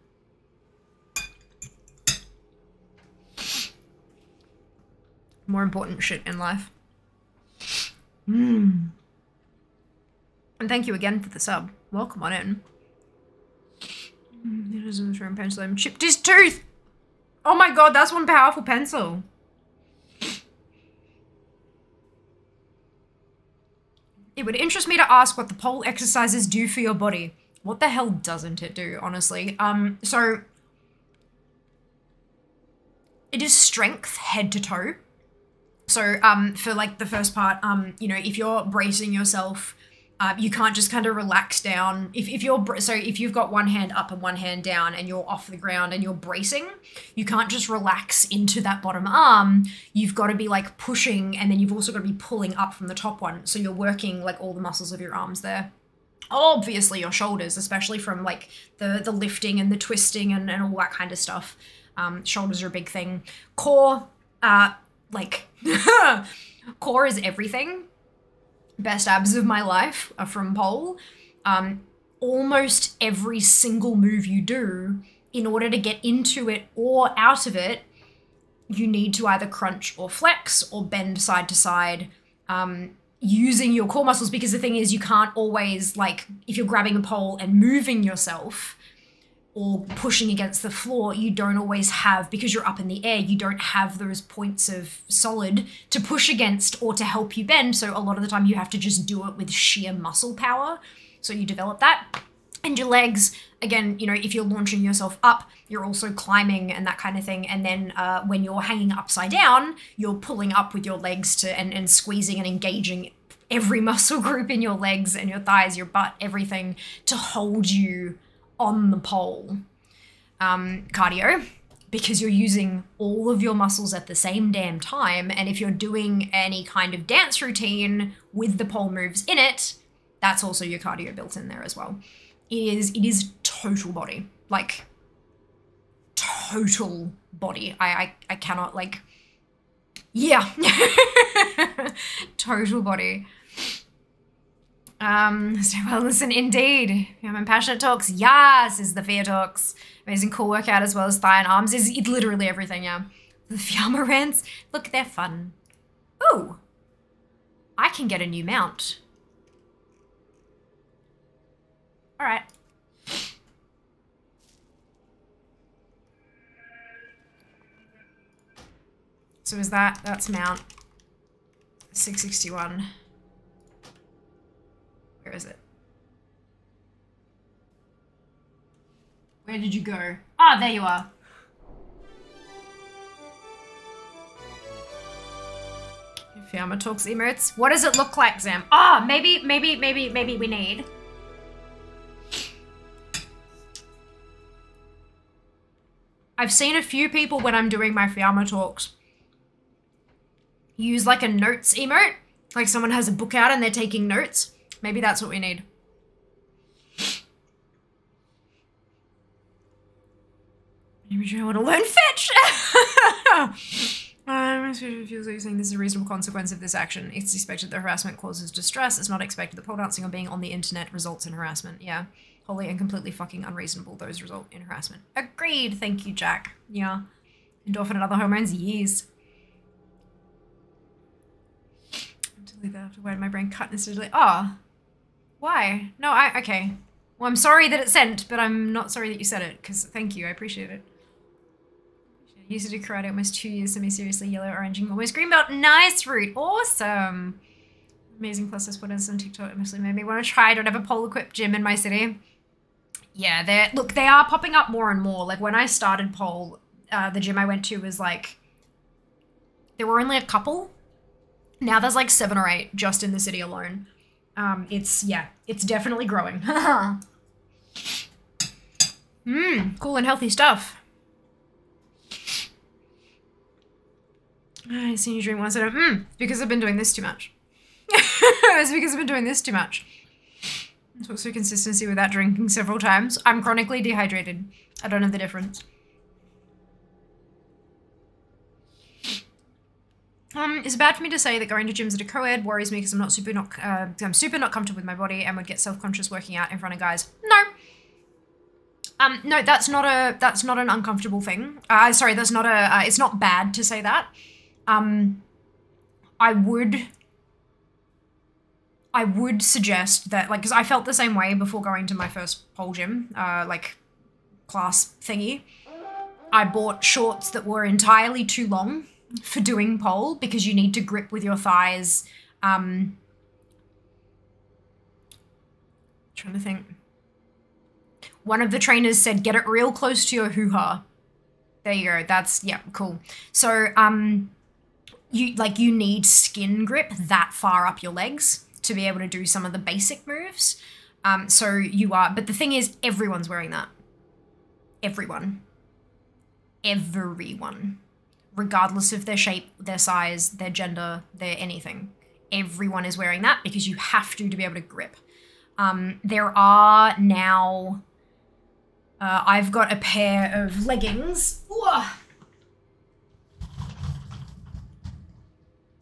More important shit in life. Mm. And thank you again for the sub. Welcome on in. Mm, It doesn't from pencil. I'm chipped his tooth. Oh my god, that's one powerful pencil. It would interest me to ask what the pole exercises do for your body. What the hell doesn't it do, honestly? Um, so it is strength head to toe. So, um, for like the first part, um, you know, if you're bracing yourself Uh, you can't just kind of relax down. If, if you're so if you've got one hand up and one hand down and you're off the ground and you're bracing, you can't just relax into that bottom arm. You've got to be like pushing and then you've also got to be pulling up from the top one. So you're working like all the muscles of your arms there. Obviously your shoulders, especially from like the the lifting and the twisting and, and all that kind of stuff. Um, shoulders are a big thing. Core, uh, like core is everything best abs of my life are from pole. Um, almost every single move you do, in order to get into it or out of it, you need to either crunch or flex or bend side to side um, using your core muscles. Because the thing is, you can't always, like, if you're grabbing a pole and moving yourself, or pushing against the floor, you don't always have, because you're up in the air, you don't have those points of solid to push against or to help you bend. So a lot of the time you have to just do it with sheer muscle power. So you develop that. And your legs, again, you know, if you're launching yourself up, you're also climbing and that kind of thing. And then uh, when you're hanging upside down, you're pulling up with your legs to and, and squeezing and engaging every muscle group in your legs and your thighs, your butt, everything to hold you on the pole um, cardio because you're using all of your muscles at the same damn time. And if you're doing any kind of dance routine with the pole moves in it, that's also your cardio built in there as well. It is it is total body. Like total body. I I, I cannot like yeah. total body. Um, so well, listen, indeed. I'm passionate talks. Yes, is the Fia talks. Amazing cool workout as well as thigh and arms. Is literally everything, yeah. The Fiamma rants. Look, they're fun. Ooh. I can get a new mount. Alright. So is that, that's mount 661. Where is it? Where did you go? Ah, there you are. Fiamma talks emotes. What does it look like, Zam? Ah, maybe, maybe, maybe, maybe we need. I've seen a few people when I'm doing my Fiamma talks use like a notes emote. Like someone has a book out and they're taking notes. Maybe that's what we need. Maybe I want to learn fetch. Um, feels like saying this is a reasonable consequence of this action. It's expected that harassment causes distress. It's not expected that pole dancing or being on the internet results in harassment. Yeah. Wholly and completely fucking unreasonable. Those result in harassment. Agreed. Thank you, Jack. Yeah. Endorphin and other hormones. Yes. Delete that after when my brain cut instantly. Oh. Why? No, I okay. Well, I'm sorry that it sent, but I'm not sorry that you said it, because thank you, I appreciate it. I used to do karate almost two years, semi-seriously yellow, orange, and almost green belt. Nice route, awesome. Amazing plus this put in some TikTok it mostly made me want to try. I don't have a pole equipped gym in my city. Yeah, they're look, they are popping up more and more. Like when I started pole, uh, the gym I went to was like there were only a couple. Now there's like seven or eight just in the city alone. Um, it's yeah, it's definitely growing. Mmm, cool and healthy stuff. I seen you drink once. I don't. Mmm, because I've been doing this too much. it's because I've been doing this too much. Talks to consistency without drinking several times. I'm chronically dehydrated. I don't know the difference. Um, it's bad for me to say that going to gyms at a co-ed worries me because I'm not super not uh, I'm super not comfortable with my body and would get self-conscious working out in front of guys. No. Um, no, that's not a that's not an uncomfortable thing. Uh, sorry, that's not a. Uh, it's not bad to say that. Um, I would. I would suggest that, like, because I felt the same way before going to my first pole gym, uh, like, class thingy. I bought shorts that were entirely too long for doing pole because you need to grip with your thighs. Um, trying to think. One of the trainers said, "Get it real close to your hoo ha." There you go. That's yeah, cool. So um, you like you need skin grip that far up your legs to be able to do some of the basic moves. Um, so you are, but the thing is, everyone's wearing that. Everyone. Everyone. Regardless of their shape, their size, their gender, their anything. Everyone is wearing that because you have to to be able to grip. Um, there are now. Uh, I've got a pair of leggings. Ooh.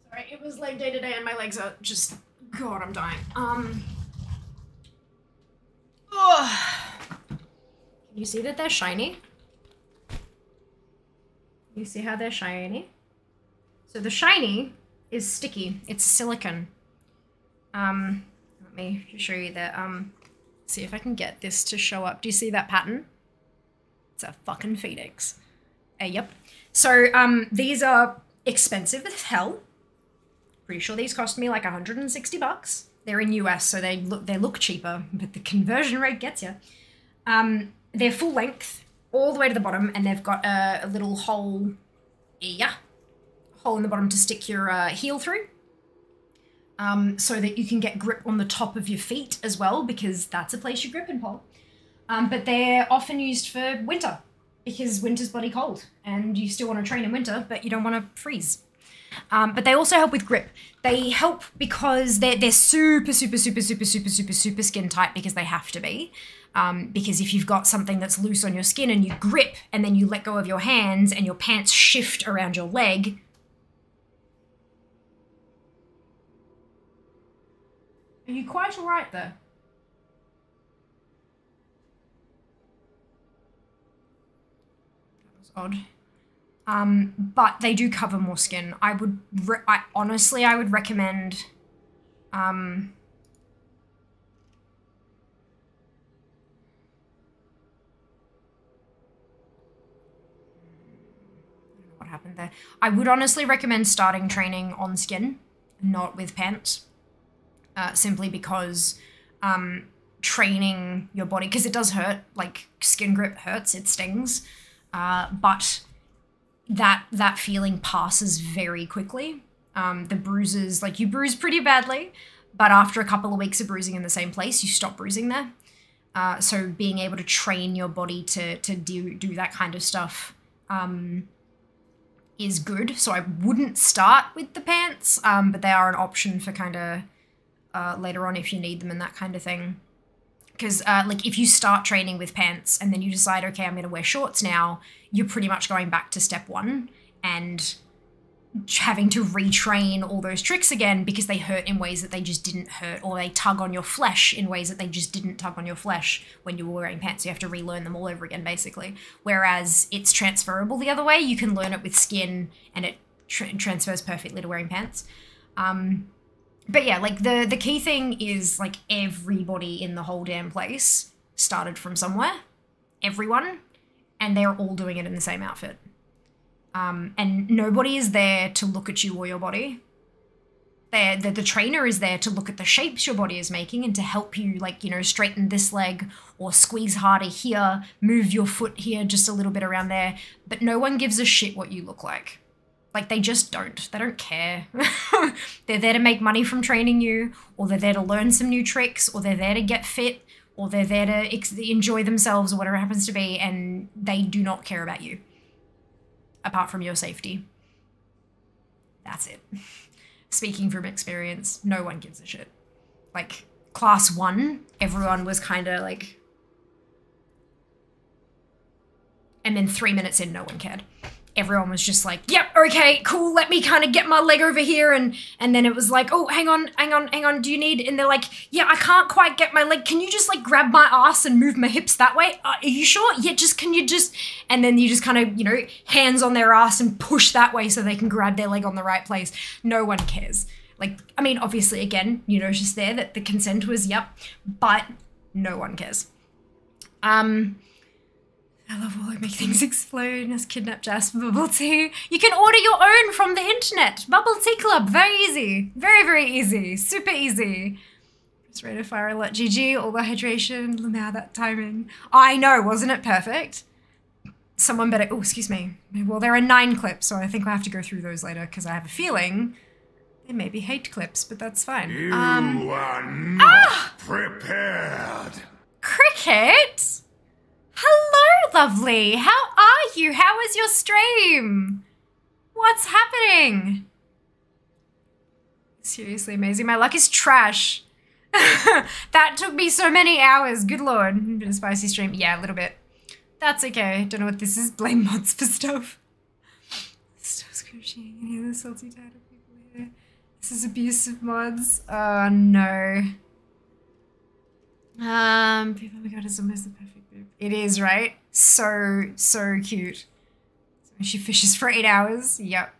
Sorry, it was leg day today, and my legs are just. God, I'm dying. Um. Ugh. Can you see that they're shiny? You see how they're shiny? So the shiny is sticky. It's silicone. Um, let me show you that. Um, see if I can get this to show up. Do you see that pattern? It's a fucking phoenix. Uh, yep. So um, these are expensive as hell. Pretty sure these cost me like 160 bucks. They're in US, so they look they look cheaper, but the conversion rate gets you. Um, they're full length, all the way to the bottom, and they've got a, a little hole, yeah, hole in the bottom to stick your uh, heel through. Um, so that you can get grip on the top of your feet as well, because that's a place you grip in pole. Um, but they're often used for winter, because winter's bloody cold, and you still want to train in winter, but you don't want to freeze. Um, but they also help with grip. They help because they're, they're super, super, super, super, super, super, super skin tight because they have to be. Um, because if you've got something that's loose on your skin and you grip and then you let go of your hands and your pants shift around your leg. Are you quite alright there? That was odd. Um, but they do cover more skin. I would, I honestly, I would recommend. Um, what happened there? I would honestly recommend starting training on skin, not with pants, uh, simply because um, training your body because it does hurt. Like skin grip hurts, it stings, uh, but that that feeling passes very quickly. Um, the bruises, like you bruise pretty badly, but after a couple of weeks of bruising in the same place, you stop bruising there. Uh, so being able to train your body to to do do that kind of stuff um, is good. So I wouldn't start with the pants, um, but they are an option for kind of uh, later on if you need them and that kind of thing. Because uh, like if you start training with pants and then you decide, okay, I'm going to wear shorts now, you're pretty much going back to step one and having to retrain all those tricks again because they hurt in ways that they just didn't hurt, or they tug on your flesh in ways that they just didn't tug on your flesh when you were wearing pants. You have to relearn them all over again, basically. Whereas it's transferable the other way. You can learn it with skin, and it tra- transfers perfectly to wearing pants. Um, but yeah, like the the key thing is like everybody in the whole damn place started from somewhere. Everyone, and they're all doing it in the same outfit. Um, and nobody is there to look at you or your body. They're, the, the trainer is there to look at the shapes your body is making and to help you, like, you know, straighten this leg or squeeze harder here, move your foot here just a little bit around there. But no one gives a shit what you look like. Like, they just don't. They don't care. they're there to make money from training you, or they're there to learn some new tricks, or they're there to get fit, or they're there to ex- enjoy themselves, or whatever happens to be, and they do not care about you apart from your safety. That's it. Speaking from experience, no one gives a shit. Like, class one, everyone was kind of like. And then three minutes in, no one cared. Everyone was just like, yep, okay, cool, let me kind of get my leg over here. And and then it was like, oh, hang on, hang on, hang on, do you need? And they're like, yeah, I can't quite get my leg. Can you just like grab my ass and move my hips that way? Uh, are you sure? Yeah, just, can you just. And then you just kind of, you know, hands on their ass and push that way so they can grab their leg on the right place. No one cares. Like, I mean, obviously, again, you notice there that the consent was, yep, but no one cares. Um, I love while I make things explode as kidnap Jazz for bubble tea. You can order your own from the internet. Bubble Tea Club, very easy. Very, very easy. Super easy. Just rate a fire alert. GG, all the hydration. Now that timing. I know, wasn't it perfect? Someone better. Oh, excuse me. Well, there are nine clips, so I think I have to go through those later because I have a feeling They may be hate clips, but that's fine. You Um, are not prepared. Cricket? Hello, lovely. How are you? How was your stream? What's happening? Seriously amazing. My luck is trash. that took me so many hours. Good lord. Been a spicy stream. Yeah, a little bit. That's okay. Don't know what this is. Blame mods for stuff. Still scratching any of the salty title people here. This is abusive mods. Oh no. Um, people, oh my god, it's almost the perfect. It is, right? So, so cute. So she fishes for eight hours. Yep.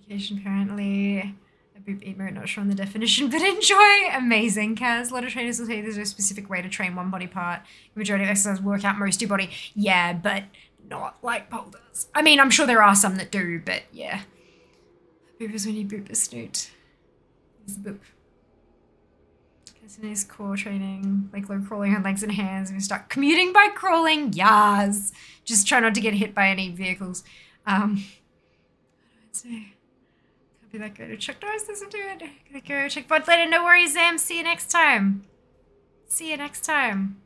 Vacation, apparently. A boob emote, not sure on the definition, but enjoy. Amazing, Kaz. A lot of trainers will say there's no specific way to train one body part. The majority of exercises work out most your body. Yeah, but not like does. I mean, I'm sure there are some that do, but yeah. Boop is when you boop a snoot. The boop. Nice core training, like low crawling on legs and hands. We start commuting by crawling. Yas. Just try not to get hit by any vehicles. Um, I'd say, can't be that good. Chuck Norris doesn't do it. Gotta go check bot later. No worries, Zam. See you next time. See you next time.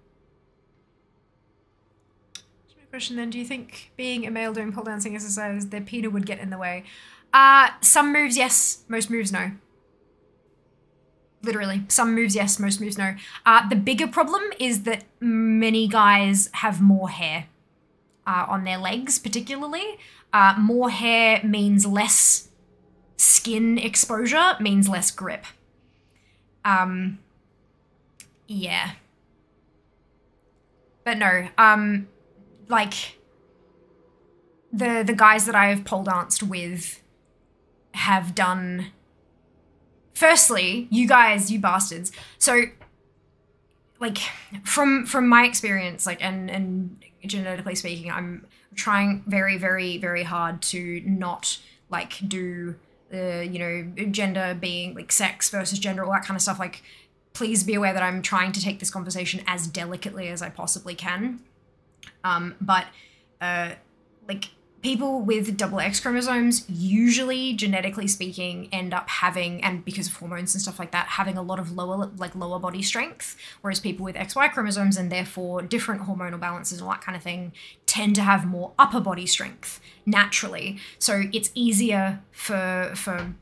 Question then: Do you think being a male doing pole dancing exercise, their penis would get in the way? Uh, some moves yes, most moves no literally some moves yes most moves no. Uh, the bigger problem is that many guys have more hair uh, on their legs particularly. Uh, more hair means less skin exposure means less grip. Um yeah. But no um like the the guys that i have pole danced with have done firstly, you guys, you bastards. So, like, from from my experience, like, and and genetically speaking, I'm trying very, very, very hard to not like do the you know gender being like sex versus gender, all that kind of stuff. Like, please be aware that I'm trying to take this conversation as delicately as I possibly can. Um, but uh, like people with double X chromosomes usually genetically speaking end up having and because of hormones and stuff like that having a lot of lower like lower body strength whereas people with XY chromosomes and therefore different hormonal balances and all that kind of thing tend to have more upper body strength naturally. So it's easier for for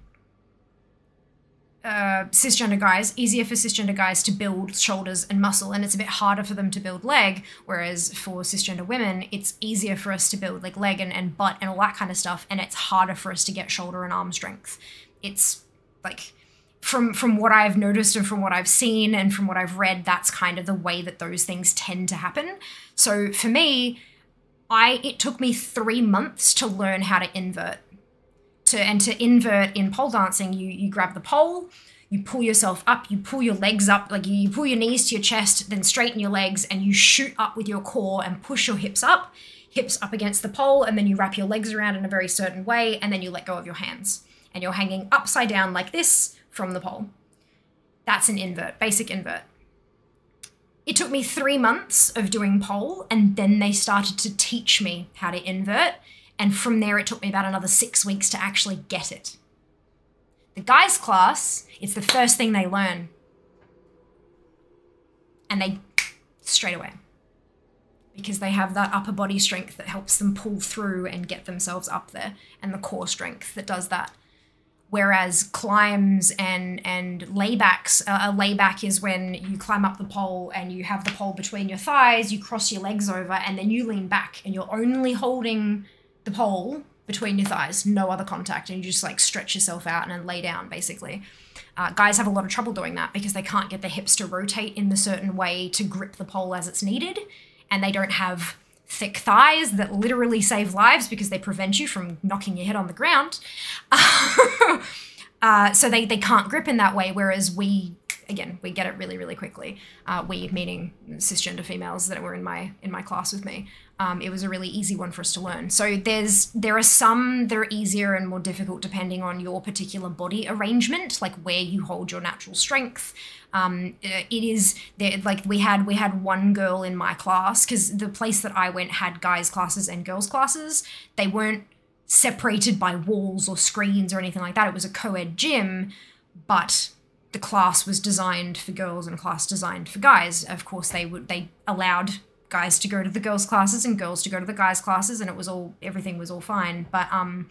uh, cisgender guys, easier for cisgender guys to build shoulders and muscle, and it's a bit harder for them to build leg. Whereas for cisgender women, it's easier for us to build like leg and, and butt and all that kind of stuff, and it's harder for us to get shoulder and arm strength. It's like from from what I've noticed and from what I've seen and from what I've read, that's kind of the way that those things tend to happen. So for me, I it took me three months to learn how to invert to and to invert in pole dancing, you you grab the pole, you pull yourself up, you pull your legs up, like you, you pull your knees to your chest, then straighten your legs, and you shoot up with your core and push your hips up, hips up against the pole, and then you wrap your legs around in a very certain way, and then you let go of your hands. And you're hanging upside down like this from the pole. That's an invert, basic invert. It took me three months of doing pole, and then they started to teach me how to invert. And from there, it took me about another six weeks to actually get it. The guys' class, it's the first thing they learn. And they straight away. Because they have that upper body strength that helps them pull through and get themselves up there, and the core strength that does that. Whereas climbs and and laybacks, uh, a layback is when you climb up the pole and you have the pole between your thighs, you cross your legs over, and then you lean back, and you're only holding the pole between your thighs, no other contact, and you just like stretch yourself out and then lay down basically. Uh, guys have a lot of trouble doing that because they can't get their hips to rotate in the certain way to grip the pole as it's needed, and they don't have thick thighs that literally save lives because they prevent you from knocking your head on the ground. uh, so they, they can't grip in that way, whereas we again we get it really really quickly. Uh, we meaning cisgender females that were in my in my class with me um, it was a really easy one for us to learn. So there's there are some that are easier and more difficult depending on your particular body arrangement, like where you hold your natural strength. Um, it is there, like we had we had one girl in my class because the place that I went had guys classes and girls classes. They weren't separated by walls or screens or anything like that. It was a co ed gym, but the class was designed for girls and class designed for guys. Of course, they would they allowed guys to go to the girls' classes and girls to go to the guys' classes, and it was all everything was all fine. But um,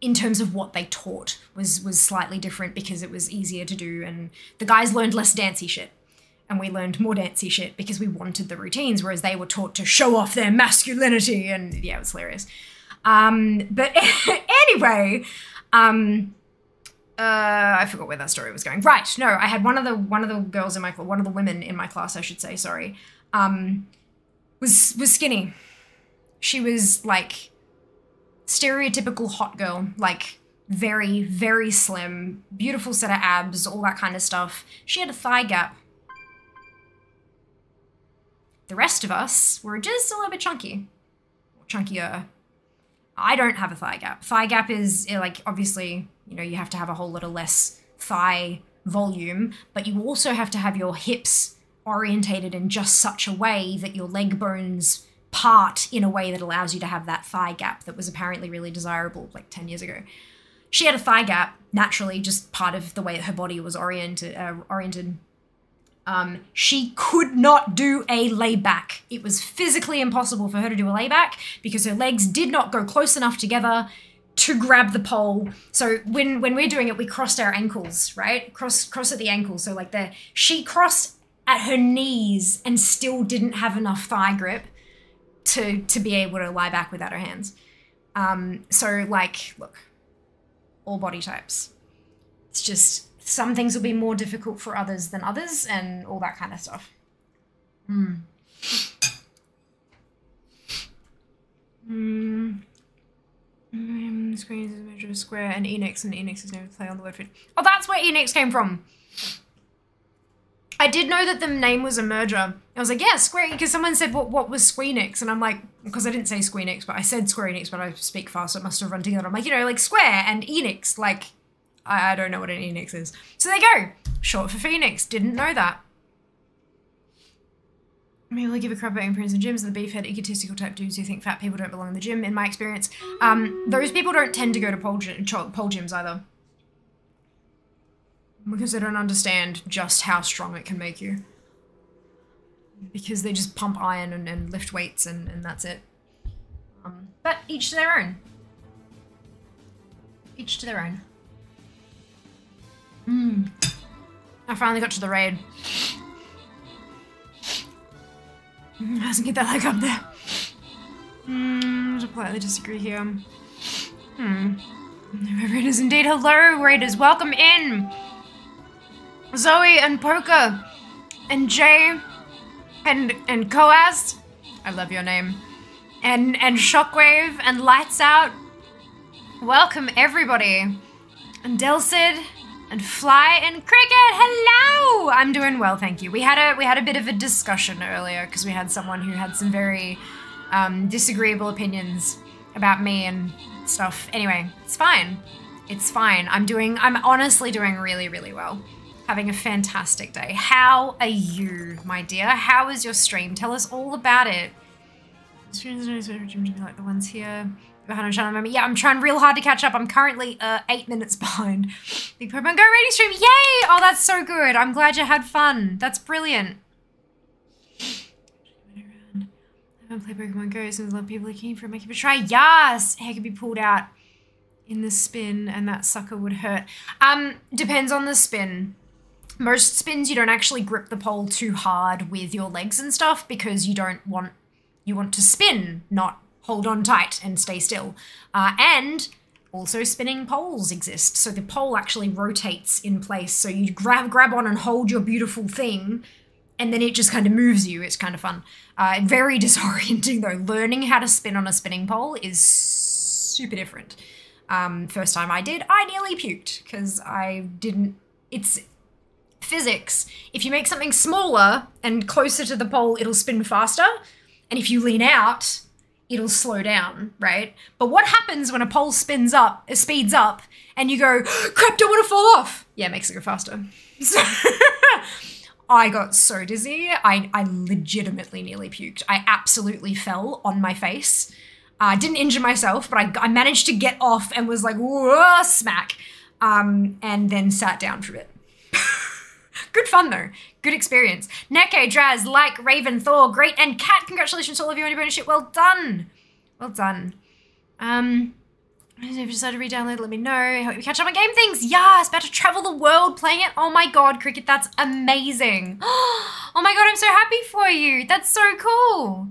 in terms of what they taught was was slightly different because it was easier to do, and the guys learned less dancey shit and we learned more dancey shit because we wanted the routines, whereas they were taught to show off their masculinity, and yeah, it was hilarious. Um, but anyway, um, uh, I forgot where that story was going. Right, no, I had one of the one of the girls in my one of the women in my class, I should say, sorry, um, was was skinny. She was like stereotypical hot girl, like very very slim, beautiful set of abs, all that kind of stuff. She had a thigh gap the rest of us were just a little bit chunky, chunkier. I don't have a thigh gap. Thigh gap is eh, like obviously, you know, you have to have a whole lot of less thigh volume, but you also have to have your hips orientated in just such a way that your leg bones part in a way that allows you to have that thigh gap that was apparently really desirable like 10 years ago. She had a thigh gap naturally, just part of the way that her body was oriented. Uh, oriented um, she could not do a layback. It was physically impossible for her to do a layback because her legs did not go close enough together to grab the pole. So when when we're doing it, we crossed our ankles, right? Cross cross at the ankles. So like the she crossed at her knees and still didn't have enough thigh grip to to be able to lie back without her hands. Um, so like, look, all body types. It's just some things will be more difficult for others than others and all that kind of stuff. Hmm. Hmm. Mm, screen is a measure of square and Enix and Enix is known to play on the word fit. Oh, that's where Enix came from. I did know that the name was a merger. I was like, yeah, Square, because someone said, what, what was Squeenix? And I'm like, because I didn't say Squeenix, but I said Square Enix, but I speak fast, so it must have run together. I'm like, you know, like Square and Enix, like I, I don't know what an Enix is. So there you go. Short for Phoenix. Didn't know that. Maybe I give a crap about imprints and gyms. The beefhead, egotistical type dudes who think fat people don't belong in the gym. In my experience, um, those people don't tend to go to pole, pole gyms either, because they don't understand just how strong it can make you. Because they just pump iron and, and lift weights and, and that's it. Um, but each to their own. Each to their own. Hmm. I finally got to the raid. Mm, hasn't get that leg up there. Hmm, I politely disagree here. Hmm. Raiders indeed. Hello, Raiders. Welcome in. Zoe and Poker and Jay and and Coas. I love your name. And and Shockwave and Lights Out. Welcome everybody. And Delcid and Fly and Cricket. Hello. I'm doing well, thank you. We had a we had a bit of a discussion earlier because we had someone who had some very um, disagreeable opinions about me and stuff. Anyway, it's fine. It's fine. I'm doing. I'm honestly doing really really well. Having a fantastic day. How are you, my dear? How is your stream? Tell us all about it. Like the ones here behind channel moment. Yeah, I'm trying real hard to catch up. I'm currently uh, eight minutes behind. Big Pokemon Go rating stream. Yay! Oh, that's so good. I'm glad you had fun. That's brilliant. I haven't played Pokemon Go since a lot of people are keen for it. Make it a try. Yes! Hair could be pulled out in the spin and that sucker would hurt. Um, depends on the spin. Most spins you don't actually grip the pole too hard with your legs and stuff because you don't want you want to spin, not hold on tight and stay still. Uh, and also spinning poles exist. So the pole actually rotates in place. So you grab grab on and hold your beautiful thing and then it just kind of moves you. It's kind of fun. Uh, very disorienting though. Learning how to spin on a spinning pole is super different. Um, first time I did, I nearly puked because I didn't. It's physics. If you make something smaller and closer to the pole, it'll spin faster. And if you lean out, it'll slow down, right? But what happens when a pole spins up, it speeds up, and you go, crap, don't want to fall off? Yeah, it makes it go faster. So I got so dizzy. I, I legitimately nearly puked. I absolutely fell on my face. I uh, didn't injure myself, but I, I managed to get off and was like, smack. Um, and then sat down for a bit. Good fun though. Good experience. Neke, Draz, Like, Raven, Thor, Great, and Cat. Congratulations to all of you on your ownership. Well done. Well done. Um, if you decide to re-download, let me know. I hope you catch up on game things. Yes, about to travel the world playing it. Oh my god, Cricket, that's amazing. Oh my god, I'm so happy for you. That's so cool.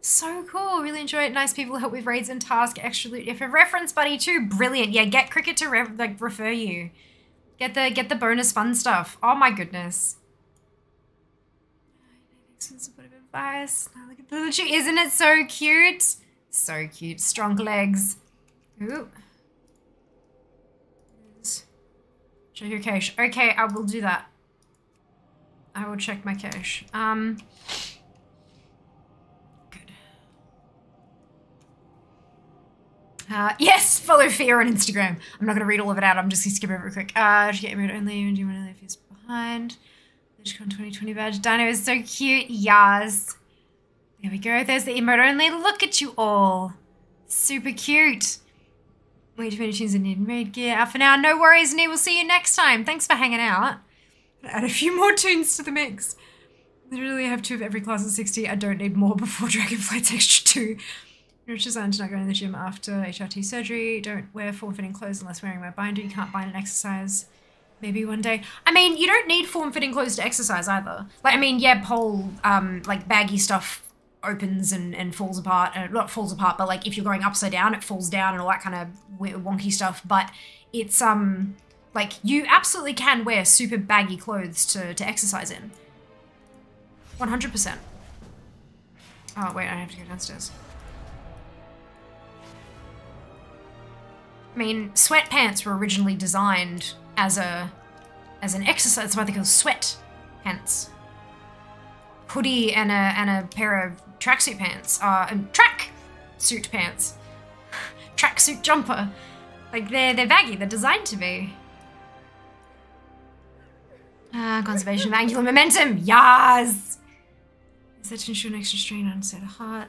So cool. Really enjoy it. Nice people help with raids and tasks. Extra loot. If a reference buddy too, brilliant. Yeah, get Cricket to re like refer you. Get the get the bonus fun stuff. Oh my goodness. Advice. Look at the little tree. Isn't it so cute? So cute. Strong legs. Ooh. Check your cache. Okay, I will do that. I will check my cache. Um. Uh, yes, follow Fia on Instagram. I'm not going to read all of it out. I'm just going to skip over it quick. Uh, to get mood only. Do you want to leave his behind? LegicCon 2020 badge. Dino is so cute. Yas. There we go. There's the emote only. Look at you all. Super cute. Wait to finish in need raid gear. Out for now. No worries, and we'll see you next time. Thanks for hanging out. Add a few more toons to the mix. Literally I have two of every class at 60. I don't need more before Dragonflight's extra two. Rich designed to not go to the gym after HRT surgery. Don't wear form-fitting clothes unless wearing my binder. You can't bind and exercise. Maybe one day. I mean, you don't need form-fitting clothes to exercise either. Like, I mean, yeah, pole, um, like baggy stuff opens and, and falls apart. Uh, not falls apart, but like if you're going upside down, it falls down and all that kind of wonky stuff. But it's um like you absolutely can wear super baggy clothes to to exercise in. One hundred percent. Oh wait, I have to go downstairs. I mean, sweatpants were originally designed as a as an exercise. That's why they're called sweat pants. Hoodie and a and a pair of tracksuit pants. Uh, track suit pants. Tracksuit jumper. Like they're they're baggy. They're designed to be. Uh, conservation of angular momentum. Yas. Set to ensure an extra strain on set of heart.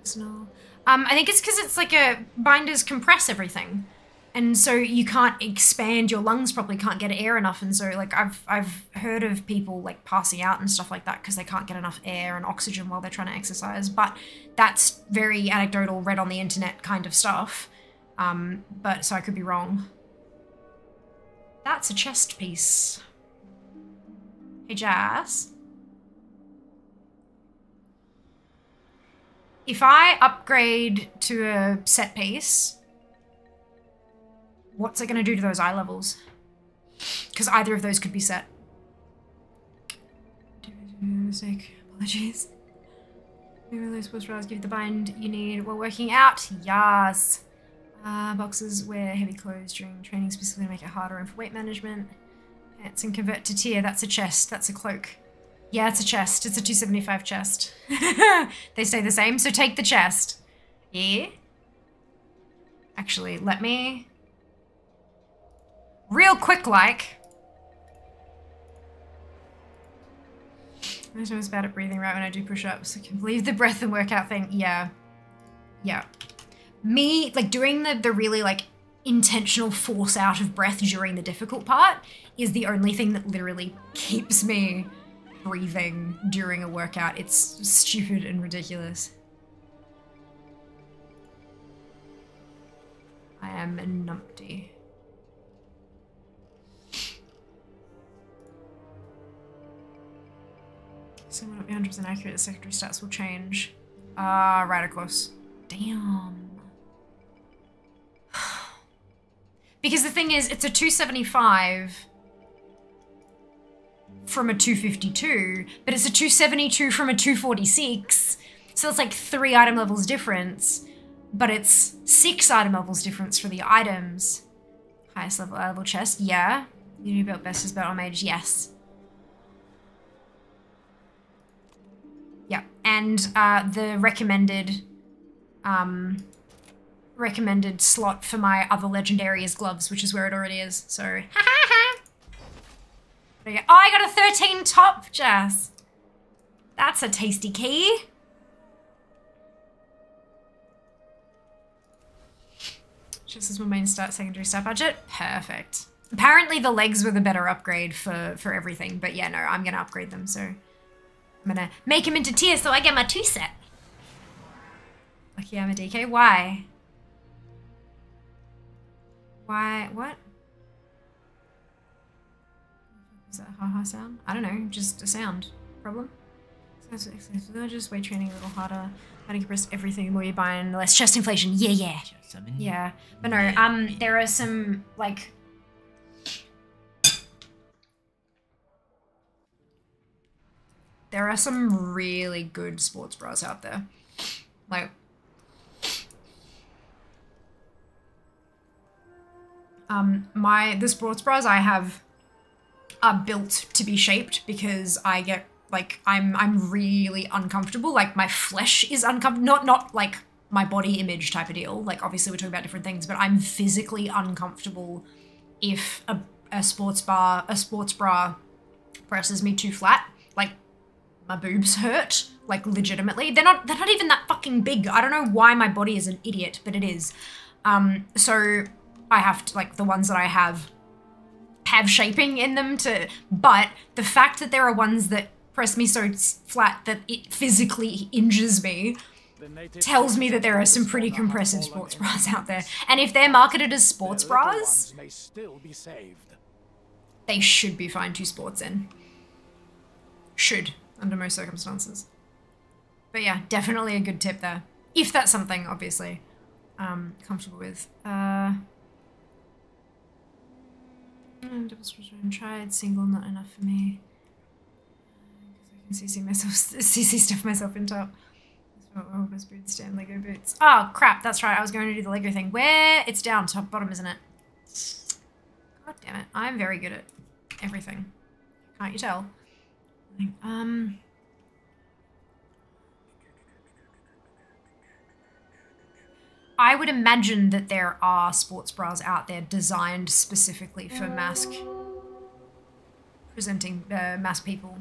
Personal. Um, I think it's because it's like a binders compress everything, and so you can't expand your lungs properly, can't get air enough, and so like I've I've heard of people like passing out and stuff like that because they can't get enough air and oxygen while they're trying to exercise. But that's very anecdotal, read on the internet kind of stuff. Um, but so I could be wrong. That's a chest piece. Hey, Jazz. If I upgrade to a set piece, what's it going to do to those eye levels? Because either of those could be set. Mistake. Apologies. Really supposed to give the bind you need while working out. Yes. Uh, boxes wear heavy clothes during training specifically to make it harder and for weight management. Pants and convert to tier. That's a chest. That's a cloak. Yeah, it's a chest. It's a 275 chest. they stay the same, so take the chest. Yeah? Actually, let me... Real quick like... I'm always bad at breathing right when I do push-ups. I can believe the breath and workout thing. Yeah. Yeah me like doing the the really like intentional force out of breath during the difficult part is the only thing that literally keeps me breathing during a workout. It's stupid and ridiculous. I am a numpty. So might not be 100% accurate, the secondary stats will change. Ah, uh, right, of course. Damn. Because the thing is, it's a 275 from a 252, but it's a 272 from a 246. So it's like three item levels difference, but it's six item levels difference for the items. Highest level level chest, yeah. You built best as battle mage, yes. Yeah, and uh, the recommended um, recommended slot for my other legendary is gloves, which is where it already is. So. Oh, I got a 13 top, Jazz. That's a tasty key. Just as my main start, secondary start budget. Perfect. Apparently the legs were the better upgrade for, for everything, but yeah, no, I'm going to upgrade them, so I'm going to make them into tiers so I get my two set. Lucky I'm a DK. Why? Why? What? Is that a ha ha sound? I don't know. Just a sound. Problem? Just weight training a little harder. How to compress everything the more you buy and less chest inflation. Yeah, yeah. Yeah. But no, um, there are some, like... There are some really good sports bras out there. Like... Um, my, the sports bras I have are built to be shaped because I get like I'm I'm really uncomfortable. Like my flesh is uncomfortable. Not not like my body image type of deal. Like obviously we're talking about different things, but I'm physically uncomfortable if a, a sports bar a sports bra presses me too flat. Like my boobs hurt. Like legitimately. They're not they're not even that fucking big. I don't know why my body is an idiot, but it is. Um so I have to like the ones that I have have shaping in them to but the fact that there are ones that press me so flat that it physically injures me tells me that there are some pretty compressive sports bras out there. And if they're marketed as sports bras may still be saved. they should be fine to sports in. Should under most circumstances. But yeah definitely a good tip there. If that's something obviously um comfortable with. Uh Mm, double switch and tried single not enough for me because I can CC myself CC stuff myself in top. Oh, his boots stand Lego boots. Oh crap, that's right. I was going to do the Lego thing. Where it's down top bottom, isn't it? God damn it! I'm very good at everything. Can't you tell? Um. I would imagine that there are sports bras out there designed specifically for masc presenting uh, masc people.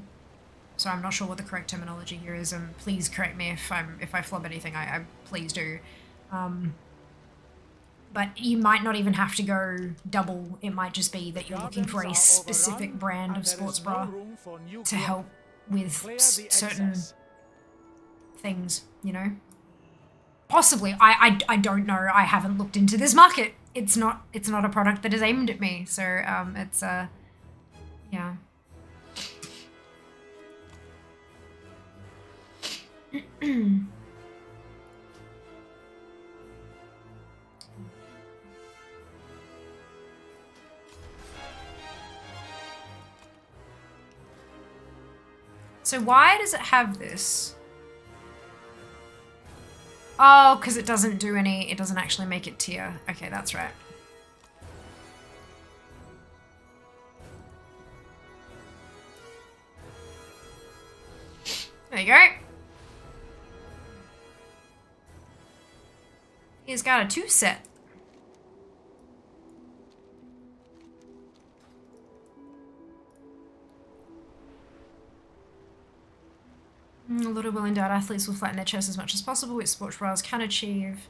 So I'm not sure what the correct terminology here is, and please correct me if I'm if I flub anything. I, I please do. Um, but you might not even have to go double. It might just be that you're looking for a specific brand of sports bra room for new to help with Clear s- the certain things, you know? Possibly. I, I I don't know. I haven't looked into this market. It's not it's not a product that is aimed at me. So um it's uh yeah. So why does it have this? Oh, because it doesn't do any, it doesn't actually make it tier. Okay, that's right. There you go. He's got a two set. A lot of well-endowed athletes will flatten their chest as much as possible, which sports bras can achieve.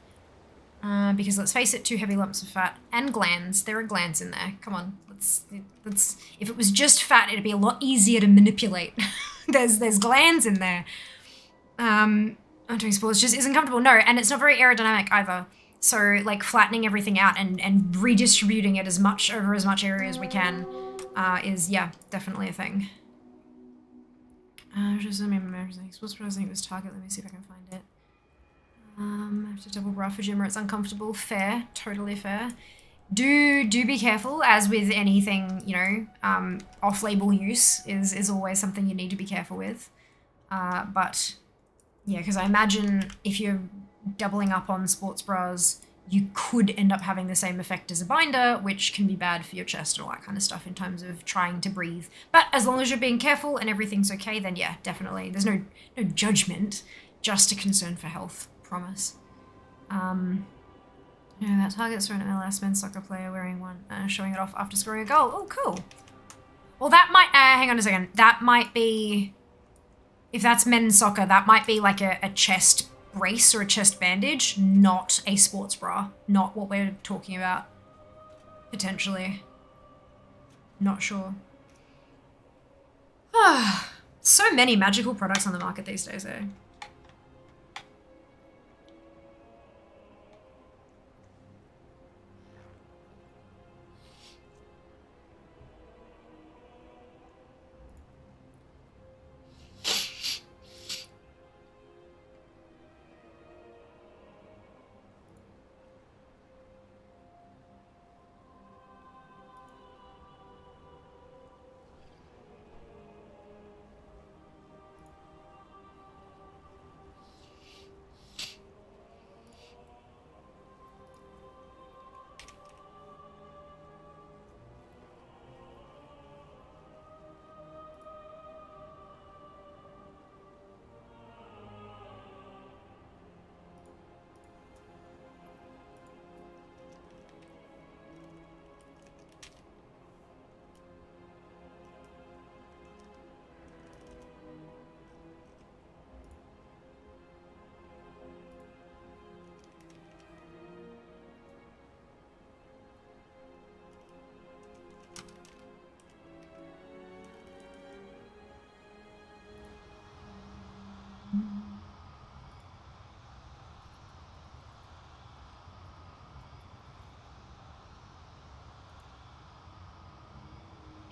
Uh, because let's face it, two heavy lumps of fat and glands. There are glands in there. Come on, let's let's. If it was just fat, it'd be a lot easier to manipulate. there's there's glands in there. Um, doing sports just isn't comfortable. No, and it's not very aerodynamic either. So like flattening everything out and and redistributing it as much over as much area as we can uh, is yeah definitely a thing. Uh, just mean, everything. Sports bra, I think it was Target. Let me see if I can find it. Um, I have to double bra for gym or it's uncomfortable. Fair, totally fair. Do do be careful, as with anything, you know, um, off-label use is is always something you need to be careful with. Uh, but yeah, because I imagine if you're doubling up on sports bras, you could end up having the same effect as a binder, which can be bad for your chest and all that kind of stuff in terms of trying to breathe. But as long as you're being careful and everything's okay, then yeah, definitely. There's no no judgment, just a concern for health. Promise. Um, yeah, that target's thrown an MLS men's soccer player wearing one, uh, showing it off after scoring a goal. Oh, cool. Well, that might. Uh, hang on a second. That might be. If that's men's soccer, that might be like a, a chest brace or a chest bandage, not a sports bra. Not what we're talking about. Potentially. Not sure. so many magical products on the market these days, eh?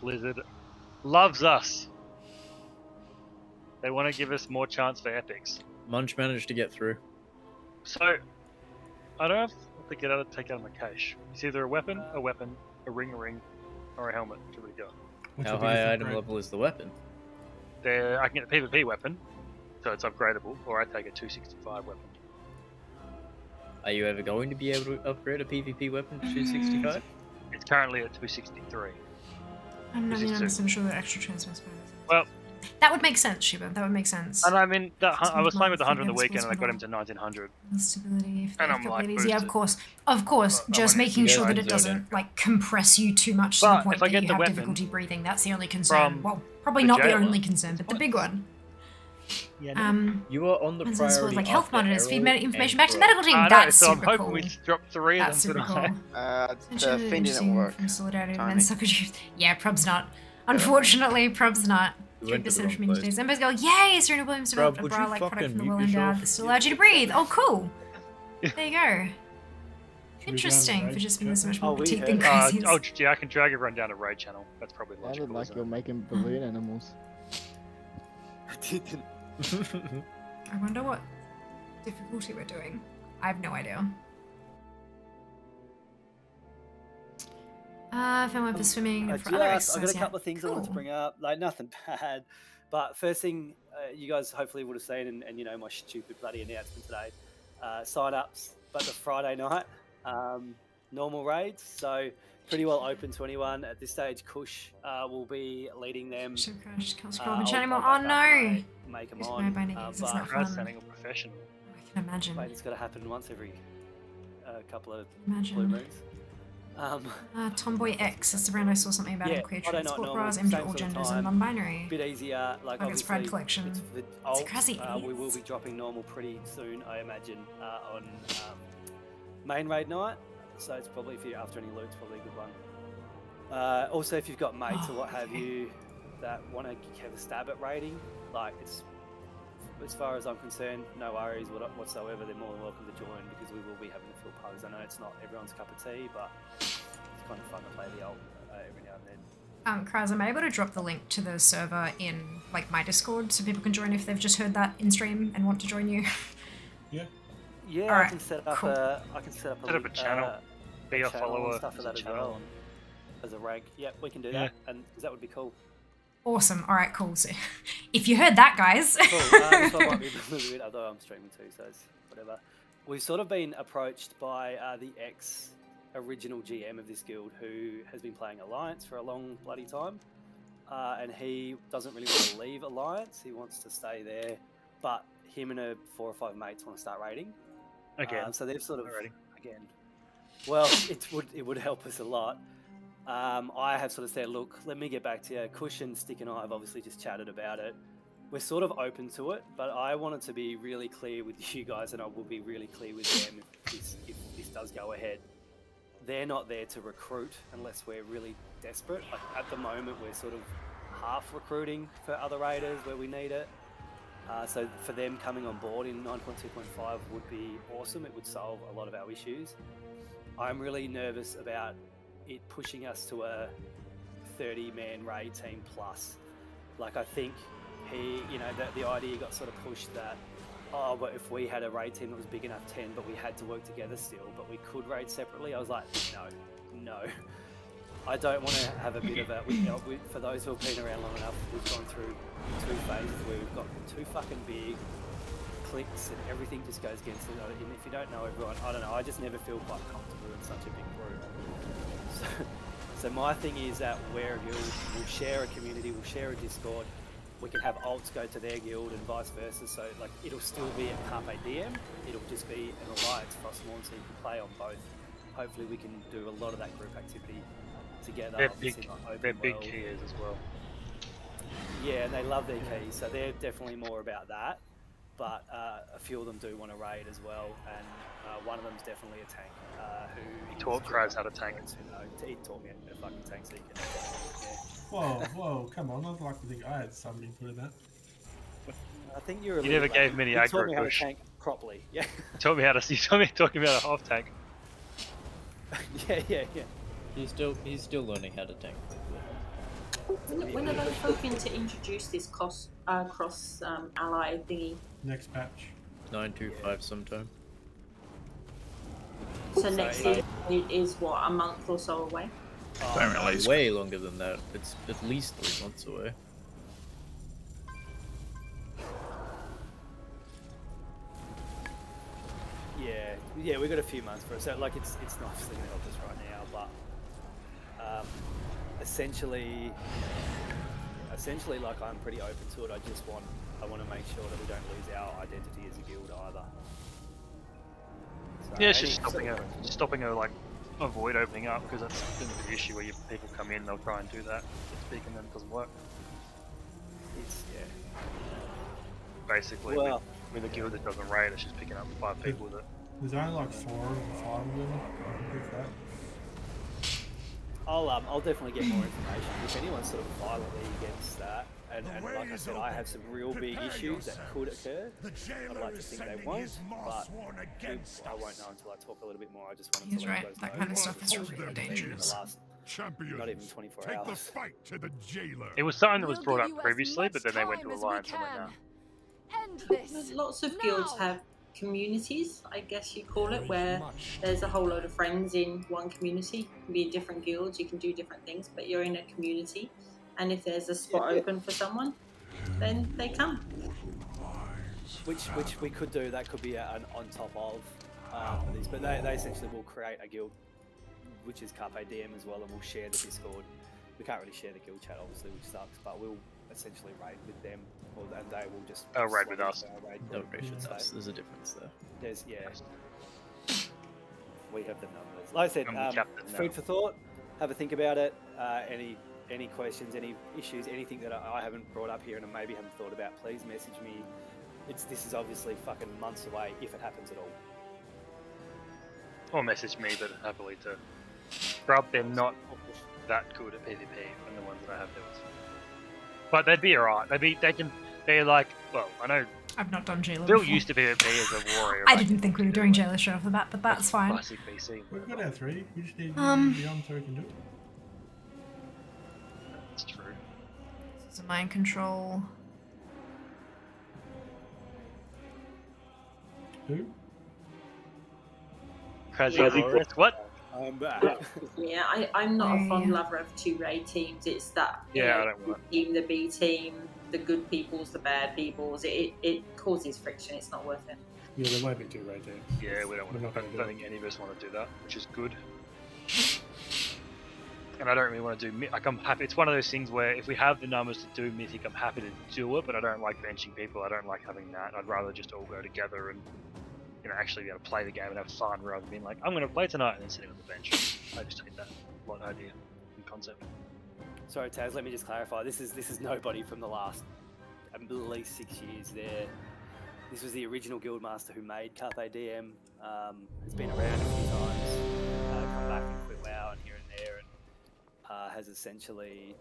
Blizzard loves us. They want to give us more chance for epics. Munch managed to get through. So, I don't have to get out of take out of my cache. It's either a weapon, a weapon, a ring, a ring, or a helmet. Give it a go. Which How would be high the item upgrade? level is the weapon? There, I can get a PvP weapon, so it's upgradable, or I take a 265 weapon. Are you ever going to be able to upgrade a PvP weapon to mm. 265? It's currently at 263. I'm not This is even two. understand sure that extra transfer spell is. Well- that would make sense, Shiba. That would make sense. And I mean, that, I was playing with the 100 on the weekend, and I got him to 1900. Stability, if And the I'm, like. Yeah, of course, of course. Just making sure that it doesn't like compress you too much to the point if I that you the have difficulty breathing. That's the only concern. well, probably the not the only concern, but the big one. Yeah, Um, You are on the and so this was priority like health monitors, feed Herald med- information back to the medical team. I know, That's so I'm hoping cool. we drop three of That's them super tonight. cool. Uh, the Essentially fin didn't interesting work. From solidarity Timing. and sucker truth. Yeah, Prob's not. Unfortunately, Prob's not. We Three went to the percent wrong from place. today's members go, yay! Serena Williams developed a bra-like product from the mute well endowed yourself? that still allows you to breathe. Oh, cool. There you go. Should we go Interesting for just being so much more Oh, petite than heard- Uh, crazy. oh, yeah, I can drag everyone down to raid channel. That's probably logical. like isn't you're making balloon animals. I wonder what difficulty we're doing. I have no idea. Uh, found one for swimming I and for other I've got a couple of things I want to bring up. Like nothing bad, but first thing uh, you guys hopefully would have seen, and, and you know my stupid bloody announcement today, uh, sign ups, but the Friday night, um, normal raids. So pretty well open to anyone at this stage. Kush uh, will be leading them. Shit, Crash, can't Uh, scroll I'll- my channel I'll anymore. Oh no! Make them on. my binding uh, it's but not That's fun. sounding all professional. I can imagine. Wait, it's got to happen once every uh, couple of blue moons. Um, Uh, TomboyX. That's the brand I saw something about Yeah, in queer Friday trade. night Sport normal, bras, same aimed sort all genders and non-binary. bit easier. Like Like it's Pride obviously, collection. It's the It's alt, crazy uh, we will be dropping normal pretty soon, I imagine, uh, on um, main raid night. So it's probably if you're after any loot, it's probably a good one. Uh, also, if you've got mates or Oh, what have you that want to have a stab at raiding, like it's as far as I'm concerned, no worries whatsoever. They're more than welcome to join because we will be having a fill pose. I know it's not everyone's cup of tea, but it's kind of fun to play the alt uh, every now and then. Um, Kraz, am I able to drop the link to the server in like my Discord so people can join if they've just heard that in stream and want to join you? Yeah. Yeah, I Alright, can set up cool. a. I can set up a, Set up a channel. uh, Be a follower. stuff for as a that as well, as a rank. Yep, we can do Yeah. that, and 'cause that would be cool. Awesome. All right, cool. So, if you heard that, guys. Cool. Uh, this one might be a little bit, although I'm streaming too, so it's whatever. We've sort of been approached by uh, the ex original GM of this guild who has been playing Alliance for a long bloody time. Uh, and he doesn't really want to leave Alliance. He wants to stay there, but him and a four or five mates want to start raiding. Again. Um, so they've sort of Alrighty. again. Well, it would it would help us a lot. Um, I have sort of said, look, let me get back to you. Cush and Stick and I have obviously just chatted about it. we're sort of open to it, but I wanted to be really clear with you guys, and I will be really clear with them if this, if this does go ahead. They're not there to recruit unless we're really desperate. Like at the moment, we're sort of half recruiting for other raiders where we need it. Uh, so for them coming on board in 9.2.5 would be awesome. It would solve a lot of our issues. I'm really nervous about it pushing us to a 30 man raid team plus. Like I think he, you know, the, the idea got sort of pushed that, oh, but if we had a raid team that was big enough 10, but we had to work together still, but we could raid separately. I was like, no, no. I don't want to have a bit of a. We, you know, we, for those who have been around long enough, we've gone through two phases where we've got two fucking big clicks and everything just goes against it. And if you don't know everyone, I don't know. I just never feel quite comfortable in such a big group. So, so my thing is that we're a guild. We'll share a community. We'll share a Discord. We can have alts go to their guild and vice versa. So like it'll still be a Carpe Diem. It'll just be an alliance Frostmourne, so you can play on both. Hopefully, we can do a lot of that group activity together. They're big, not they're big keyers as well. Yeah, and they love their keys, so they're definitely more about that. But uh, a few of them do want to raid as well, and uh, one of them is definitely a tank. Uh, who He taught just how to tank. who know- He taught me a fucking tank, so he can. Yeah. Whoa, whoa, come on! I'd like to think I had some input in that. I think you're. A You never bit- gave me any you taught aggro me how to push. tank properly. Yeah, You taught me how to. You taught me talking about a half tank. yeah, yeah, yeah. He's still he's still learning how to tank. When, when are they hoping to introduce this cross uh, cross um, ally thingy? Next patch. Nine two five sometime. So next So, year it is what a month or so away. Oh, Apparently, it's Way longer than that. It's at least three months away. Yeah, yeah, we've got a few months for it. So, like, it's it's not obviously going to help us right now, but um, essentially, essentially, like, I'm pretty open to it. I just want I want to make sure that we don't lose our identity as a guild either. So Yeah, it's just stopping her, questions? stopping her like avoid opening up because that's been the issue where you, people come in, they'll try and do that, speak, and then it doesn't work. It's, yeah. Basically, Well, with, with a guild that doesn't raid, it's just picking up five people that. it. There's only like four or five of them. If that. I'll um, I'll definitely get more information. If anyone's sort of violently against that, and, and like I said, I have some real big issues that could occur. The I'd jailer like to is think they sending won't, but we- against I won't know until I talk a little bit more. I just wanted He's to let right, you guys that know kind of stuff is really been doing in dangerous. Champions, not even 24 take the hours. fight to the jailer. It was something that was brought up previously, but then they went to time as we alliance and went can. End this. Lots of guilds have communities, I guess you call it, where there's a whole load of friends in one community. You can be in different guilds, you can do different things, but you're in a community. And if there's a spot open for someone, then they come. Which which we could do. That could be an on top of um, these, but they, they essentially will create a guild, which is Carpe Diem as well, and we'll share the Discord. We can't really share the guild chat, obviously, which sucks, but we'll essentially raid with them, or, and they will just. Oh, raid with us. into our raid No group, with so us. There's a difference there. There's yeah. We have the numbers. Like I said, um, food for thought. Have a think about it. Uh, any any questions, any issues, anything that I, I haven't brought up here and I maybe haven't thought about, please message me. It's this is obviously fucking months away if it happens at all. Or message me, but happily to grub them not that good at PvP and the ones that I have there. But they'd be alright. They'd be they can they're like well, I know I've not done jailer. Phil before. used to PvP as a warrior. I back didn't think we were doing day. jailer straight off the bat, but that's fine. Classic BC. We've got our three. We just need Um, beyond so we can do it. That's true. This is a mind control. Who? Casual What? I'm back. Yeah, I, I'm not a fond lover of two raid teams. It's that you Yeah, I know, don't the team, the B team, the good peoples, the bad peoples. It, it, it causes friction. It's not worth it. Yeah, there won't be two right there. Yeah, we don't want We're to. not I don't do it. think any of us want to do that, which is good. And I don't really want to do. mi- Like, I'm happy. It's one of those things where if we have the numbers to do mythic, I'm happy to do it. But I don't like benching people. I don't like having that. I'd rather just all go together and you know actually be able to play the game and have fun rather than being like, I'm going to play tonight and then sitting on the bench. I just hate that lot idea and concept. Sorry, Taz. Let me just clarify. This is this is nobody from the last at least six years there. This was the original guildmaster who made Carpe Diem. Um, has been around a few times, uh, come back and quit WoW and here and there, and uh, has essentially.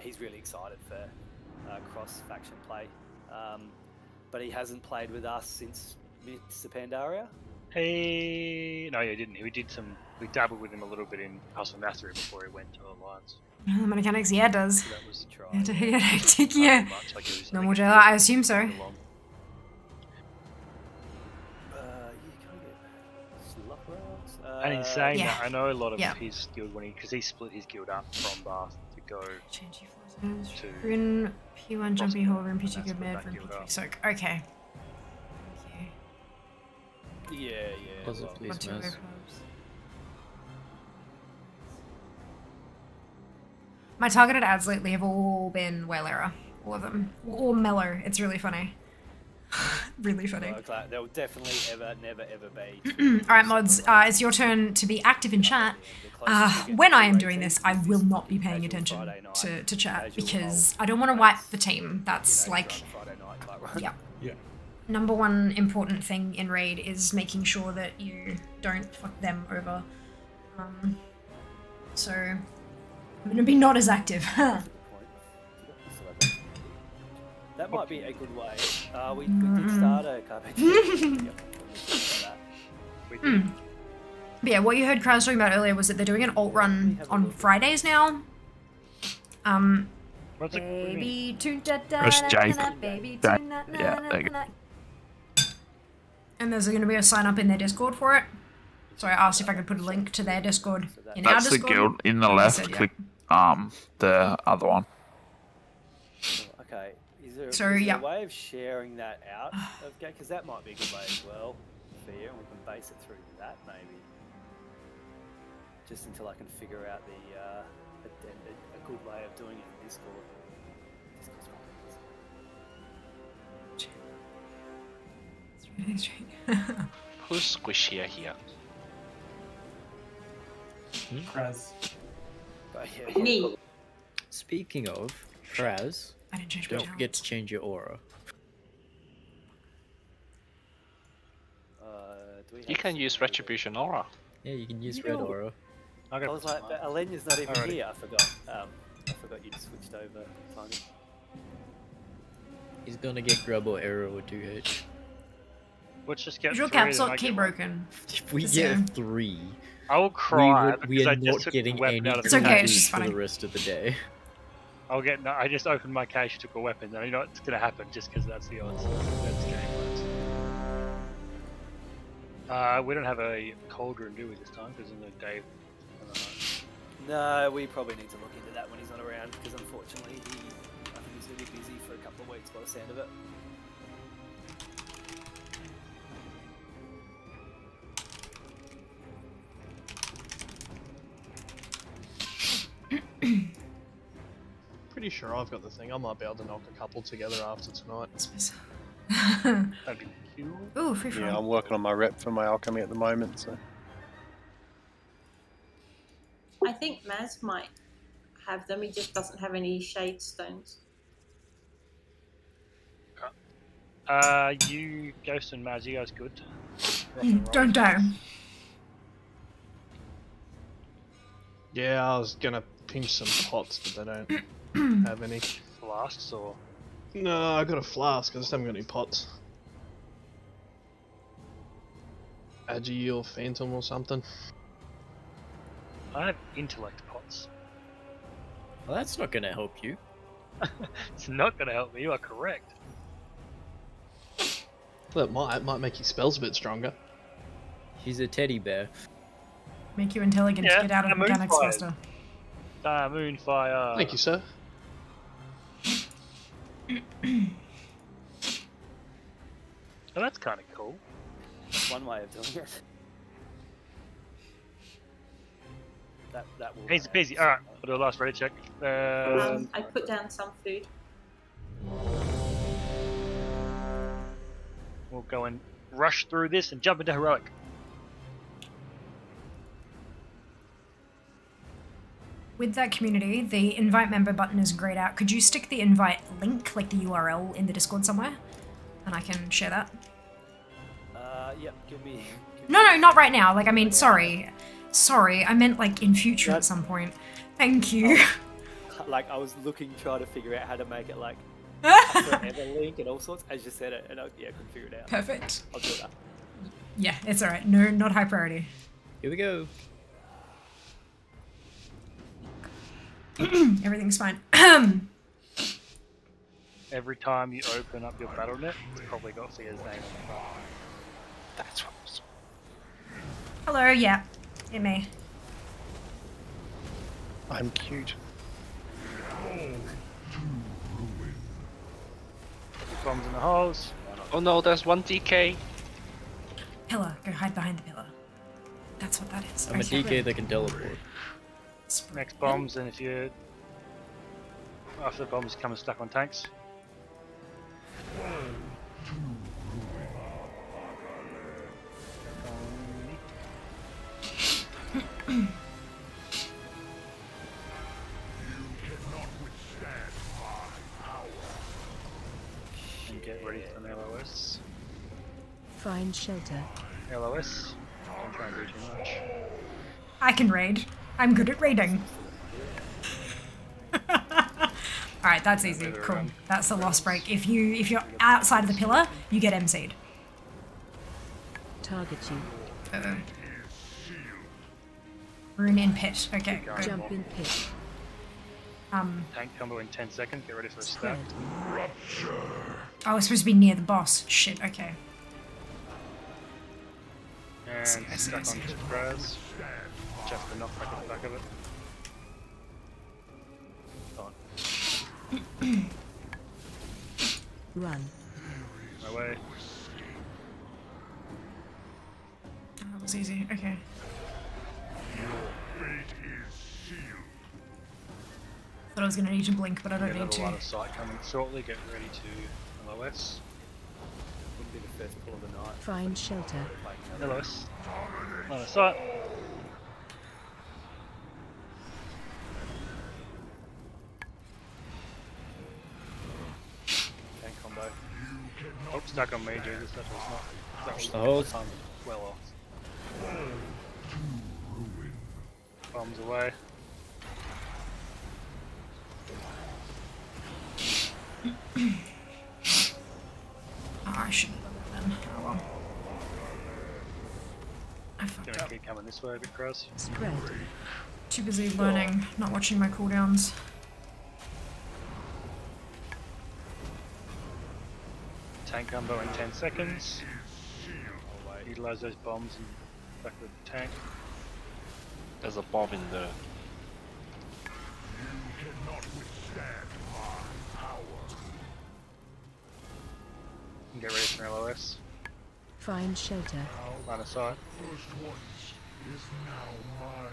He's really excited for uh, cross faction play, um, but he hasn't played with us since Mists of Pandaria. He no, he didn't. We did some. We dabbled with him a little bit in Hustle Mastery before he went to Alliance. The mechanics, yeah, it does. So that was Try. Yeah, yeah, hectic, yeah. much like it was, Normal like, jailer, I assume so. Uh, you can get slug rounds. Uh, And in saying Yeah. that, I know a lot of Yeah. his guild when he because he split his guild up from Bath to go Change your forces. to Rune P1 jumping Crossbow, hole, Rune and P2 that's good what med, that Rune P3 are. soak. Okay. Okay. Yeah, yeah. Positive, well, please, Got two Maz. vocals. My targeted ads lately have all been Wylera. All of them. All mellow. It's really funny. really funny. well, cla- There'll definitely ever, never, ever be. Alright, mods, uh, it's your turn to be active in chat. Uh, closest we get when I am doing this, I will not be paying attention to, to chat because. I don't want to wipe the team. That's like, run a Friday night type run. yeah. Yeah. Number one important thing in raid is making sure that you don't fuck them over. Um, so I'm gonna be not as active. That might be a good way. Uh, we, we did start a carpet. yep. we Hmm. did. But yeah, what you heard Kraz talking about earlier was that they're doing an alt run on Fridays now. Um, What's it? what do you mean? baby, tune da da Press da J. da, baby, J. tune na na Yeah, na there you na. And there's going to be a sign up in their Discord for it. So I asked if I could put a link to their Discord in our That's the guild in the left. said, yeah. Click um the other one. Okay. Is there, So, is there yeah. a way of sharing that out of? Because that might be a good way as well for you, and we can base it through that maybe. Just until I can figure out the uh, a, a, a good way of doing it in Discord. Fine. It's really strange. Who's squishier here? Kraz. But Me. Speaking of, Kraz, I didn't change my don't forget to change your aura. Uh, do we You can use Retribution Aura. Yeah, you can use You red know- aura. I I was like, but Alenia's not even Alrighty. here. I forgot. Um, I forgot you'd switched over. Tiny. He's gonna get grub or arrow or 2H. Let's just get Your three, caps then I lock key broken. If we Just get a three, I will cry we, would, we are I not just getting any out of the It's okay, it's goodies just for funny. the rest of the day. I'll get. No, I just opened my cache, took a weapon, and you know what's gonna happen just because that's the odds. That's game odds. Uh, we don't have a cauldron, do we, this time? Because in the day. I. No, we probably need to look into that when he's not around because unfortunately he, I think he's going to be busy for a couple of weeks by the sound of it. Pretty sure I've got the thing. I might be able to knock a couple together after tonight. That'd be cool. Ooh, free Yeah. I'm working on my rep for my alchemy at the moment, so I think Maz might have them. He just doesn't have any shade stones. Uh, you, Ghost and Maz, you guys good? Rock and roll. Don't die. Yeah, I was gonna pinch some pots, but they don't have any. Flasks or. No, I got a flask. I just haven't got any pots. Agi or Phantom or something. I have intellect pots. Well, that's not gonna help you. It's not gonna help me, you are correct. That might might make your spells a bit stronger. He's a teddy bear. Make you intelligent Yeah, to get out of and mechanics faster. Ah, Moonfire. Thank you, sir. Oh, that's kind of cool. That's one way of doing it. That that will. Easy peasy. Alright, I'll do a last ready check. Um, Um, I put down some food. we'll go and rush through this and jump into heroic. With that community, the invite member button is grayed out. Could you stick the invite link, like the URL, in the Discord somewhere? And I can share that. Uh, yep, give me. No, no, not right now. Like, I mean, sorry. Sorry, I meant like in future at some point. Thank you. Like, I was looking, trying to figure out how to make it like a forever link and all sorts. As you said it, and I, yeah, couldn't figure it out. Perfect. I'll do that. yeah, it's alright. No, not high priority. Here we go. Everything's fine. Every time you open up your BattleNet, it's probably got Thea's name on the front. That's what was. Hello, yeah. It me. I'm cute. Bombs in the holes. Oh no, there's one DK. Pillar. Go hide behind the pillar. That's what that is. I'm a DK that can teleport. Next bombs, and if you after the bombs come stuck on tanks. And get ready for an LOS. Find shelter. LOS. Don't try and do too much. I can raid. I'm good at raiding. Alright, that's easy. Cool. That's the lost break. If you if you're outside of the pillar, you get MC'd. Target you. Uh-oh. Rune in pit. Okay, Keep good. Jump in pit. Um Tank combo in 10 seconds. Get ready for a stack. oh, it's supposed to be near the boss. Shit, okay. And see, I see, I stuck on two Kraz. Just the knockback at the back of it. On. Run. My way. Oh, that was easy. Okay. Thought I was gonna need to blink, but I don't Get need another to. line of sight coming shortly. Get ready to LOS. Wouldn't be the first pull of the night. Find shelter. LOS. Line of sight. Tank combo. Oh, stuck on me, Jesus. That was not. That was The hose. time well off. Bombs away. Oh, I shouldn't have done that then. Oh well. I fucked Gonna up. keep coming this way a bit, Cross. Spread. Too busy learning, not watching my cooldowns. Tank combo in 10 seconds. Utilize those bombs and back with the tank. There's a bomb in the. And get ready for LOS. Find shelter. Line of sight.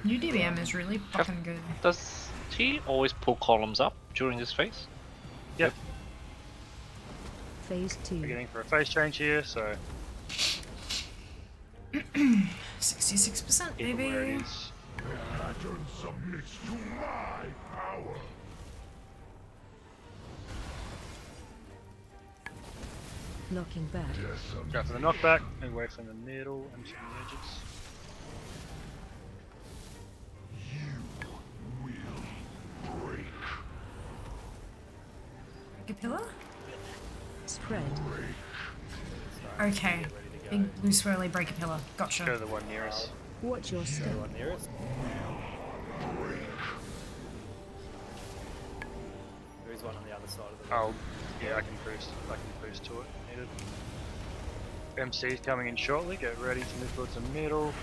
New DBM is really fucking good. Does he always pull columns up during this phase? Yep. Phase We're getting for a phase change here, so 66% keep it where it maybe. is. Knocking back. Go for the knockback, move away from the middle and from the edges. Like a pillar? Spread. Okay. Big blue swirly break a pillar. Go Gotcha. to the one nearest. Watch your step. the One nearest. There is one on the other side of the Oh, yeah, I can boost. I can boost to it if needed. MC's coming in shortly. Get ready to move towards the middle.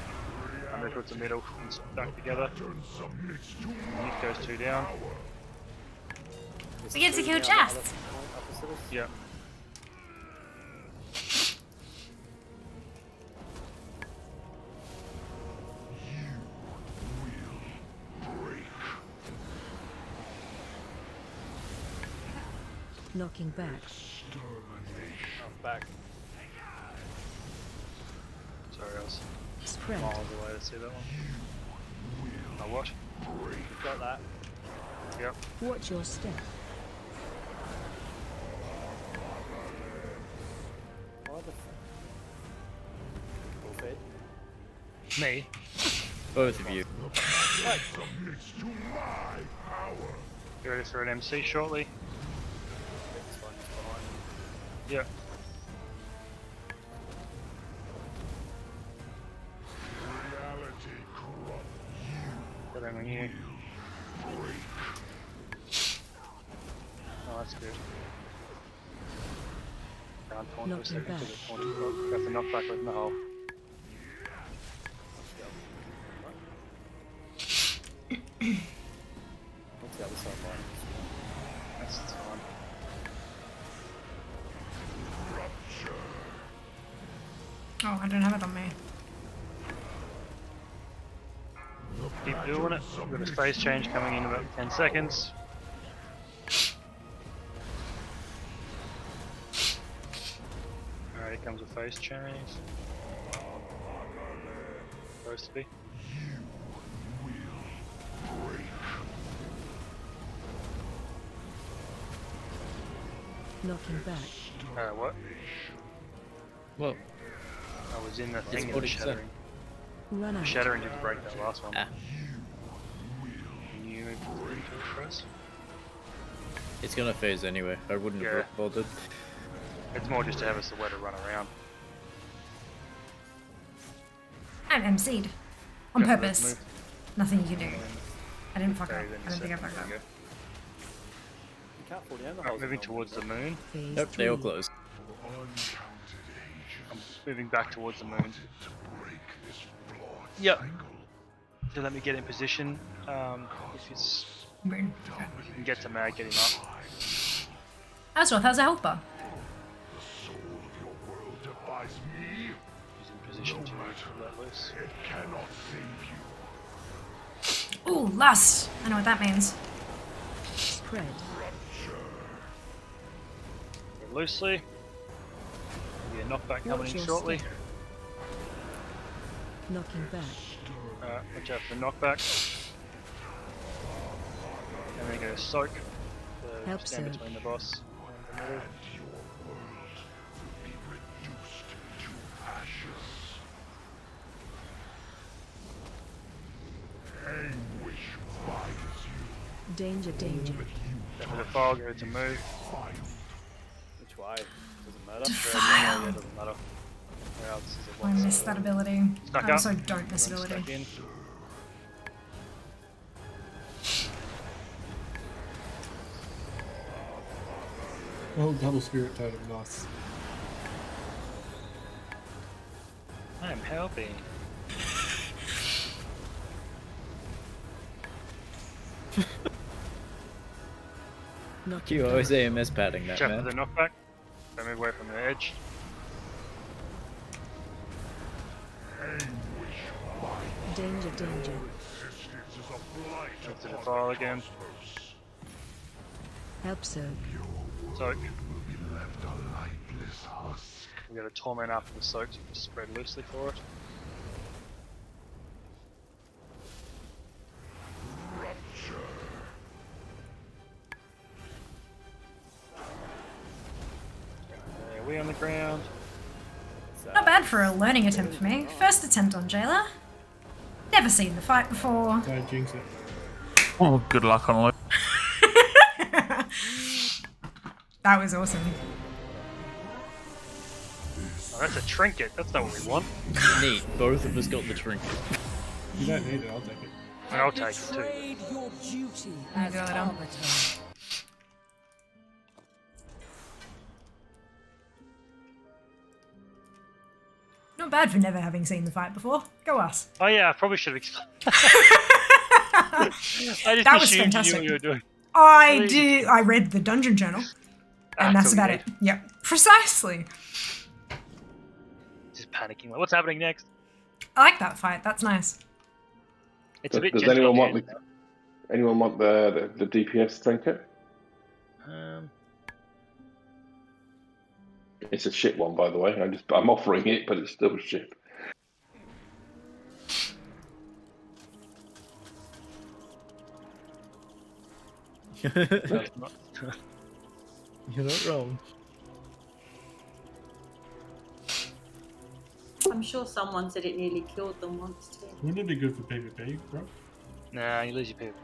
And move towards the middle and stack together. Nick goes two down. We get to kill Down the other chests. point opposite us. Yeah. Knocking back. Back. Sorry, I was Spread. miles away to see that one. Oh, what? Got that. Yep. Watch your step. Why the f- Full. Me? Both of you. You ready for an MC shortly? This one's behind. Yep. Put on you. Oh, that's good. Down taunt for a second back. to the taunt. Oh, Got the knockback right in the hole. What's the other side behind? Oh, I don't have it on me. Keep doing it. We've got a phase change coming in about 10 seconds. Alright, here comes a phase change. Supposed to be. Knocking back. Uh, what? Well, I was in the It's thing and the shattering. Run out. shattering didn't break that last one. Ah. You move into it first? it's gonna phase anyway. I wouldn't Yeah. have bothered. It's more just to have us the way to run around. I'm MC'd. On Go purpose. Nothing you can do. I didn't fuck up. I don't think I second, fucked up. there you You can't fall down the go. Alright, holes. moving towards the moon. Phase Nope, they all three. Close. I'm moving back towards the moon. Yep. So let me get in position. Um, if it's Moon. you can get to Mag, get him up. Asroth, how's a health bar? He's in position to let loose. Ooh, lust. I know what that means. Spread. Loosely. Be a knockback coming Watch in shortly. step. Knocking back. Uh, watch out for the knockback. And then go soak. The Help stand soak. between the boss and the middle. Danger, danger. Go for the file, go to move. Which way? Doesn't matter. Defile. Yeah, doesn't matter. Where else is it? I miss that ability. Stuck I also up. don't miss ability. stuck in. Oh, double spirit totem, nice. I am helping. Knocking You back. always AMS padding that, Check for man. the knockback. Away from the edge. Danger, danger. Check to Defile again. Help soak. Soak. We got a torment after the soak, so we just spread loosely for it. We on the ground. Not bad for a learning attempt for me. First attempt on Jailer. Never seen the fight before. Don't jinx it. Oh, good luck on it. That was awesome. Oh, that's a trinket. That's not what we want. Neat. Both of us got the trinket. You don't need it, I'll take it. I'll take it too. your duty I as got 'em. Not bad for never having seen the fight before. Go us. Oh yeah, I probably should have explained. I just That was assumed you fantastic. knew what you were doing. I did. I read the dungeon journal, and That's that's about it. Yep, precisely. Just panicking. Like, what's happening next? I like that fight. That's nice. It's a Does, bit. does anyone want again. the anyone want the the, the DPS trinket? Um, It's a shit one, by the way. I'm just I'm offering it, but it's still shit. That's not- You're not wrong. I'm sure someone said it nearly killed them once too. Wouldn't it be good for PvP, bro? nah, you lose your people.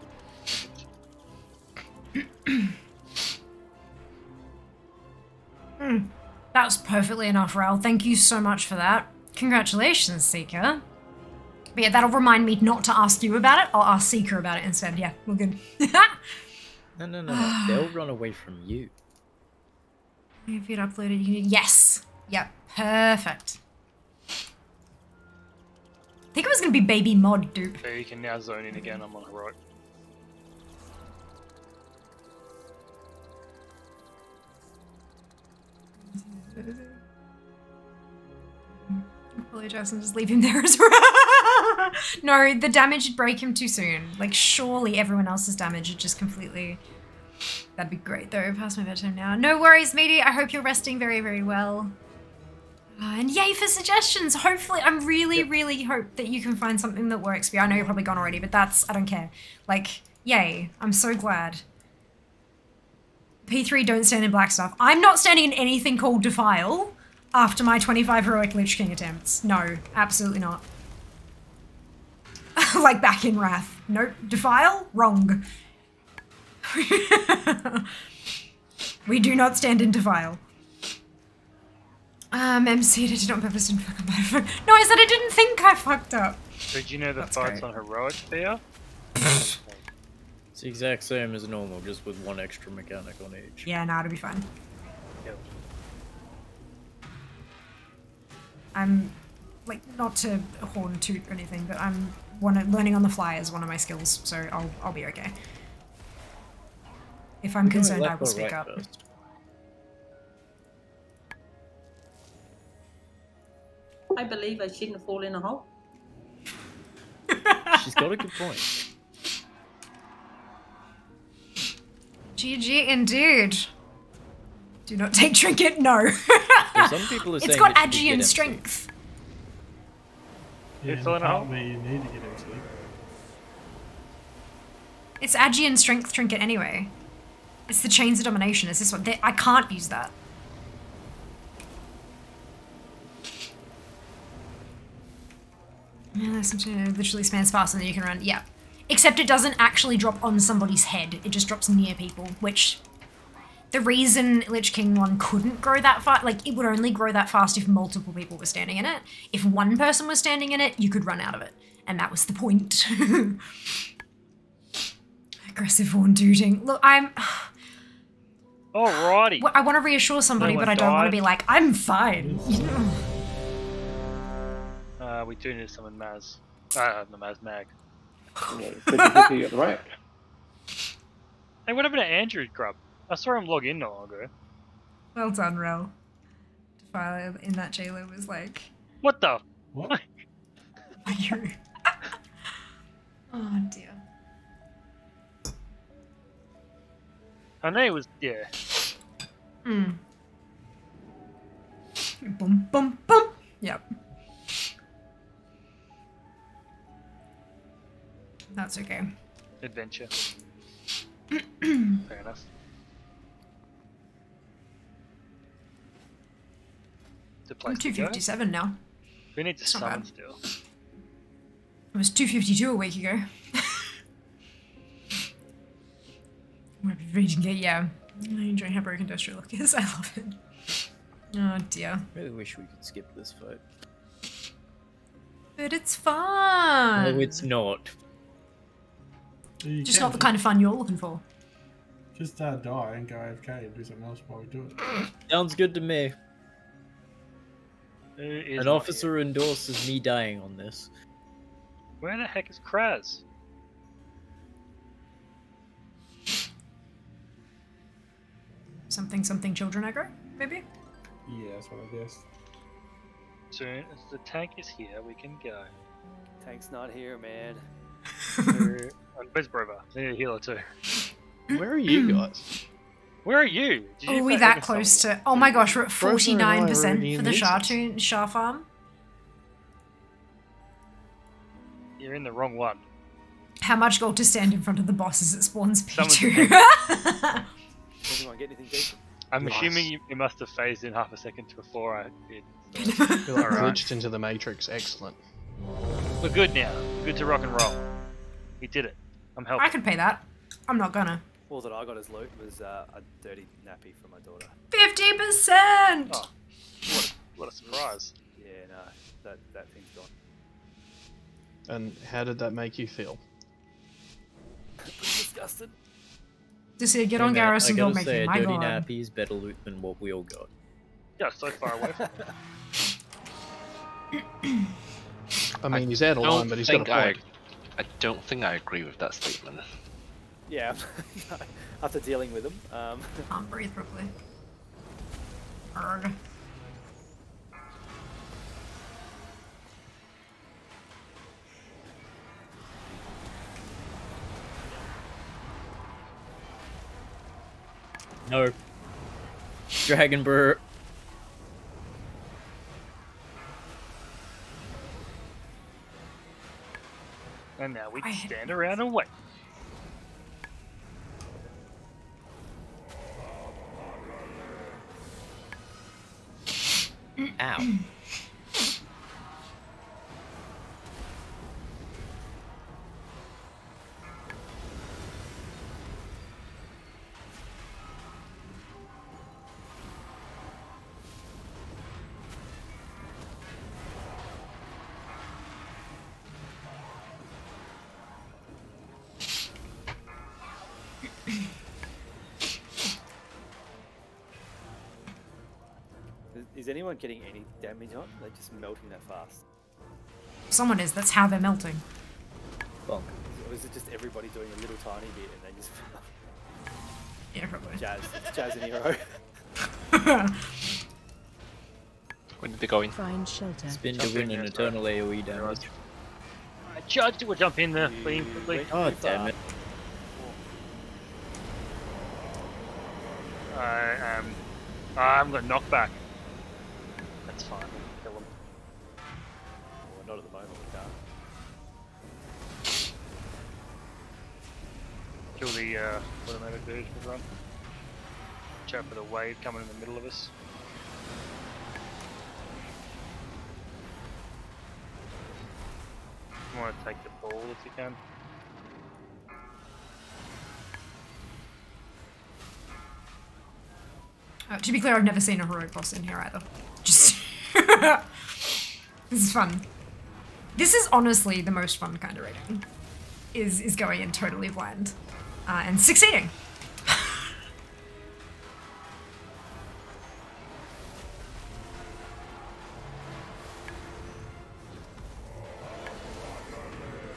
Mm, that was perfectly enough, Raoul. Thank you so much for that. Congratulations, Seeker. But yeah, that'll remind me not to ask you about it. I'll ask Seeker about it instead. Yeah, we're good. No, no, no, no. They'll run away from you. if you'd uploaded, you yes. Yep, perfect. I think it was gonna be baby mod dupe. So you can now zone in again. I'm on heroic. Apologize and just leave him there as well. no, the damage would break him too soon. Like, surely everyone else's damage would just completely. That'd be great though. Past my bedtime now. No worries, Meaty. I hope you're resting very, very well. Uh, and yay for suggestions. Hopefully, I'm really, really hope that you can find something that works for you. I know you're probably gone already, but that's I don't care. Like, yay! I'm so glad. P3 don't stand in black stuff. I'm not standing in anything called Defile after my 25 heroic Lich King attempts. No, absolutely not. like back in Wrath. Nope. Defile? Wrong. we do not stand in Defile. Um, MC did it on purpose and fuck up. No, I said I didn't think I fucked up. Did you know the That's fights great. on heroic there? It's the exact same as normal, just with one extra mechanic on each. Yeah, nah, it'll be fine. Yep. I'm like not to horn toot or anything, but I'm one learning on the fly is one of my skills, so I'll I'll be okay. If I'm concerned, I will speak right up. first? I believe I shouldn't fall in a hole. She's got a good point. GG indeed. Do not take trinket. No. So some people are it's saying got that you Agian should get MC. strength. Yeah, It's all in a you need to get into it. It's Agian strength trinket anyway. It's the chains of domination. Is this one? They- I can't use that. Yeah, something that literally spans faster than you can run. Yeah. Except it doesn't actually drop on somebody's head. It just drops near people, which the reason Lich King 1 couldn't grow that fast, like it would only grow that fast if multiple people were standing in it. If one person was standing in it, you could run out of it. And that was the point. Aggressive horn tooting. Look, I'm. Alrighty. I want to reassure somebody, but I don't want to be like, I'm fine. Uh, we do need someone Maz. Uh, no, Maz Mag. Fifty-fifty at the rack. Hey, what happened to Andrew Grub? I saw him log in not long ago. well done, Rel. Defile in that jailer was like, What the? What? you. oh dear. I know it was yeah. Hmm. Boom, boom, boom. Yep. That's okay. Adventure. Fair enough. The I'm place to go. 257 now. We need to It's not summon still. It was 252 a week ago. What a reading it, yeah. I enjoy how broken industrial look is. I love it. Oh dear. I Really wish we could skip this fight. But it's fun. No, it's not. You Just not the kind of fun you're looking for. Just uh, die and go AFK and do something else while we do it. Sounds good to me. An not officer endorses me dying on this. Where the heck is Kraz? Something, something children aggro, maybe? Yeah, that's what I guess. Soon as the tank is here, we can go. Tank's not here, man. Where- and Where's Brova? They need a healer too. Where are you hmm. guys? Where are you? Did you Are we play that Oversoul? close to? Oh my gosh, we're at Frozen and I are 49% for the the Shah, instance. tune, Shah farm. You're in the wrong one. How much gold to stand in front of the boss as it spawns Someone- P2? Anyone get anything? I'm Nice. assuming you, it must have phased in half a second before I did. You're like Alright. glitched into the matrix. Excellent. We're good now. Good to rock and roll. We did it. I'm helping. I could pay that. I'm not gonna. All that I got as loot was uh, a dirty nappy from my daughter. 50%! Oh, what a, what a surprise. Yeah, no, that that thing's gone. And how did that make you feel? Pretty disgusted. Just say, get Hey, on man, Garrison I Gold gotta say, making. a My dirty god. nappy is better loot than what we all got. Yeah, so far away from I mean, he's out of line, but he's got a think I, point. I don't think I agree with that statement. Yeah, after dealing with them. Um, Can't breathe properly. Arrgh. No. Dragon Burr. And now we stand around and wait. Ow. anyone getting any damage on? They're just melting that fast. Someone is. That's how they're melting. Bonk. Or is it just everybody doing a little tiny bit and they just Yeah, probably. Jazz, Jazz and Hero. When did they go in? Find shelter. Spin to Jump win an there, eternal AoE damage. I judged it. We'll jump in there. Clean, quickly. Oh damn it. I am. I'm gonna knock back. Kill the uh, automatic dude for run. Watch out for the wave coming in the middle of us. You want to take the ball if you can. Uh, to be clear, I've never seen a heroic boss in here either. Just. this is fun. This is honestly the most fun kind of raiding. Is is going in totally blind, uh, and succeeding.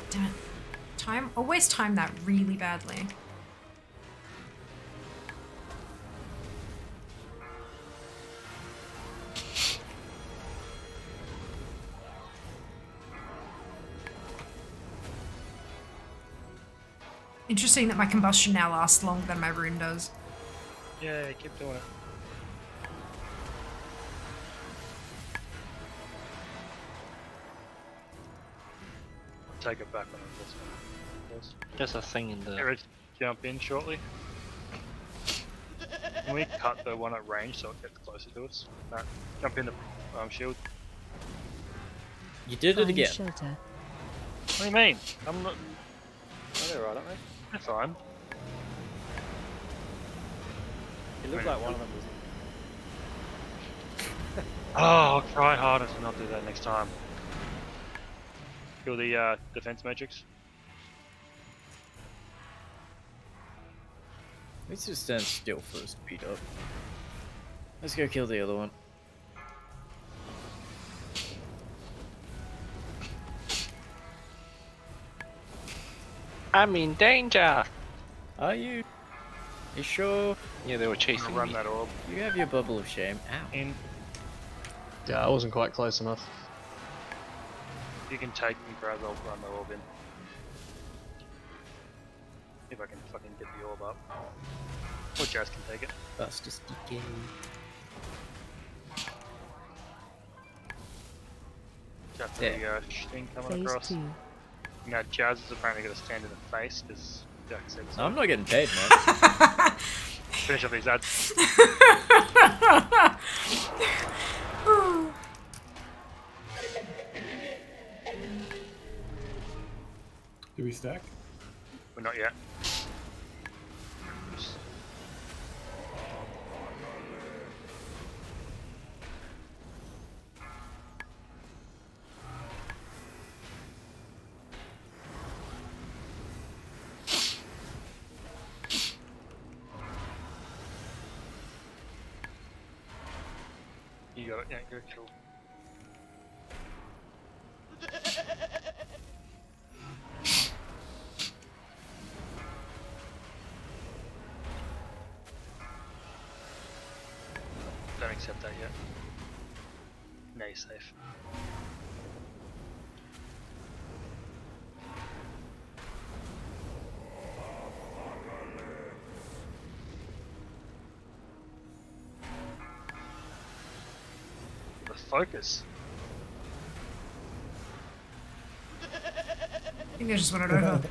Damn it. Time always time that really badly. Interesting that my combustion now lasts longer than my rune does. Yeah, keep doing it. Take it back on this one. Yes. There's a thing in the. Eric, jump in shortly. Can we cut the one at range so it gets closer to us? No, jump in the um, shield. You did it again. shelter. What do you mean? I'm not. Oh, they're right, aren't they? That's fine. It looked like one of them was. Oh, I'll try harder to not do that next time. Kill the uh, defense matrix. Let's just stand still speed up. Let's go kill the other one. I'm in danger! Are you? You sure? Yeah, they were chasing run me. that orb You have your bubble of shame. Ow. in. Yeah, I wasn't quite close enough. You can take me, Braz, I'll run the orb in. If I can fucking get the orb up. Or Jazz can take it. Fastest decay. After Yeah. the uh, thing coming Phase across. two. Now Jazz is apparently going to stand in the face because Jack said so. I'm not getting paid, man. Finish up these ads. Do we stack? We're not yet. Yeah, go kill. Don't accept that yet. Nay, safe. Focus. I think I just wanted over.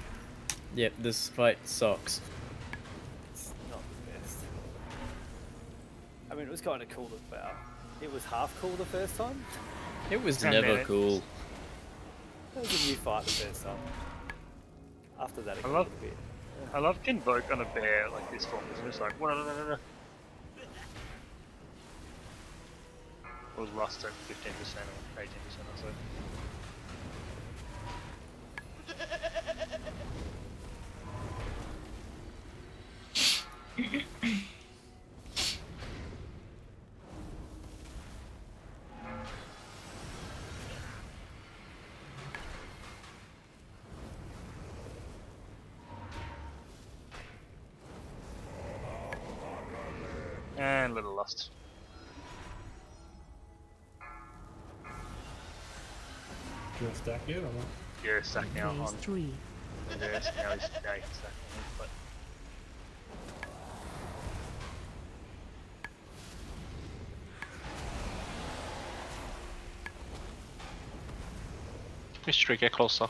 Yep, this fight sucks. It's not the best. I mean, it was kind of cool to bow. It was half cool the first time. It was Ten never minutes. cool. That was a new fight the first time. After that, it I love, a bit. Uh, I love Convoke on a bear like this form. It's just like, Rust at 15% or 18% or so? And Little Lust. Do you want to stack yet or not? Yeah, stack now Phase on. three. Yeah, now he's now he's stacking, but Mystery, get closer.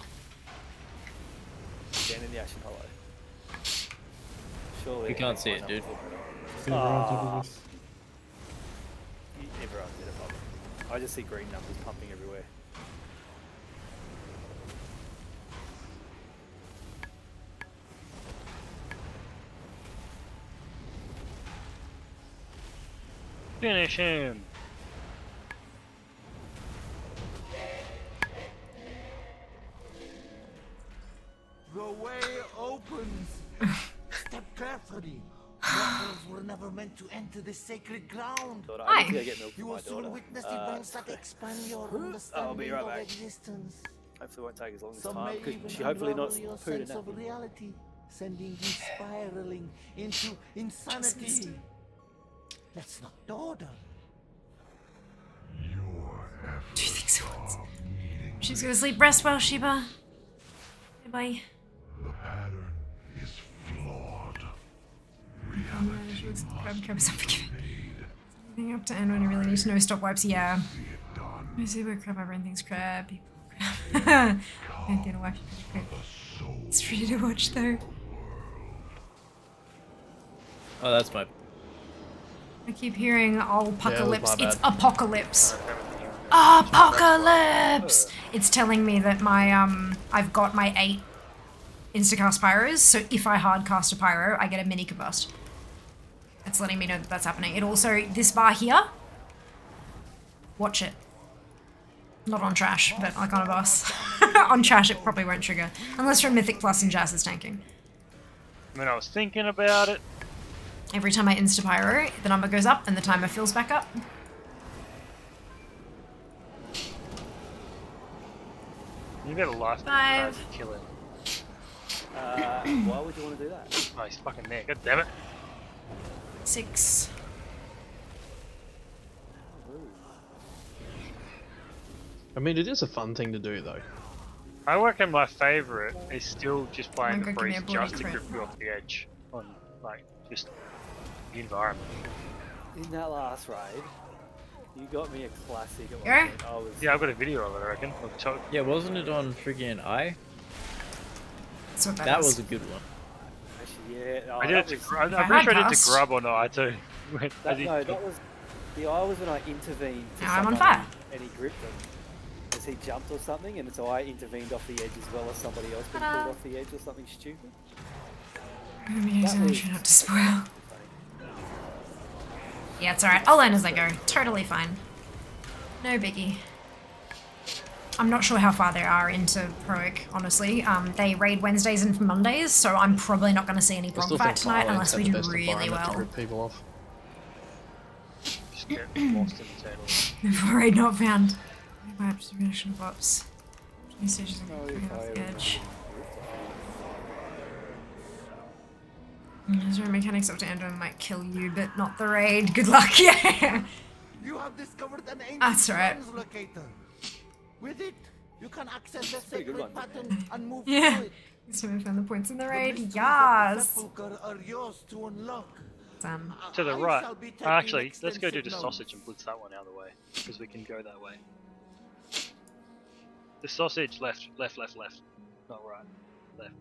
Stand in the action hollow. Surely. We can't see it, dude. See everyone on top Ah. of this? Everyone did it, Bob. I just see green numbers pumping everywhere. Finish him. The way opens. Step carefully. Mortals were never meant to enter this sacred ground. Daughter, I need to go Hi. get milk for You my will soon witness Uh, events that expand your understanding right of back. existence. Hopefully, it won't take as long as Some time may she hopefully not unravel your pooed sense enough. of reality, sending you spiraling into insanity. Let's not order. Two things at once. She's gonna sleep. Rest well, Sheba. Uh, bye bye. Crab, crab is unforgiving. Everything up to end when you really need to know stop wipes. Yeah. I see where crap, everything's crab. People crab. I'm gonna watch crab. It's free to watch though. Oh, that's my. I keep hearing all apocalypse. my it's apocalypse. Apocalypse! It's telling me that my um I've got my eight instacast pyros, so if I hardcast a pyro, I get a mini combust. It's letting me know that that's happening. It also this bar here. Watch it. Not on trash, but like on a boss. on trash, it probably won't trigger unless you're a Mythic Plus and Jazz is tanking. I mean, I was thinking about it. Every time I insta pyro, the number goes up and the timer fills back up. You get a life Five. to kill him. Uh, why would you want to do that? Oh, he's fucking there. God damn it. Six. I mean, it is a fun thing to do, though. I reckon my favourite is still just playing Don't the go give me freeze just to crit. grip you off the edge on, like, just the environment. In that last raid, you got me a classic. At one Yeah? I was Yeah, I've got a video of it, I reckon. Yeah, wasn't it on freaking I? That's that, That is. was a good one. Actually, yeah. Oh, I did it to. was- Gr- I'm pretty sure I did it to grub or not. I do. When- That, as he- no, that was the eye was when I intervened. to Now I'm on fire. And he gripped him. As he jumped or something, and so I intervened off the edge as well as somebody else being Ta-da. pulled off the edge or something stupid. Maybe That I was- should not to spoil. Yeah, it's alright. I'll learn as I go. Totally fine. No biggie. I'm not sure how far they are into Proic, honestly. Um, they raid Wednesdays and Mondays, so I'm probably not going to see any I Bronc fight tonight Thailand unless we do really well. rip people off. Just get lost in the turtle. Raid not found. Maps, reaction of ops. Messages No, coming if off I the remember edge. Being gripped, I think. Is there mechanics up to Andrew might kill you, but not the raid. Good luck, yeah. You have discovered an ancient That's right. translocator. With it, you can access the pretty sacred pattern and move Yeah. through it. So we found the points in the The raid. the Yes. are yours to unlock. Um, To the right. shall Actually, let's go do the sausage and blitz that one out of the way because we can go that way. The sausage left, left, left, left, not right, left.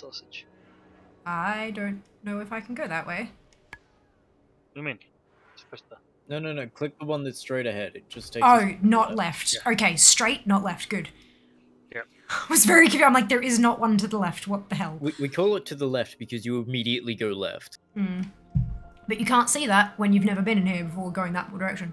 Sausage. I don't know if I can go that way. What do you mean? Just press the. No, no, no. Click the one that's straight ahead. It just takes. Oh, not left. Okay, straight, not left. Good. Yeah. I was very confused. I'm like, there is not one to the left. What the hell? We, we call it to the left because you immediately go left. Hmm. But you can't see that when you've never been in here before going that direction.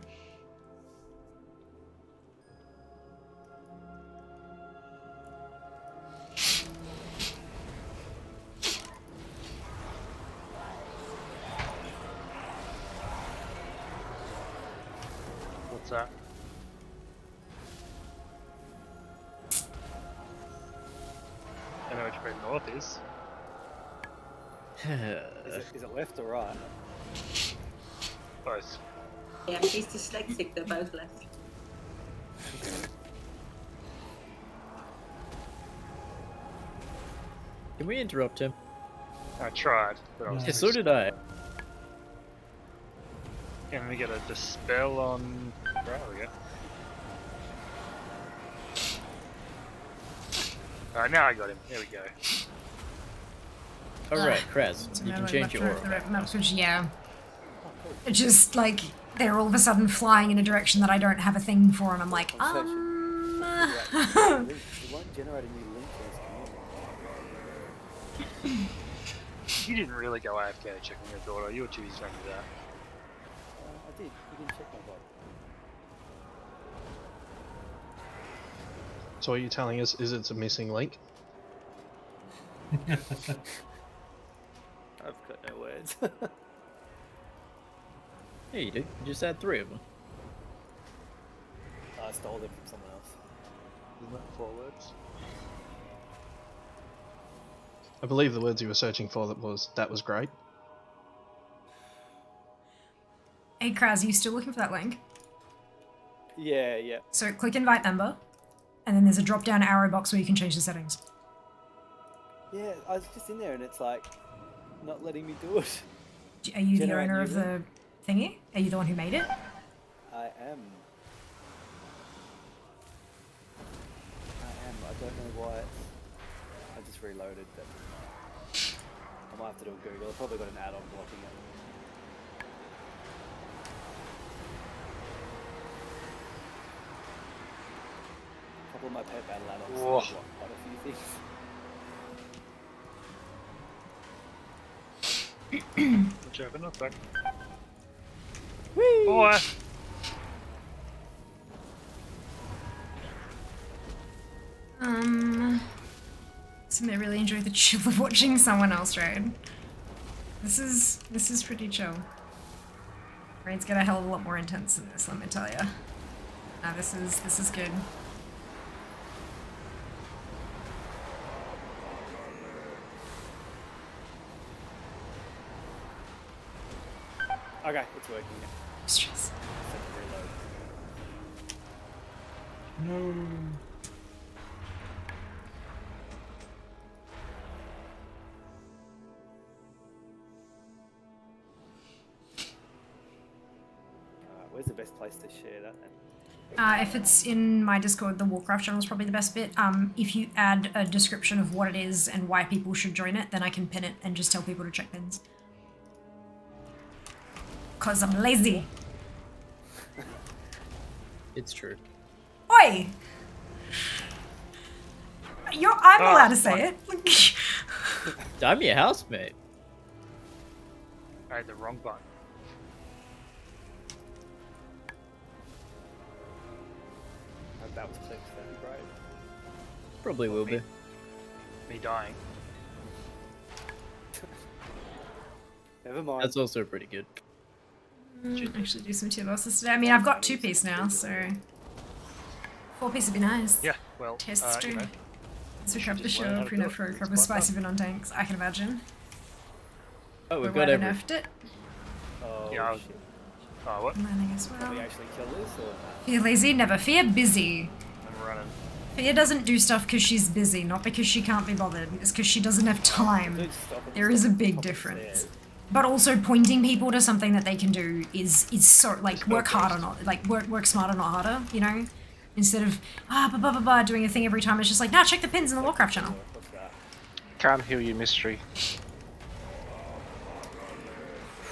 Interrupt him? I tried, but I was. Yeah, so did I. Can we get a dispel on? There we go. Alright, now I got him. There we go. Alright, Kraz, So you can change your or aura. the right map switch, yeah. It just like they're all of a sudden flying in a direction that I don't have a thing for, and I'm like, um. Link- it won't generate a new link first. can you? You didn't really go AFK checking your daughter. You were too busy trying to do that. Uh, I did. You didn't check my bot. So what you're telling us is it's a missing link? I've got no words. Yeah, you do. You just had three of them. I stole them from someone else. Isn't that four words? I believe the words you were searching for that was that was great. Hey, Kraz, you still looking for that link? Yeah, yeah. So click invite member, and then there's a drop down arrow box where you can change the settings. Yeah, I was just in there and it's like not letting me do it. D- Are you the Generate owner of the thingy? Are you the one who made it? I am. I am. I don't know why. It's... I just reloaded, but I might have to do a Google. I've probably got an add-on blocking it. A couple of my pet battle add-ons Whoa. block quite a few things. Watch out for knockback. Boy! Um, so I really enjoy the chill of watching someone else raid. This is this is pretty chill. Raids get a hell of a lot more intense than this, let me tell you. Now this is this is good. Okay, it's working now. Stress. Set to reload. No. Place to share that then? Uh, if it's in my Discord, the Warcraft channel is probably the best bit. Um, if you add a description of what it is and why people should join it, then I can pin it and just tell people to check pins. Cause I'm lazy. It's true. Oi! You're, I'm Oh, allowed to say it. I'm your housemate. I had the wrong button. That was clipped then, right? Probably will be. Me dying. Never mind. That's also pretty good. Mm, actually do some tier bosses today. I mean, I've got two piece now, so four piece would be nice. Yeah, well, Test uh, two. you know, So crap the just learn how show, to pre do nerf it. pro It's crop quite with spicy fun. been on tanks. I can imagine. Oh, we've Or got why they every. nerfed it. Oh, Yeah, shit. Oh, what? Learning as Can well. we actually kill this or? Fia lazy, never. Fia busy. I'm running. Fia doesn't do stuff because she's busy, not because she can't be bothered. It's because she doesn't have time. There is a big difference. But also pointing people to something that they can do is is so like work harder, not like work work smarter, not harder. You know, instead of ah blah blah blah blah doing a thing every time. It's just like nah, check the pins in the Warcraft channel. Can't heal you, mystery.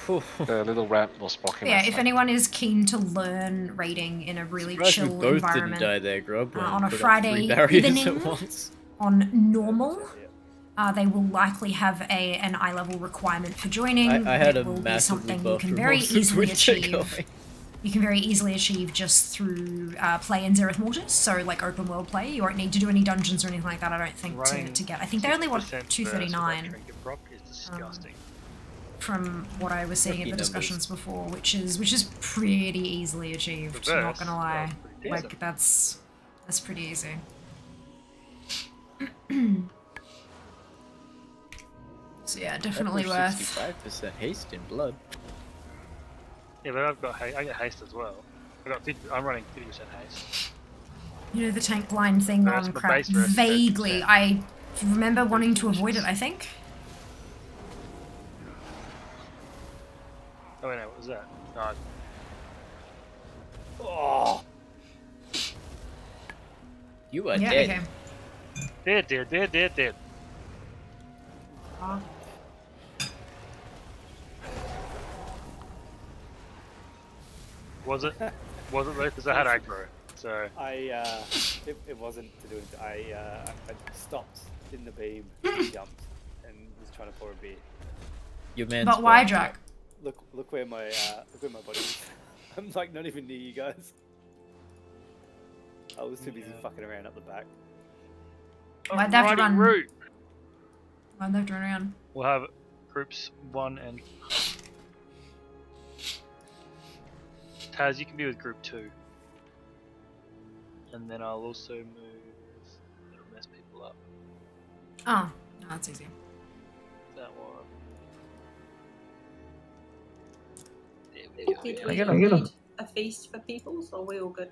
The little rat was blocking Yeah, if anyone is keen to learn raiding in a really Surprised we chill both environment didn't die there, Grub. uh, on a we put up Friday evening on normal, uh, they will likely have a an eye level requirement for joining. I, I had It a will be something you can very easily achieve. You can very easily achieve just through uh, play in Zereth Mortis, so like open world play. You won't need to do any dungeons or anything like that. I don't think to, Running to get. I think they only want 6% versus two thirty that nine. trinket prop is disgusting. From what I was seeing in Rookie the numbers. discussions before, which is which is pretty easily achieved. Not gonna lie, Well, like that's that's pretty easy. so yeah, definitely worth. Sixty-five percent haste in blood. Yeah, but I've got ha- I get haste as well. I got I'm running 50% haste. You know the tank line thing No, on crap. Vaguely, I remember wanting to avoid it. I think. Oh wait, no, what was that? No. Oh. You are Yeah, dead. okay. Dead, dead, dead, dead, dead. Ah. Was it? Was it though? Because I had aggro. So I uh, it, it wasn't to do with. I uh, I stopped in the beam, jumped, and was trying to pour a beer. Your man's But why, fine. Jack? Look look where my uh, look where my body is. I'm like not even near you guys. I was too busy fucking around up the back. Why'd they have to run? route. Why'd they have to run around? We'll have groups one and Taz. You can be with group two, and then I'll also move. It'll mess people up. Oh, no, that's easy. Did go. we Yeah. need a feast for peoples, or we all good?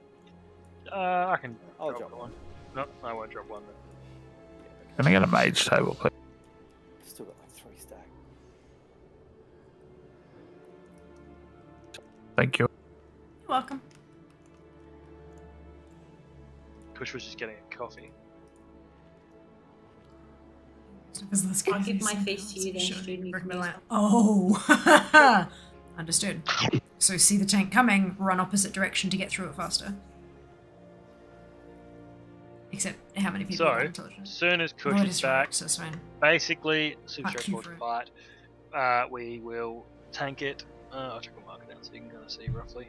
Uh, I can. I'll drop, drop one. No, I won't drop one. Then. Can I get a mage table, please? Still got like three stack. Thank you. You're welcome. Kush was just getting a coffee. I'll give my face to you then, Student. You can use it. Oh, understood. So see the tank coming, run opposite direction to get through it faster. Except how many people So, have as intelligence? soon as Kush Oh, is back, so basically, super you fight. Uh, we will tank it. Uh, I'll check my marker down so you can kind of see roughly.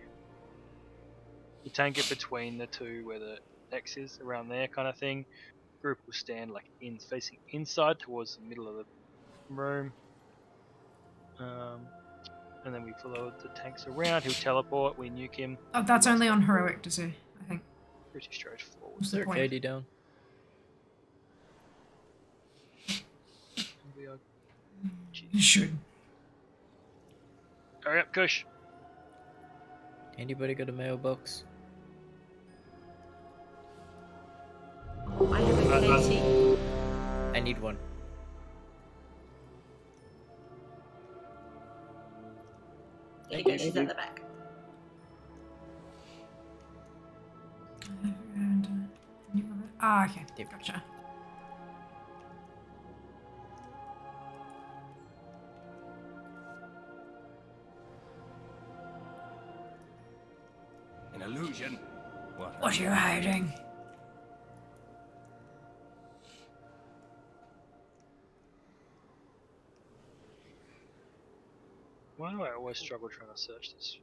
You tank it between the two where the X is, around there kind of thing. Group will stand like in facing inside towards the middle of the room. Um, and then we follow the tanks around. He'll teleport. We nuke him. Oh, that's only on heroic to see, I think. Pretty straightforward. What's Is there point? Katie down? We are- You should. Hurry up, Kush. Anybody got a mailbox? I have a Uh, Katie. I need one. There she's at the back. Ah, okay, Deep gotcha. An illusion? What, what are you hiding? Why do I always struggle trying to search this?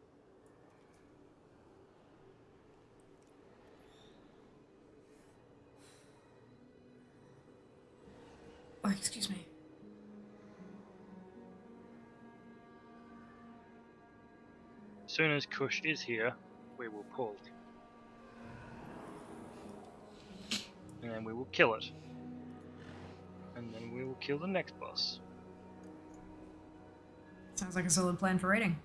Oh, excuse me. As soon as Kush is here, we will pull. And then we will kill it. And then we will kill the next boss. Sounds like a solid plan for raiding.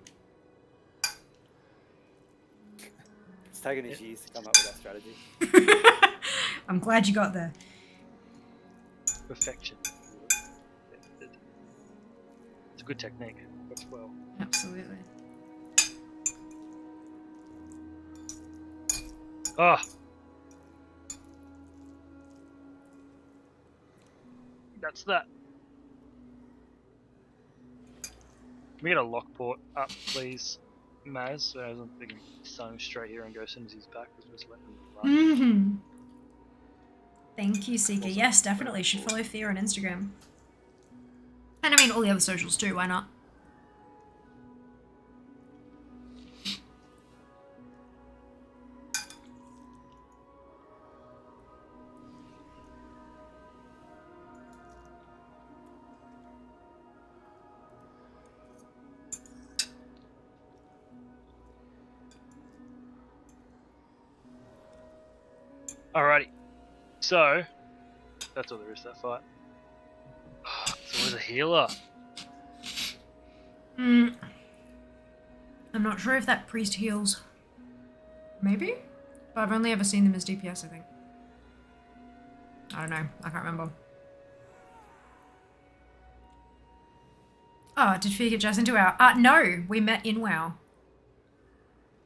It's taken us years to come up with that strategy. I'm glad you got there. Perfection. It's a good technique. Works well. Absolutely. Ah! That's that. Can we get a lockport up, please, Maz? So I don't think starting straight here and go as soon as he's back. Just letting him run. Mm-hmm. Thank you, Seeker. Yes, definitely. Should follow Fia on Instagram. And I mean all the other socials too, why not? So, that's all there is to that fight. So with a healer. Hmm. I'm not sure if that priest heals. Maybe? But I've only ever seen them as DPS, I think. I don't know. I can't remember. Oh, did Fee get Jess into WoW? Uh, no, we met in WoW.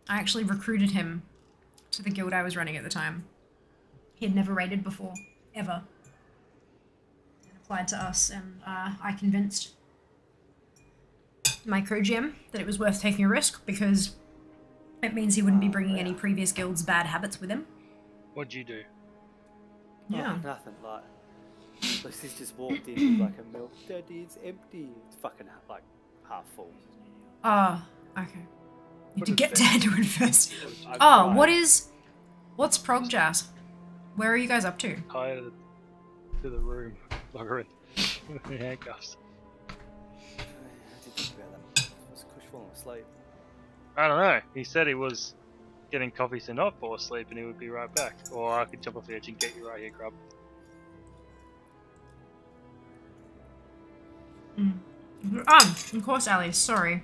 I actually recruited him to the guild I was running at the time. He had never raided before, ever. And applied to us, and uh, I convinced my co-GM that it was worth taking a risk because it means he wouldn't be bringing any previous guild's bad habits with him. What'd you do? Yeah. Oh, nothing like. Lucy's just walked in with like a milk. Daddy, it's empty. It's fucking like half full. Ah, okay. You What did is get that? to Anduin first. I've Oh, what is... What's Prog Jazz? Where are you guys up to? Tie her to the room. Lock her in. in handcuffs. I did think about. Was Kush falling asleep? I don't know. He said he was getting coffee to not fall asleep and he would be right back. Or I could jump off the edge and get you right here, Grub. Um, of course, Ali. Sorry.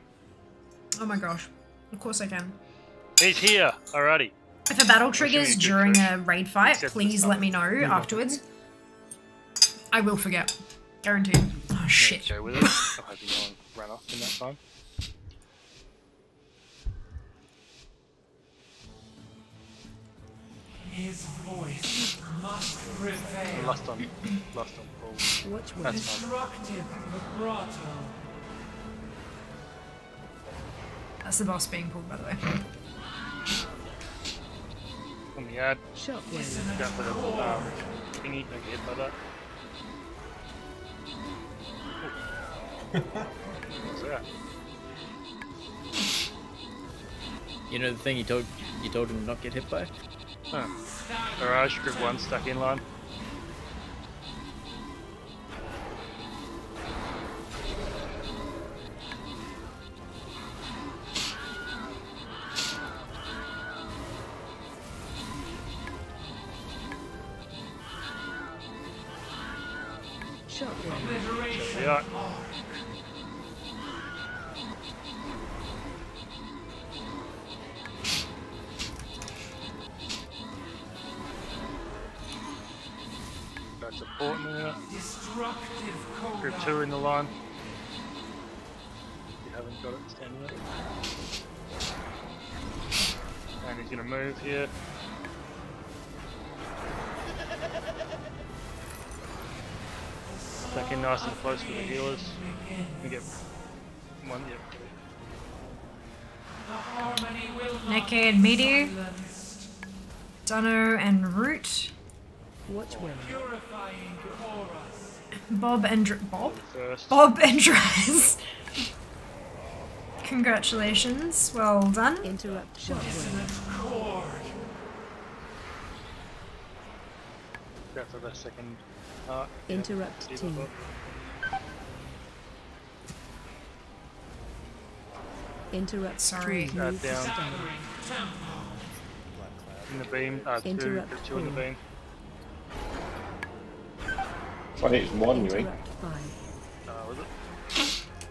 Oh my gosh. Of course I can. He's here! Alrighty. If a battle triggers during push. a raid fight, Except please let me know stomach. afterwards. I will forget. Guaranteed. Oh shit. Go with it. I'm hoping no one ran off in that time. His voice must prevail. Lost on, lost on Paul. Watch where- Destructive vibrato. That's the boss being pulled, by the way. On the ad. Shockwave. Go for the um, thingy. Don't get hit by that. What's that? You know the thing you told you told him to not get hit by? Huh. Barrage group 1 stuck in line. Naked, Meaty, Dunno, and Root. Watch where. Bob and Dr- Bob? First. Bob and Dries. Congratulations. Well done. Interrupt shot. Go for the second part. Interrupt Deep team. Interrupt Sorry. team. Uh, Move down. In the beam. Uh, two, Interrupt two in the beam. I think it's one, you mean? Interrupt. Uh, was it?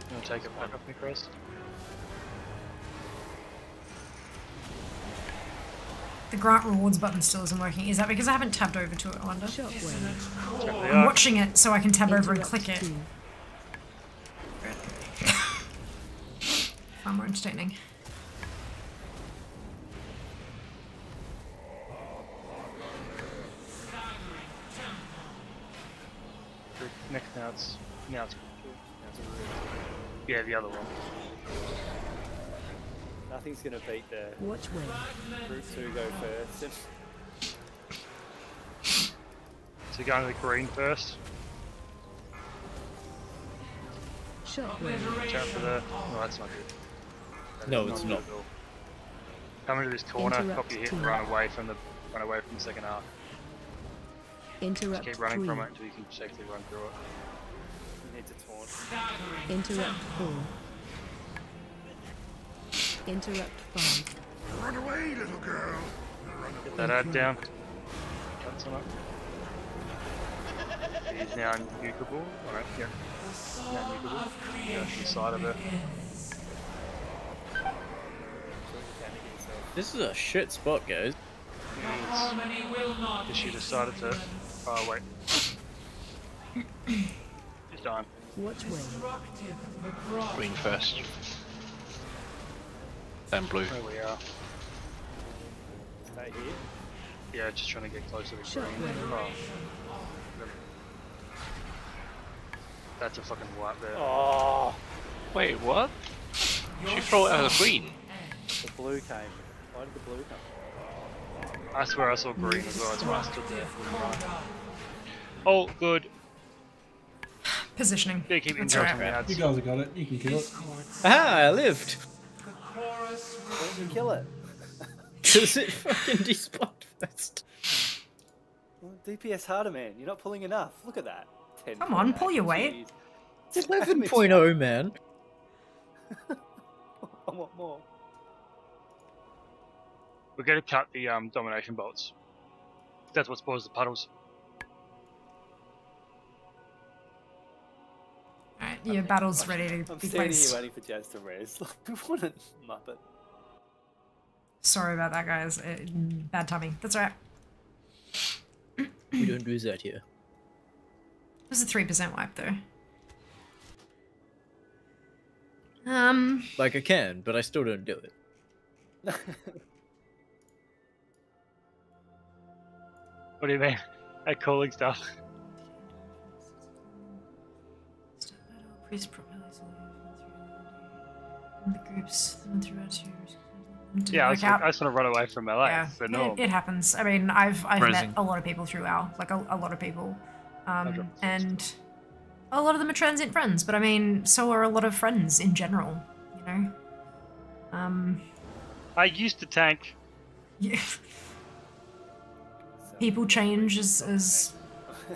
I'm gonna take it back off me first. The grant rewards button still isn't working. Is that because I haven't tabbed over to it, I wonder? Shot where. I'm watching it so I can tab over and click it. team. Far more entertaining. Next now it's now it's yeah the other one. Nothing's gonna beat the Watch where. Route 2 go first. So going to the green first. Shot where. Watch out for the. No, that's not good. That No, it's not. Come into this corner, Interrupt copy hit, and run away from the run away from the second half. Just Interrupt keep running three. from it until you can safely run through it. You need to taunt. Interrupt four. Interrupt five. Run away, little girl. Get that ad down. Cuts on it. He's now nukable. Alright, yeah. Now nukable. Go to the side of it. This is a shit spot, guys. Because she decided to. Oh, wait. She's dying. Watch where. Green first. Then blue. There we are. Stay here. Yeah, just trying to get closer to Shot green. Oh. That's a fucking wipe there. Oh, Wait, what? She throw it as a green. the blue came. Why did the blue come? I swear I saw green as well, that's why I stood there. Oh, good. Positioning. Yeah, keep That's interrupting right. the You guys have got it. You can kill it. Aha, I lived! Why did you kill it? Does it fucking despawn first? Well, DPS harder, man. You're not pulling enough. Look at that. 10 Come on, pull your weight. It's 11.0, man. I want more. We're gonna cut the um, domination bolts. That's what spoils the puddles. Alright, your battle's ready to I'm be standing placed. here waiting for Jazz to raise. Like, what a muppet. Sorry about that, guys. Uh, bad timing. That's alright. We don't do that here. It was a 3% wipe, though. Um, Like, I can, but I still don't do it. What do you mean? That calling stuff. priest propels the groups throughout your Yeah, I, work just. I just want to run away from LA. yeah, for it, it happens. I mean, I've I've met a lot of people through our like a, a lot of people, um, and a lot of them are transient friends. But I mean, so are a lot of friends in general. You know. Um. I used to tank. Yeah. People change as as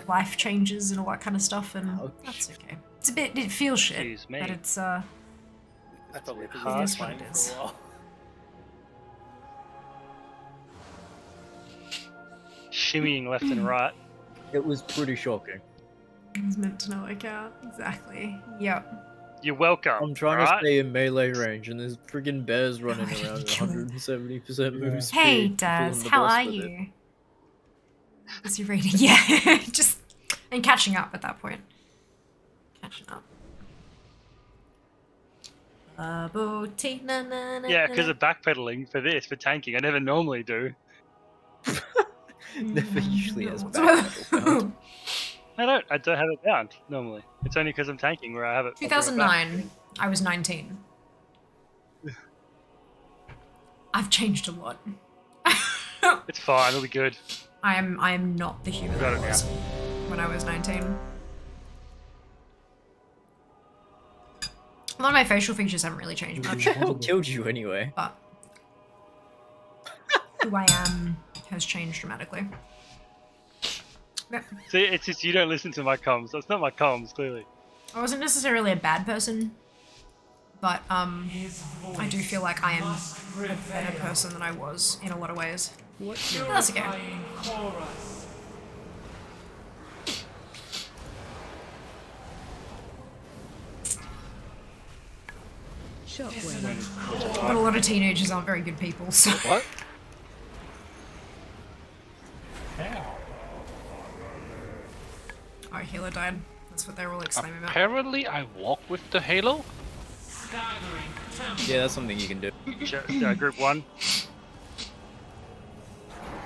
life changes and all that kind of stuff, and that's okay. It's a bit. It feels shit, Excuse me. but it's uh. That's probably bit because harsh. he's been It is what it playing is. for a while. Shimmying left and right. It was pretty shocking. It's meant to not work out. Exactly. Yep. You're welcome. I'm trying right? to stay in melee range, and there's friggin' bears running around at 170% move speed. Hey, Daz, how are you? it. You? Is he reading? Yeah, just and catching up at that point. Catching up. Yeah, because of backpedaling for this, for tanking. I never normally do. Never usually has That's back. I I don't. I don't have it down normally. It's only because I'm tanking where I have it. I'll bring it back. 2009. I was 19. I've changed a lot. It's fine. It'll be good. I am I am not the human Got I was now. when I was 19. A lot of my facial features haven't really changed much. Who killed you anyway? But who I am has changed dramatically. Yeah. See, it's just you don't listen to my comms. That's not my comms, clearly. I wasn't necessarily a bad person, but um, I do feel like I am a better person than I was in a lot of ways. What That's okay. Shockwave. But a lot of teenagers aren't very good people, so. What? Oh, healer died. That's what they were all exclaiming about. Apparently, I walk with the Halo. Yeah, that's something you can do. Ch- uh, group one.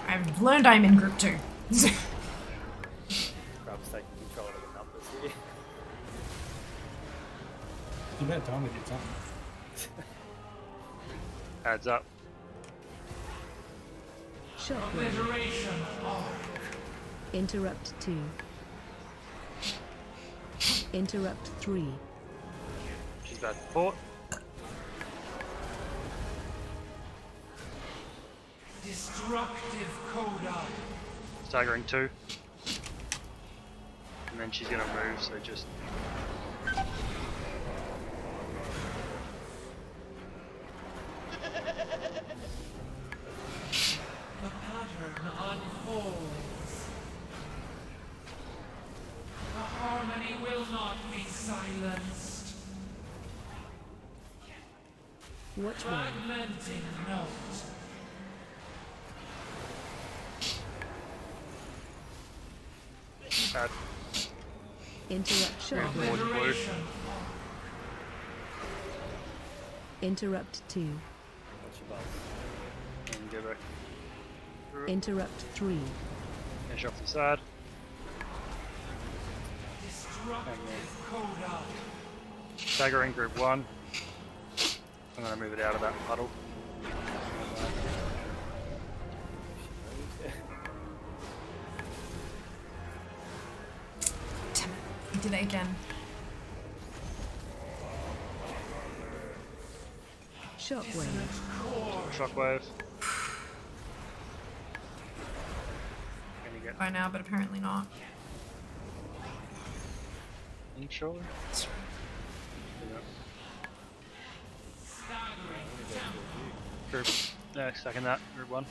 I've learned I'm in group two. Grub's taking control of the numbers here. You better tell me to get something. Adds up. Shockwave. Interrupt 2. Interrupt 3. She's about to port. Destructive Coda. Staggering two. And then she's gonna move, so just. The pattern unfolds. The harmony will not be silenced. Watch one. Fragmenting note. Add Interrupt more shockwave. to blue. Interrupt 2. What's your buzz? And go back. through. Interrupt 3. Finish off the side. Coda. Staggering group one. I'm gonna move it out of that puddle. Did it again. Shockwave. Shockwave. Can By now, but apparently not. in sure? Group. No, second that. Group one.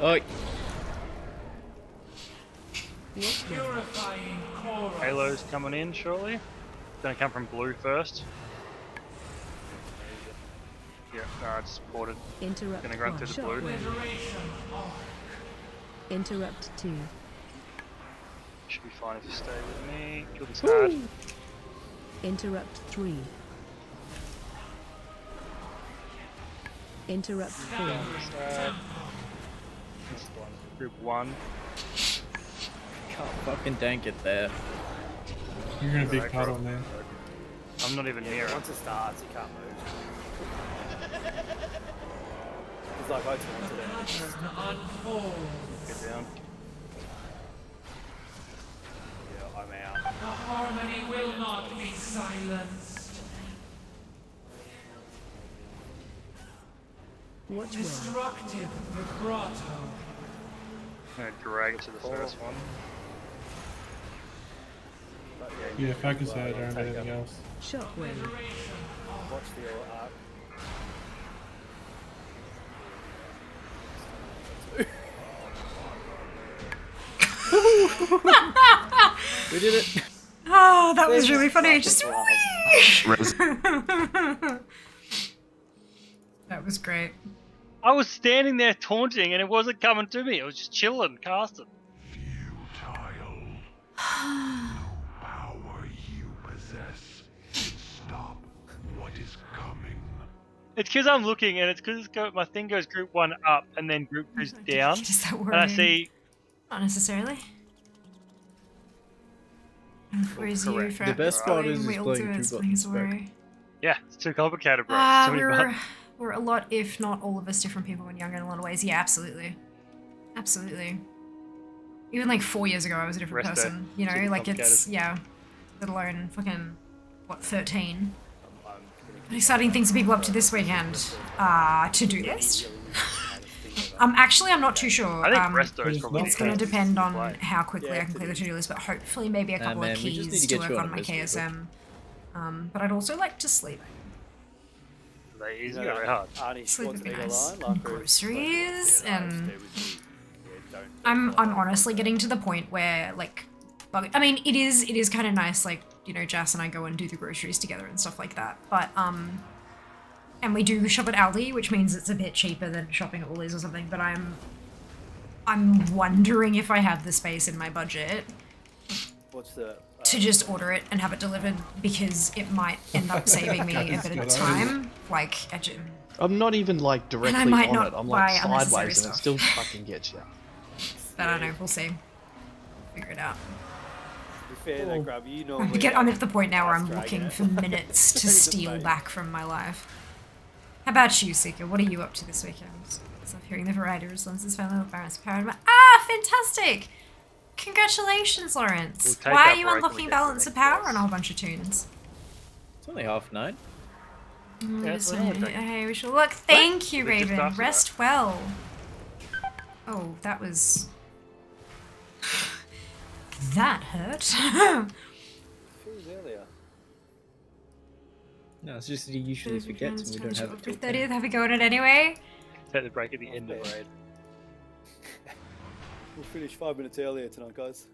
Oh, Purifying Chorus. Halo's coming in shortly. It's Gonna come from blue first. Yeah, no, it's ported. Interrupt Gonna run 1. through the blue. Shockwave. Obliteration Arc. Interrupt 2. Should be fine if you stay with me. Kill this hard. Interrupt 3. Interrupt 4. Side. This one. Group one. Can't fucking tank it there. You're in a big Right, puddle, bro. man. I'm not even near it. Once it starts, you can't move. It's like I taunted it. Pattern unfolds. Get down. Yeah, I'm out. The harmony will not be silenced. Watch well. Destructive vibrato. I'm gonna drag it to the first one. But Yeah, focus you, out uh, around anything up- else. Shockwave. Watch the arc. We did it. Oh, that was really funny. Just Res- that was great. I was standing there taunting and it wasn't coming to me. It was just chilling, casting. Power It's because I'm looking, and it's because my thing goes group one up, and then group two's down. Does that work? and I see. Not necessarily. Where is Correct. you from? The best part is, is playing two. Yeah, it's too complicated, bro. Ah, uh, so we're, we're a lot, if not all of us, different people when younger in a lot of ways. Yeah, absolutely. Absolutely. Even like four years ago, I was a different Rest person. Day. You know, it's like it's, yeah. Let alone fucking, what, 13? Exciting things for people up to this weekend. Uh, to do list. Um, actually, I'm not too sure. I think um, Resto is probably it's going to depend on play. how quickly I can clear the to-do list, but hopefully maybe a Nah, couple man, of we just need keys to to work on on my KSM. Um, but I'd also like to sleep. They easy, very hard. Sleep would be nice. line, Groceries and I'm I'm honestly getting to the point where like, bug- I mean it is it is kind of nice like you know Jess and I go and do the groceries together and stuff like that. But um, and we do shop at Aldi, which means it's a bit cheaper than shopping at Woolies or something. But I'm I'm wondering if I have the space in my budget What's the? Uh, to just order it and have it delivered because it might end up saving me a bit of time. Like, I ju- I'm not even like directly on it. I'm like sideways, and it still fucking gets you. but I don't know. We'll see. Figure it out. To be fair, though, Grub, you I'm, get, I'm at the point now where I'm Fast looking dragon for minutes to steal back from my life. How about you, Seeker? What are you up to this weekend? Stop hearing the variety of responses found with Barrett's Paradigm. Ah, fantastic! Congratulations, Lawrence. We'll Why are you break when we unlocking Balance of Power on a whole bunch of toons? It's only half nine. Mm, Yeah, just it's only hey, we should look. Thank you, We're Raven. after Rest well. Oh, that was. That hurt. Feels earlier. No, it's just that he usually forgets and we don't have it till 10. 30th, have we got it anyway? Take the break at the end of raid. We'll finish five minutes earlier tonight, guys.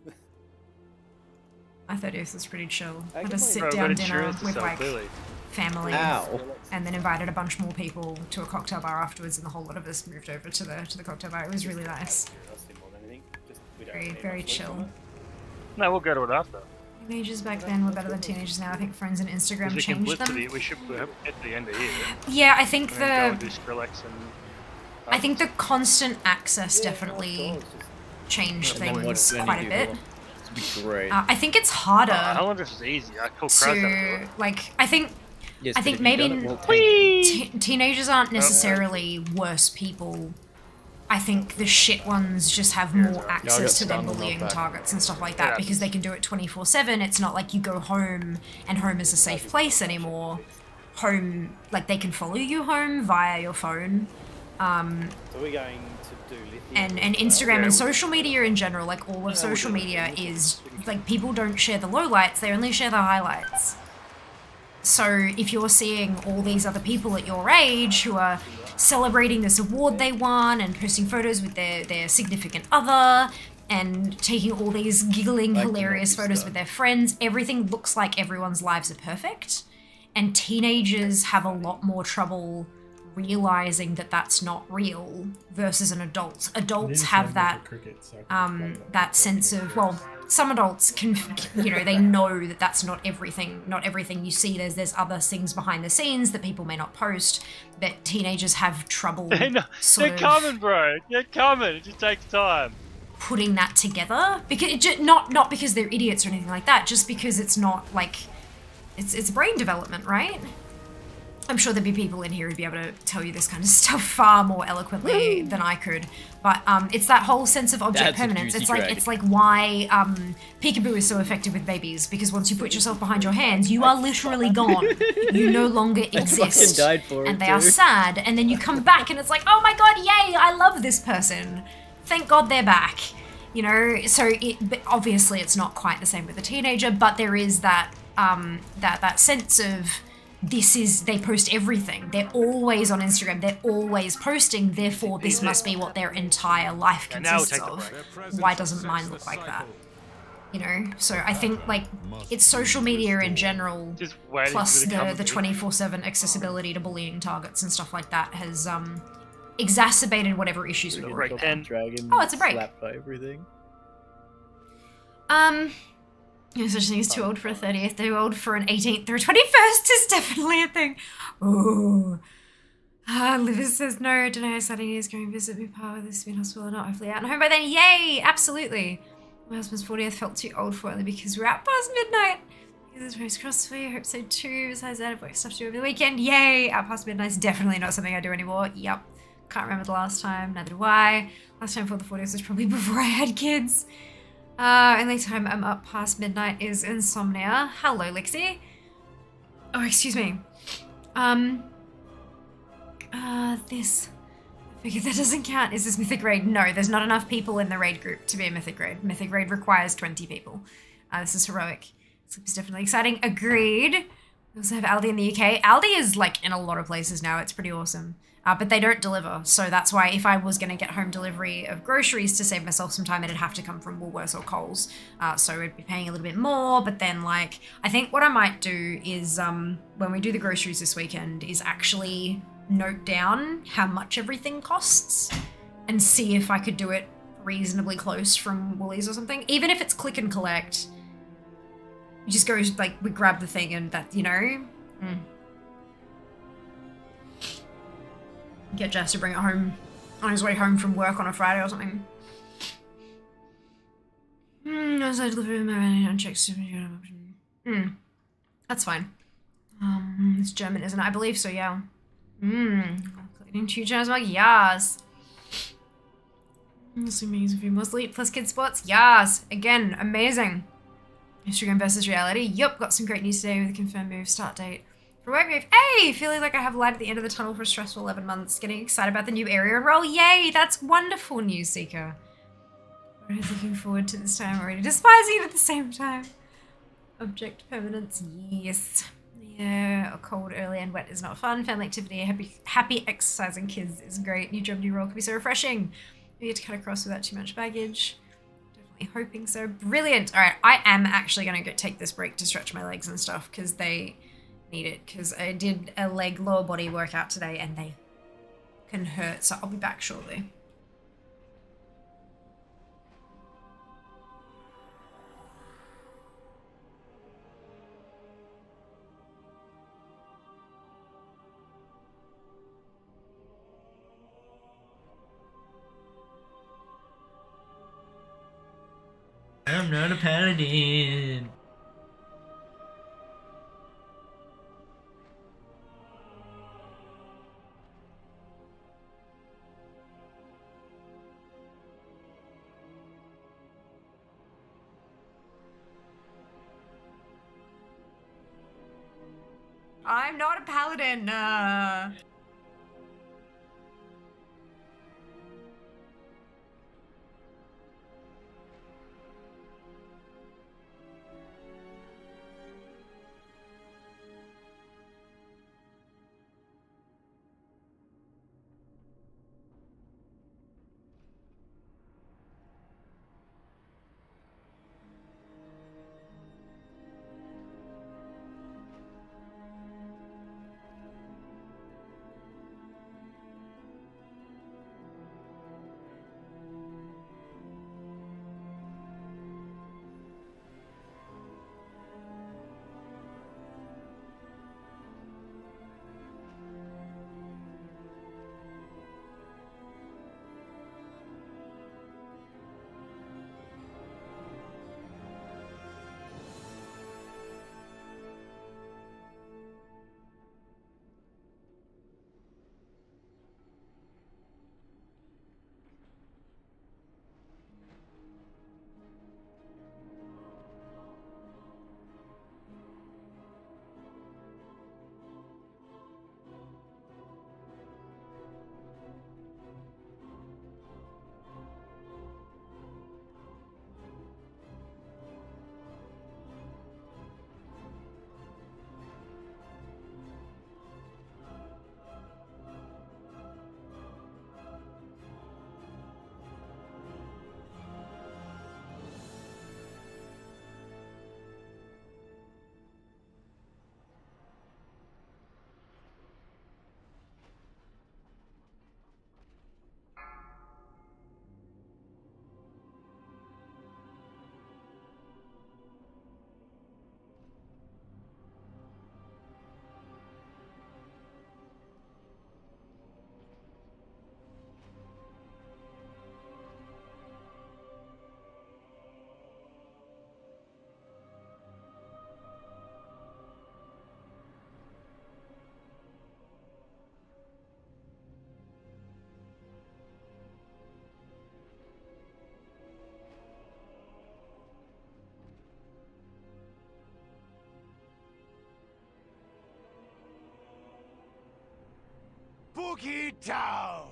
My 30th was pretty chill. I I can just sit down but dinner with so like clearly. family, Ow. and then invited a bunch more people to a cocktail bar afterwards, and the whole lot of us moved over to the to the cocktail bar. It was really nice. Curiosity more than anything. Just, we don't Very very much sleep chill. On it. No, we'll go to it after. Teenagers back then were better than teenagers now. I think friends and Instagram Because we changed blitz them. the, we should we'll get to the end of here. Yeah, I think and then go and the and. I think the constant access definitely changed And then what's things gonna quite a bit. be great. Uh, I think it's harder How long is easy? I call crowds out of to like. I think Yes, I think maybe done it well, te- teenagers aren't necessarily worse people. I think the shit ones just have more access to their bullying targets and stuff like that Yeah. because they can do it 24 7. It's not like you go home and home is a safe place anymore. Home, like they can follow you home via your phone. Um, So we're going to do Lihuvim. and and Instagram and social media in general, like all of social media is like people don't share the lowlights, they only share the highlights. So if you're seeing all these other people at your age who are celebrating this award they won and posting photos with their, their significant other and taking all these giggling, Like hilarious photos stuff. with their friends, everything looks like everyone's lives are perfect. And teenagers have a lot more trouble realizing that that's not real versus an adult. Adults have that um, that sense of well, some adults can, you know, they know that that's not everything. Not everything you see. There's there's other things behind the scenes that people may not post. That teenagers have trouble They're, not, sort they're coming, bro. They're coming. It just takes time. putting that together because it ju- not not because they're idiots or anything like that. Just because it's not like it's it's brain development, right? I'm sure there'd be people in here who'd be able to tell you this kind of stuff far more eloquently than I could. But um, it's that whole sense of object That's permanence. It's like dragon. it's like why um, peekaboo is so effective with babies because once you put yourself behind your hands, you are literally gone. You no longer exist, died for and it they are sad. And then you come back, and it's like, oh my god, yay! I love this person. Thank God they're back. You know, so it obviously it's not quite the same with a teenager, but there is that um, that that sense of this is they post everything. They're always on Instagram. They're always posting. Therefore, this must be what their entire life And now we'll consists of. Why doesn't mine look like that? You know, so I think like it's social media in general, plus the the cover the to- twenty four seven accessibility to bullying targets and stuff like that has um exacerbated whatever issues we Break already had. 10. Dragon Oh, it's a break. slapped by everything. Um, no such thing as too old for a 30th, too old for an 18th or a 21st is definitely a thing. Ooh. Ah, Livis says no. Don't know how exciting it is going to visit me pa, whether this been hospital or not. Hopefully out and home by then. Yay! Absolutely. My husband's 40th felt too old for it only because we're out past midnight. This is race cross for you. I hope so too. Besides that, I've got stuff to do over the weekend. Yay! Out past midnight's definitely not something I do anymore. Yep. Can't remember the last time. Neither do I. Last time for the 40th was probably before I had kids. Uh, only time I'm up past midnight is insomnia. Hello, Lixie. Oh, excuse me. Um. Uh, this. I figure that doesn't count. Is this Mythic Raid? No, there's not enough people in the raid group to be a Mythic Raid. Mythic Raid requires 20 people. Uh, this is heroic. Sleep is definitely exciting. Agreed. We also have Aldi in the UK. Aldi is like in a lot of places now. It's pretty awesome. Uh, but they don't deliver. So that's why if I was going to get home delivery of groceries to save myself some time, it'd have to come from Woolworths or Coles. Uh, so I'd be paying a little bit more. But then, like, I think what I might do is um, when we do the groceries this weekend, is actually note down how much everything costs and see if I could do it reasonably close from Woolies or something. Even if it's click and collect. You just go, like, we grab the thing and that, you know? Mm. Get Jess to bring it home on his way home from work on a Friday or something. Hmm, as I deliver unchecked Hmm. That's fine. Um, it's German, isn't it? I believe so, yeah. Hmm. Including two channels like yes. Assuming a few more sleep plus kid sports. Yes. Again, amazing. Instagram versus reality. Yup, got some great news today with a confirmed move start date. For work move. Hey, feeling like I have light at the end of the tunnel for a stressful 11 months. Getting excited about the new area and roll. Yay, that's wonderful, News Seeker. Already looking forward to this time already. Despising it at the same time. Object permanence, yes. Yeah, a cold, early, and wet is not fun. Family activity, happy, happy exercising kids is great. New job, new role can be so refreshing. You get to cut across without too much baggage. Definitely hoping so. Brilliant. All right, I am actually going to go take this break to stretch my legs and stuff because they need it. Because I did a leg lower body workout today and they can hurt. So I'll be back shortly. I'm not a paladin. I'm not a paladin. Uh... Spooky Town.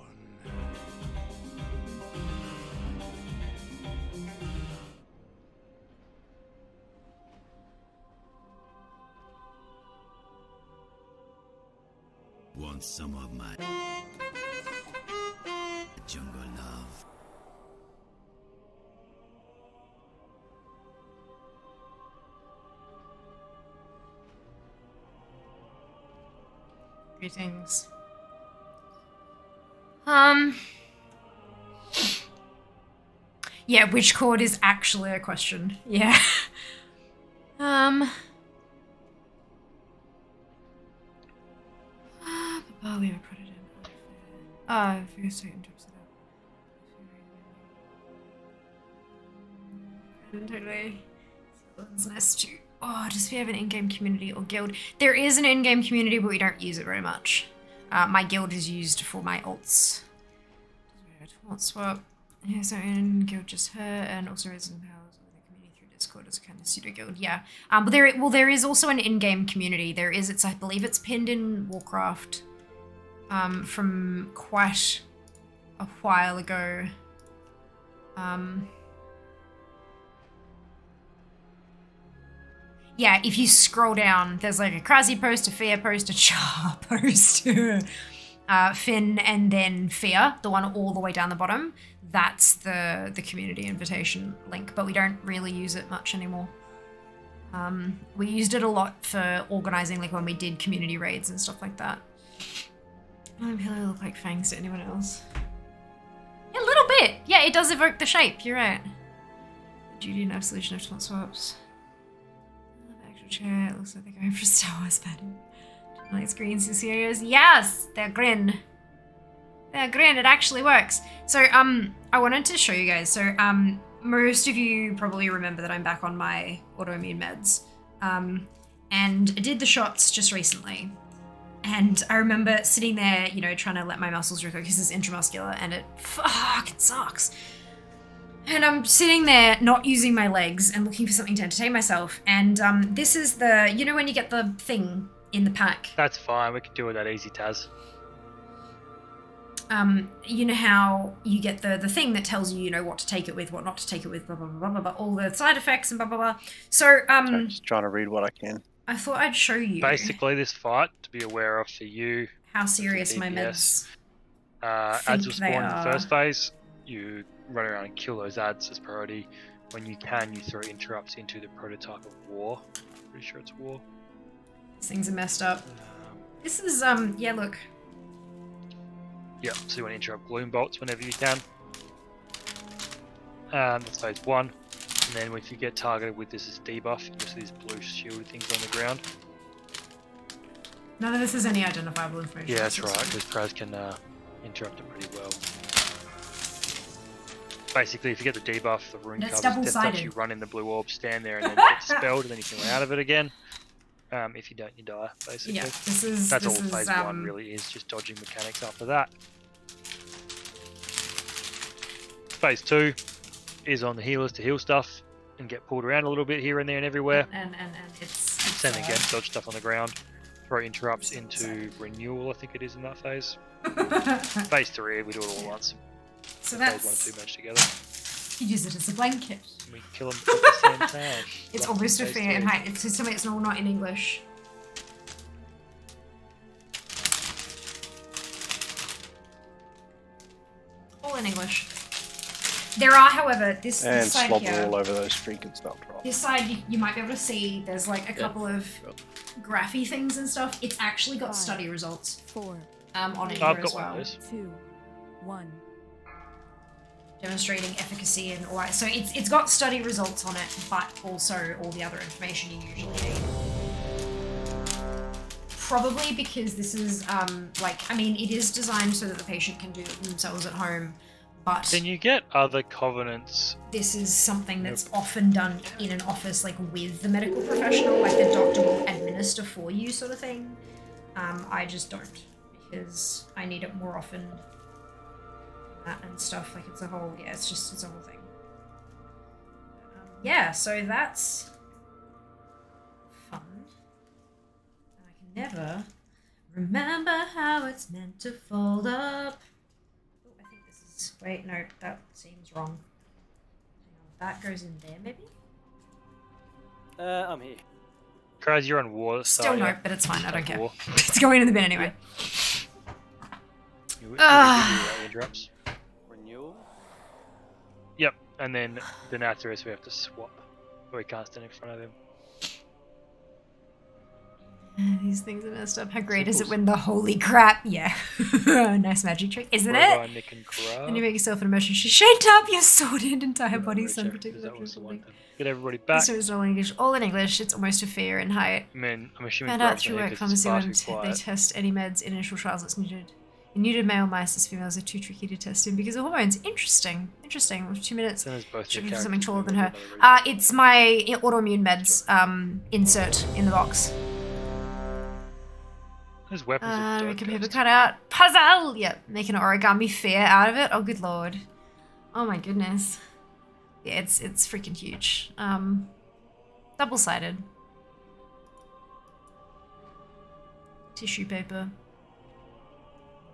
Want some of my jungle love? Greetings. Yeah, which chord is actually a question. Yeah. um. Oh, we have put it in. Oh, say interrupts it. It's nice to. Oh, does we have an in-game community or guild? There is an in-game community, but we don't use it very much. Uh, my guild is used for my alts. Alt swap. Yeah, so in guild just her, and also resident powers with the community through Discord as a kind of pseudo guild. Yeah. Um, but there, well, there is also an in-game community. There is. It's I believe it's pinned in Warcraft. Um, from quite a while ago. Um. yeah, if you scroll down, there's like a Krasi post, a Fear post, a Char post, uh, Finn, and then Fear, the one all the way down the bottom. That's the the community invitation link, but we don't really use it much anymore. Um, we used it a lot for organizing, like when we did community raids and stuff like that. I don't really look like fangs to anyone else. A little bit. Yeah, it does evoke the shape. You're right. Duty and absolution of taunt swaps actual chair. It looks like they're going for Star Wars pattern. Nice green serious. Yes, they're green. They're green. It actually works. So um, I wanted to show you guys. So um, most of you probably remember that I'm back on my autoimmune meds. Um, and I did the shots just recently. And I remember sitting there, you know, trying to let my muscles recover because it's intramuscular and it fucking sucks. And I'm sitting there not using my legs and looking for something to entertain myself. And um, this is the, you know, when you get the thing in the pack, That's fine. We can do it that easy, Taz. Um, you know how you get the the thing that tells you, you know, what to take it with, what not to take it with, blah blah blah blah, blah, blah all the side effects and blah blah blah. So um, Just trying to read what I can. I thought I'd show you Basically, this fight to be aware of for you. how serious my DPS. meds. Uh, think ads will they spawn in the first phase. You run around and kill those ads as priority. When you can, you throw interrupts into the prototype of war. Pretty sure it's war. These things are messed up. This is um, yeah, look, Yep, so you want to interrupt gloom bolts whenever you can. And that's phase one. And then if you get targeted with this as debuff, you see these blue shielded things on the ground. none of this is any identifiable information. Yeah, that's right, because Praz can uh, interrupt it pretty well. Basically, if you get the debuff, the Runecarver's Deathtouch, you run in the blue orb, stand there, and then get spelled, and then you can run out of it again. Um, if you don't, you die, basically. Yeah, this is- That's this all phase um, one really is, just dodging mechanics after that. Phase two is on the healers to heal stuff and get pulled around a little bit here and there and everywhere. and and and it's, it's Same uh, again, dodge stuff on the ground. Throw interrupts into renewal, I think it is in that phase. phase three, we do it all at once. So one that's- and two merge together. You use it as a blanket. We kill them at the same time. It's Like almost a phase fair in three. It's just it's all not in English. All in English. There are, however, this, And this side slobber here. all over those freaking stuff. This side, you, you might be able to see. There's like a couple of graphy things and stuff. It's actually got study results. Four. Um, on it I've got as one of well. those. Two. One. Demonstrating efficacy and all that. So it's it's got study results on it, but also all the other information you usually need. Probably because this is um like I mean it is designed so that the patient can do it themselves at home, but Can you get other covenants? this is something that's often done in an office like with the medical professional, like the doctor will administer for you sort of thing. Um, I just don't because I need it more often. That and stuff like it's a whole yeah, it's just it's a whole thing. Um, yeah, so that's fun. And I can never Remember how it's meant to fold up. Oh, I think this is. Wait, no, that seems wrong. Hang on, that goes in there, maybe? Uh, I'm here. Kraz, you're on war. Still so, no, yeah. but it's fine. I don't care. It's going in the bin anyway. You, you, Ah. And then the this we have to swap. We can't stand in front of him. These things are messed up. How great is it when the holy crap? Yeah. nice magic trick, isn't it? Nick and. Then you make yourself an emotion. She shaped up your sword and entire body, sun Check, protected. that was the one thing. Get everybody back. This is all in English. All in English. It's almost a fear in height. I mean, I'm assuming Found out through work it's pharmacy far when too they test any meds in initial trials that's needed. Neutered male mice, as females are too tricky to test in because of hormones. Interesting. Interesting. Two minutes. Should be something taller than her. Uh, it's my autoimmune meds um, insert in the box. There's weapons. Uh, make a paper cutout. Puzzle! Yep, make an origami fair out of it. Oh, good lord. Oh my goodness. Yeah, it's it's freaking huge. Um, double sided. Tissue paper.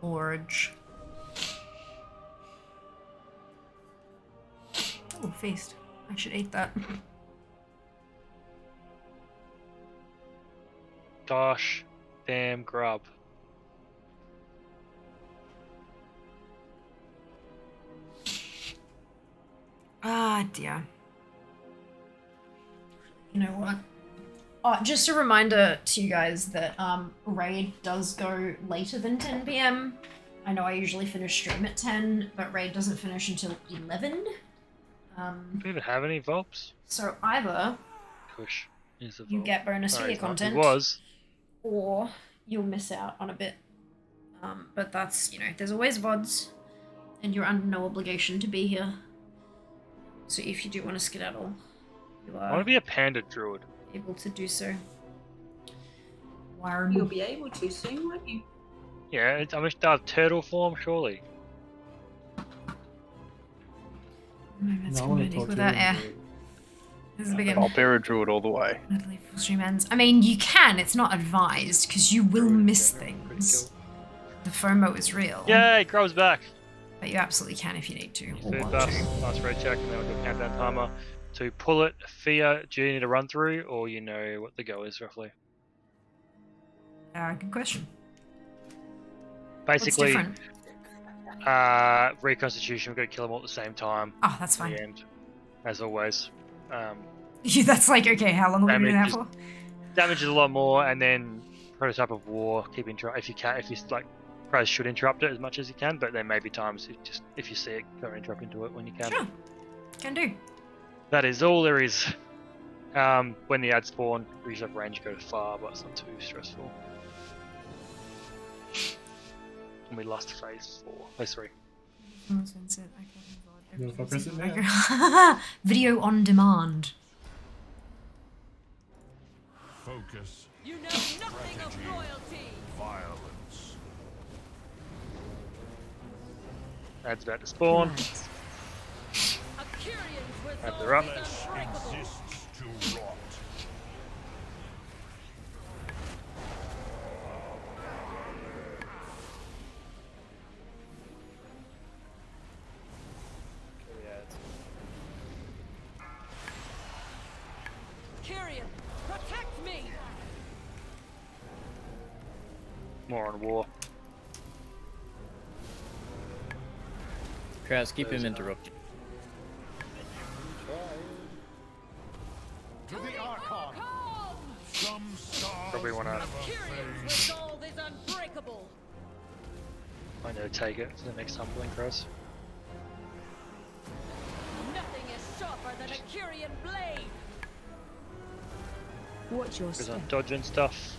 Large. Oh, feast. I should eat that. Gosh, damn grub. Ah, dear. You know what? Oh, just a reminder to you guys that um, raid does go later than 10 p.m. I know I usually finish stream at 10, but raid doesn't finish until 11. Um, Do we even have any Volps? so either Push. Is you get bonus for your content, was. or you'll miss out on a bit. Um, but that's you know, there's always vods, and you're under no obligation to be here. So if you do want to skedaddle, you are... I want to be a panda druid. Able to do so. You'll be able to soon, won't you? Yeah, it's, I'm just have turtle form, surely. Moments No, I can wanna be talk to without you. air. This is begin. I'll bear a druid all the way. Full stream ends. I mean, you can. It's not advised because you will miss things. The FOMO is real. Yay, grub's back. But you absolutely can if you need to. Or Food want buff, to. nice red check, and then we'll do a countdown timer. To pull it, fear, do you need to run through, or you know what the go is roughly? Uh, good question. Basically, uh, reconstitution, we've got to kill them all at the same time. Oh, that's in fine. The end, as always. Um, Yeah, that's like, okay, how long are we doing that for? damage is a lot more, and then prototype of war. Keep interrupt if you can. If you like, probably should interrupt it as much as you can. But there may be times if just if you see it, go interrupt into it when you can. Sure. Can do. That is all there is. Um, when the ads spawn, we usually have range go to far, but it's not too stressful. And we lost phase four, phase three. You know, if I press it now. Video on demand. Focus. You know nothing of Strategy. loyalty. Violence. Ads about to spawn. Kyrian's Ads are up. Exists to rot. Kyrian, protect me. More on war. Kraz, keep him interrupted. Know take it to the next humbling cross. Nothing is sharper than a Kyrian blade. Watch your Because step. I'm dodging stuff.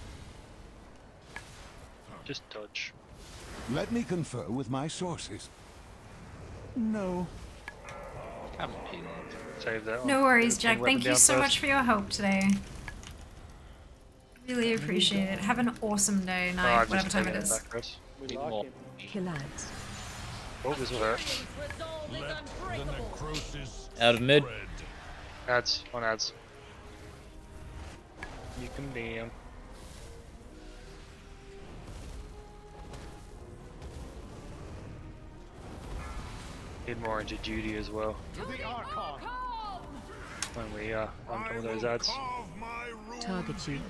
Just dodge. Let me confer with my sources. No. Come on. Save that. No worries, Jack. Thank you so first. much for your help today. Really appreciate it. Have an awesome day, Oh, night, I've whatever just time taken it it is. back, Chris. Out of mid. Ads. On ads. You can damn. Need more into duty as well. When we uh, on some of those ads. Target you.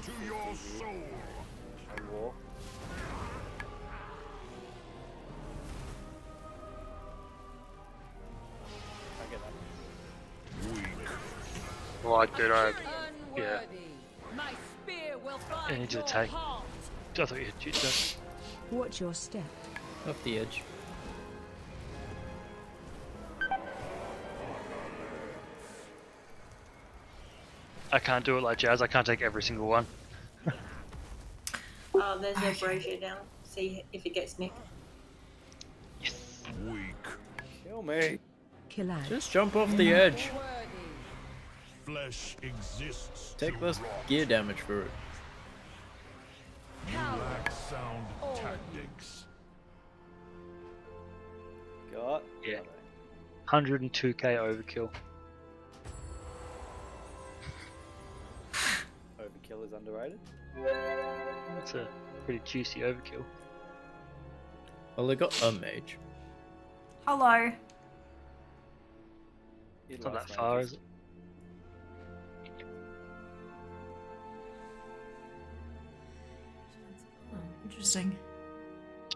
Like, dude, I, yeah, My spear will I find need to your take. heart. I thought you had shoot that. Watch your step. Off the edge. I can't do it like Jazz. I can't take every single one. Oh, there's a brazier down. See if it gets nicked. Weak. Kill me. Collide. Just jump off the edge. Flesh exists. Take less rot. gear damage for it. You lack sound oh. tactics. Got. Yeah. 102k overkill. Overkill is underrated. That's a pretty juicy overkill. Well, they got a mage. Hello. It's not that far, is it? Interesting.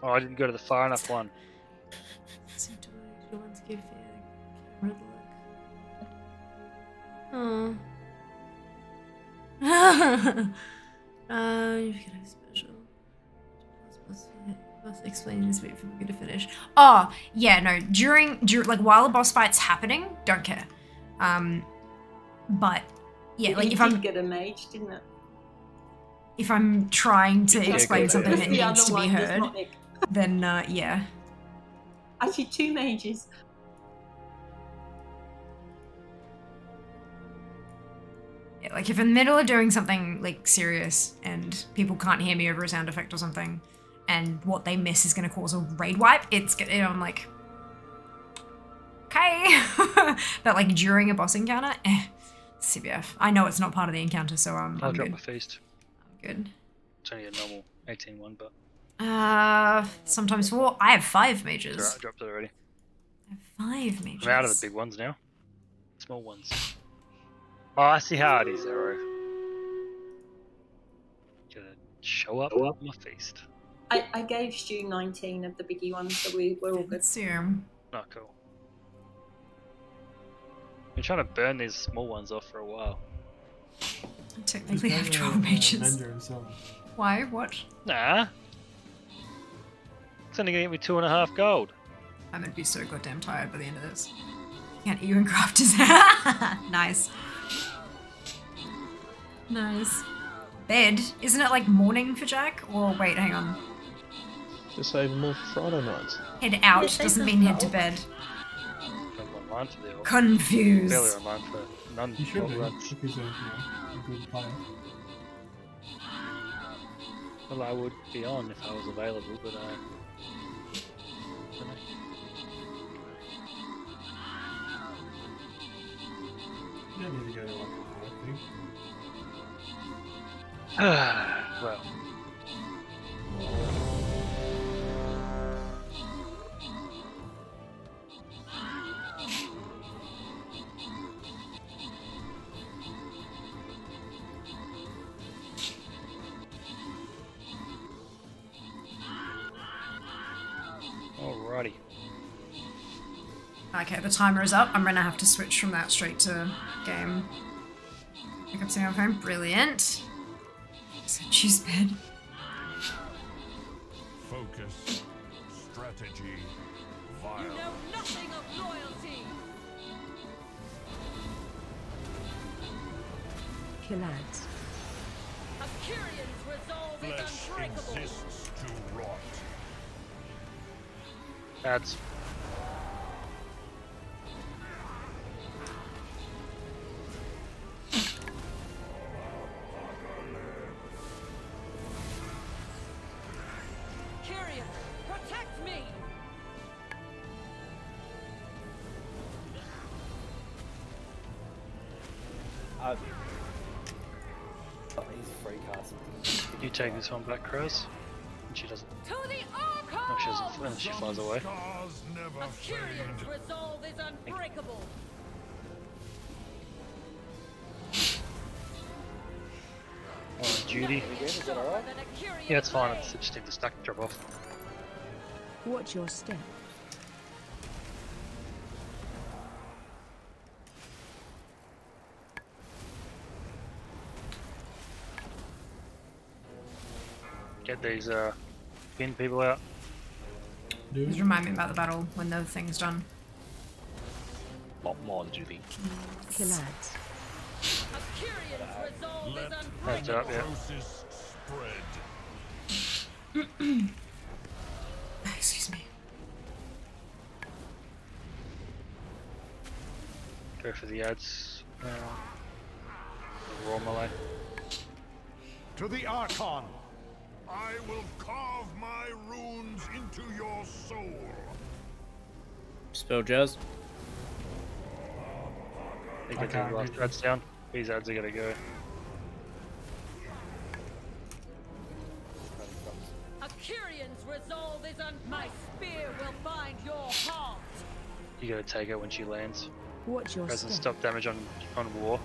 Oh, I didn't go to the far enough one. Seem to the ones give the camera the look. Oh. uh, you've got a special. Must explain this bit for me to finish. Oh, yeah, no. During, during, like, while the boss fight's happening, don't care. Um, but yeah, like you if did I'm get a mage, didn't it? If I'm trying to Yeah, explain something that needs to be heard, then uh, yeah. Actually, two mages. Yeah, like if in the middle of doing something like serious and people can't hear me over a sound effect or something, and what they miss is going to cause a raid wipe, it's gonna, you know, I'm like, okay. but like during a boss encounter, eh, CBF. I know it's not part of the encounter, so I'm, I'll I'm drop good. my feast. I'm good. It's only a normal 18 one, but Uh, sometimes four. I have five it's mages. alright, I dropped it already. Five mages. I'm out of the big ones now. Small ones. Oh, I see how it is, Arrow. Gonna show up on my feast. I, I gave Stu 19 of the biggie ones, so we, we're all good. Assume. Not cool. Been trying to burn these small ones off for a while. I technically have 12 mages. Why? What? Nah. It's only gonna get me two and a half gold. I'm gonna be so goddamn tired by the end of this. Can't even craft his. nice. Nice. Bed. Isn't it like morning for Jack? Or wait, hang on. Just save them all for Friday nights. Head out doesn't mean head to bed. I'm online for. Confused. Barely online for none You should be, runs. because of, you know, a good player. Well, I would be on if I was available, but uh. dunno. You don't need to go to like a hard thing. well. Okay, the timer is up. I'm gonna have to switch from that straight to game. Pick up single phone. Brilliant. So choose bed. Focus. Strategy. You Vile. know nothing of loyalty. Killads. A Kyrian's resolve is Flesh unbreakable. exists to rot. That's Uh, you take this one back, Crows. She doesn't. To the No, she doesn't. Unless she flies away. Assyrian's resolve is unbreakable. Duty. Yeah, it's fine. It's just need to stack drop off. Watch your step. Get these uh, pin people out. Just remind me about the battle when the thing's done. lot more on Duty. Killads. Assyrian's resolve is Heads up, yeah. Excuse me. Go for the ads. Uh, raw melee. To the Archon! I will carve my runes into your soul. Spell jazz. They get the last ads down. These ads are gonna go. Assyrian's resolve is un. My spear will find your heart. You gotta take her when she lands. What's your Doesn't step. stop damage on on war.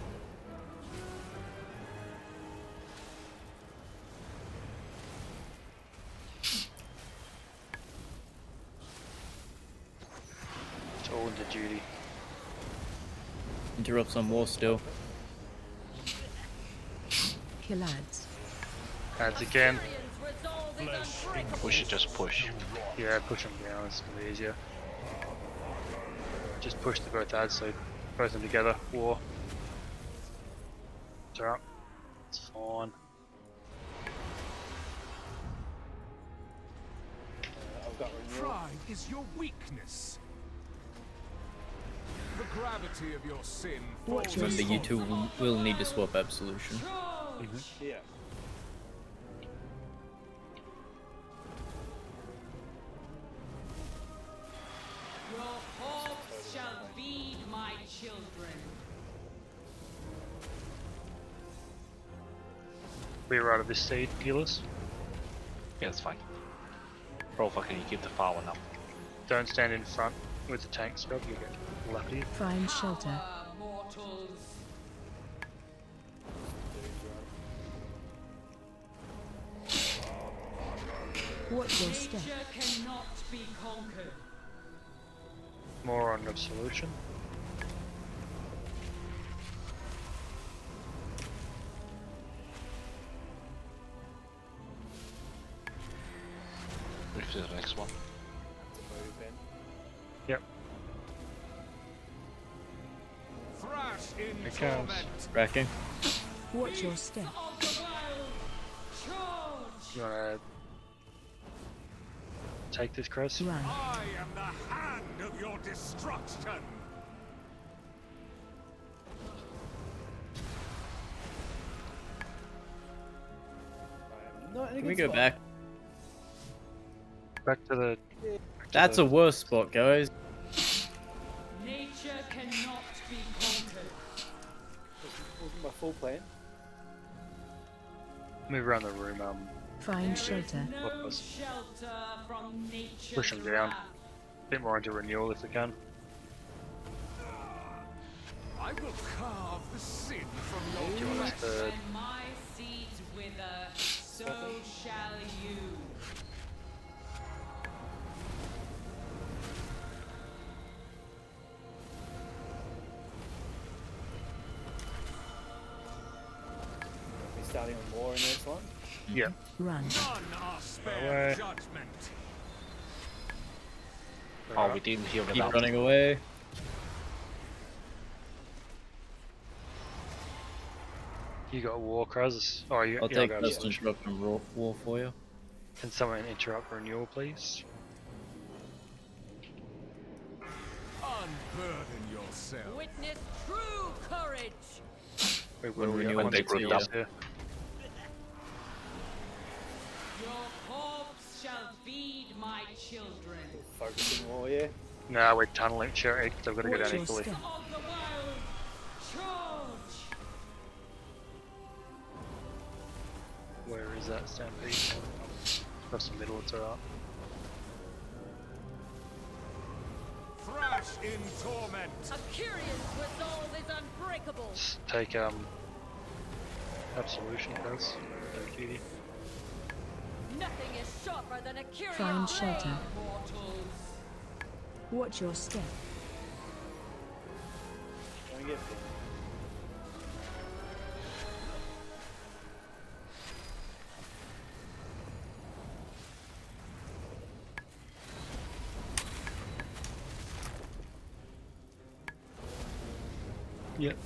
It's all into duty. Interrupts on war still. Killads. Lads again. We should just push. Yeah, push them down. It's gonna be easier. Just push the both ads so both of them together. War. It's alright. It's fine. Pride is your weakness. The gravity of your sin Watch Remember, you two will, will need to swap absolution. Mm-hmm. Yeah. Your hawks shall feed my children. We're out of this seed, Gillis. Yeah, it's fine. Bro, fucking you keep the far one up. Don't stand in front with the tank spell, you get lucky. Find shelter. Watch your step. Cannot be conquered. More on the solution. Move to the next one. Yep. Thrash in it comes. torment. Racking. Watch your step. You wanna take this, Chris? Run. I am the hand of your destruction. Not in a Can we go spot. back? Back to the. That's a worse spot, guys. Nature cannot be conquered. Wasn't my full plan. Move around the room. Um, Find shelter. No Focus. shelter from nature's push them down. wrath. A bit more into renewal if we can. I will carve the sin from your want us flesh. to When my seeds wither, so shall you. Starting on war in the next one. Yeah. Run. None Away. judgment. Oh, we didn't heal them Keep running away. You got war, Kraz. Oh, you, I'll yeah, take this first absolution. interrupt from war, war for you. Can someone interrupt renewal, please? Unburden yourself. Witness true courage. We When will. yeah, renewal once they Focusing war, yeah. No, we're tunneling. Sure, they've got to go down your equally. step. Of the wild, charge. Where is that stampede? Across the middle, it's alright. Thrash in torment. A Kyrian's resolve is unbreakable. Take um absolution does. No duty. Nothing is sharper than a Kyrian's Find blade. shelter. Watch your step. Don't get bit. Yep.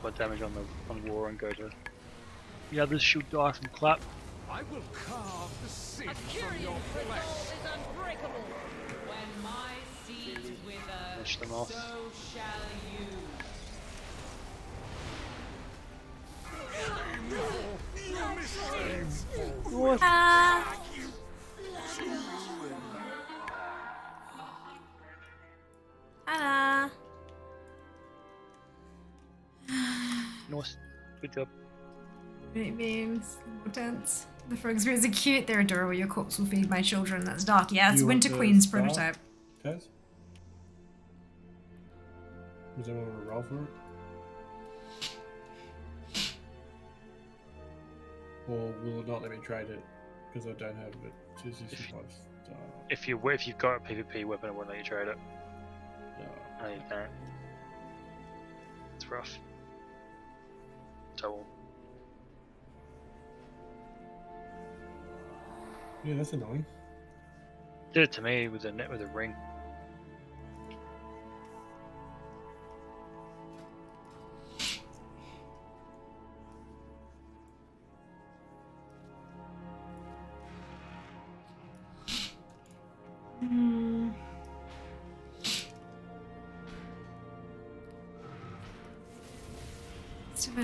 Top my damage on the on war and go to the others should die from clap. I will carve the sin from your flesh. is unbreakable. When my seed wither, them off. so shall you. What? Ah. Good job. Great memes. More tense. The frog spirits are cute. They're adorable. Your corpse will feed my children. That's dark. Yeah, it's You Winter Queen's star? prototype. Guys? Does anyone want to roll for it? Or will it not let me trade it? Because I don't have it. 265 star. If you if you've got a PvP weapon, I won't let you trade it. No, you don't. It's rough. So Yeah, that's annoying. did it to me with a net with a ring.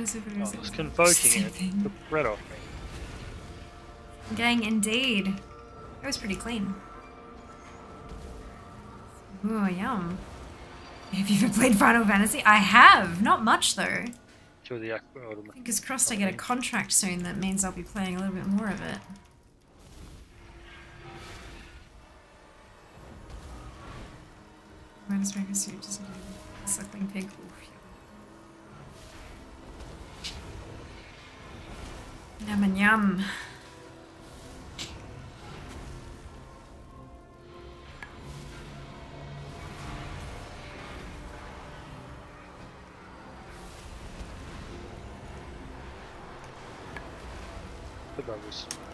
Stupid, stupid, I was convoking it. Took bread off me. Gang, indeed. That was pretty clean. Ooh, yum. Have you ever played Final Fantasy? I have! Not much, though. Kill the aqua Fingers crossed I get a contract soon that means I'll be playing a little bit more of it. Minus Mega Suit, just a suckling pig. Oof, yum. Yum and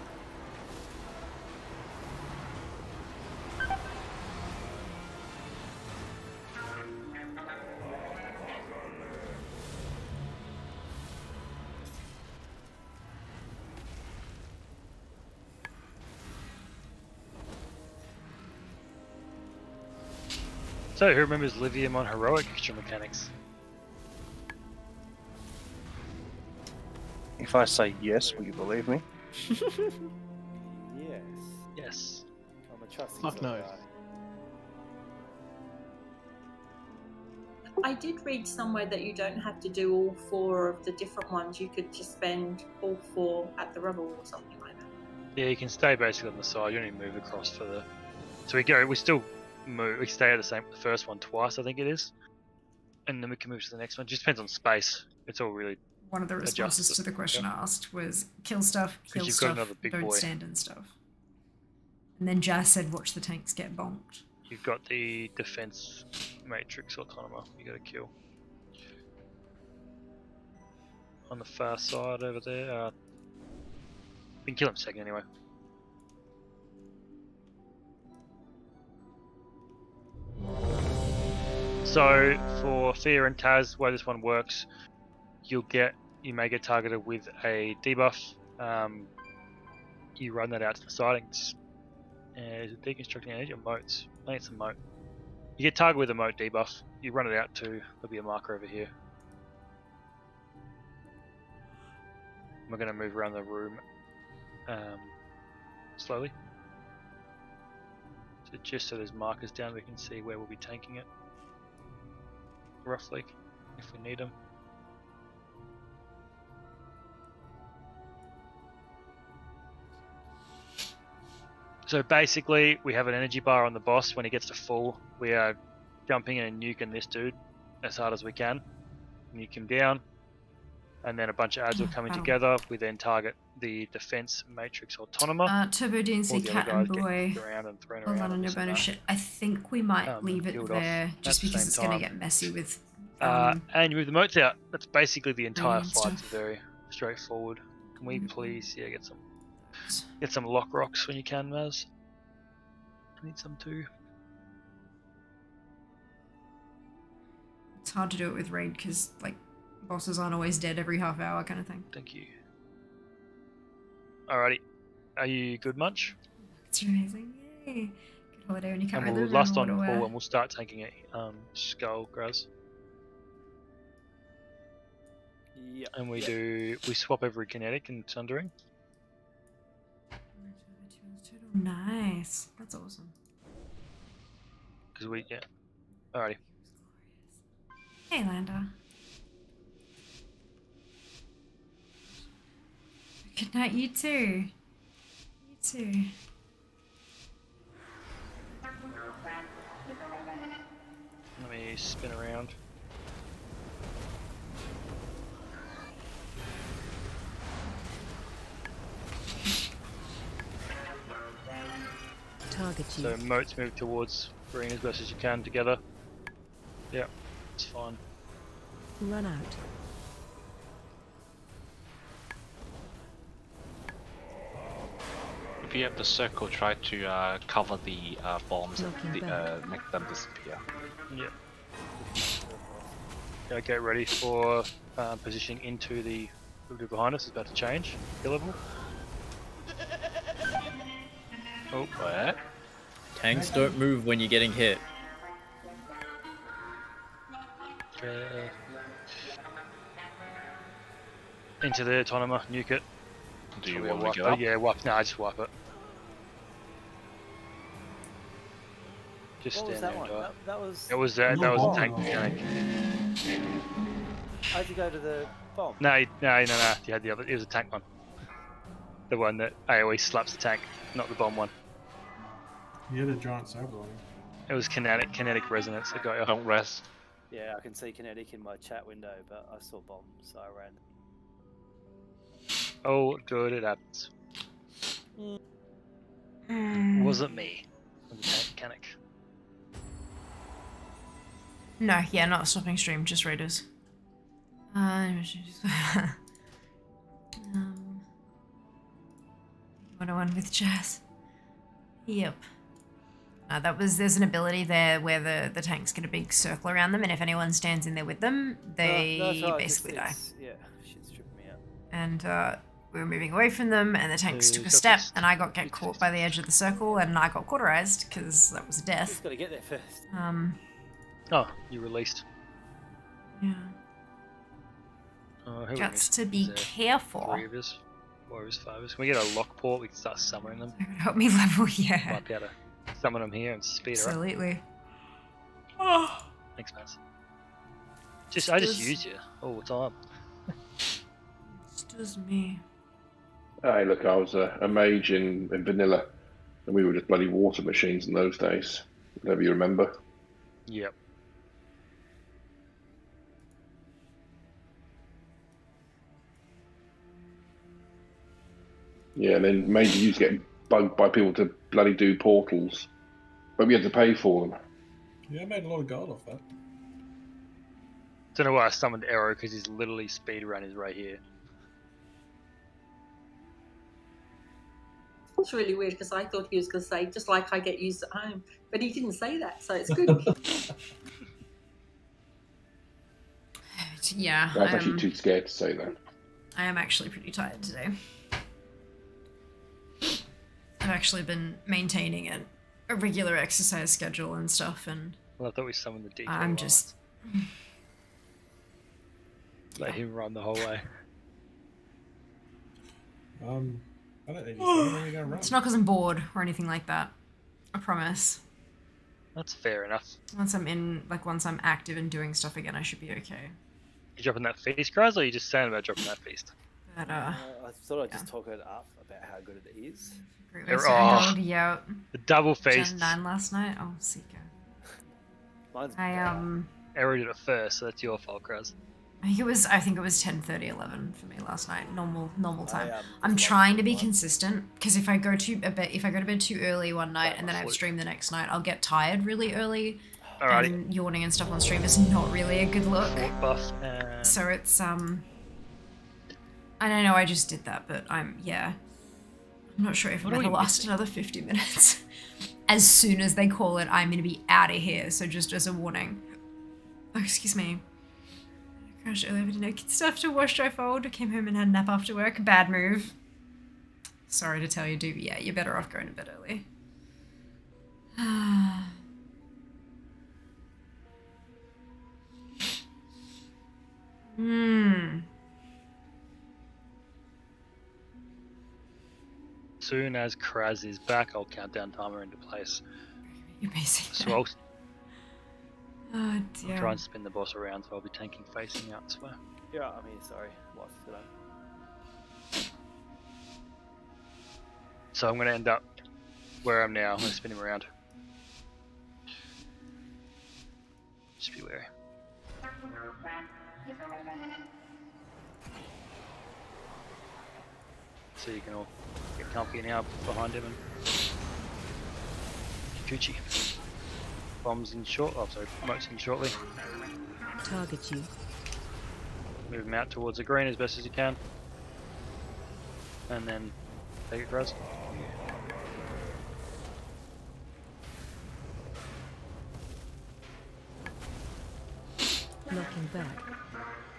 So, who remembers Lihuvim on heroic extra mechanics? If I say yes, will you believe me? Yes. Yes. I'm a trusty Fuck no. guy. I did read somewhere that you don't have to do all four of the different ones. You could just spend all four at the rebel or something like that. Yeah, you can stay basically on the side. You don't even move across for the. So we go. We still move. We stay at the same. The first one twice, I think it is, and then we can move to the next one. Just depends on space. It's all really. One of the responses adjusted. to the question Yeah. asked was kill stuff, kill stuff, another big don't boy. stand in stuff. And then Jazz said, watch the tanks get bonked. You've got the defense matrix automa. You got to kill. On the far side over there. Uh, we can kill him second anyway. So for Fear and Taz, where this one works, you'll get you may get targeted with a debuff. Um, you run that out to the side and deconstructing energy or motes? I think it's a mote. You get targeted with a mote debuff. You run it out to there'll be a marker over here. We're gonna move around the room um, slowly. Just so there's markers down, we can see where we'll be tanking it. Roughly, if we need them. So basically, we have an energy bar on the boss. When he gets to full, we are jumping in and nuking this dude as hard as we can. Nuke him down, and then a bunch of ads will come in Wow. together. We then target the defense matrix automa. Uh, Turbo All DNC the Cat and Boy. around and thrown Hold around on your bonus shit. I think we might Um, leave it off there at just because it's going to get messy with. Uh, Um, and you move the motes out. That's basically the entire fight. It's very straightforward. Can we Mhm. please, yeah, get some, get some lock rocks when you can, Maz. I need some too. it's hard to do it with raid because like bosses aren't always dead every half hour kind of thing. Thank you. Alrighty, are you good, Munch? It's amazing. Yay! Good holiday when you can't And really we'll last on remember what to full, wear. and we'll start taking it. Um, skull, Graz. Yeah. And we yeah. do we swap every kinetic and sundering. Nice. That's awesome. Because we yeah. Alrighty. Hey, Landa. Good night, you too. You too. Let me spin around. Target you. So motes move towards green as best as you can together. Yep, it's fine. Run out. If you have the circle, try to uh, cover the uh, bombs and the, uh, make them disappear. Yep. Okay, get ready for um, positioning into the building behind us. It's about to change. Skill level. Oh, Where? Tanks don't move when you're getting hit. Uh, into the automa, nuke it. Do you want to go it. up? Yeah, wipe. No, just wipe it. Just What was that there one? That, that was. It was that. No that was a tank mechanic. I had to go to the bomb. No, you- no, no, no. You had the other. It was a tank one. The one that AOE slaps the tank, not the bomb one. You had a giant saber on. It was kinetic kinetic resonance that got you. Don't rest. Yeah, I can see kinetic in my chat window, but I saw bomb, so I ran. Oh, good, it happens. Mm. Wasn't me. It was a mechanic. No, yeah, not stopping stream, just raiders. Uh, um, one on one with Jazz. Yep. Uh, that was there's an ability there where the the tanks get a big circle around them, and if anyone stands in there with them, they No, that's right, 'cause basically die. Yeah, shit's tripping me out. And uh, we were moving away from them, and the tanks Uh, took a step, just- and I got get caught by the edge of the circle, and I got cauterized because that was a death. Just gotta get there first. Um, Oh, you released. yeah. Uh, who Got to be Is careful. Three of us, four of us, five of us. Can we get a lock port? We can start summoning them. Help me level, yeah. Might be able to summon them here and speed her up. Absolutely. Thanks, man. Just, I just Does- use you all the time. It's just me. Hey, look, I was a, a mage in, in vanilla, and we were just bloody water machines in those days. Whatever you remember. Yep. Yeah, and then maybe you used to get bugged by people to bloody do portals, but we had to pay for them. Yeah, I made a lot of gold off that. Don't know why I summoned Arrow because he's literally speed run is right here. It's really weird because I thought he was going to say, just like I get used at home. But he didn't say that, so it's good. Yeah, I'm actually I'm, too scared to say that. I am actually pretty tired today. I've actually been maintaining a, a regular exercise schedule and stuff, and Well, I thought we summoned the DK. I'm one. just let him run the whole way. Um, I don't need to see where you going to run. It's not because I'm bored or anything like that. I promise. That's fair enough. Once I'm in, like once I'm active and doing stuff again, I should be okay. You dropping that feast, Kraz, or are you just saying about dropping that feast? But uh, Uh, I thought I'd just talk it up about how good it is. Great They're way all- end yeah. The double Gen feast. nine last night. Oh, Seeker. Mine's I um, Arrow did it first, so that's your fault, Kraz. I think it was. I think it was 10, 11 for me last night. Normal, normal time. um, I'm trying to be consistent because if I go to a bit, if I go to bed too early one night and then I have stream the next night, I'll get tired really early. Alrighty. And yawning and stuff on stream is not really a good look. Buff. And... So it's um. I don't know. I just did that, but I'm yeah. I'm not sure if I'm gonna last another 50 minutes. as soon as they call it, I'm gonna be out of here. So just as a warning. Oh, excuse me. I crashed earlier, but didn't have to wash, dry, fold. Came home and had a nap after work. Bad move. Sorry to tell you, do, Yeah, you're better off going to bed early. Hmm. Soon as Kraz is back, I'll count down timer into place. You're basically. So I'll, Oh I'll try and spin the boss around, so I'll be tanking facing out. Swear. Yeah, I'm here. Sorry, wife today. So I'm going to end up where I'm now. I'm going to spin him around. Just be wary. So you can all get comfy now behind him and Gucci. Bombs in short. Oh, sorry, promotes in shortly. Target you. Move him out towards the green as best as you can. And then take it, Graz. Knocking back.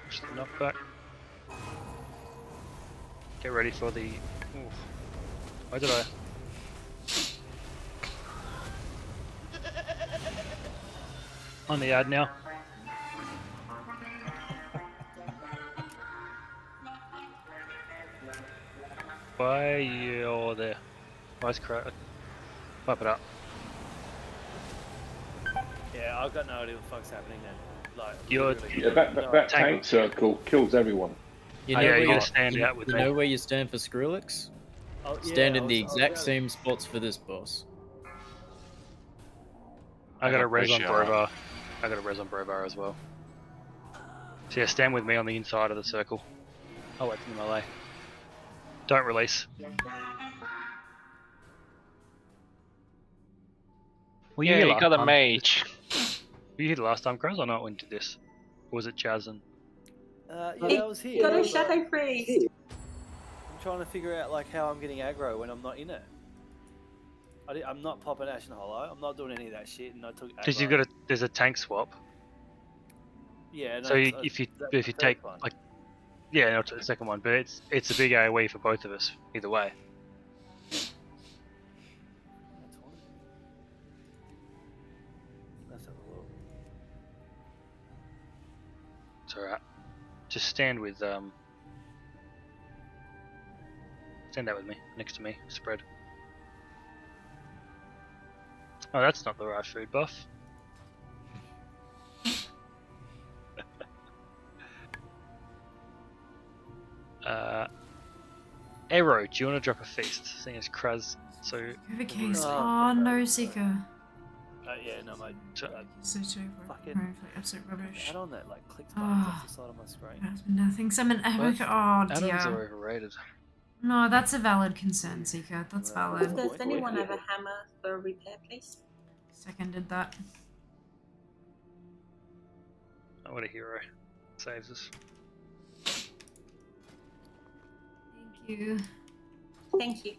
Push the knockback. Get ready for the. Oof. Why did I? On the ad now. Why you're there? Why's cra Wipe it up. Yeah, I've got no idea what the fuck's happening then. Like, You're- literally Yeah, that, no that, that Tank. tank circle kills everyone. You Oh, know yeah, where you you, gotta stand you, out with you me. know where you stand for Skolex? Oh, yeah, Stand in the was- I exact about- same spots for this boss. I got a got res on pressure. Brovar. I got a res on Brovar as well. So yeah, stand with me on the inside of the circle. I'll wait for the melee. Don't release. Were yeah, here you last got a mage. Were you here the last time, Crows, or not when you did this? Or was it Chaz and... Uh, yeah, I was here. Got a but shadow priest. I'm trying to figure out like how I'm getting aggro when I'm not in it. I am not popping Ashen Hollow. I'm not doing any of that shit, and I took. Because you've got a... There's a tank swap. Yeah. No, so you, if you that's if you take first one. like yeah, not the second one, but it's it's a big AOE for both of us either way. Let's have a look. It's alright. Just stand with um. Stand out with me, next to me, spread. Oh, that's not the right food buff. uh, Arrow, do you want to drop a feast? Seeing as Kraz, so Over case. Oh, Oh no, Seeker. Uh, yeah, no, mate. So- uh, So sorry for Fucking- for absolute rubbish. add on that like clicks buttons Ah. off the side of my screen. That's been nothing. Summon. Oh, Both oh add-ons dear. are overrated. No, that's a valid concern, Seeker. That's If valid. does anyone have a hammer for a repair, please? Seconded that. Oh, what a hero. Saves us. Thank you. Thank you.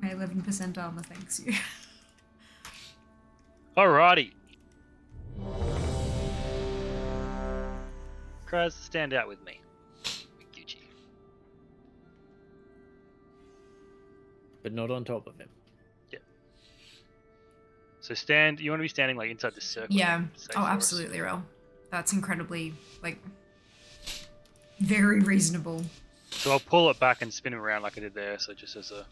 My 11% armor thanks you. Alrighty. Kraz, stand out with me. Gucci. But not on top of him. Yeah. So stand. You want to be standing like inside the circle. Yeah. Oh, for us. absolutely, real. That's incredibly, like, very reasonable. So I'll pull it back and spin him around like I did there. So just as a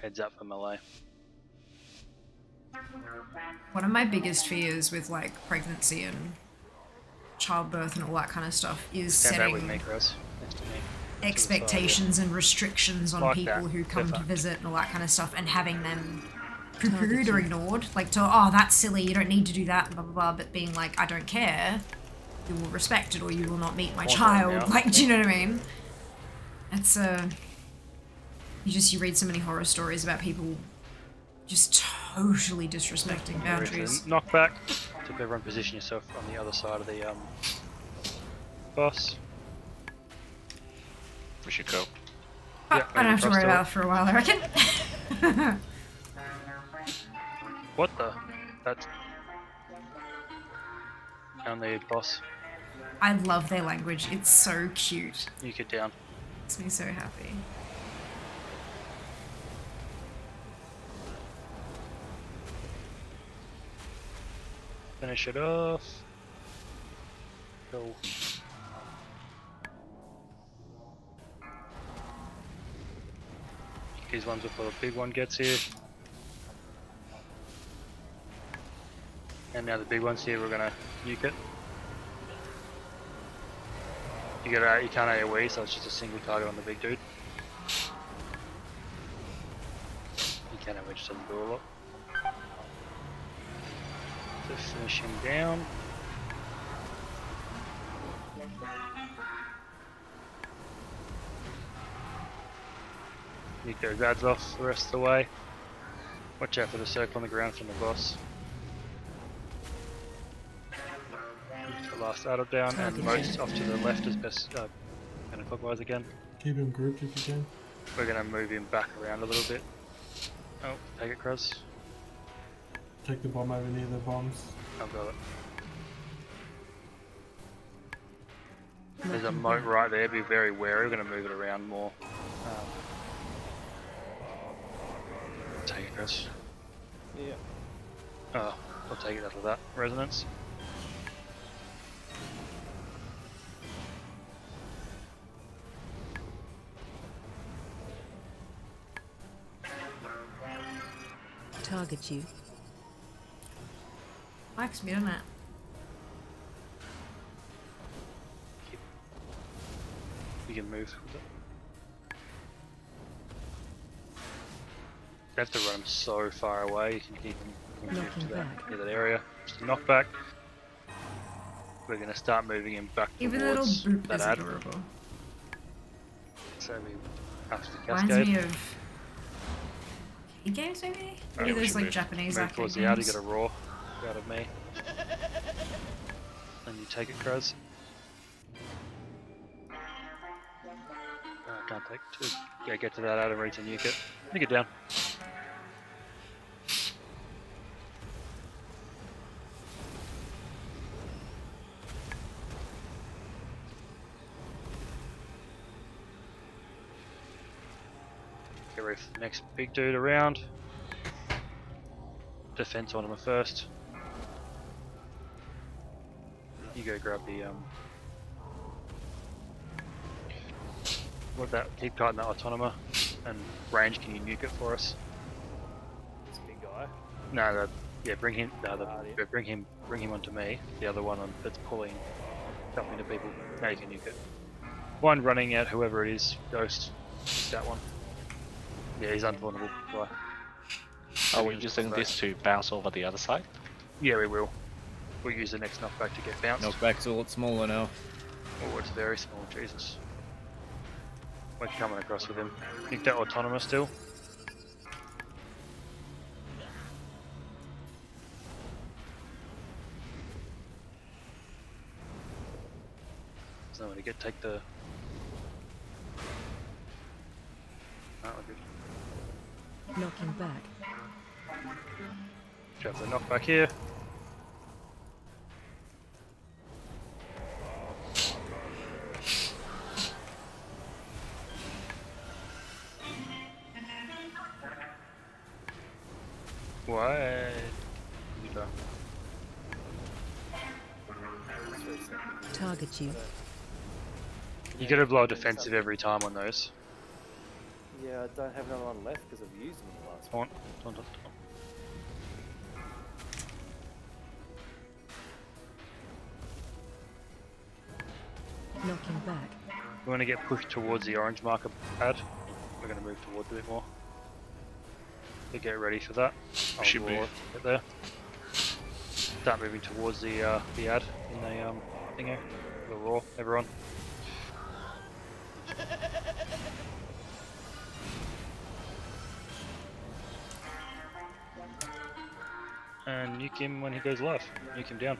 heads up for melee. One of my biggest fears with like pregnancy and childbirth and all that kind of stuff is Stand out with setting me, Chris. Next to me. expectations and restrictions on Like people that. who come to visit and all that kind of stuff and having them poo-pooed or ignored. Like to, oh, that's silly, you don't need to do that, blah, blah, blah. But being like, I don't care, you will respect it or you will not meet my Or child. Like, do you know what I mean? It's, uh, you just, you read so many horror stories about people just totally disrespecting boundaries. Knock back. Tip everyone position yourself on the other side of the um, boss. We should go. But Yeah, I don't have to across worry the- about it for a while, I reckon. What the? That's. Down the boss. I love their language. It's so cute. You get down. Makes me so happy. Finish it off. Cool. These ones before the big one gets here. And now the big one's here, we're gonna nuke it. You get a, you can't AoE, so it's just a single target on the big dude. You can't AoE, just doesn't do a lot. To finish him down. Nuke their guards off the rest of the way. Watch out for the circle on the ground from the boss. Nuke the last adder down and most off to the left as best uh, counterclockwise again. Keep him grouped if you can. We're gonna move him back around a little bit. Oh, take it, Cross. Take the bomb over near the bombs. I've got it. There's a moat right there, be very wary, we're gonna move it around more. Um, take it, Chris. Yeah. Oh, I'll take it after that. Resonance. Target you. Likes me, doesn't it? You can move with it. You have to run so far away, you can keep him you can move Knocking to that, near that area. Just a knockback. We're gonna start moving him back Even little towards boop that ad. adorable. So we after the Reminds cascade. me out of me. And you take it, Crows. Oh, I can't take two. Yeah, get to that out of reach and nuke it. Nuke it down. Get the next big dude around. Defense on him first. You go grab the um. What that? Keep tight in that autonomer. And range, can you nuke it for us? This big guy. No, the, yeah, bring him. No, the, yeah, bring him. Bring him onto me. The other one on, that's pulling, jumping to people. Now you can nuke it. One running at whoever it is. Ghost. That one. Yeah, he's unvulnerable. Why? Are we using this to bounce over the other side? Yeah, we will. We'll use the next knockback to get bounced. Knockback's a lot smaller now. Oh, it's very small, Jesus. We're coming across with him. Think that autonomous still? There's nowhere to get, take the... Oh, we're good. Knocking back. Grab the knockback here. What? Target you. You gotta blow defensive every time on those. Yeah, I don't have another one left because I've used them the last one. Don't, don't, don't. Knocking back. We want to get pushed towards the orange marker pad. We're going to move towards a bit more. So get ready for that. I'll should roar move. Get there. Start moving towards the uh, the ad in the um thingo. The roar, everyone. And nuke him when he goes live. Nuke him down.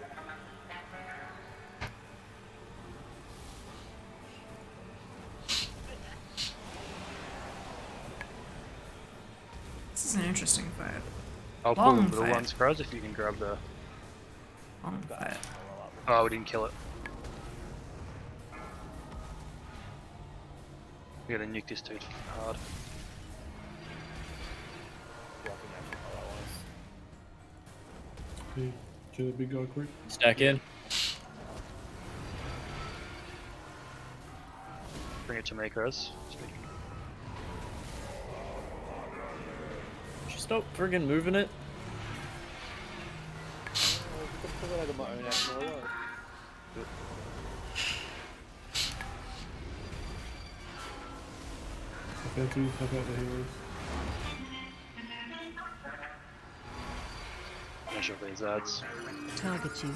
An interesting fight. Oh, I'll pull Long the little fight. ones, Crows, if you can grab the. Long fight. Oh, we didn't kill it. We gotta nuke this dude hard. Hey, kill the big guy quick. Stack in. Bring it to me, Crows. Stop friggin' moving it. I got my own action all along. Help out, to, help out the heroes. Finish off these ads. Target you.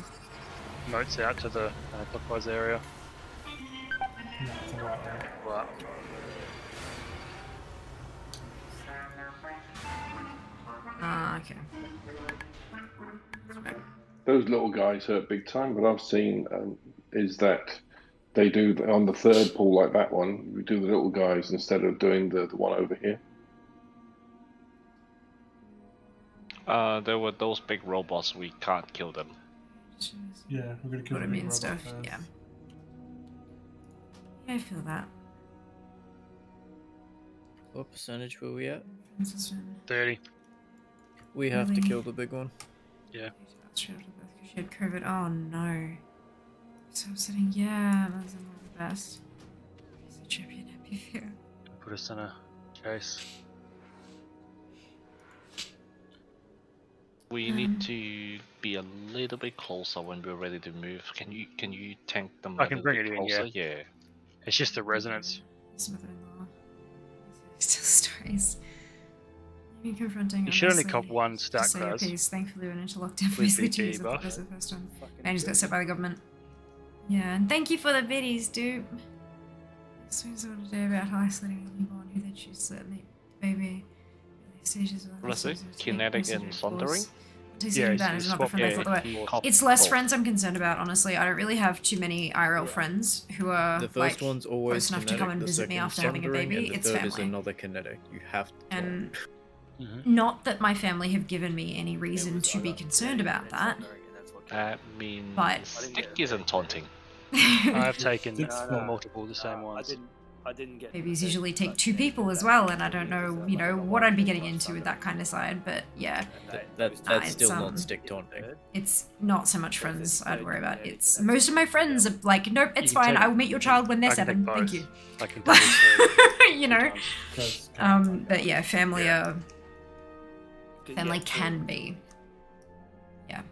Motes out to the uh, clockwise area. No, it's alright, right? Wow. Okay. Those little guys hurt big time. What I've seen um, is that they do on the third pool like that one. We do the little guys instead of doing the, the one over here. Uh, there were those big robots. We can't kill them. Yeah, we're gonna kill them. What I mean stuff, first. yeah. Yeah, I feel that. What percentage were we at? 30. We have to kill the big one. Yeah. She had COVID. Oh no. So upsetting. Yeah, that's not the best. He's a champion happy fear. Put us in a case. We Um. need to be a little bit closer when we're ready to move. Can you can you tank them? I a can little bring bit it in, closer? yeah. Yeah. It's just the resonance. His mother-in-law. Still stories. Maybe confronting. You should only cop one stack, say your guys. piece. Thankfully, when interlocked definitely With basically two BT years buff. That's the first one. Man just got set by the government. Yeah, and thank you for the biddies, dude. So I want to do about isolating a newborn who then chooses to let me baby. Early stages Let's say life, so to speak, kinetic and it sundering. Yeah, it's- that it's is not the swap- friend yeah, thought the way. he- Cop It's less both. friends I'm concerned about, honestly. I don't really have too many IRL friends who are The first like one's always close enough kinetic, to come and visit me after having a baby. and the It's third is family. another kinetic. You have to. And Mm-hmm. not that my family have given me any reason to be concerned about that. I mean, But- stick isn't taunting. I've taken It's uh, not. multiple the same I ones. didn't. I didn't get. Babies usually take two people as well, and I don't know, you know, what I'd be getting into with that kind of side, but yeah, Th- that, that's it's, still um, not stick taunting. it's not so much friends I'd worry about. It's most of my friends are like, nope, it's fine. take- I will meet your child when they're I can take seven. Thank you. I can you know, um, but yeah, family are Good, family yeah, can be. Yeah.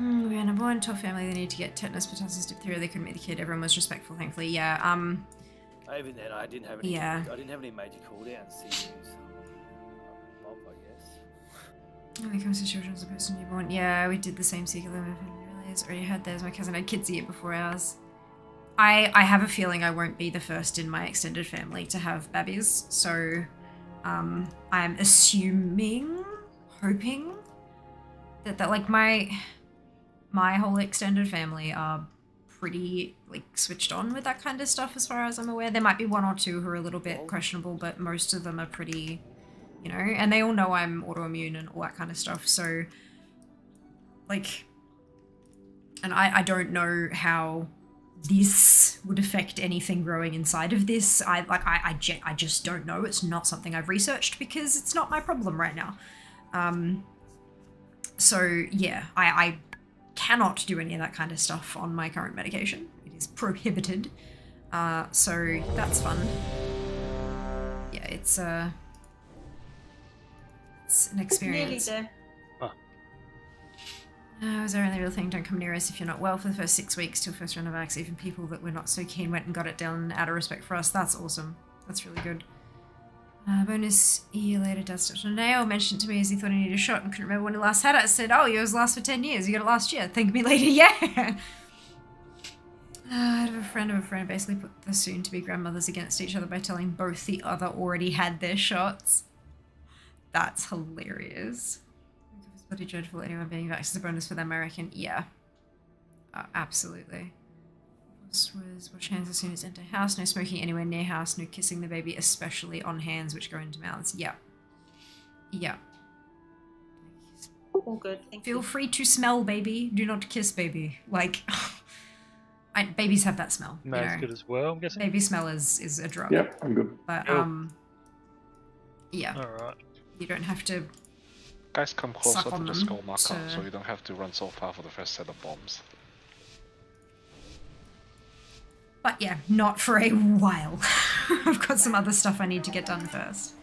Mm, we are number one top family. They need to get tetanus, pertussis, diphtheria. They couldn't meet the kid. Everyone was respectful, thankfully. Yeah. Um. Even then, I didn't have any. Yeah. I didn't have any major cooldowns to use. I guess. When it comes to children as opposed to newborn, yeah, we did the same circular method. Really, it's already had theirs. My cousin had kids a year before ours. I I have a feeling I won't be the first in my extended family to have babies, so um, I'm assuming, hoping that that like my my whole extended family are pretty like switched on with that kind of stuff as far as I'm aware. There might be one or two who are a little bit questionable, but most of them are pretty you know, and they all know I'm autoimmune and all that kind of stuff. So, like, and I, I don't know how this would affect anything growing inside of this. I like, I, I, I just don't know. It's not something I've researched because it's not my problem right now. Um, so yeah, I, I cannot do any of that kind of stuff on my current medication. It is prohibited. Uh, so that's fun. Yeah, it's uh it's an Nearly experience. there. Uh, was our only real thing? Don't come near us if you're not well for the first six weeks till first round of vax. Even people that were not so keen went and got it done out of respect for us. That's awesome. That's really good. Uh, bonus year later, Dust Nail mentioned to me as he thought he needed a shot and couldn't remember when he last had it. I said, Oh, yours last for 10 years. You got it last year. Thank me later. Yeah. Uh, I have a friend of a friend basically put the soon to be grandmothers against each other by telling both the other already had their shots. That's hilarious. It's bloody dreadful. Anyone being vaxxed is a bonus for them, I reckon. Yeah. Uh, absolutely. This was wash hands as soon as enter house. No smoking anywhere near house. No kissing the baby, especially on hands which go into mouths. Yeah. Yeah. All good. Thank Feel you. free to smell baby. Do not kiss baby. Like, I, babies have that smell. you know. good as well, I'm guessing. Baby smell is is a drug. Yep, I'm good. But Cool. um, yeah. Alright. You don't have to. Guys, come closer to the skull marker to- so you don't have to run so far for the first set of bombs. But yeah, not for a while. I've got some other stuff I need to get done first.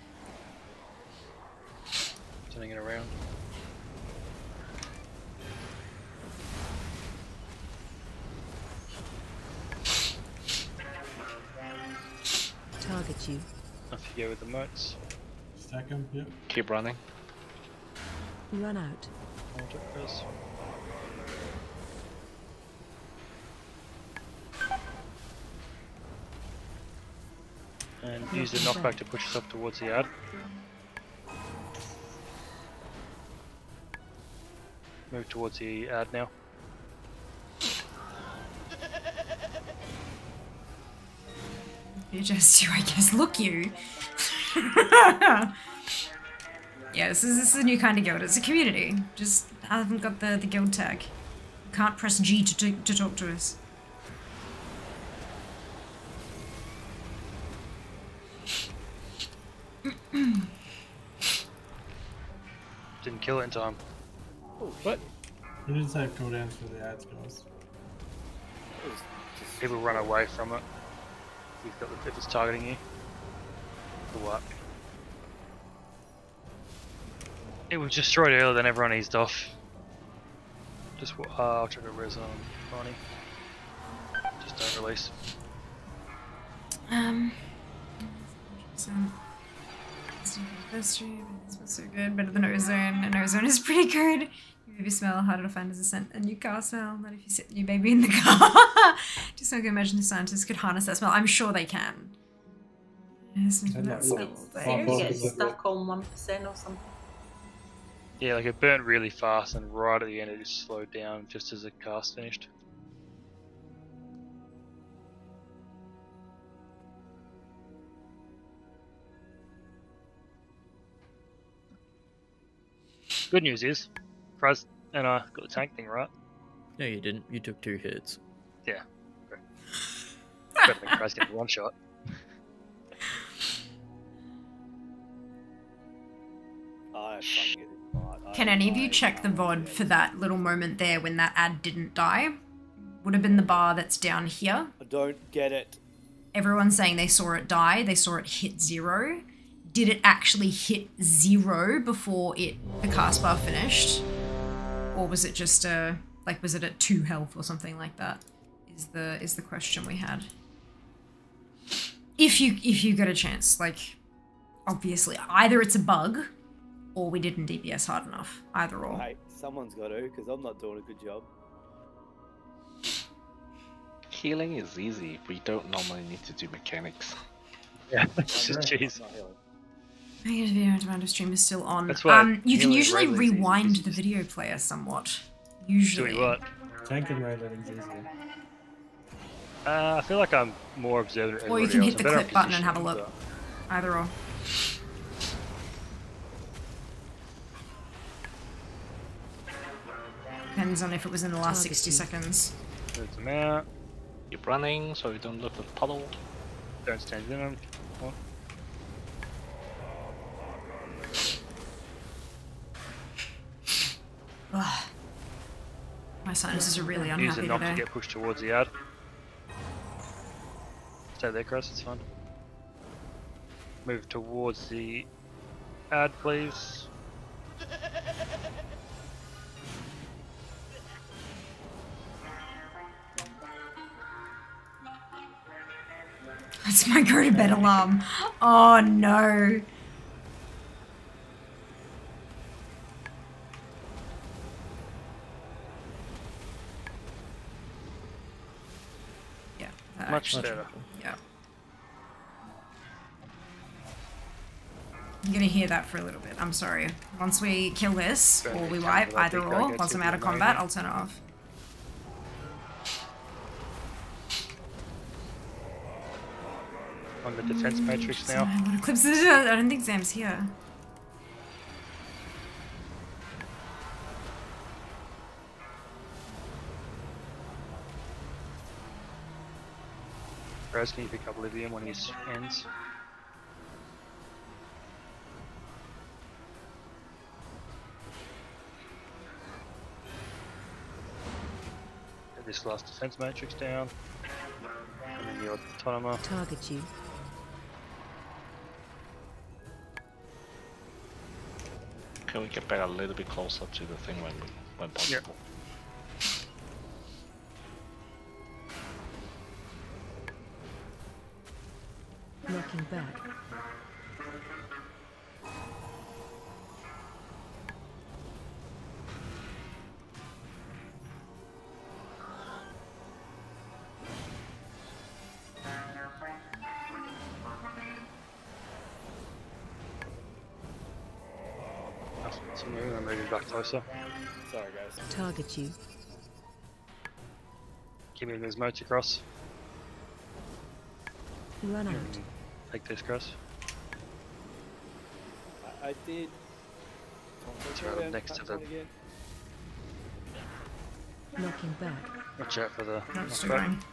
Turning it around. Target you. Off you go with the motes. Stack them, yep. Keep running. Run out. Hold it first. And use the knockback to push us up towards the ad. Move towards the ad now. You just, I guess, look you. yeah, this is, this is a new kind of guild. It's a community. Just haven't got the, the guild tag. Can't press G to, to, to talk to us. Didn't kill it in time. Oh, What? Who did say cooldowns for the ads, guys? People run away from it. You've got the, if it's targeting you. For what? It was destroyed earlier than everyone eased off. Just wa- uh, I'll try to res on Ronnie. Just don't release. Um. So, first stream, this was so good. Better than Ozone, and Ozone is pretty good. Your baby smell harder to find as a scent than your car smell. Not if you sit your baby in the car. Just so I can imagine the scientists could harness that smell. I'm sure they can. Yes, And that that smell. look- but- Far You get stuck on one percent or something. Yeah, like it burnt really fast, and right at the end it just slowed down just as the cast finished. Good news is, Kraz and I got the tank thing right. No, you didn't. You took two hits. Yeah. Better than Kraz getting one shot. Ah, I fucking get it right. I- Can any of you check the VOD for that little moment there when that ad didn't die? Would have been the bar that's down here. I don't get it. Everyone's saying they saw it die, they saw it hit zero. Did it actually hit zero before it the cast bar finished? Or was it just a like was it at two health or something like that? Is the is the question we had. If you if you get a chance, like obviously either it's a bug or we didn't DPS hard enough. Either or. Hey, someone's got to, because I'm not doing a good job. Healing is easy. We don't normally need to do mechanics. Yeah, it's just I'm cheese. not. Negative video amount of stream is still on. That's why um, you can healing usually Rayleigh's easy rewind the video player somewhat. Usually. Doing what? Tank and ray learning's easier. Uh, I feel like I'm more observant. than Or you everybody can hit the clip button and have a look. Either or. Depends on if it was in the last 60 seconds. but Move them out. Keep running so you don't look at the puddle. Don't stand in them. What? Ugh. My sinuses are really unhappy Use unhappy the knock today. to get pushed towards the ad. Stay there, Chris. It's fine. Move towards the ad, please. That's my go to bed alarm. Oh no. Yeah. that Much actually- better. Yeah. You're gonna hear that for a little bit. I'm sorry. Once we kill this, or we wipe, either or, once I'm out of combat. I'll turn it off. On the defense mm, matrix now. what eclipse is? I don't think Zam's here. Raz, can you pick up Lihuvim when he ends? Get this last defense matrix down. And then your autonomer. Target you. Can we get back a little bit closer to the thing when when possible? Knocking back. Back closer. Sorry, guys. Target you. Keep moving those motes across. Run out. Hmm. Take this cross. I, I did. Let's run up next to the. Again. Knocking back. Watch out for the Nope, still knockback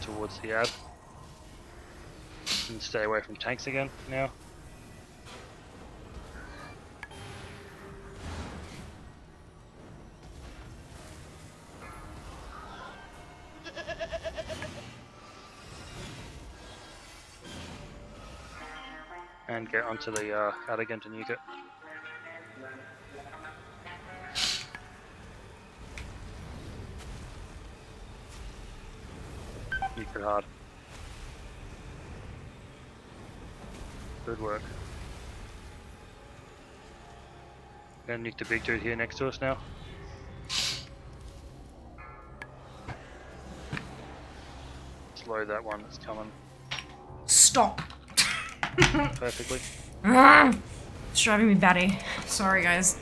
towards the ad. And stay away from tanks again now. Onto the uh, again to nuke it. Nuke it hard. Good work. Gonna nuke the big dude here next to us now. Slow that one that's coming Stop. perfectly. It's driving me batty. Sorry, guys.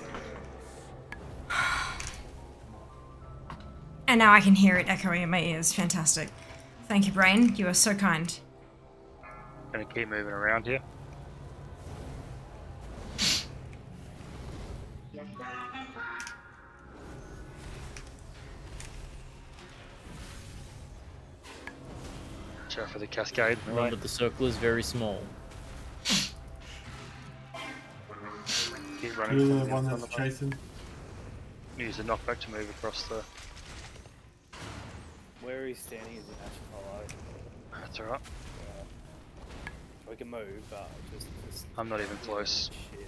And now I can hear it echoing in my ears. Fantastic. Thank you, Brain. You are so kind. Gonna keep moving around here. Watch out for the cascade. Remember, the circle is very small. You're from the the one that's the chasing. Use the knockback to move across the. Where he's standing is in actually follow. That's alright. We can move, but just. just I'm not even close. Shit.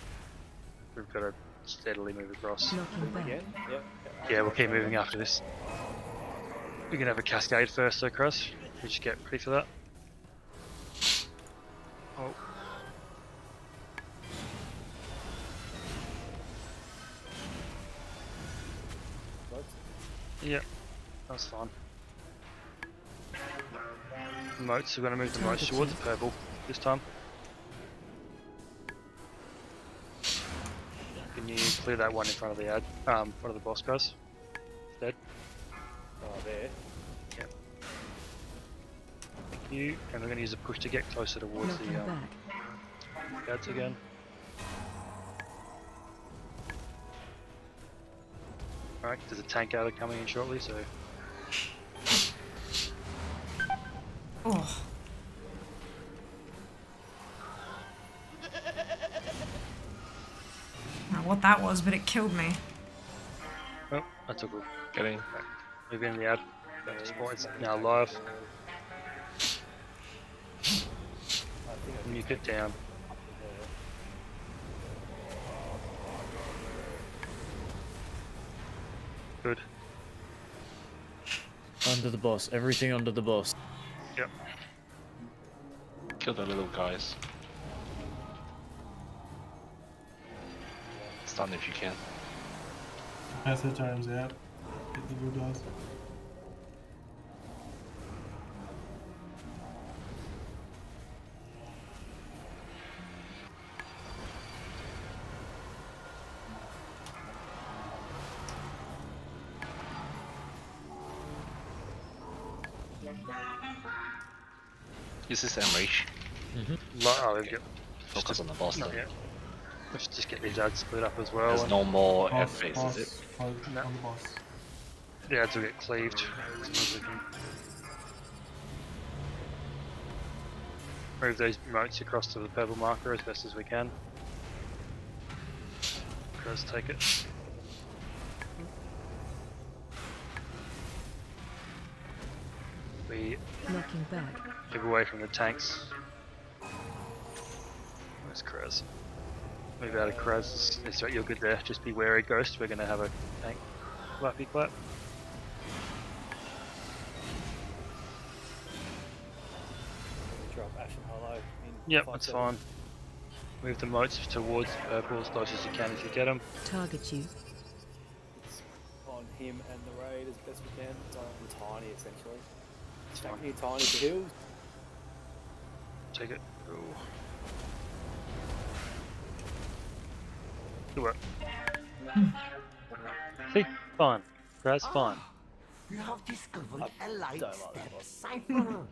We've got to steadily move across. Knocking. Again? Yep. Yeah, we'll keep moving after this. We can have a cascade first, though, Cross. We should get ready for that. Oh. Yeah, that's fine. Motes, we're going to move the motes towards the purple this time. Can you clear that one in front of the ad, um, front of the boss guys? Dead. Oh, there. Yep. Thank you. And we're going to use a push to get closer towards Knocking the um, back. ads again. Alright, there's a tank out of coming in shortly, so Oh. I don't what that was, but it killed me. Oh, I took a Getting move in the ad. Uh, this point's now live. Nuke it down. Good. Under the boss. Everything under the boss. Yep. Kill the little guys. Stun if you can. Pass the turns out. Get the good guys. Is this Enrich? Mm-hmm. Oh, there we go. Focus on the boss Not then. yet. Let's just get these ads split up as well. There's no more F Boss, phase, boss, is it? close on the boss. The ads will get cleaved. as soon as we can Move these motes across to the purple marker as best as we can. Let's take it. Knocking back. Move away from the tanks. Where's Krez? Move out of Krez. It's right, you're good there. Just be wary, Ghost. We're gonna have a tank. Clappy clap. Drop Ashen Hollow. In Yep, that's seconds. fine. Move the motes towards uh, purple as close as you can if you get them. Target you. It's on him and the raid as best we can. It's on tiny essentially. Stack near tiny to heal. Take it. Ooh. Do it. Uh. Hmm. See? Fine. Kraz, fine. You have discovered I a light don't like that step cipher.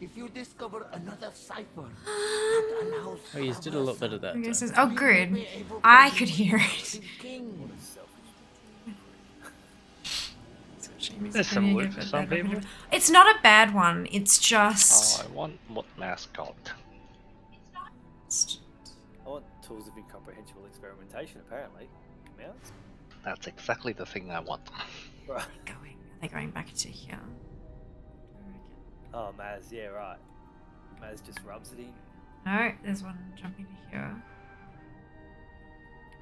if you discover another cipher, that allows Oh, you did a lot better that time. says, oh, good. I could hear it. King. There's some loot for some people. It's not a bad one. It's just. Oh, I want what mascot? I want tools of incomprehensible experimentation apparently. Mounts? That's exactly the thing I want. Right. Going. Are they going back to here? Oh Maz, yeah right. Maz just rubs it in. No, there's one jumping to here.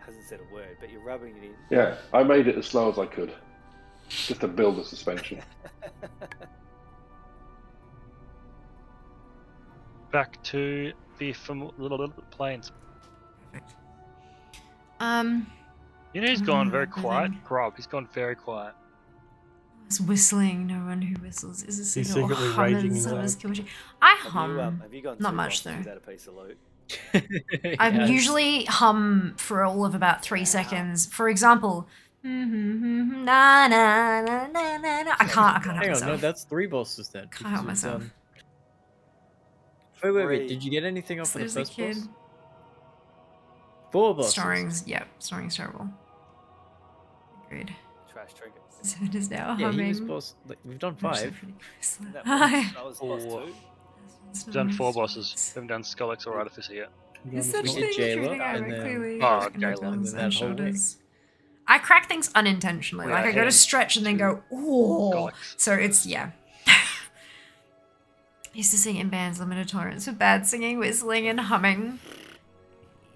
Hasn't said a word, but you're rubbing it in. Yeah, I made it as slow as I could, just to build the suspension. Back to the fam- little, little planes. Um, You know he's gone very Mm, quiet. nothing. Grob, he's gone very quiet. it's whistling. No one who whistles is a He's singer or secretly humming raging his someone's own. kill machine. I Have you, hum. um, have you gone Not much months though. a piece of loot? I Yes. usually hum for all of about three seconds. For example, na na na na na na. I can't. I can't help Hang on, no, that's three bosses then. Can't help myself. um, Wait, wait, wait. Did you get anything off So of the there's a first kid. boss? Four bosses. Storing's yep. Storing's terrible. Agreed. Trash trinkets. So it is now Yeah, humming. he was boss. Like, we've done five. pretty. That Hi. was, that was boss two. We've done four bosses. We haven't done Skolex or Artificer yet. There's such to did things Jailer, shooting at and then- clearly. Oh, Like, Jailer, and then and that whole wing. I crack things unintentionally. Yeah, like I go to stretch and then go, oh. So it's yeah. Used to sing in bands, limited tolerance for bad singing, whistling, and humming.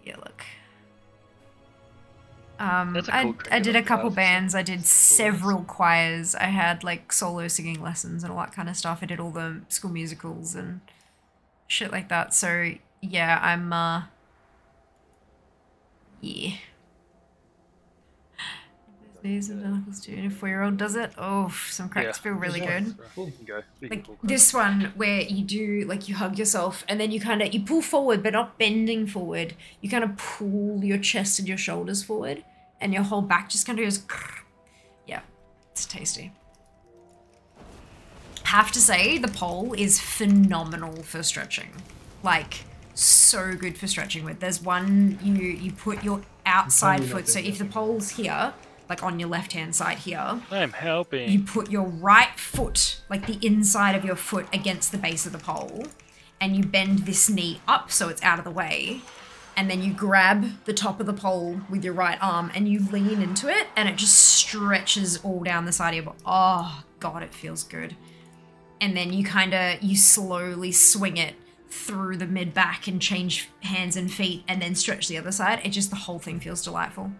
Yeah, look. Um, cool I trinket did a couple bands. I did several choirs. I had like solo singing lessons and all that kind of stuff. I did all the school musicals and shit like that. So yeah, I'm uh, yeah. These and knuckles too. And a four-year-old does it. Oh, some cracks Yeah. feel really good You go. Like pull this one where you do like you hug yourself and then you kind of you pull forward but not bending forward you kind of pull your chest and your shoulders forward and your whole back just kind of goes yeah it's tasty have to say the pole is phenomenal for stretching like so good for stretching with there's one you you put your outside foot so if the pole's here like on your left hand side here I'm helping. you put your right foot, like the inside of your foot, against the base of the pole, and you bend this knee up so it's out of the way, and then you grab the top of the pole with your right arm and you lean into it, and it just stretches all down the side of your body. Oh god, it feels good. And then you kind of you slowly swing it through the mid back and change hands and feet, and then stretch the other side. It just the whole thing feels delightful.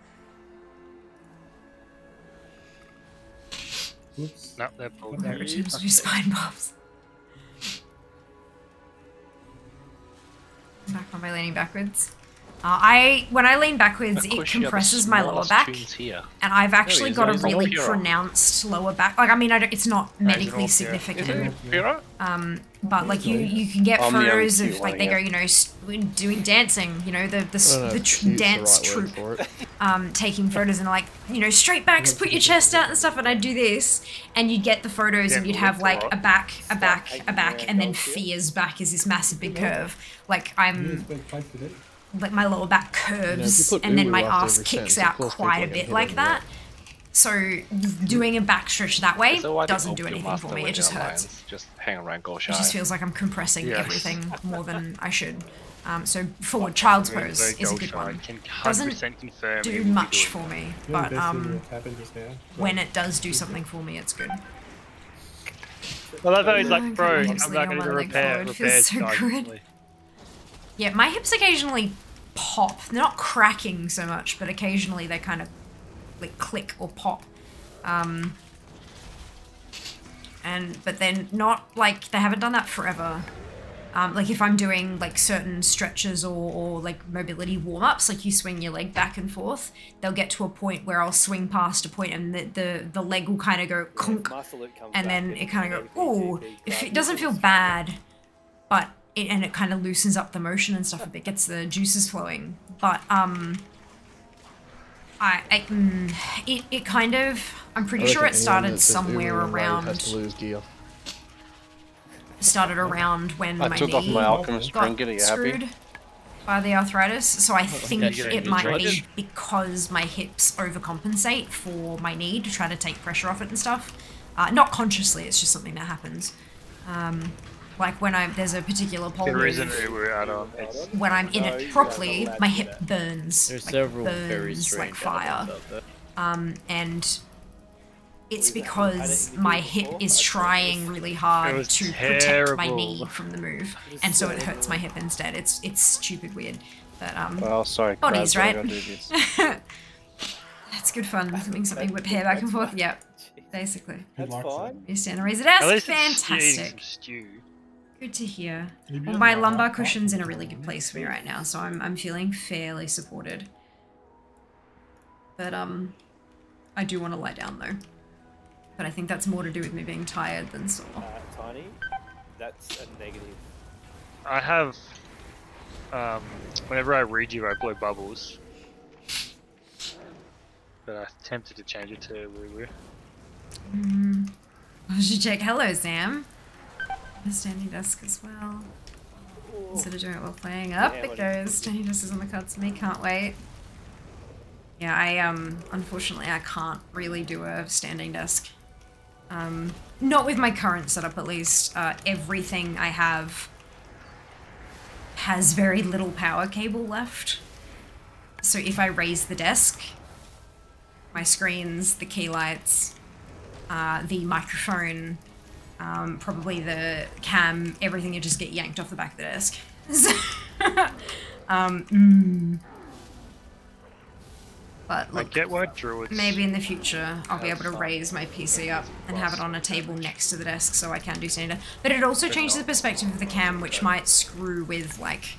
Oops. No, they're both there. Gives okay. spine bumps. Back on my landing backwards. Uh, I when I lean backwards, it course, you have the compresses my lower back, here. and I've actually he's got a not- he's not really Pyrrha. pronounced lower back. Like I mean, I don't, it's not medically not significant. Isn't he Um, but like you, you can get I'm the photos of like they go, you know, doing dancing. You know, the the, s- I know the tr- cute's the dance right troupe, um, taking photos and like you know straight backs, put your chest out and stuff. And I'd do this, and you'd get the photos, and you'd have like a back, a back, a back, and then Fia's back is this massive big curve. Like I'm like my lower back curves put and then my after ass kicks sentence, out quite a bit like that. So doing a back stretch that way So doesn't do anything for me. It just hurts. alliance? Just hang around, go It just feels like I'm compressing Yes. everything more than I should. Um, so forward child's pose is a good shy. one. Can 100% Doesn't do much good. for me, but the best thing um, that happened just now. when it does do something for me, it's good. Well, that's how he's Oh, like, bro, I'm not going to my leg repair, forward. repair Feels so good. Yeah, my hips occasionally pop. They're not cracking so much, but occasionally they kind of like click or pop. Um, and but then not like they haven't done that forever. Um, like if I'm doing like certain stretches or, or like mobility warm ups, like you swing your leg back and forth, they'll get to a point where I'll swing past a point and the the, the leg will kind of go conk, and then it kind of go ooh. If it doesn't feel bad, but it, and it kind of loosens up the motion and stuff a bit, gets the juices flowing. But um, I, I mm, it it kind of I'm pretty I sure it started somewhere Uber and Raid around Has to lose gear. started around when I my took off knee my Alchemist got trinket, are you happy? screwed by the arthritis. So I think you it might be because my hips overcompensate for my knee to try to take pressure off it and stuff. Uh, not consciously, it's just something that happens. Um, like when I'm there's a particular pole There move, isn't a we're on. When I'm in it properly, my hip burns. There's like, several burns very like strange fire. elements out. Um, and it's because my hip is trying really hard was to protect my knee from the move, and so it hurts my hip instead. It's it's stupid weird, but um, Well, sorry, bodies, Kraz, right? gotta do this. That's good fun. Doing something whip hair back and forth. Yep, basically. That's fine. You stand and raise it. at That's it's eating fantastic. Some stew. Good to hear. Maybe Well, my lumbar cushion's in a really good place for me right now, so I'm I'm feeling fairly supported. But um, I do want to lie down though. But I think that's more to do with me being tired than sore. Uh, Tiny, that's a negative. I have. Um, whenever I read you, I blow bubbles. But I attempted to change it to woo woo. Mm. I should check. Hello, Sam. The standing desk as well. Instead of doing it while playing. Up Yeah, it goes. Standing desk is on the cards for me. Can't wait. Yeah, I um unfortunately I can't really do a standing desk. Um, not with my current setup at least. Uh, everything I have has very little power cable left. So if I raise the desk, my screens, the key lights, uh, the microphone, um, probably the cam, everything would just get yanked off the back of the desk. um, mm. But I get why druids. maybe in the future I'll be able to raise my PC up and have it on a table next to the desk so I can do standard. But it also changes the perspective of the cam, which might screw with like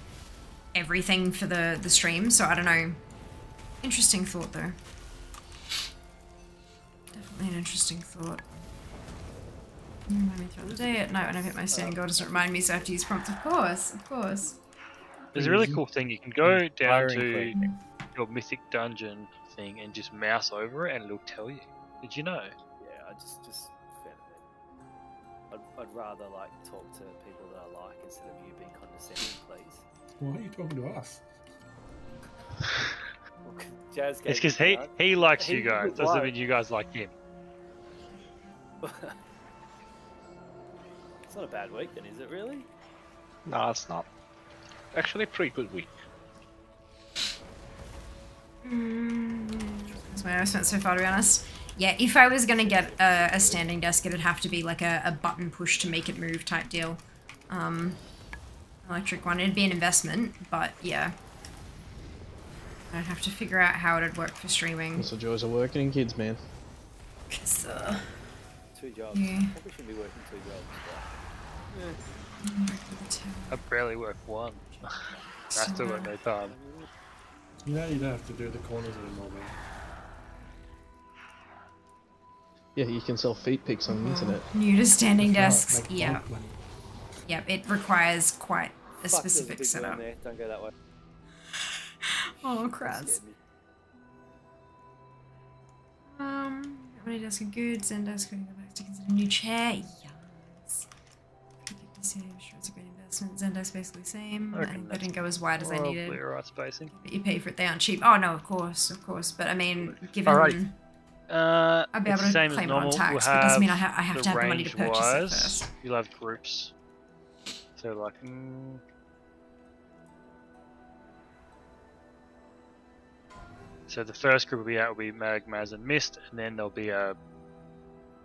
everything for the the stream. So I don't know. Interesting thought though. Definitely an interesting thought. Remind me throughout the day at night when I hit my standing goal doesn't remind me so I have to use prompts. Of course, of course. There's a really cool thing. You can go down to quick. your mythic dungeon thing and just mouse over it, and it'll tell you. Did you know? Yeah, I just just found it. I'd, I'd rather like talk to people that I like instead of you being condescending, please. Why are you talking to us? Jazz It's because he he likes He you guys. Doesn't mean you guys like him. It's not a bad week, then, is it really? No, it's not. Actually, a pretty good week. That's what I've spent so far, to be honest. Yeah, if I was gonna get a, a standing desk, it'd have to be like a, a button push to make it move type deal. Um, electric one. It'd be an investment, but yeah. I'd have to figure out how it'd work for streaming. That's the joys of working in kids, man. 'Cause, uh, Two jobs. Yeah. Probably shouldn't be working two jobs. But... I barely work one. I still got no time. Now you don't have to do the corners anymore, man. Yeah, you can sell feet pics on the internet. New to standing desks. right, make Yeah. bank money. Yep. It requires quite a Fuck, there's a specific big worm setup. there. Don't go that way. Oh, That Kraz. scared me. Um, how many desks are good? Zen desk, going to go back to consider new chair. Yes. Good to see. Sure, it's a great investment. Desk basically the same. I I they didn't go as wide as I needed. Alright spacing. But you pay for it. They aren't cheap. Oh no, of course, of course. But I mean, given Alright. Uh, I'll be able to the same as claim it on tax, we'll but doesn't mean I have ha- I have to have the money to purchase it first. You'll have groups. So like, mm, so the first group will be out will be Mag, Maz, and Mist, and then there'll be a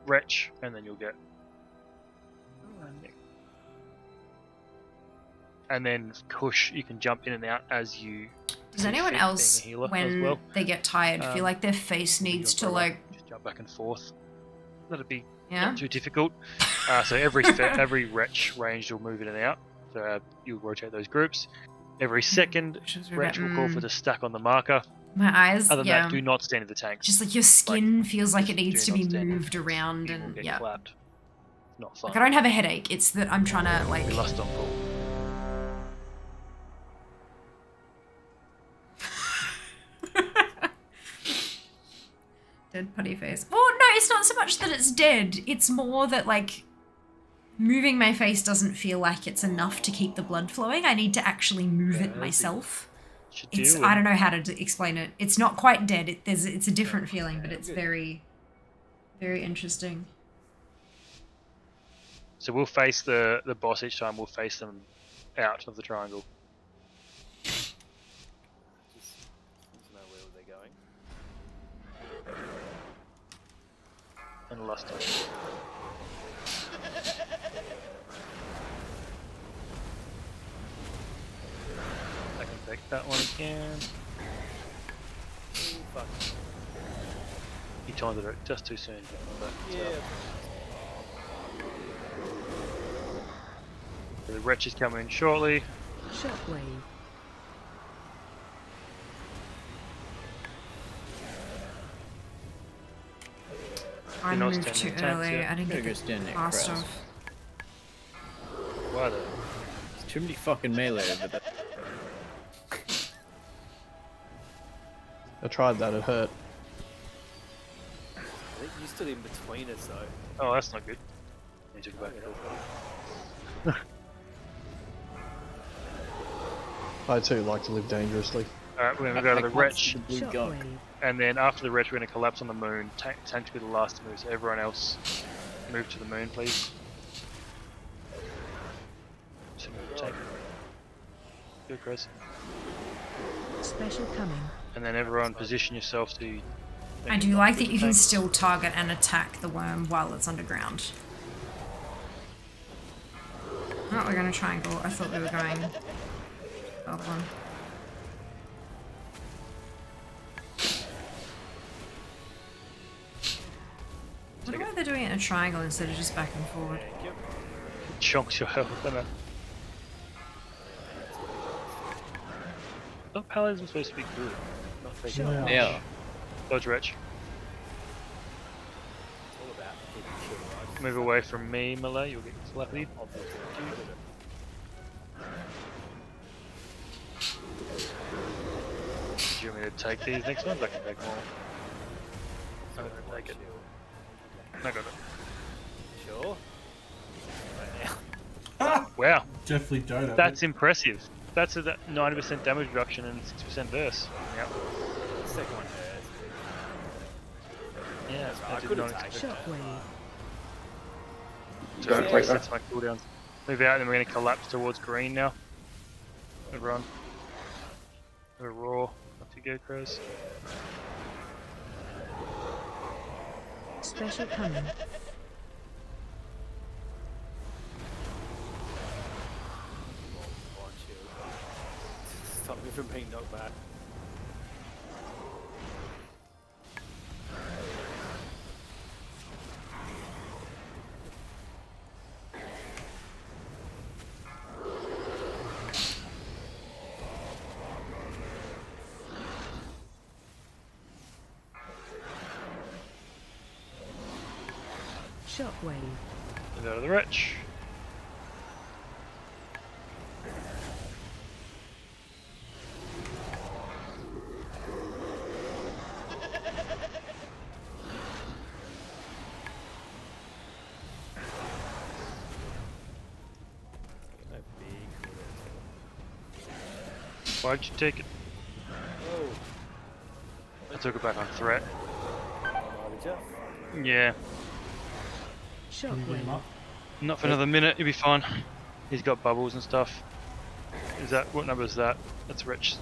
Retch, and then you'll get. And then push. you can jump in and out as you. Does anyone else, a healer as when well. they get tired, Um, feel like their face needs to like? just jump back and forth. That'd be Yeah? not too difficult. Uh, so every every retch range will move in and out. So uh, you'll rotate those groups. Every second, retch will call for mm. the stack on the marker. My eyes, Other than yeah. that, do not stand in the tank. Just like your skin feels like it needs to be not stand in. moved around, and yeah. clapped. Not fun. Like I don't have a headache. It's that I'm trying to like. We lost on call. Dead putty face. Oh no, it's not so much that it's dead. It's more that like moving my face doesn't feel like it's enough to keep the blood flowing. I need to actually move it myself. It's I don't know how to d- explain it. It's not quite dead. It, there's it's a different feeling, but it's very, very interesting. So we'll face the the boss each time. We'll face them out of the triangle. Just want to know where they're going. And last time. I can take that one again. Ooh, fuck. You timed it just too soon. But, uh, Yeah. The retch is coming in shortly. Shockwave. I not moved too standing tanks early. yet. I didn't Gotta get go stand the next last Kraz. off. Why though? There's too many fucking melee over there. I tried that, it hurt. I think you stood in between us though. Oh, that's not good. Need to go back. I too like to live dangerously. Alright, we're gonna go to the retch, Shockwave. And then after the retch, we're gonna collapse on the moon. Tank, tank to be the last to move, so everyone else move to the moon, please. So tank. Good, Chris. Special coming. And then everyone position yourself to. I do like that you can still target and attack the worm while it's underground. Oh, we're gonna triangle. I thought we were going. the Other one. They're doing it in a triangle instead of just back and forward. It chunks your health, doesn't it? Not paladins are supposed to be good. Not fake. Sure. Yeah. Dodge retch. All about keeping shit alive. Move away from me, Malay. You'll get slappy. Do you want me to take these next ones? I can take more. I'm gonna take it. I got it. Sure. Wow. Definitely don't. That's it. impressive. That's a 90% damage reduction and 6% burst. Yep. Second one hurts. Yeah, I I did could've not taken expect Shockwave. So Don't that my cooldowns. Move out and we're going to collapse towards green now. Everyone. Have a raw. Off you go, Crows. Special coming. Stop me from being knocked back. Go to the rich. Why'd you take it? Oh, I took it back on threat. did you? Yeah. Shockwave. Not for another minute, he'll be fine. He's got bubbles and stuff. Is that what number is that? That's rich.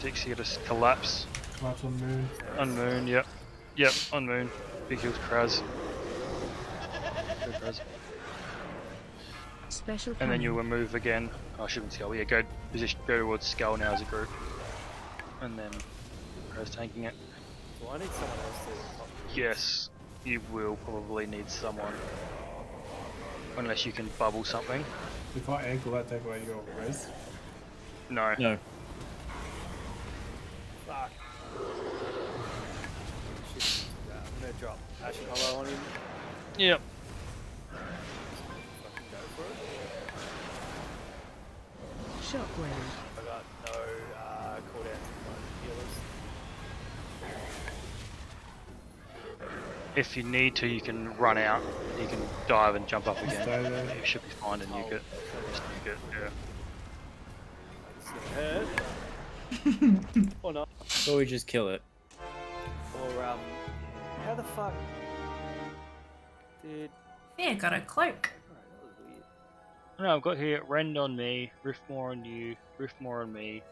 Dixie just collapse. Collapse on moon. On moon, yep. Yep, on moon. Big heals Kraz. Go Kraz. Special And then you'll remove again. Oh, shouldn't skull. Yeah, go position. Go towards skull now as a group. And then Kraz tanking it. Do I need someone else to? Yes, you will probably need someone. Unless you can bubble something. If I ankle that, take away your res. No. No. Fuck. Shit. Yeah, I'm gonna drop Ashen Hollow on him. Yep. If you need to, you can run out. You can dive and jump up again. You should be fine and nuke it. Just nuke it, yeah. It's gonna hurt. or not. Or we just kill it. Or um, how the fuck did? Yeah, got a cloak. That was weird. No, I've got here Rend on me, Riftmore on you, Riftmore on me,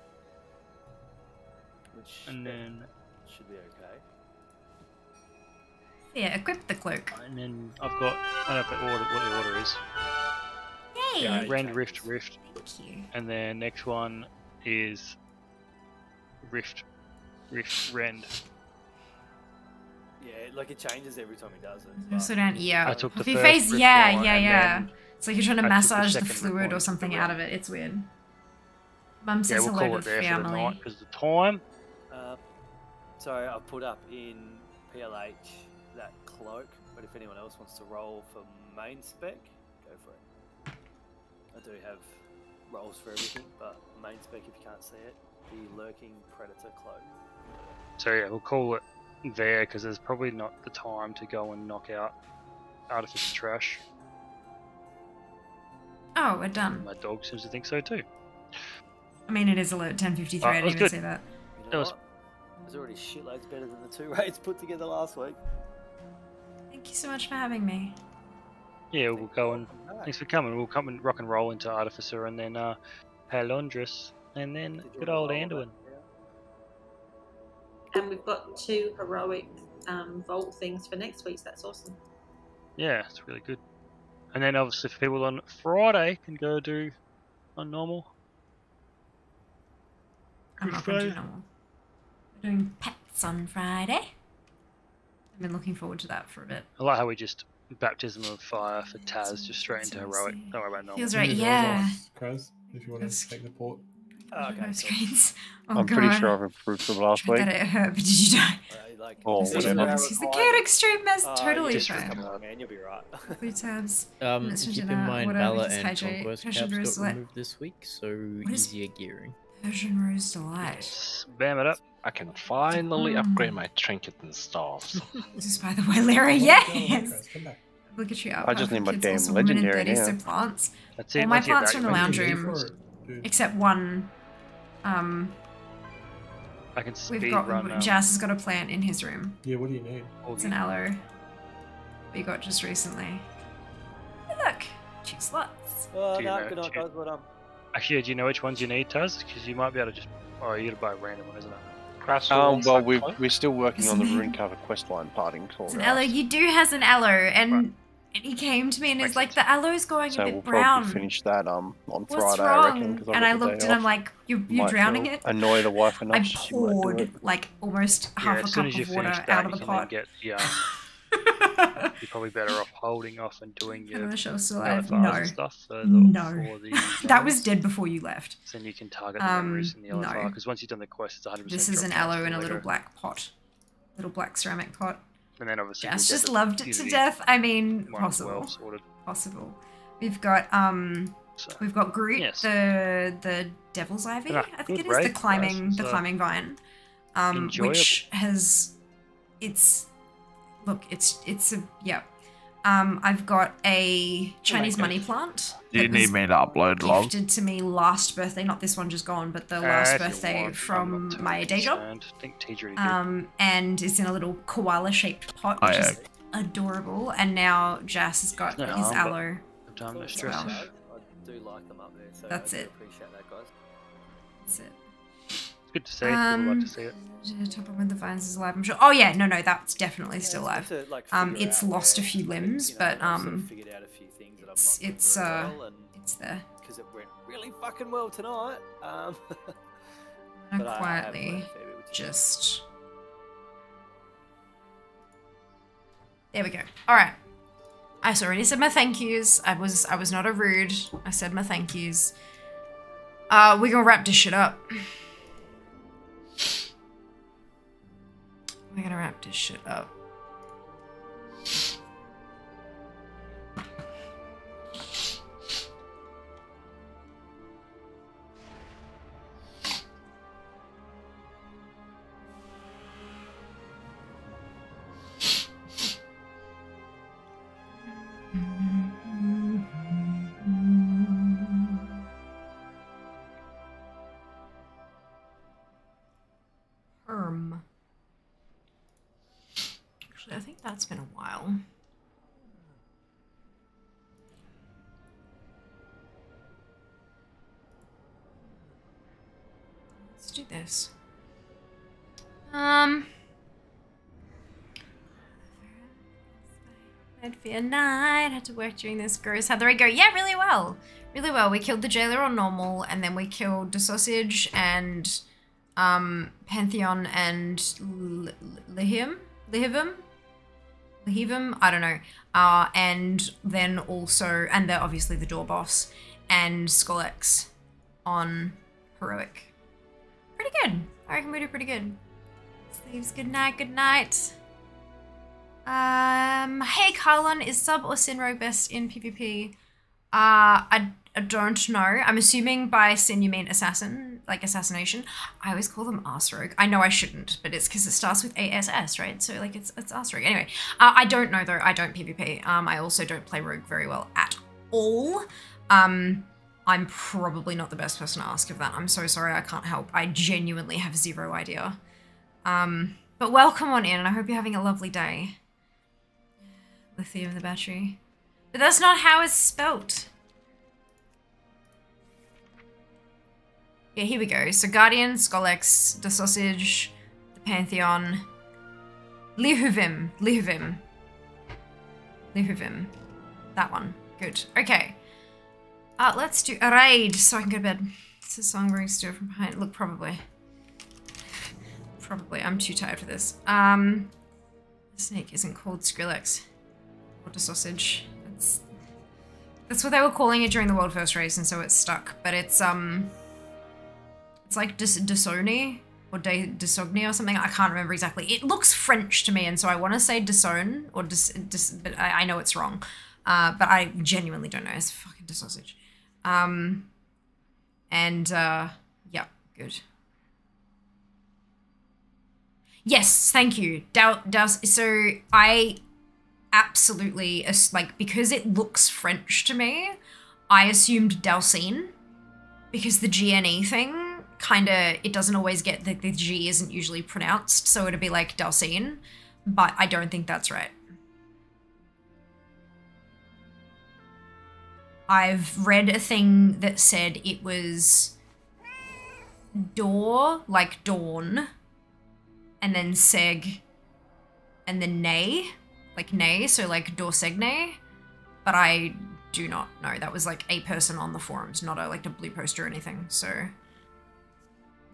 Which and then should be okay. Yeah, equip the cloak. and then I've got I don't know if the order, what the order is. Yay! Yeah, Rend, Rift, Rift, Thank you. and then next one is Rift, Rift, Rend. Yeah, like it changes every time he does it. You Also down, yeah. I took the Puffy first face, Rift yeah, one yeah, yeah. It's like you're trying to I took the massage the, fluid or something out of it. It's weird. Mum Yeah, says we'll hello call to it there for the family. night because the time. Uh, sorry, I've put up in PLH that cloak, but if anyone else wants to roll for main spec, go for it. I do have rolls for everything, but main spec, if you can't see it, the lurking predator cloak. So yeah, we'll call it there because there's probably not the time to go and knock out Artificer trash. Oh, we're done. My dog seems to think so too. I mean, it is alert 1053. Oh, ah, I that didn't even good. say that. You know That was- what? It was already shitloads better than the two raids put together last week. Thank you so much for having me. Yeah, we'll go and thanks for coming. We'll come and rock and roll into Artificer and then uh, Halondrus and then good old roll that? Anduin. And we've got two heroic um, vault things for next week, so that's awesome. Yeah, it's really good. And then obviously for people on Friday can go do on normal. I'm Good not going to do Friday. normal. We're doing pets on Friday. I've been looking forward to that for a bit. I like how we just baptism of fire for Taz just straight into heroic. Seriously. Don't worry about normal. Feels right, yeah. off, Kaz, if you want to take the port. Oh, okay, No cool. screens. Oh, I'm God. pretty sure I've improved from last Tried week. that it hurt, but did you die? Alright, like, Oh, this is whatever. He's the requirement. chaotic stream mess. Oh, totally yeah, just fine. Come on, man, you'll be right. Blue tabs. Um, Let's keep in mind, whatever, Valor and hydrate. Conquest Persian caps got removed this week, so What is- easier gearing. Persian Rose Delight. Spam it up. I can finally Mm. upgrade my trinket and stars. This is, by the way, Larry. Yes. Kaz, come back. Look at you. I just need my damn also women in legendary 30s, now. so plants. That's it. All my once you plants that, are in the lounge room. It. Except one. Um, I can speed we've got run. Jas has got a plant in his room. Yeah, what do you need? all It's the- an aloe. We got just recently. Hey, look, two slots. Oh, Do you no, know- good night, do you- guys. Well done. Actually, do you know which ones you need, Taz? Because you might be able to just. Oh, you gotta buy a random one, isn't it? Crash Um, well, we're, we're still working on the Isn't Runecarver quest line parting. It's an of aloe. You do has an aloe, and, Right. and he came to me and he's like, sense. the aloe's going So a bit we'll brown. probably finish that um on What's Friday, I reckon. wrong? 'cause I've And I looked and I'm like, you're, you're drowning it. Annoy the wife enough. I so she might do poured like almost Yeah, half a cup soon as you of water finish out that, of you the can then pot. get. Yeah, you're probably better off holding off and doing your don't show still LFRs alive. No. stuff No. the That was dead before you left. So then you can target the Um, memories in the LFR no. because once you've done the quest, it's 100%. This is an aloe in a little black pot. Little black ceramic pot. and then obviously Jess just loved it to death. I mean, possible. Possible. We've got um we've got Groot, Yes. the the Devil's Ivy, Ah, I think it is, the climbing the climbing vine. Um which has it's look, it's it's a yeah. Um I've got a Chinese money plant. Do you need me to upload log? Gifted to me last birthday, not this one just gone, but the Uh, last if you birthday want, from not too my day job. concerned. Think Tej. Um, and it's in a little koala shaped pot, Oh, which yeah. is adorable. And now Jas has got No his harm, but- aloe. I've done no well. I do like them up there, so That's I it. appreciate that, guys. That's it. It's good to see. People like Um, to see it. Top of the vines is alive, I'm sure. Oh yeah, no, no, that's definitely still it's alive. to, like, um, it's lost a few limbs, you know, but I've sort of um, figured out a few things that I'm it's it's uh, well, it's there. because it went really fucking well tonight. Um, I'm but I- I quietly learned a fair bit, which is just. There we go. All right. I already said my thank yous. I was I was not a rude. I said my thank yous. Uh, we're gonna wrap this shit up. We're gonna wrap this shit up. Fia night. Had to work during this. Gross. How'd the raid go? Yeah, really well. Really well. We killed the jailer on normal, and then we killed the sausage and um Pantheon and Lihim, Lihivim, Lihivim. I don't know. Uh, and then also, and the obviously the door boss and Skolex on heroic. Pretty good. I reckon we did pretty good. Sleeves. Good night. Good night. Um, hey, Carlon, is sub or Sinro best in PvP? Uh, I, I don't know. I'm assuming by Sin you mean assassin, like assassination. I always call them arse rogue. I know I shouldn't, but it's because it starts with ASS, right? So like it's it's arse rogue. Anyway, uh, I don't know though. I don't PvP. Um, I also don't play rogue very well at all. Um, I'm probably not the best person to ask of that. I'm so sorry. I can't help. I genuinely have zero idea. Um, but welcome on in, and I hope you're having a lovely day. Lithium the battery. But that's not how it's spelt. Yeah, here we go. So Guardian, Skolex, the Sausage, the Pantheon, Lihuvim, Lihuvim. Lihuvim. That one. Good. Okay. Uh, let's do a raid so I can go to bed. It's a song brings Stuart from behind. Look, probably. Probably. I'm too tired for this. Um, the snake isn't called Skrillex. The sausage. That's that's what they were calling it during the world first race, and so it's stuck. But it's um, it's like Dis- Disoni or De Disogni or something. I can't remember exactly. It looks French to me, and so I want to say Disown or Dis, Dis but I, I know it's wrong. Uh, but I genuinely don't know. It's fucking sausage. Um, and uh, yeah, good. Yes, thank you. Dou- Dous- so I absolutely like because it looks French to me. I assumed Dalcine because the GNE thing kind of it doesn't always get the, the G isn't usually pronounced, so it'd be like Dalcine, but I don't think that's right. I've read a thing that said it was door, like dawn, and then seg, and then nay, like nay, so like dorsegne. But I do not know. That was like a person on the forums, not a like a blue post or anything. So.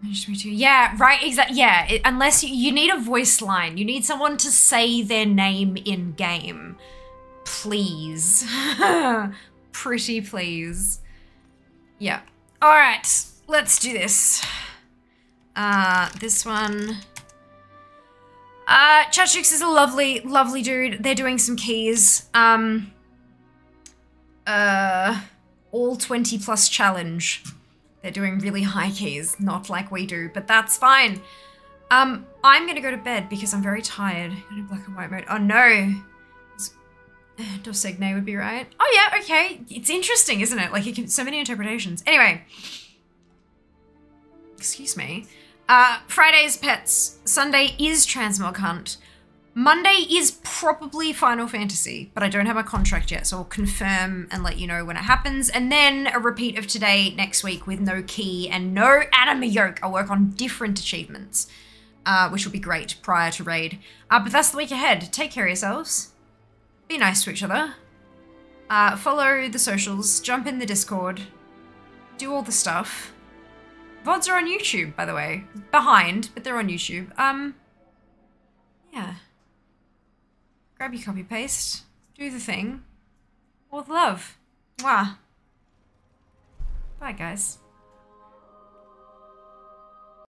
Yeah, right. Exactly. Yeah, it, unless you, you need a voice line, you need someone to say their name in game. Please, pretty please. Yeah. All right, let's do this. Uh, this one. Uh, Chachix is a lovely, lovely dude. They're doing some keys. Um, uh, all 20 plus challenge. They're doing really high keys, not like we do, but that's fine. Um, I'm gonna go to bed because I'm very tired. In black and white mode. Oh no. Dosigne would be right. Oh yeah, okay. It's interesting, isn't it? Like it can, so many interpretations. Anyway. Excuse me. Uh, Friday's pets. Sunday is Transmog Hunt. Monday is probably Final Fantasy, but I don't have a contract yet, so I'll confirm and let you know when it happens. And then a repeat of today next week with no key and no anima yoke. I'll work on different achievements, uh, which will be great prior to raid. Uh, but that's the week ahead. Take care of yourselves. Be nice to each other. Uh, follow the socials. Jump in the Discord. Do all the stuff. VODs are on YouTube, by the way. Behind, but they're on YouTube. Um, yeah. Grab your copy paste. Do the thing. All with love. Mwah. Bye, guys.